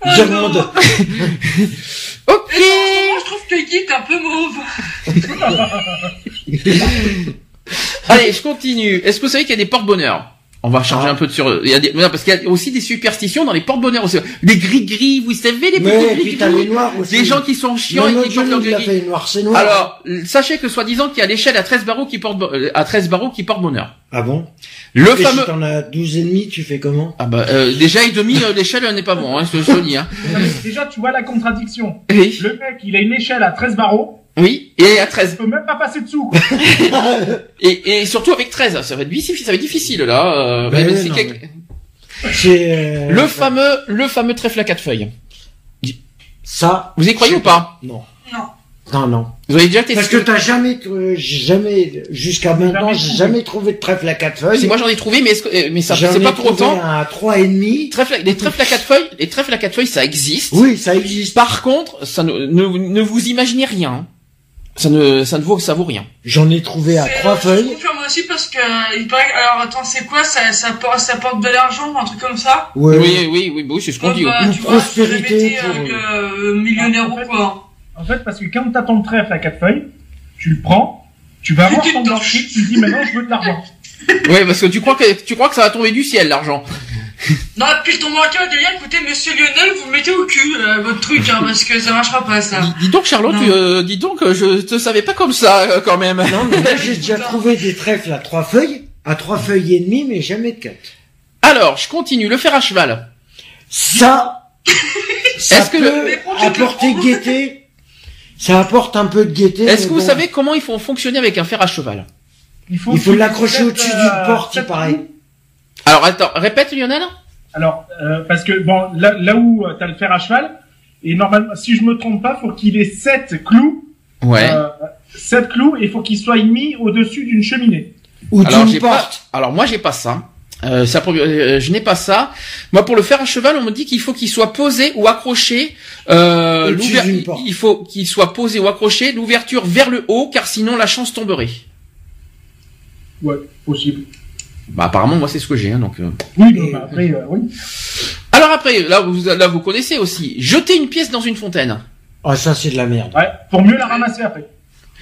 Speaker 5: Ah,
Speaker 6: Guirlande.
Speaker 5: non.
Speaker 4: Ok.
Speaker 5: Moi, je trouve que Guy est un peu mauve.
Speaker 4: Allez, je continue. Est-ce que vous savez qu'il y a des porte-bonheur? On va changer un peu de sur. Il y a des... non, parce qu'il y a aussi des superstitions dans les porte-bonheur aussi. Les gris-gris, vous savez, les petits gris. Des gens qui sont chiants et qui portent leur
Speaker 6: fait noir, c'est noir.
Speaker 4: Alors, sachez que soi-disant qu'il y a l'échelle à 13 barreaux qui porte, euh, à 13 barreaux qui porte bonheur.
Speaker 6: Ah bon?
Speaker 4: Le
Speaker 6: Et
Speaker 4: fameux,
Speaker 6: si t'en as 12 et demi, tu fais comment?
Speaker 4: Ah bah, euh, déjà et demi, euh, l'échelle n'est pas bon, hein, je te le dis, hein.
Speaker 7: Non, mais Déjà, tu vois la contradiction.
Speaker 4: Oui.
Speaker 7: Le mec, il a une échelle à 13 barreaux,
Speaker 4: Oui. Et à
Speaker 7: il
Speaker 4: 13.
Speaker 7: peut même pas passer dessous, quoi.
Speaker 4: Et, et surtout avec 13, ça va être difficile, ça va être difficile, là, euh,
Speaker 6: Bah non,
Speaker 4: quelque-
Speaker 6: euh,
Speaker 4: Le fameux, le fameux trèfle à quatre feuilles.
Speaker 6: ça.
Speaker 4: Vous y croyez ou pas?
Speaker 6: Non.
Speaker 5: Non.
Speaker 6: Non, non.
Speaker 4: Vous avez déjà
Speaker 6: Parce que
Speaker 4: testé
Speaker 6: t'as jamais, euh, jamais, jusqu'à maintenant,
Speaker 7: jamais
Speaker 6: j'ai
Speaker 7: trouvé.
Speaker 6: jamais trouvé de trèfle à quatre feuilles.
Speaker 4: Si moi j'en ai trouvé, mais est-ce que, euh, mais ça,
Speaker 6: J'en
Speaker 4: c'est
Speaker 6: ai
Speaker 4: pas pour
Speaker 6: trouvé
Speaker 4: autant.
Speaker 6: un à trois et demi.
Speaker 4: Trèfle, les trèfles à quatre feuilles, les trèfles à quatre feuilles, ça existe.
Speaker 6: Oui, ça existe.
Speaker 4: Par contre, ça ne, ne, ne vous imaginez rien. Ça ne, ça ne vaut, ça vaut rien.
Speaker 6: J'en ai trouvé à trois
Speaker 5: Je
Speaker 6: feuilles.
Speaker 5: confirme aussi parce que il paraît. que- Alors attends, c'est quoi? Ça, ça, porte, ça porte de l'argent, un truc comme ça?
Speaker 6: Ouais.
Speaker 4: Oui, oui, oui, oui, c'est ce qu'on dit.
Speaker 5: euh, tu vois,
Speaker 6: prospérité
Speaker 5: été
Speaker 6: pour-
Speaker 5: avec euh, millionnaire ou quoi.
Speaker 7: En fait, parce que quand t'as ton trèfle à quatre feuilles, tu le prends, tu vas voir ton banquier, tu dis maintenant je veux de l'argent.
Speaker 4: Oui, parce que tu crois que, tu crois que ça va tomber du ciel, l'argent.
Speaker 5: Non, puis ton banquier derrière, écoutez, monsieur Lionel, vous mettez au cul, euh, votre truc, hein, parce que ça marchera pas, ça.
Speaker 4: Dis, dis donc, Charlotte, tu, euh, dis donc, euh, je te savais pas comme ça, euh, quand même.
Speaker 6: Non, mais là, j'ai déjà trouvé des trèfles à trois feuilles, à trois feuilles et demie, mais jamais de quatre.
Speaker 4: Alors, je continue. Le fer à cheval.
Speaker 6: Ça, ça
Speaker 4: Est-ce que
Speaker 6: peut
Speaker 5: le-
Speaker 6: apporter gaieté. Ça apporte un peu de gaieté.
Speaker 4: Est-ce
Speaker 6: mais
Speaker 4: que vous
Speaker 6: bon.
Speaker 4: savez comment il faut fonctionner avec un fer à cheval?
Speaker 6: Il faut l'accrocher au-dessus d'une porte, il paraît.
Speaker 4: Alors, attends, répète, Lionel.
Speaker 7: Alors, euh, parce que bon, là, là où euh, t'as le fer à cheval, et normalement, si je me trompe pas, faut qu'il ait sept clous,
Speaker 4: Ouais.
Speaker 7: euh, sept clous, et faut qu'il soit mis au-dessus d'une cheminée.
Speaker 6: Ou
Speaker 4: Alors,
Speaker 6: d'une
Speaker 4: pas,
Speaker 6: porte.
Speaker 4: alors moi, j'ai pas ça. Euh, ça euh, je n'ai pas ça. Moi, pour le fer à cheval, on me dit qu'il faut qu'il soit posé ou accroché. Euh, il faut qu'il soit posé ou accroché, l'ouverture vers le haut, car sinon la chance tomberait.
Speaker 7: Ouais, possible.
Speaker 4: Bah apparemment, moi, c'est ce que j'ai. Hein, donc. euh.
Speaker 7: Oui, mais après, euh, oui.
Speaker 4: Alors après, là, vous, là, vous connaissez aussi. Jeter une pièce dans une fontaine.
Speaker 6: Ah, ça, c'est de la merde.
Speaker 7: Ouais, pour mieux la ramasser après.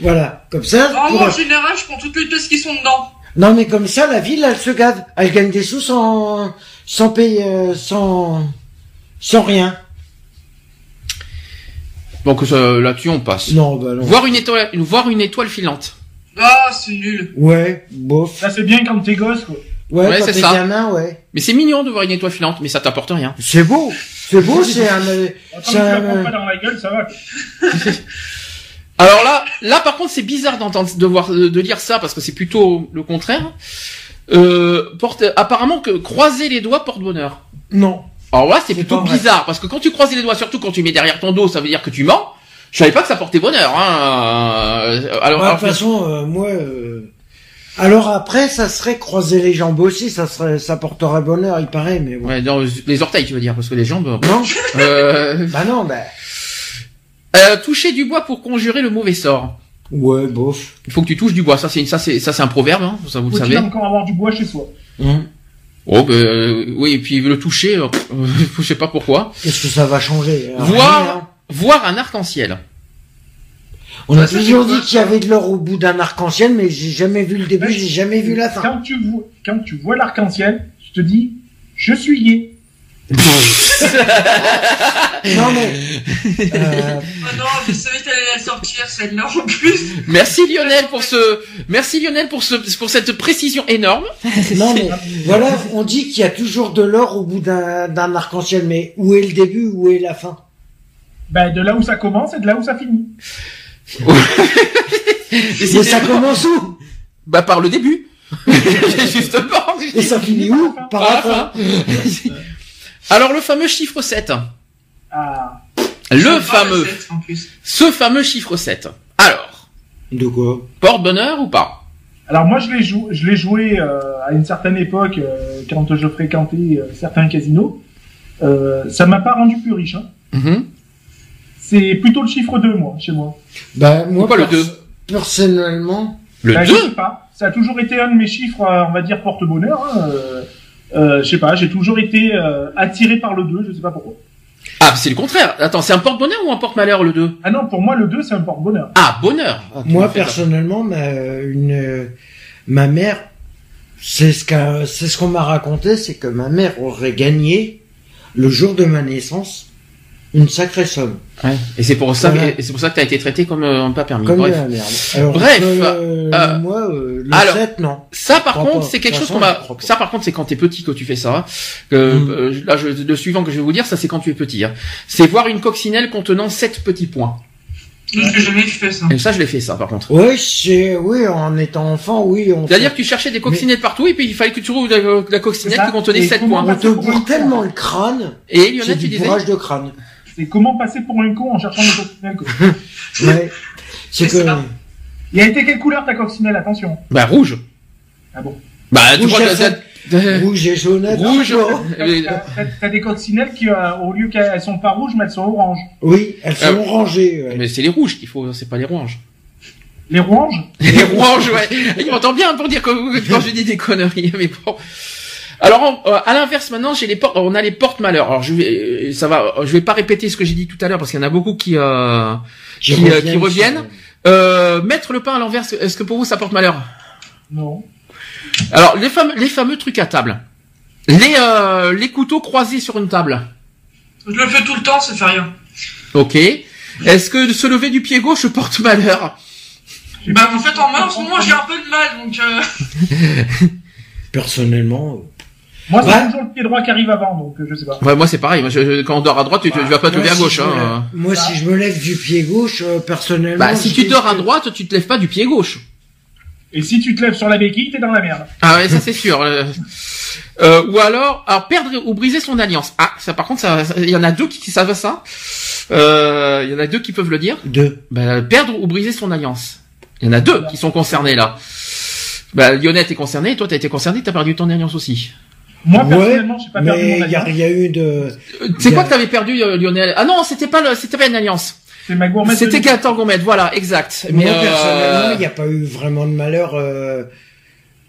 Speaker 6: Voilà. Comme ça, pour-
Speaker 5: en général, je prends toutes les pièces qui sont dedans.
Speaker 6: non, mais comme ça, la ville, elle se gave. Elle gagne des sous sans, sans payer, euh, sans, sans rien.
Speaker 4: Donc là-dessus, on passe.
Speaker 6: Non, bah non.
Speaker 4: Voir une étoile, voir une étoile filante.
Speaker 5: Ah, c'est nul.
Speaker 6: Ouais, bof.
Speaker 7: Ça, c'est bien quand t'es gosse, quoi.
Speaker 6: Ouais,
Speaker 4: c'est ça.
Speaker 6: gamin, ouais.
Speaker 4: Mais c'est mignon de voir une étoile filante, mais ça t'apporte rien.
Speaker 6: C'est beau. C'est beau, c'est un, euh, c'est
Speaker 7: la
Speaker 6: un,
Speaker 7: prends pas dans la gueule, ça va.
Speaker 4: Alors là, là par contre, c'est bizarre d'entendre, de voir, de, lire ça parce que c'est plutôt le contraire. Euh, porte, apparemment que croiser les doigts porte bonheur.
Speaker 6: non.
Speaker 4: Alors là, c'est plutôt bizarre parce que quand tu croises les doigts, surtout quand tu mets derrière ton dos, ça veut dire que tu mens. Je savais pas que ça portait bonheur. Hein. Euh, Alors,
Speaker 6: Ouais,
Speaker 4: alors
Speaker 6: de toute façon, euh, moi, euh, alors après, ça serait croiser les jambes aussi, ça serait, ça porterait bonheur, il paraît, mais bon.
Speaker 4: ouais, dans les orteils, tu veux dire, parce que les jambes.
Speaker 6: Non?
Speaker 4: Euh,
Speaker 6: bah non, bah.
Speaker 4: euh, toucher du bois pour conjurer le mauvais sort.
Speaker 6: Ouais, bof.
Speaker 4: Il faut que tu touches du bois. Ça, c'est ça, c'est ça, c'est un proverbe. Hein, ça, vous le savez.
Speaker 7: encore avoir du bois chez soi?
Speaker 6: Hum.
Speaker 4: Oh, ben, euh, oui, et puis le toucher, euh, euh, je sais pas pourquoi.
Speaker 6: Qu'est-ce que ça va changer? Rien,
Speaker 4: Voir,
Speaker 6: hein.
Speaker 4: Voir un arc-en-ciel.
Speaker 6: On a toujours dit qu'il y avait de l'or au bout d'un arc-en-ciel, mais j'ai jamais vu le début, j'ai jamais vu la fin.
Speaker 7: Quand tu vois, quand tu vois l'arc-en-ciel, tu te dis, je suis gay.
Speaker 6: Non mais, euh,
Speaker 5: Oh non, je savais que t'allais la sortir, celle-là, en plus.
Speaker 4: Merci Lionel pour ce, merci Lionel pour ce, pour cette précision énorme.
Speaker 6: non mais, voilà, on dit qu'il y a toujours de l'or au bout d'un d'un arc-en-ciel, mais où est le début, où est la fin?
Speaker 7: Ben, de là où ça commence et de là où ça finit.
Speaker 6: Mais ça commence où?
Speaker 4: Bah par le début. Justement.
Speaker 6: Et ça finit où? Par la fin.
Speaker 4: Alors le fameux chiffre 7.
Speaker 7: Ah,
Speaker 4: Le fameux,
Speaker 5: En plus.
Speaker 4: ce fameux chiffre 7. Alors,
Speaker 6: De quoi?
Speaker 4: Porte bonheur ou pas?
Speaker 7: Alors moi je l'ai joué, je l'ai joué euh, à une certaine époque euh, quand je fréquentais euh, certains casinos. Euh, ça m'a pas rendu plus riche. Hein.
Speaker 4: Mhm.
Speaker 7: C'est plutôt le chiffre 2 moi chez moi.
Speaker 6: Bah moi,
Speaker 4: Pourquoi le
Speaker 6: pers-
Speaker 4: 2
Speaker 6: personnellement,
Speaker 4: Le
Speaker 7: Bah, Je
Speaker 4: 2
Speaker 7: sais pas. Ça a toujours été un de mes chiffres, euh, on va dire porte-bonheur. Hein. Euh, euh, je sais pas, j'ai toujours été euh, attiré par le 2, je sais pas pourquoi.
Speaker 4: Ah, c'est le contraire. Attends, c'est un porte-bonheur ou un porte-malheur le 2
Speaker 7: Ah non, pour moi le 2 c'est un porte-bonheur.
Speaker 4: Ah, bonheur. Ah,
Speaker 6: moi personnellement, ma, une, ma mère, c'est ce ce qu'on m'a raconté, c'est que ma mère aurait gagné le jour de ma naissance une sacrée somme.
Speaker 4: Ouais. Et c'est pour ça,
Speaker 6: Voilà.
Speaker 4: et c'est pour ça que t'as été traité comme euh, un pas permis.
Speaker 6: Comme
Speaker 4: Bref.
Speaker 6: la merde. Alors,
Speaker 4: Bref,
Speaker 6: euh,
Speaker 4: euh,
Speaker 6: moi, euh, le
Speaker 4: alors,
Speaker 6: 7, non.
Speaker 4: Ça, par contre, c'est quelque chose qu'on m'a. Ça, par contre, c'est quand t'es petit que tu fais ça. Que
Speaker 6: Mm.
Speaker 4: euh, là, je, le suivant que je vais vous dire, ça, c'est quand tu es petit. Hein. C'est voir une coccinelle contenant sept petits points.
Speaker 5: Je n'ai jamais fait ça.
Speaker 4: Et ça, je l'ai fait ça, par contre.
Speaker 6: Oui, c'est, oui, en étant enfant, oui.
Speaker 4: C'est-à-dire que tu cherchais des coccinettes partout et puis il fallait que tu trouves la, la coccinelle qui contenait
Speaker 7: Et
Speaker 4: 7
Speaker 7: comment
Speaker 4: points.
Speaker 6: on te bourre tellement le crâne,
Speaker 4: Et Lionel, tu
Speaker 6: du
Speaker 4: disais
Speaker 6: de crâne.
Speaker 7: C'est comment passer pour un con en cherchant le coccinelle quoi.
Speaker 6: Ouais. C'est que
Speaker 7: Il a été quelle couleur ta coccinelle? Attention.
Speaker 4: Bah rouge.
Speaker 7: Ah bon?
Speaker 4: Bah tu
Speaker 6: Rouge,
Speaker 4: crois que
Speaker 6: rouge et jaune.
Speaker 4: Rouge. Euh,
Speaker 7: T'as- des coccinelles qui, euh, au lieu qu'elles sont pas rouges, mais elles sont oranges.
Speaker 6: Oui, elles sont
Speaker 4: Ah.
Speaker 6: rangées. ouais.
Speaker 4: Mais c'est les rouges qu'il faut, c'est pas les oranges.
Speaker 7: Les rouges
Speaker 4: Les rouges, ouais. Il m'entend bien pour dire que quand je dis des conneries, mais bon. Alors en- euh, à l'inverse maintenant, j'ai les portes, on a les portes malheurs. Alors je vais, euh, ça va, je vais pas répéter ce que j'ai dit tout à l'heure parce qu'il y en a beaucoup qui euh, qui, euh, qui reviennent. euh, mettre le pain à l'envers. Est-ce que pour vous ça porte malheur?
Speaker 7: Non.
Speaker 4: Alors les fameux les fameux trucs à table, les euh, les couteaux croisés sur une table.
Speaker 5: Je le fais tout le temps, ça fait rien.
Speaker 4: Ok. Est-ce que se lever du pied gauche porte malheur?
Speaker 5: Bah, en fait, en main, en ce moment, j'ai un peu de mal, donc, euh...
Speaker 6: Personnellement, euh,
Speaker 7: Moi, c'est
Speaker 6: Ouais.
Speaker 7: toujours le pied droit qui arrive avant, donc euh, je sais pas.
Speaker 4: Ouais, moi c'est pareil. Moi, je- je- quand on dort à droite, tu, tu vas pas te lever à
Speaker 6: si
Speaker 4: gauche.
Speaker 6: je me
Speaker 4: Hein.
Speaker 6: lève- Moi, si je me lève du pied gauche, euh, personnellement.
Speaker 4: Bah si tu dors à droite, tu te lèves pas du pied gauche.
Speaker 7: Et si tu te lèves sur la béquille, t'es dans la merde.
Speaker 4: Ah ouais, ça c'est sûr. Euh, ou alors, alors perdre ou briser son alliance. Ah, ça par contre, ça- ça- il y en a deux qui, qui savent ça. Euh, Il y en a deux qui peuvent le dire.
Speaker 6: Deux.
Speaker 4: Bah, perdre ou briser son alliance. Il y en a deux qui sont concernés là. Bah, Lionel est concerné, toi t'as été concerné, t'as perdu ton alliance aussi.
Speaker 7: Moi,
Speaker 6: Ouais,
Speaker 7: personnellement, j'ai pas perdu mon
Speaker 6: il y a,
Speaker 7: alliance.
Speaker 6: il y a eu de.
Speaker 4: C'est quoi
Speaker 6: a-
Speaker 4: que t'avais perdu euh, Lionel? Ah non, c'était pas le, c'était pas une alliance.
Speaker 7: C'est ma gourmette.
Speaker 4: C'était Gaëtan Gourmet, voilà, exact.
Speaker 6: Moi,
Speaker 4: Mais euh,
Speaker 6: personnellement, il n'y a pas eu vraiment de malheur. Euh...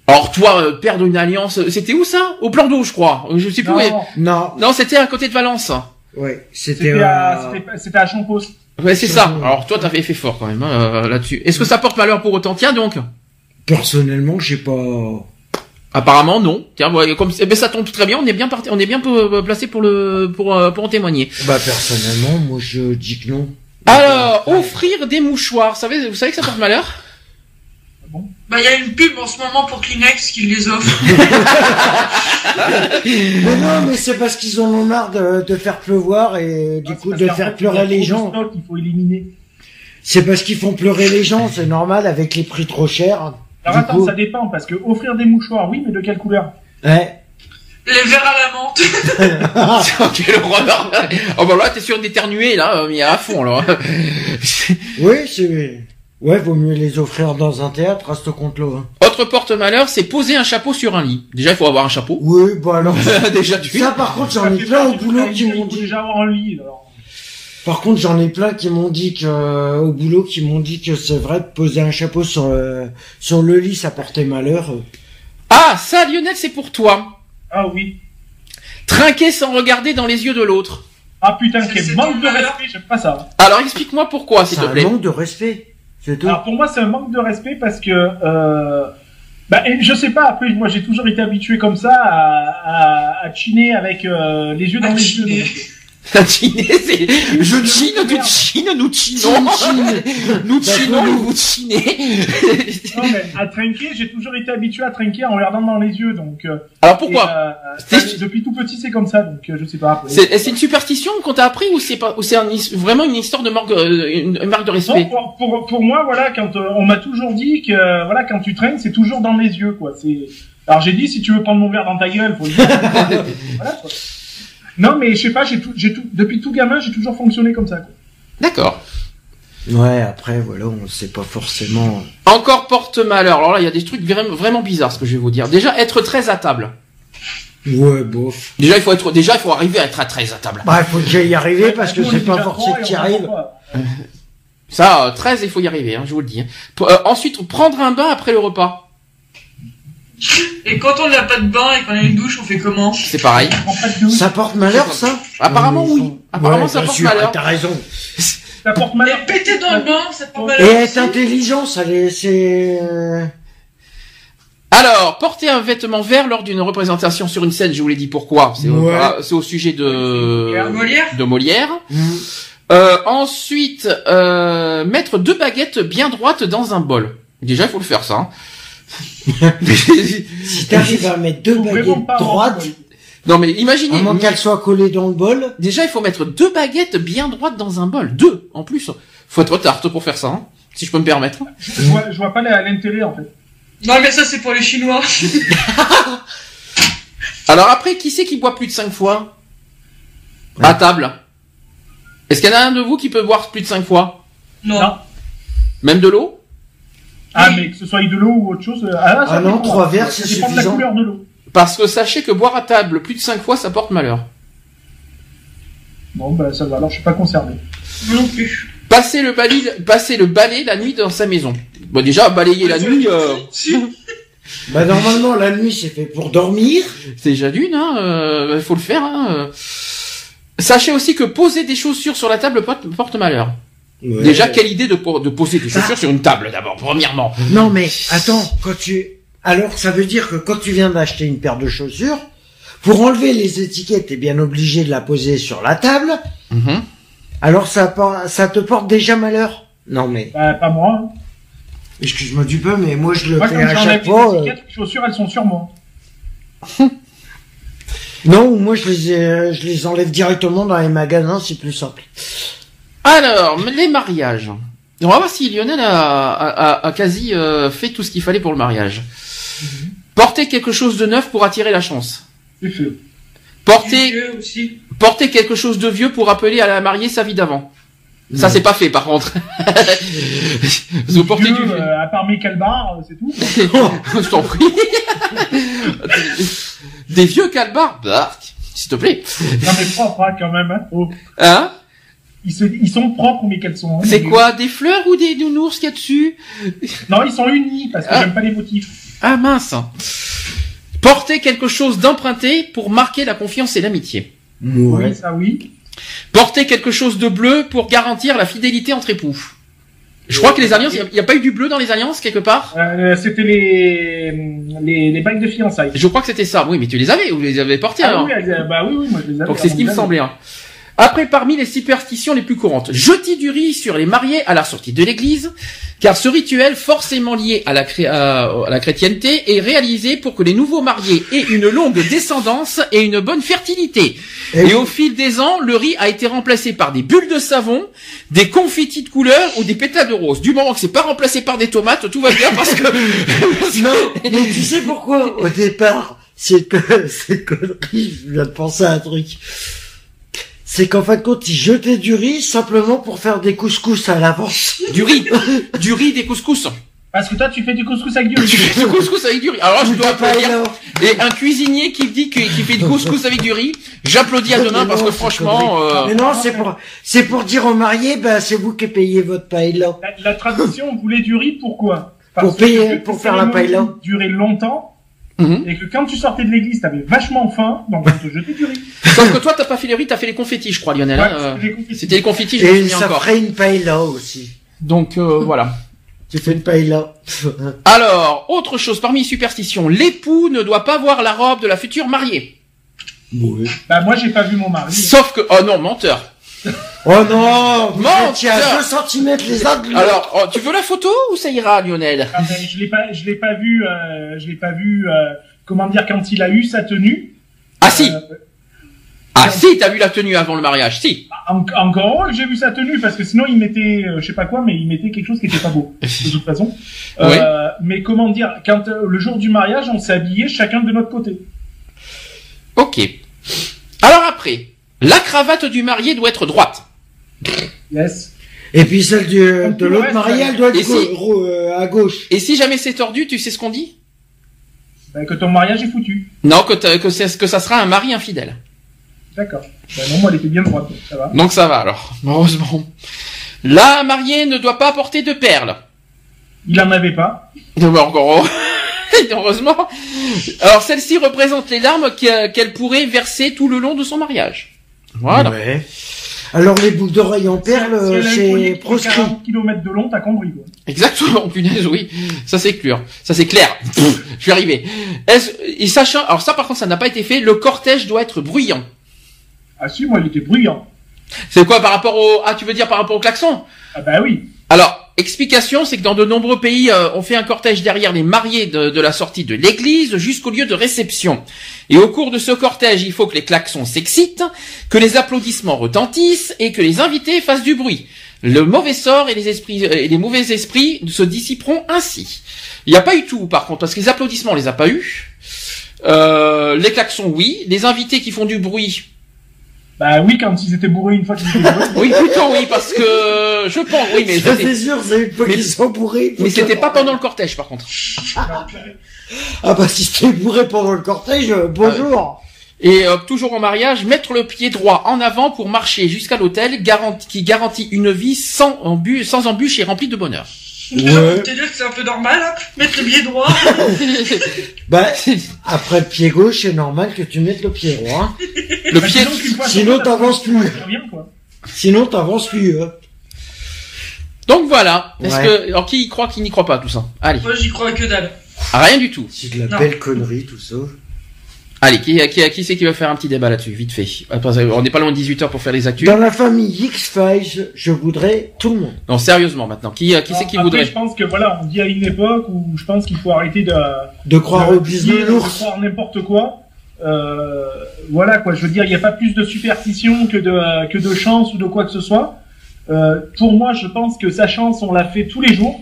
Speaker 4: alors toi, euh, perdre une alliance, c'était où ça? Au plan d'eau, je crois. Je sais plus. où est-
Speaker 7: Non,
Speaker 6: Non,
Speaker 4: Non, c'était à côté de Valence.
Speaker 6: ouais, c'était.
Speaker 7: c'était
Speaker 6: euh,
Speaker 7: à, à Champos.
Speaker 4: Ouais, c'est ça. Alors toi, t'avais fait fort quand même hein, là-dessus. Est-ce que ça porte malheur pour autant Tiens donc?
Speaker 6: Personnellement, j'ai pas.
Speaker 4: Apparemment non. Tiens, ouais, comme eh ben, ça tombe très bien. On est bien parti, on est bien euh, placé pour le pour euh, pour en témoigner.
Speaker 6: Bah personnellement, moi je dis que non.
Speaker 4: Alors, offrir des mouchoirs. Vous savez, vous savez que ça porte malheur?
Speaker 5: Bah, il y a une pub en ce moment pour Kleenex qui les offre.
Speaker 6: Mais non, mais c'est parce qu'ils en ont marre de, de faire pleuvoir et du
Speaker 7: Ah,
Speaker 6: coup de faire pleurer les gens.
Speaker 7: stock, Il faut éliminer.
Speaker 6: C'est parce qu'ils font pleurer les gens, c'est normal avec les prix trop chers.
Speaker 7: Alors attends,
Speaker 6: coup-
Speaker 7: ça dépend, parce que offrir des mouchoirs, oui, mais de quelle couleur?
Speaker 6: Ouais.
Speaker 5: Les verres à la menthe.
Speaker 4: Oh bah là, t'es sur d'éternuer là, euh, mais à fond là.
Speaker 6: Oui, c'est. Ouais, vaut mieux les offrir dans un théâtre à ce compte-là. hein.
Speaker 4: Autre porte malheur, c'est poser un chapeau sur un lit. Déjà, il faut avoir un chapeau.
Speaker 6: Oui, bah alors.
Speaker 4: Déjà du.
Speaker 6: Ça, par contre, j'en
Speaker 7: Ça
Speaker 6: ai plein au
Speaker 7: tu
Speaker 6: boulot qui m'ont dit.
Speaker 7: déjà avoir un lit, alors.
Speaker 6: Par contre, j'en ai plein qui m'ont dit que euh, au boulot qui m'ont dit que c'est vrai de poser un chapeau sur le sur le lit, ça portait malheur.
Speaker 4: Ah, ça, Lionel, c'est pour toi.
Speaker 7: Ah oui.
Speaker 4: Trinquer sans regarder dans les yeux de l'autre.
Speaker 7: Ah putain, quel
Speaker 5: c'est
Speaker 7: manque de respect, j'aime pas ça.
Speaker 4: Alors, explique-moi pourquoi, s'il
Speaker 6: C'est
Speaker 4: te
Speaker 6: un
Speaker 4: plaît.
Speaker 6: manque de respect. C'est tout.
Speaker 7: Alors pour moi, c'est un manque de respect parce que, euh, bah, et je sais pas. Après, moi, j'ai toujours été habitué comme ça à, à, à chiner avec euh, les yeux dans
Speaker 5: À
Speaker 7: les
Speaker 5: chiner.
Speaker 7: yeux. donc.
Speaker 4: La Chine, c'est... Je chine, tu chines, nous chinons. Nous chinons, vous vous chinez.
Speaker 7: Non, mais à trinquer, j'ai toujours été habitué à trinquer en regardant dans les yeux, donc. euh,
Speaker 4: Alors
Speaker 7: et,
Speaker 4: pourquoi
Speaker 7: euh, ça, Depuis tout petit, c'est comme ça, donc euh, je sais pas.
Speaker 4: c'est, une superstition qu'on t'a appris ou c'est pas, ou c'est un his- vraiment une histoire de marque, une, une marque de
Speaker 7: Non,
Speaker 4: respect
Speaker 7: pour, pour, pour moi, voilà, quand euh, on m'a toujours dit que, euh, voilà, quand tu traînes, c'est toujours dans les yeux, quoi. C'est. Alors j'ai dit, si tu veux prendre mon verre dans ta gueule, faut le dire. voilà, quoi. Non, mais je sais pas, j'ai tout, j'ai tout, depuis tout gamin, j'ai toujours fonctionné comme ça. Quoi.
Speaker 4: D'accord.
Speaker 6: Ouais, après voilà, on sait pas forcément.
Speaker 4: Encore porte malheur. Alors là, il y a des trucs vraiment, vraiment bizarres, ce que je vais vous dire. Déjà, être très à table.
Speaker 6: Ouais, bof.
Speaker 4: Déjà, il faut être, déjà, il faut arriver à être à très à table.
Speaker 6: Bah, faut déjà y arriver parce que c'est pas
Speaker 7: déjà
Speaker 6: forcé
Speaker 7: trois
Speaker 6: que tu y arrives.
Speaker 4: Ça, euh, 13, il faut y arriver, hein, je vous le dis. hein. P- euh, ensuite, prendre un bain après le repas.
Speaker 5: Et quand on n'a pas de bain et qu'on a une douche, on fait comment
Speaker 4: C'est pareil.
Speaker 7: On prend pas de douche.
Speaker 6: Ça porte malheur, ça?
Speaker 4: Apparemment, oui. Apparemment,
Speaker 6: Ouais,
Speaker 4: ça
Speaker 6: bien
Speaker 4: porte
Speaker 6: sûr,
Speaker 4: malheur.
Speaker 6: T'as raison.
Speaker 7: Ça porte malheur.
Speaker 5: Et péter dans le bain, ça porte
Speaker 6: Et
Speaker 5: malheur.
Speaker 6: être intelligent, ça les, c'est. euh,
Speaker 4: Alors, porter un vêtement vert lors d'une représentation sur une scène, je vous l'ai dit pourquoi. C'est au,
Speaker 6: Ouais.
Speaker 4: ah, c'est au sujet de,
Speaker 5: Molière
Speaker 4: de Molière.
Speaker 6: hmm.
Speaker 4: Euh, ensuite, euh, mettre deux baguettes bien droites dans un bol. Déjà, il faut le faire, ça. hein.
Speaker 6: Si t'arrives à mettre deux baguettes droites,
Speaker 4: non, mais imaginez.
Speaker 6: à moins qu'elles soient collées dans le bol.
Speaker 4: Déjà, il faut mettre deux baguettes bien droites dans un bol. Deux, en plus. Faut être tarte pour faire ça, hein, si je peux me permettre.
Speaker 7: Je vois, je vois pas la- l'intérêt en fait.
Speaker 5: Non, mais ça, c'est pour les Chinois.
Speaker 4: Alors après, qui c'est qui boit plus de cinq fois? À table. Est-ce qu'il y en a un de vous qui peut boire plus de cinq fois?
Speaker 5: Non.
Speaker 4: Même de l'eau?
Speaker 7: Ah, mais que ce soit de l'eau ou autre chose. euh, Ah, là, ça
Speaker 6: Ah non,
Speaker 7: dépend.
Speaker 6: trois verres, c'est
Speaker 7: Ça dépend de la
Speaker 6: suffisant.
Speaker 7: couleur de l'eau.
Speaker 4: Parce que sachez que boire à table plus de 5 fois, ça porte malheur.
Speaker 7: Bon, bah, ça va. Alors, je suis pas concerné.
Speaker 5: Non plus.
Speaker 4: Passer le balai, passer le balai la nuit dans sa maison. Bon, déjà, balayer la nuit, euh,
Speaker 5: Si.
Speaker 6: Bah normalement la nuit c'est fait pour dormir.
Speaker 4: c'est déjà d'une, hein, euh, faut le faire, hein. Sachez aussi que poser des chaussures sur la table porte, porte malheur.
Speaker 6: Ouais.
Speaker 4: Déjà, quelle idée de, po- de poser des chaussures sur une table, d'abord, premièrement.
Speaker 6: Non mais attends, quand tu alors ça veut dire que quand tu viens d'acheter une paire de chaussures, pour enlever les étiquettes, t'es bien obligé de la poser sur la table.
Speaker 4: Mhm.
Speaker 6: Alors ça te porte déjà malheur? Non mais
Speaker 7: Bah, pas moi. hein.
Speaker 6: excuse-moi du peu, mais moi je le
Speaker 7: Moi,
Speaker 6: fais
Speaker 7: comme
Speaker 6: à chaque
Speaker 7: les
Speaker 6: fois. euh,
Speaker 7: étiquettes, les chaussures, elles sont sur moi.
Speaker 6: Non, moi je les ai- je les enlève directement dans les magasins, c'est plus simple.
Speaker 4: Alors, les mariages. On va voir si Lionel a, a, a- a quasi euh, fait tout ce qu'il fallait pour le mariage. Porter quelque chose de neuf pour attirer la chance.
Speaker 7: C'est fait.
Speaker 4: Porter,
Speaker 5: Vieux aussi.
Speaker 4: porter quelque chose de vieux pour rappeler à la mariée sa vie d'avant. Ça, c'est pas fait, par contre. Vous portez du vieux.
Speaker 7: euh, à part mes calbars, euh, c'est tout.
Speaker 4: Je t'en prie. Des vieux calbars. Bah, s'il te plaît.
Speaker 7: Non, mais propre, hein, quand même. Hein. Oh.
Speaker 4: Hein?
Speaker 7: Ils, se- ils sont propres, mes caleçons. hein,
Speaker 4: C'est
Speaker 7: mais-
Speaker 4: quoi Des fleurs ou des nounours qu'il y a dessus?
Speaker 7: Non, ils sont unis, parce que
Speaker 4: Ah.
Speaker 7: j'aime pas les motifs.
Speaker 4: Ah mince. Porter quelque chose d'emprunté pour marquer la confiance et l'amitié.
Speaker 7: Oui, ça oui.
Speaker 4: Porter quelque chose de bleu pour garantir la fidélité entre époux. Je crois que les alliances, il n'y a, pas eu du bleu dans les alliances quelque part?
Speaker 7: Euh, C'était les, les, les bagues de fiançailles.
Speaker 4: Je crois que c'était ça. Oui, mais tu les avais, vous les avez portés
Speaker 7: Ah
Speaker 4: alors.
Speaker 7: oui, elles- bah oui, oui, moi je les avais.
Speaker 4: Donc c'est ce qui me semblait. hein. Après, parmi les superstitions les plus courantes, jeter du riz sur les mariés à la sortie de l'église, car ce rituel, forcément lié à la, cré- à, à la chrétienté, est réalisé pour que les nouveaux mariés aient une longue descendance et une bonne fertilité.
Speaker 6: Eh
Speaker 4: Et,
Speaker 6: oui.
Speaker 4: au fil des ans, le riz a été remplacé par des bulles de savon, des confettis de couleur ou des pétales de rose. Du moment que c'est pas remplacé par des tomates, tout va bien parce que...
Speaker 6: Non, mais tu sais pourquoi au départ c'est que c'est connerie, je viens de penser à un truc. C'est qu'en fin de compte, ils jetaient du riz simplement pour faire des couscous à l'avance.
Speaker 4: du riz, du riz, des couscous.
Speaker 7: Parce que toi, tu fais du couscous avec du
Speaker 4: Tu
Speaker 7: riz.
Speaker 4: fais du couscous avec du riz. Alors là, je dois applaudir.
Speaker 6: là.
Speaker 4: Et un cuisinier qui dit qu'il qui fait du couscous avec du riz, j'applaudis à demain parce que franchement, euh,
Speaker 6: Mais non, c'est pour c'est pour dire aux mariés, ben c'est vous qui payez votre paella.
Speaker 7: La, la tradition voulait du riz, pourquoi?
Speaker 6: Pour payer- pour faire la paella.
Speaker 7: durait longtemps,
Speaker 4: mhm.
Speaker 7: et que quand tu sortais de l'église, t'avais vachement faim, donc on te jetait du riz.
Speaker 4: sauf que toi t'as pas fait les riz, t'as fait les confettis, je crois, Lionel.
Speaker 7: Ouais,
Speaker 4: hein, euh,
Speaker 7: c'était les confettis.
Speaker 4: Je me
Speaker 6: Et
Speaker 4: souviens
Speaker 6: ça
Speaker 4: encore.
Speaker 6: ferait une paella aussi.
Speaker 4: Donc euh, voilà.
Speaker 6: Tu fais une paella.
Speaker 4: Alors, autre chose parmi les superstitions, l'époux ne doit pas voir la robe de la future mariée.
Speaker 7: Bah, moi, j'ai pas vu mon mari.
Speaker 4: Sauf que, oh non, menteur.
Speaker 6: Oh non, vous
Speaker 4: Menteur.
Speaker 6: étiez à 2 cm les uns de l'autre.
Speaker 4: Alors, oh, tu veux la photo ou ça ira, Lionel
Speaker 7: Ah, ben, je l'ai pas, je l'ai pas vu, euh, je l'ai pas vu, euh, comment dire, quand il a eu sa tenue.
Speaker 4: Ah si,
Speaker 7: Euh,
Speaker 4: ah si, t'as vu la tenue avant le mariage, si.
Speaker 7: en- encore j'ai vu sa tenue, parce que sinon il mettait, euh, je sais pas quoi, mais il mettait quelque chose qui était pas beau, de toute façon. Euh, Mais comment dire, quand euh, le jour du mariage, on s'est habillés chacun de notre côté.
Speaker 4: Ok. Alors après, la cravate du marié doit être droite.
Speaker 7: Yes.
Speaker 6: Et puis celle du, de l'autre mariée, elle doit être
Speaker 4: et si-
Speaker 6: gau- euh, à gauche.
Speaker 4: Et si jamais c'est tordu, tu sais ce qu'on dit?
Speaker 7: Bah, que ton mariage est foutu.
Speaker 4: Non, que, t'as- que, c'est- que ça sera un mari infidèle.
Speaker 7: D'accord. Bah, non, moi, elle était bien droite, donc ça va.
Speaker 4: Donc ça va alors, heureusement. La mariée ne doit pas porter de perles.
Speaker 7: Il en avait pas.
Speaker 4: Non, mais encore heureusement. Alors celle-ci représente les larmes qu'elle qu'elle pourrait verser tout le long de son mariage. Voilà.
Speaker 6: Ouais. Alors les boucles d'oreilles en perles, c'est proscrit.
Speaker 7: 40 km de long, t'as compris, quoi.
Speaker 4: Exactement, punaise, oui. Ça c'est clair. Ça c'est clair. Je suis arrivé. Est-ce, et sachant, alors ça par contre ça n'a pas été fait, le cortège doit être bruyant.
Speaker 7: Ah si, moi, il était bruyant.
Speaker 4: C'est quoi par rapport au, ah tu veux dire par rapport au klaxon?
Speaker 7: Ah bah oui.
Speaker 4: Alors, explication, c'est que dans de nombreux pays, euh, on fait un cortège derrière les mariés de, de la sortie de l'église jusqu'au lieu de réception. Et au cours de ce cortège, il faut que les klaxons s'excitent, que les applaudissements retentissent et que les invités fassent du bruit. Le mauvais sort et les esprits et les mauvais esprits se dissiperont ainsi. Il n'y a pas eu tout, par contre, parce que les applaudissements, on les a pas eu. Euh, les klaxons, oui. Les invités qui font du bruit,
Speaker 7: Bah oui, quand ils étaient bourrés une fois qu'ils étaient bourrés.
Speaker 4: Oui, plutôt oui, parce que je pense, oui, mais
Speaker 6: Ça,
Speaker 4: c'était-
Speaker 6: c'est sûr, c'est une fois
Speaker 4: mais-
Speaker 6: qu'ils sont bourrés.
Speaker 4: mais c'était pas pendant le cortège, par contre.
Speaker 6: Ah bah si c'était bourré pendant le cortège, euh, bonjour.
Speaker 4: Et euh, toujours en mariage, mettre le pied droit en avant pour marcher jusqu'à l'hôtel, garanti- qui garantit une vie sans embûche, sans embûche et remplie de bonheur.
Speaker 6: Ouais.
Speaker 5: te dire que c'est un peu normal, hein, mettre le pied droit.
Speaker 6: Bah, après le pied gauche, c'est normal que tu mettes le pied droit.
Speaker 4: Le
Speaker 7: Bah,
Speaker 4: pied,
Speaker 6: Sinon, t'avances plus. Sinon, t'avances plus. hein.
Speaker 4: donc voilà. Est-ce
Speaker 6: Ouais.
Speaker 4: que, alors qui y croit, qui n'y croit pas, tout ça? Allez,
Speaker 5: Moi, j'y crois que dalle.
Speaker 4: rien du tout.
Speaker 6: C'est de la
Speaker 5: Non.
Speaker 6: belle connerie, tout ça.
Speaker 4: Allez, qui, qui, qui c'est qui va faire un petit débat là-dessus, vite fait On n'est pas loin de 18h pour faire les actus.
Speaker 6: Dans la famille X-Files, je voudrais tout le monde.
Speaker 4: Non, sérieusement maintenant. Qui, qui c'est qui
Speaker 7: Après,
Speaker 4: voudrait
Speaker 7: Je pense que voilà, on dit à une époque où je pense qu'il faut arrêter de,
Speaker 6: De croire
Speaker 7: de-
Speaker 6: au business
Speaker 7: de
Speaker 6: l'ours.
Speaker 7: croire n'importe quoi. Euh, voilà quoi, je veux dire, il n'y a pas plus de superstition que de que de chance ou de quoi que ce soit. Euh, pour moi, je pense que sa chance, on l'a fait tous les jours.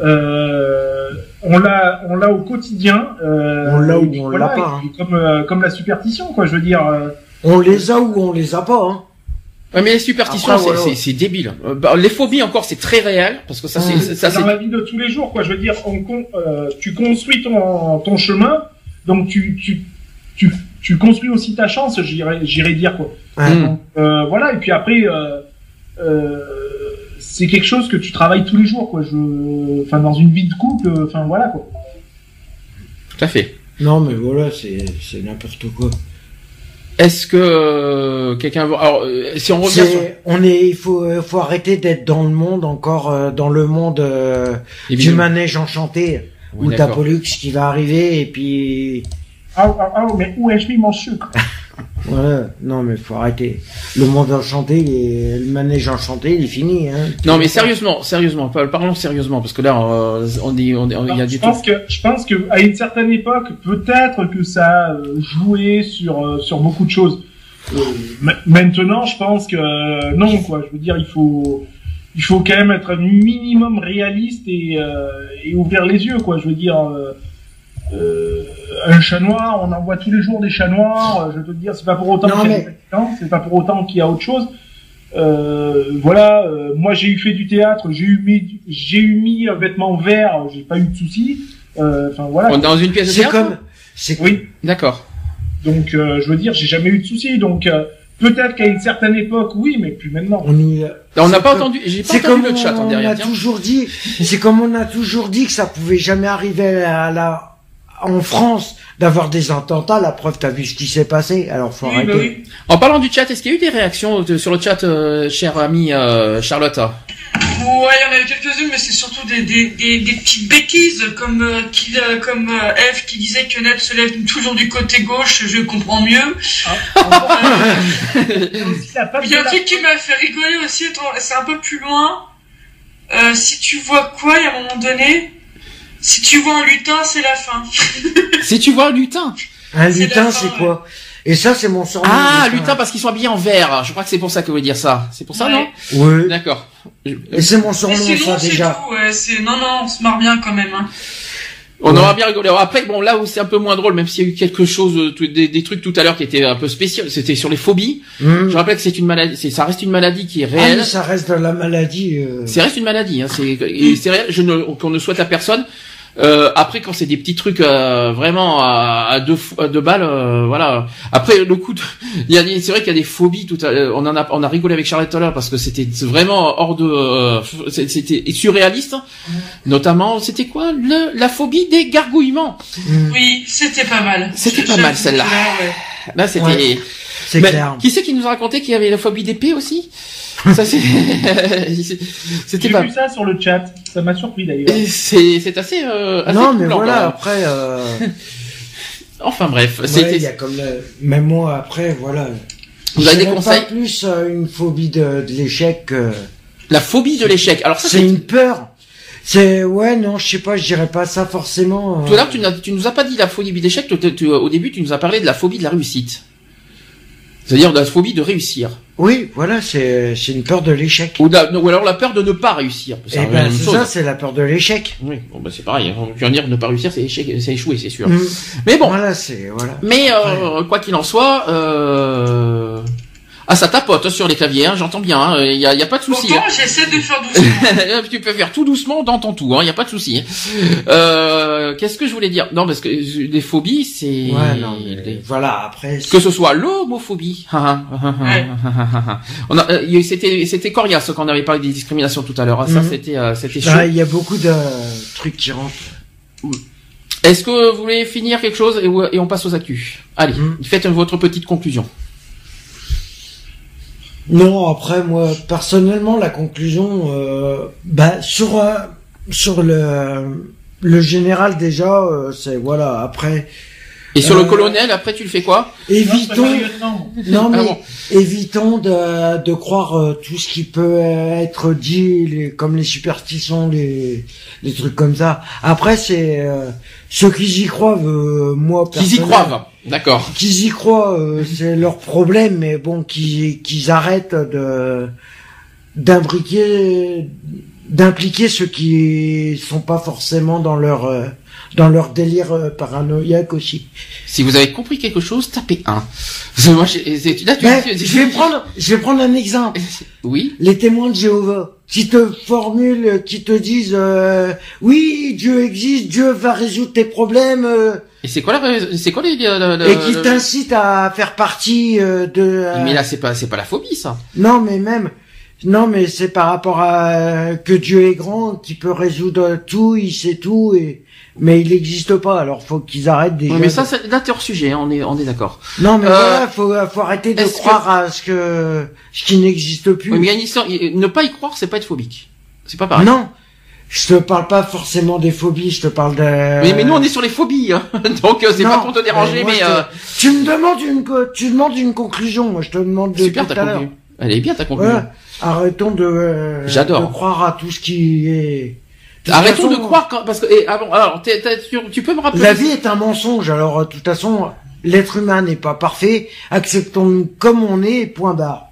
Speaker 7: Euh, on l'a, on l'a au quotidien. Euh,
Speaker 6: On l'a ou on
Speaker 7: voilà,
Speaker 6: l'a pas,
Speaker 7: Comme euh, comme la superstition, quoi. Je veux dire. euh,
Speaker 6: On les a ou on les a pas. Hein.
Speaker 4: Ouais, mais les superstitions, c'est-
Speaker 6: voilà.
Speaker 4: débile. Euh, bah, les phobies encore, c'est très réel parce que ça, c'est ça,
Speaker 7: dans
Speaker 4: c'est
Speaker 7: la vie de tous les jours, quoi. Je veux dire, on, euh, tu construis ton, ton chemin, donc tu, tu, tu, tu construis aussi ta chance, j'irais, j'irais dire, quoi.
Speaker 6: Ouais.
Speaker 4: Mmh.
Speaker 7: Donc, voilà, et puis après, euh, euh, c'est quelque chose que tu travailles tous les jours, quoi. Je, enfin, dans une vie de couple, euh, enfin, voilà, quoi.
Speaker 4: tout à fait.
Speaker 6: Non, mais voilà, c'est c'est n'importe quoi.
Speaker 4: Est-ce que euh, quelqu'un alors euh, si on revient sur
Speaker 6: on est, il faut, euh, faut arrêter d'être dans le monde encore, dans le monde euh, du manège enchanté,
Speaker 4: Oui,
Speaker 6: où t'as
Speaker 4: d'accord.
Speaker 6: Pollux qui va arriver et puis
Speaker 7: Ah, ah, ah, mais où ai-je mis mon sucre?
Speaker 6: voilà. Non, mais faut arrêter. Le monde enchanté, il est- le manège enchanté, il est fini. Hein.
Speaker 4: Non mais sérieusement, sérieusement, par- parlons sérieusement parce que là euh, on dit on, on- il y a du
Speaker 7: je
Speaker 4: tout.
Speaker 7: pense que je pense que à une certaine époque, peut-être que ça a euh, joué sur euh, sur beaucoup de choses. Euh, ma- maintenant, je pense que euh, non, quoi. Je veux dire, il faut il faut quand même être un minimum réaliste et euh, et ouvrir les yeux, quoi. Je veux dire. euh, euh, un chat noir, on en voit tous les jours des chats noirs. euh, Je veux te dire, c'est pas pour autant qu'il y a
Speaker 6: mais-
Speaker 7: c'est pas pour autant qu'il y a autre chose. Euh, voilà, euh, moi j'ai eu fait du théâtre, j'ai eu mis, j'ai eu mis un vêtement vert, j'ai pas eu de soucis. Euh, Enfin voilà.
Speaker 4: On est dans une pièce de
Speaker 6: C'est
Speaker 4: théâtre
Speaker 6: comme, c'est
Speaker 7: Oui,
Speaker 4: D'accord.
Speaker 7: donc euh, je veux dire, j'ai jamais eu de soucis. Donc euh, peut-être qu'à une certaine époque, oui, mais plus maintenant.
Speaker 6: on y,
Speaker 4: On n'a pas
Speaker 6: comme-
Speaker 4: entendu, j'ai pas
Speaker 6: C'est
Speaker 4: entendu
Speaker 6: comme
Speaker 4: le chat en
Speaker 6: on
Speaker 4: derrière.
Speaker 6: a
Speaker 4: tiens.
Speaker 6: toujours dit, c'est comme on a toujours dit que ça pouvait jamais arriver à la, en France d'avoir des attentats. La preuve, t'as vu ce qui s'est passé. Alors faut
Speaker 7: Oui,
Speaker 6: arrêter.
Speaker 7: bah oui.
Speaker 4: En parlant du chat, est-ce qu'il y a eu des réactions sur le chat, euh, chère amie euh, Charlotte?
Speaker 5: Ouais, il y en a eu quelques-unes, mais c'est surtout des, des, des, des petites bêtises, comme, euh, qui, euh, comme euh, Eve qui disait que Ned se lève toujours du côté gauche, je comprends mieux.
Speaker 7: Il y a aussi la patte
Speaker 5: Il y a un truc qui m'a fait rigoler aussi, c'est un peu plus loin. Euh, si tu vois quoi, il y a un moment donné, si tu vois un lutin, c'est la fin.
Speaker 4: Si tu vois un lutin.
Speaker 6: Un lutin, c'est quoi Et ça, c'est mon surnom.
Speaker 4: Ah, lutin parce qu'ils sont habillés en vert. Je crois que c'est pour ça que vous voulez dire ça. C'est pour ça,
Speaker 5: Ouais.
Speaker 4: non
Speaker 6: Oui.
Speaker 4: D'accord.
Speaker 6: Et c'est mon surnom, ça
Speaker 5: long,
Speaker 6: déjà.
Speaker 5: tout, ouais, c'est, non, non, on se marre bien quand même, hein.
Speaker 4: On
Speaker 6: Ouais.
Speaker 4: aura bien rigolé. Alors Après, bon, là où c'est un peu moins drôle, même s'il y a eu quelque chose, euh, des, des trucs tout à l'heure qui étaient un peu spéciaux, c'était sur les phobies.
Speaker 6: Hum.
Speaker 4: Je rappelle que c'est une maladie, c'est, ça reste une maladie qui est
Speaker 6: Ah,
Speaker 4: réelle.
Speaker 6: mais ça reste de la maladie. euh.
Speaker 4: C'est reste une maladie, hein. C'est réel. Je ne, qu'on ne souhaite à personne. Euh, après, quand c'est des petits trucs euh, vraiment à, à deux, à deux balles, euh, voilà. Après, le coup, de... il y a, des- c'est vrai qu'il y a des phobies. Tout à, euh, on en a, on a rigolé avec Charlotte tout à l'heure parce que c'était vraiment hors de, euh, c'était surréaliste. Notamment, c'était quoi le, la phobie des gargouillements.
Speaker 5: Oui, c'était pas mal.
Speaker 4: C'était pas mal, celle-là.
Speaker 5: ouais.
Speaker 4: Là, c'était.
Speaker 6: Ouais. C'est clair.
Speaker 4: Qui c'est qui nous a raconté qu'il y avait la phobie d'épée aussi? Ça c'est, c'était
Speaker 7: J'ai
Speaker 4: pas.
Speaker 7: vu ça sur le chat, ça m'a surpris d'ailleurs.
Speaker 4: C'est, c'est assez. Euh, assez
Speaker 6: Non, mais voilà, après, euh,
Speaker 4: Enfin bref,
Speaker 6: ouais,
Speaker 4: c'était.
Speaker 6: il y a comme le- même moi, après, voilà.
Speaker 4: Vous avez des conseils
Speaker 6: pas plus euh, une phobie de, de l'échec que...
Speaker 4: La phobie de l'échec. Alors
Speaker 6: C'est une peur. C'est, ouais, non, je sais pas, je dirais pas ça forcément. euh.
Speaker 4: Tout à l'heure, tu, tu nous as pas dit la phobie d'échec. au début, tu nous as parlé de la phobie de la réussite. C'est-à-dire la phobie de réussir.
Speaker 6: Oui, voilà, c'est, c'est une peur de l'échec.
Speaker 4: Ou, ou alors la peur de ne pas réussir. La
Speaker 6: ben, c'est ça, c'est la peur de l'échec.
Speaker 4: Oui, bon, bah, c'est pareil. On peut dire ne pas réussir, c'est échec, c'est échouer, c'est sûr.
Speaker 6: Mm.
Speaker 4: Mais bon.
Speaker 6: Voilà, c'est, voilà.
Speaker 4: Mais euh, quoi qu'il en soit, euh... Ah, ça tapote sur les claviers, hein, j'entends bien. Il y, a, y a pas de souci.
Speaker 5: Pourtant, j'essaie de faire doucement.
Speaker 4: tu peux faire tout doucement, on entend tout. Il hein, y a pas de souci. Euh, Qu'est-ce que je voulais dire? Non, parce que les phobies, c'est.
Speaker 6: Ouais, non, mais voilà. Après.
Speaker 4: Que ce soit l'homophobie. a, euh, c'était, c'était coriace quand on avait parlé des discriminations tout à l'heure. Ça, mhm. c'était, euh, c'était chaud.
Speaker 6: Il y a beaucoup de trucs qui rentrent.
Speaker 4: Est-ce que vous voulez finir quelque chose et, on passe aux actus? Allez, mhm. faites votre petite conclusion.
Speaker 6: Non, après moi personnellement la conclusion, euh, bah sur euh, sur le le général déjà, euh, c'est voilà. Après.
Speaker 4: Et sur le colonel, après tu le fais quoi?
Speaker 6: Évitons. Non, mais ah évitons de, de croire tout ce qui peut être dit, les, comme les superstitions, les les trucs comme ça. Après c'est ceux qui y croient, moi
Speaker 4: Qui y croient D'accord.
Speaker 6: Qu'ils y croient, euh, c'est leur problème, mais bon, qu'ils qu'ils arrêtent de d'imbriquer, d'impliquer ceux qui sont pas forcément dans leur euh, dans leur délire euh, paranoïaque aussi.
Speaker 4: Si vous avez compris quelque chose, tapez 1.
Speaker 6: Moi, je, je vais prendre, je vais prendre un exemple.
Speaker 4: Oui.
Speaker 6: Les témoins de Jéhovah qui te formulent, qui te disent, euh, oui, Dieu existe, Dieu va résoudre tes problèmes. Euh.
Speaker 4: Et c'est quoi la, c'est quoi les,
Speaker 6: et qui t'incitent à faire partie de.
Speaker 4: mais là, c'est pas, c'est pas la phobie, ça.
Speaker 6: Non, mais même. Non, mais c'est par rapport à que Dieu est grand, qui peut résoudre tout, il sait tout et mais il n'existe pas. Alors faut qu'ils arrêtent déjà.
Speaker 4: mais ça, c'est là hors sujet. Hein, on est, on est d'accord.
Speaker 6: Non, mais euh, voilà, faut, faut arrêter de croire à ce que ce qui n'existe plus.
Speaker 4: Oui, mais il ne pas y croire, c'est pas être phobique. C'est pas pareil.
Speaker 6: Non. Je te parle pas forcément des phobies, je te parle de.
Speaker 4: Oui, mais nous on est sur les phobies, hein. donc euh, c'est pas pour te déranger, mais. Euh...
Speaker 6: Tu me demandes une, tu demandes une conclusion. Moi, je te demande de.
Speaker 4: Super, ta conclusion. Elle est bien ta conclusion.
Speaker 6: Arrêtons de. Euh,
Speaker 4: J'adore.
Speaker 6: De croire à tout ce qui est
Speaker 4: Arrêtons de croire quand, parce que et, avant, alors tu, peux me rappeler.
Speaker 6: La vie est un mensonge. Alors de toute façon, l'être humain n'est pas parfait. Acceptons-nous comme on est. Point barre.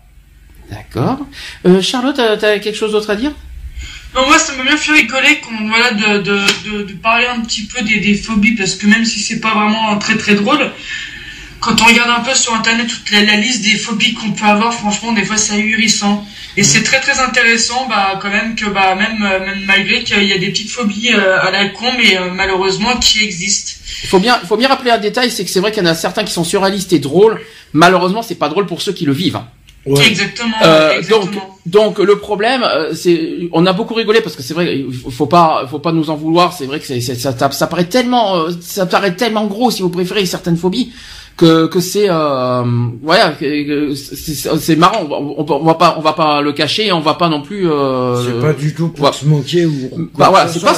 Speaker 4: D'accord. Euh, Charlotte, t'as quelque chose d'autre à dire?
Speaker 5: Non, moi, ça m'a bien fait rigoler qu'on voilà de, de, de, parler un petit peu des, phobies parce que même si c'est pas vraiment très très drôle, quand on regarde un peu sur internet toute la, liste des phobies qu'on peut avoir, franchement, des fois c'est ahurissant. Et c'est très très intéressant, bah quand même que bah même, euh, même malgré qu'il y a des petites phobies euh, à la con, mais euh, malheureusement qui existent.
Speaker 4: Il faut bien, faut bien rappeler un détail, c'est que c'est vrai qu'il y en a certains qui sont surréalistes et drôles. Malheureusement, c'est pas drôle pour ceux qui le vivent. Hein.
Speaker 5: Exactement, exactement.
Speaker 4: Donc, donc le problème, c'est, on a beaucoup rigolé parce que c'est vrai, il faut pas, faut pas nous en vouloir. C'est vrai que c'est, ça, ça, ça paraît tellement, ça paraît tellement gros si vous préférez certaines phobies que que c'est euh, voilà c'est marrant on, on, va pas on va pas le cacher on va pas non plus euh,
Speaker 6: c'est pas du tout pour se moquer ou
Speaker 4: bah voilà c'est pas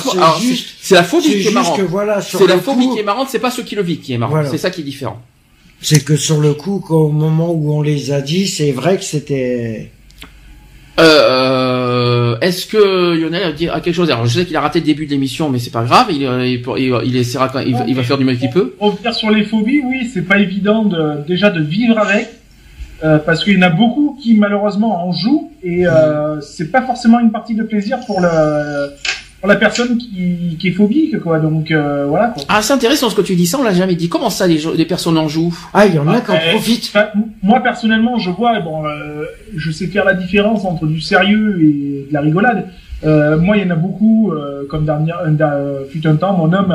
Speaker 4: c'est la phobie qui est marrante
Speaker 6: voilà,
Speaker 4: c'est la phobie qui est marrante c'est pas ce qui le vit qui est marrant c'est ça qui est différent
Speaker 6: c'est que sur le coup au moment où on les a dit c'est vrai que c'était
Speaker 4: euh, Est-ce que Lionel a, dit, a quelque chose? Alors je sais qu'il a raté le début de l'émission, mais c'est pas grave. Il, il, il, il essaiera quand il, il, va faire du mal qu'il peut.
Speaker 7: Revenir sur les phobies, oui, c'est pas évident de, déjà de vivre avec, euh, parce qu'il y en a beaucoup qui malheureusement en jouent et euh, c'est pas forcément une partie de plaisir pour le pour la personne qui, qui est phobique, quoi. Donc euh, voilà. Quoi.
Speaker 4: Ah, c'est intéressant ce que tu dis. Ça, on l'a jamais dit. Comment ça, les, les personnes en jouent?
Speaker 6: Ah, il y en a qui en euh, profitent.
Speaker 7: moi, personnellement, je vois. Bon, euh, je sais faire la différence entre du sérieux et de la rigolade. Euh, moi, il y en a beaucoup. comme dernière, fut un temps, mon homme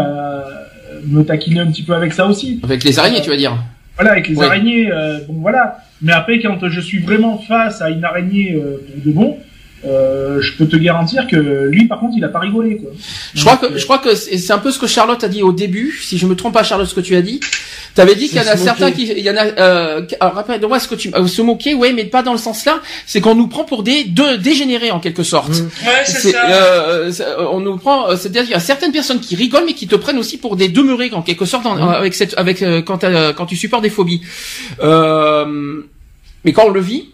Speaker 7: me taquinait un petit peu avec ça aussi.
Speaker 4: Avec les araignées, tu vas dire?
Speaker 7: Voilà, avec les araignées. bon, voilà. Mais après, quand je suis vraiment face à une araignée de bon euh, je peux te garantir que lui, par contre, il a pas rigolé. Quoi.
Speaker 4: Je crois que je crois que c'est un peu ce que Charlotte a dit au début. Si je me trompe pas, Charlotte, ce que tu as dit. Tu avais dit qu'il y en a certains qui, il y en a. Euh, rappelle-moi ce que tu euh, se moquer, ouais, mais pas dans le sens là. C'est qu'on nous prend pour des de, dégénérés en quelque sorte. Mmh.
Speaker 5: Ouais, c'est ça. Euh,
Speaker 4: on nous prend. C'est-à-dire qu'il y a certaines personnes qui rigolent, mais qui te prennent aussi pour des demeurés en quelque sorte mmh. avec cette avec quand quand tu supportes des phobies. mais quand on le vit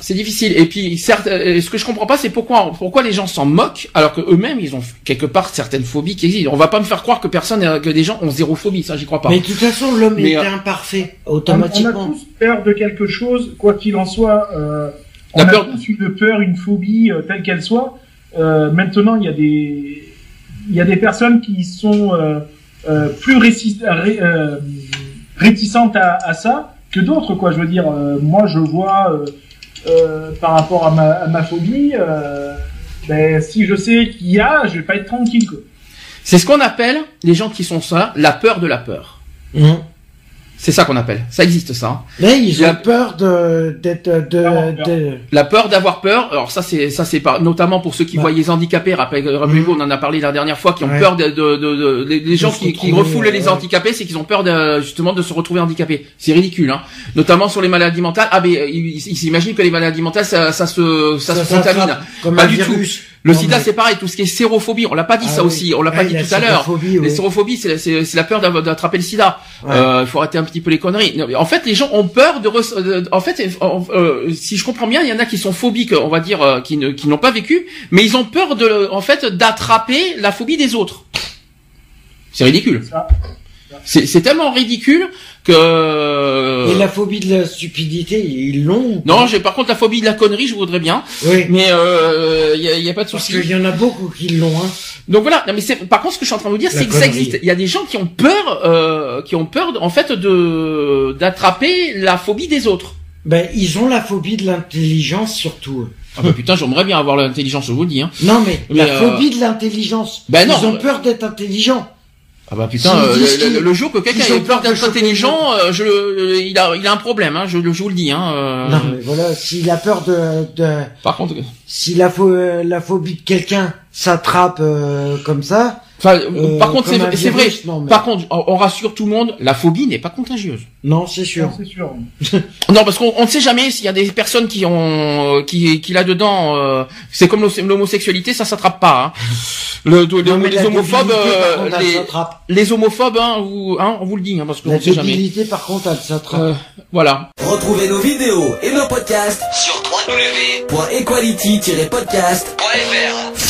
Speaker 4: c'est difficile. Et puis, certes, euh, ce que je comprends pas, c'est pourquoi, pourquoi les gens s'en moquent, alors que eux-mêmes, ils ont quelque part certaines phobies qui existent. On va pas me faire croire que personne, euh, que des gens ont zéro phobie, ça, j'y crois pas.
Speaker 6: Mais de toute façon, l'homme est euh, imparfait, automatiquement.
Speaker 7: On, a tous peur de quelque chose, quoi qu'il en soit. Euh, on a tous une peur, une phobie, telle qu'elle soit. Euh, maintenant, il y a des, il y a des personnes qui sont plus réticentes à, à ça que d'autres, quoi. Je veux dire, euh, moi, je vois euh, par rapport à ma, à ma phobie, euh, ben, si je sais qu'il y a, je vais pas être tranquille, quoi.
Speaker 4: C'est ce qu'on appelle, les gens qui sont ça, la peur de la peur.
Speaker 6: Mmh.
Speaker 4: C'est ça qu'on appelle. Ça existe ça. hein.
Speaker 6: Mais ils
Speaker 4: La-
Speaker 6: ont peur de d'être
Speaker 7: D'avoir
Speaker 6: de,
Speaker 7: peur.
Speaker 6: de,
Speaker 4: La peur d'avoir peur. Alors ça c'est ça c'est pas notamment pour ceux qui
Speaker 6: Ouais.
Speaker 4: voient les handicapés. Rappelez- Rappelez-vous, on en a parlé la dernière fois, qui ont
Speaker 6: Ouais.
Speaker 4: peur de, de, de, de- les, les gens qui, refoulent les
Speaker 6: ouais.
Speaker 4: handicapés, c'est qu'ils ont peur de, justement de se retrouver handicapés. C'est ridicule, hein. Notamment sur les maladies mentales. Ah mais euh, ils s'imaginent que les maladies mentales ça, ça se ça, se contamine.
Speaker 6: comme
Speaker 4: Pas
Speaker 6: un
Speaker 4: du tout. Le
Speaker 6: Non,
Speaker 4: sida
Speaker 6: mais-
Speaker 4: c'est pareil, tout ce qui est sérophobie, on l'a pas dit
Speaker 6: Ah
Speaker 4: ça
Speaker 6: oui.
Speaker 4: aussi, on l'a
Speaker 6: Ah,
Speaker 4: pas dit
Speaker 6: la
Speaker 4: tout à l'heure.
Speaker 6: sérophobie,
Speaker 4: Les
Speaker 6: oui.
Speaker 4: sérophobies, c'est c'est- c'est la peur d'attraper le sida.
Speaker 6: Ouais.
Speaker 4: Euh, Il faut arrêter un petit peu les conneries. Non, En fait, les gens ont peur de. re- En fait, euh, si je comprends bien, il y en a qui sont phobiques, on va dire, euh, qui ne qui n'ont pas vécu, mais ils ont peur de, en fait, d'attraper la phobie des autres. C'est ridicule. C'est tellement ridicule que.
Speaker 6: Et la phobie de la stupidité, ils l'ont
Speaker 4: Non, j'ai par contre la phobie de la connerie, je voudrais bien,
Speaker 6: Oui.
Speaker 4: mais euh, il y, a, y a pas de
Speaker 6: Parce
Speaker 4: souci.
Speaker 6: qu'il y en a beaucoup qui l'ont, hein.
Speaker 4: Donc voilà. Non, mais c'est, par contre, ce que je suis en train de vous dire, c'est que ça existe. Il y a des gens qui ont peur, euh, qui ont peur, en fait, de d'attraper la phobie des autres.
Speaker 6: Ben, ils ont la phobie de l'intelligence surtout.
Speaker 4: Ah bah putain, j'aimerais bien avoir l'intelligence, je vous le dis. Hein.
Speaker 6: Non, mais,
Speaker 4: Mais,
Speaker 6: la
Speaker 4: euh,
Speaker 6: phobie de l'intelligence.
Speaker 4: Ben non.
Speaker 6: Ils ont peur d'être intelligents.
Speaker 4: Ah bah putain, euh, le, le-
Speaker 6: qu'ils-
Speaker 4: le jour que quelqu'un d'être
Speaker 6: choper
Speaker 4: intelligent, euh, je, euh, il a, il a un problème. Hein, je, je vous le dis. Hein, euh,
Speaker 6: Non, mais voilà, s'il a peur de, de,
Speaker 4: Par contre,
Speaker 6: si la, pho- la phobie de quelqu'un s'attrape euh, comme ça.
Speaker 4: Enfin,
Speaker 6: euh,
Speaker 4: par contre, c'est, c'est vrai.
Speaker 6: virus, Non, mais-
Speaker 4: Par contre, on, on rassure tout le monde, la phobie n'est pas contagieuse.
Speaker 6: non c'est sûr.
Speaker 7: Non, c'est sûr.
Speaker 4: Non, parce qu'on on ne sait jamais s'il y a des personnes qui ont, euh, qui, qui là dedans, euh, c'est comme l'hom- l'homosexualité, ça s'attrape pas. Hein. Le, le-
Speaker 6: Non, mais
Speaker 4: les
Speaker 6: la
Speaker 4: homophobes, euh,
Speaker 6: contre,
Speaker 4: les, homophobes, hein, vous, hein, on vous le dit, hein, parce qu'on
Speaker 6: La
Speaker 4: ne sait jamais.
Speaker 6: débilité, par contre, elle s'attrape.
Speaker 4: Euh, voilà.
Speaker 1: Retrouvez nos vidéos et nos podcasts sur www.equality-podcast.fr.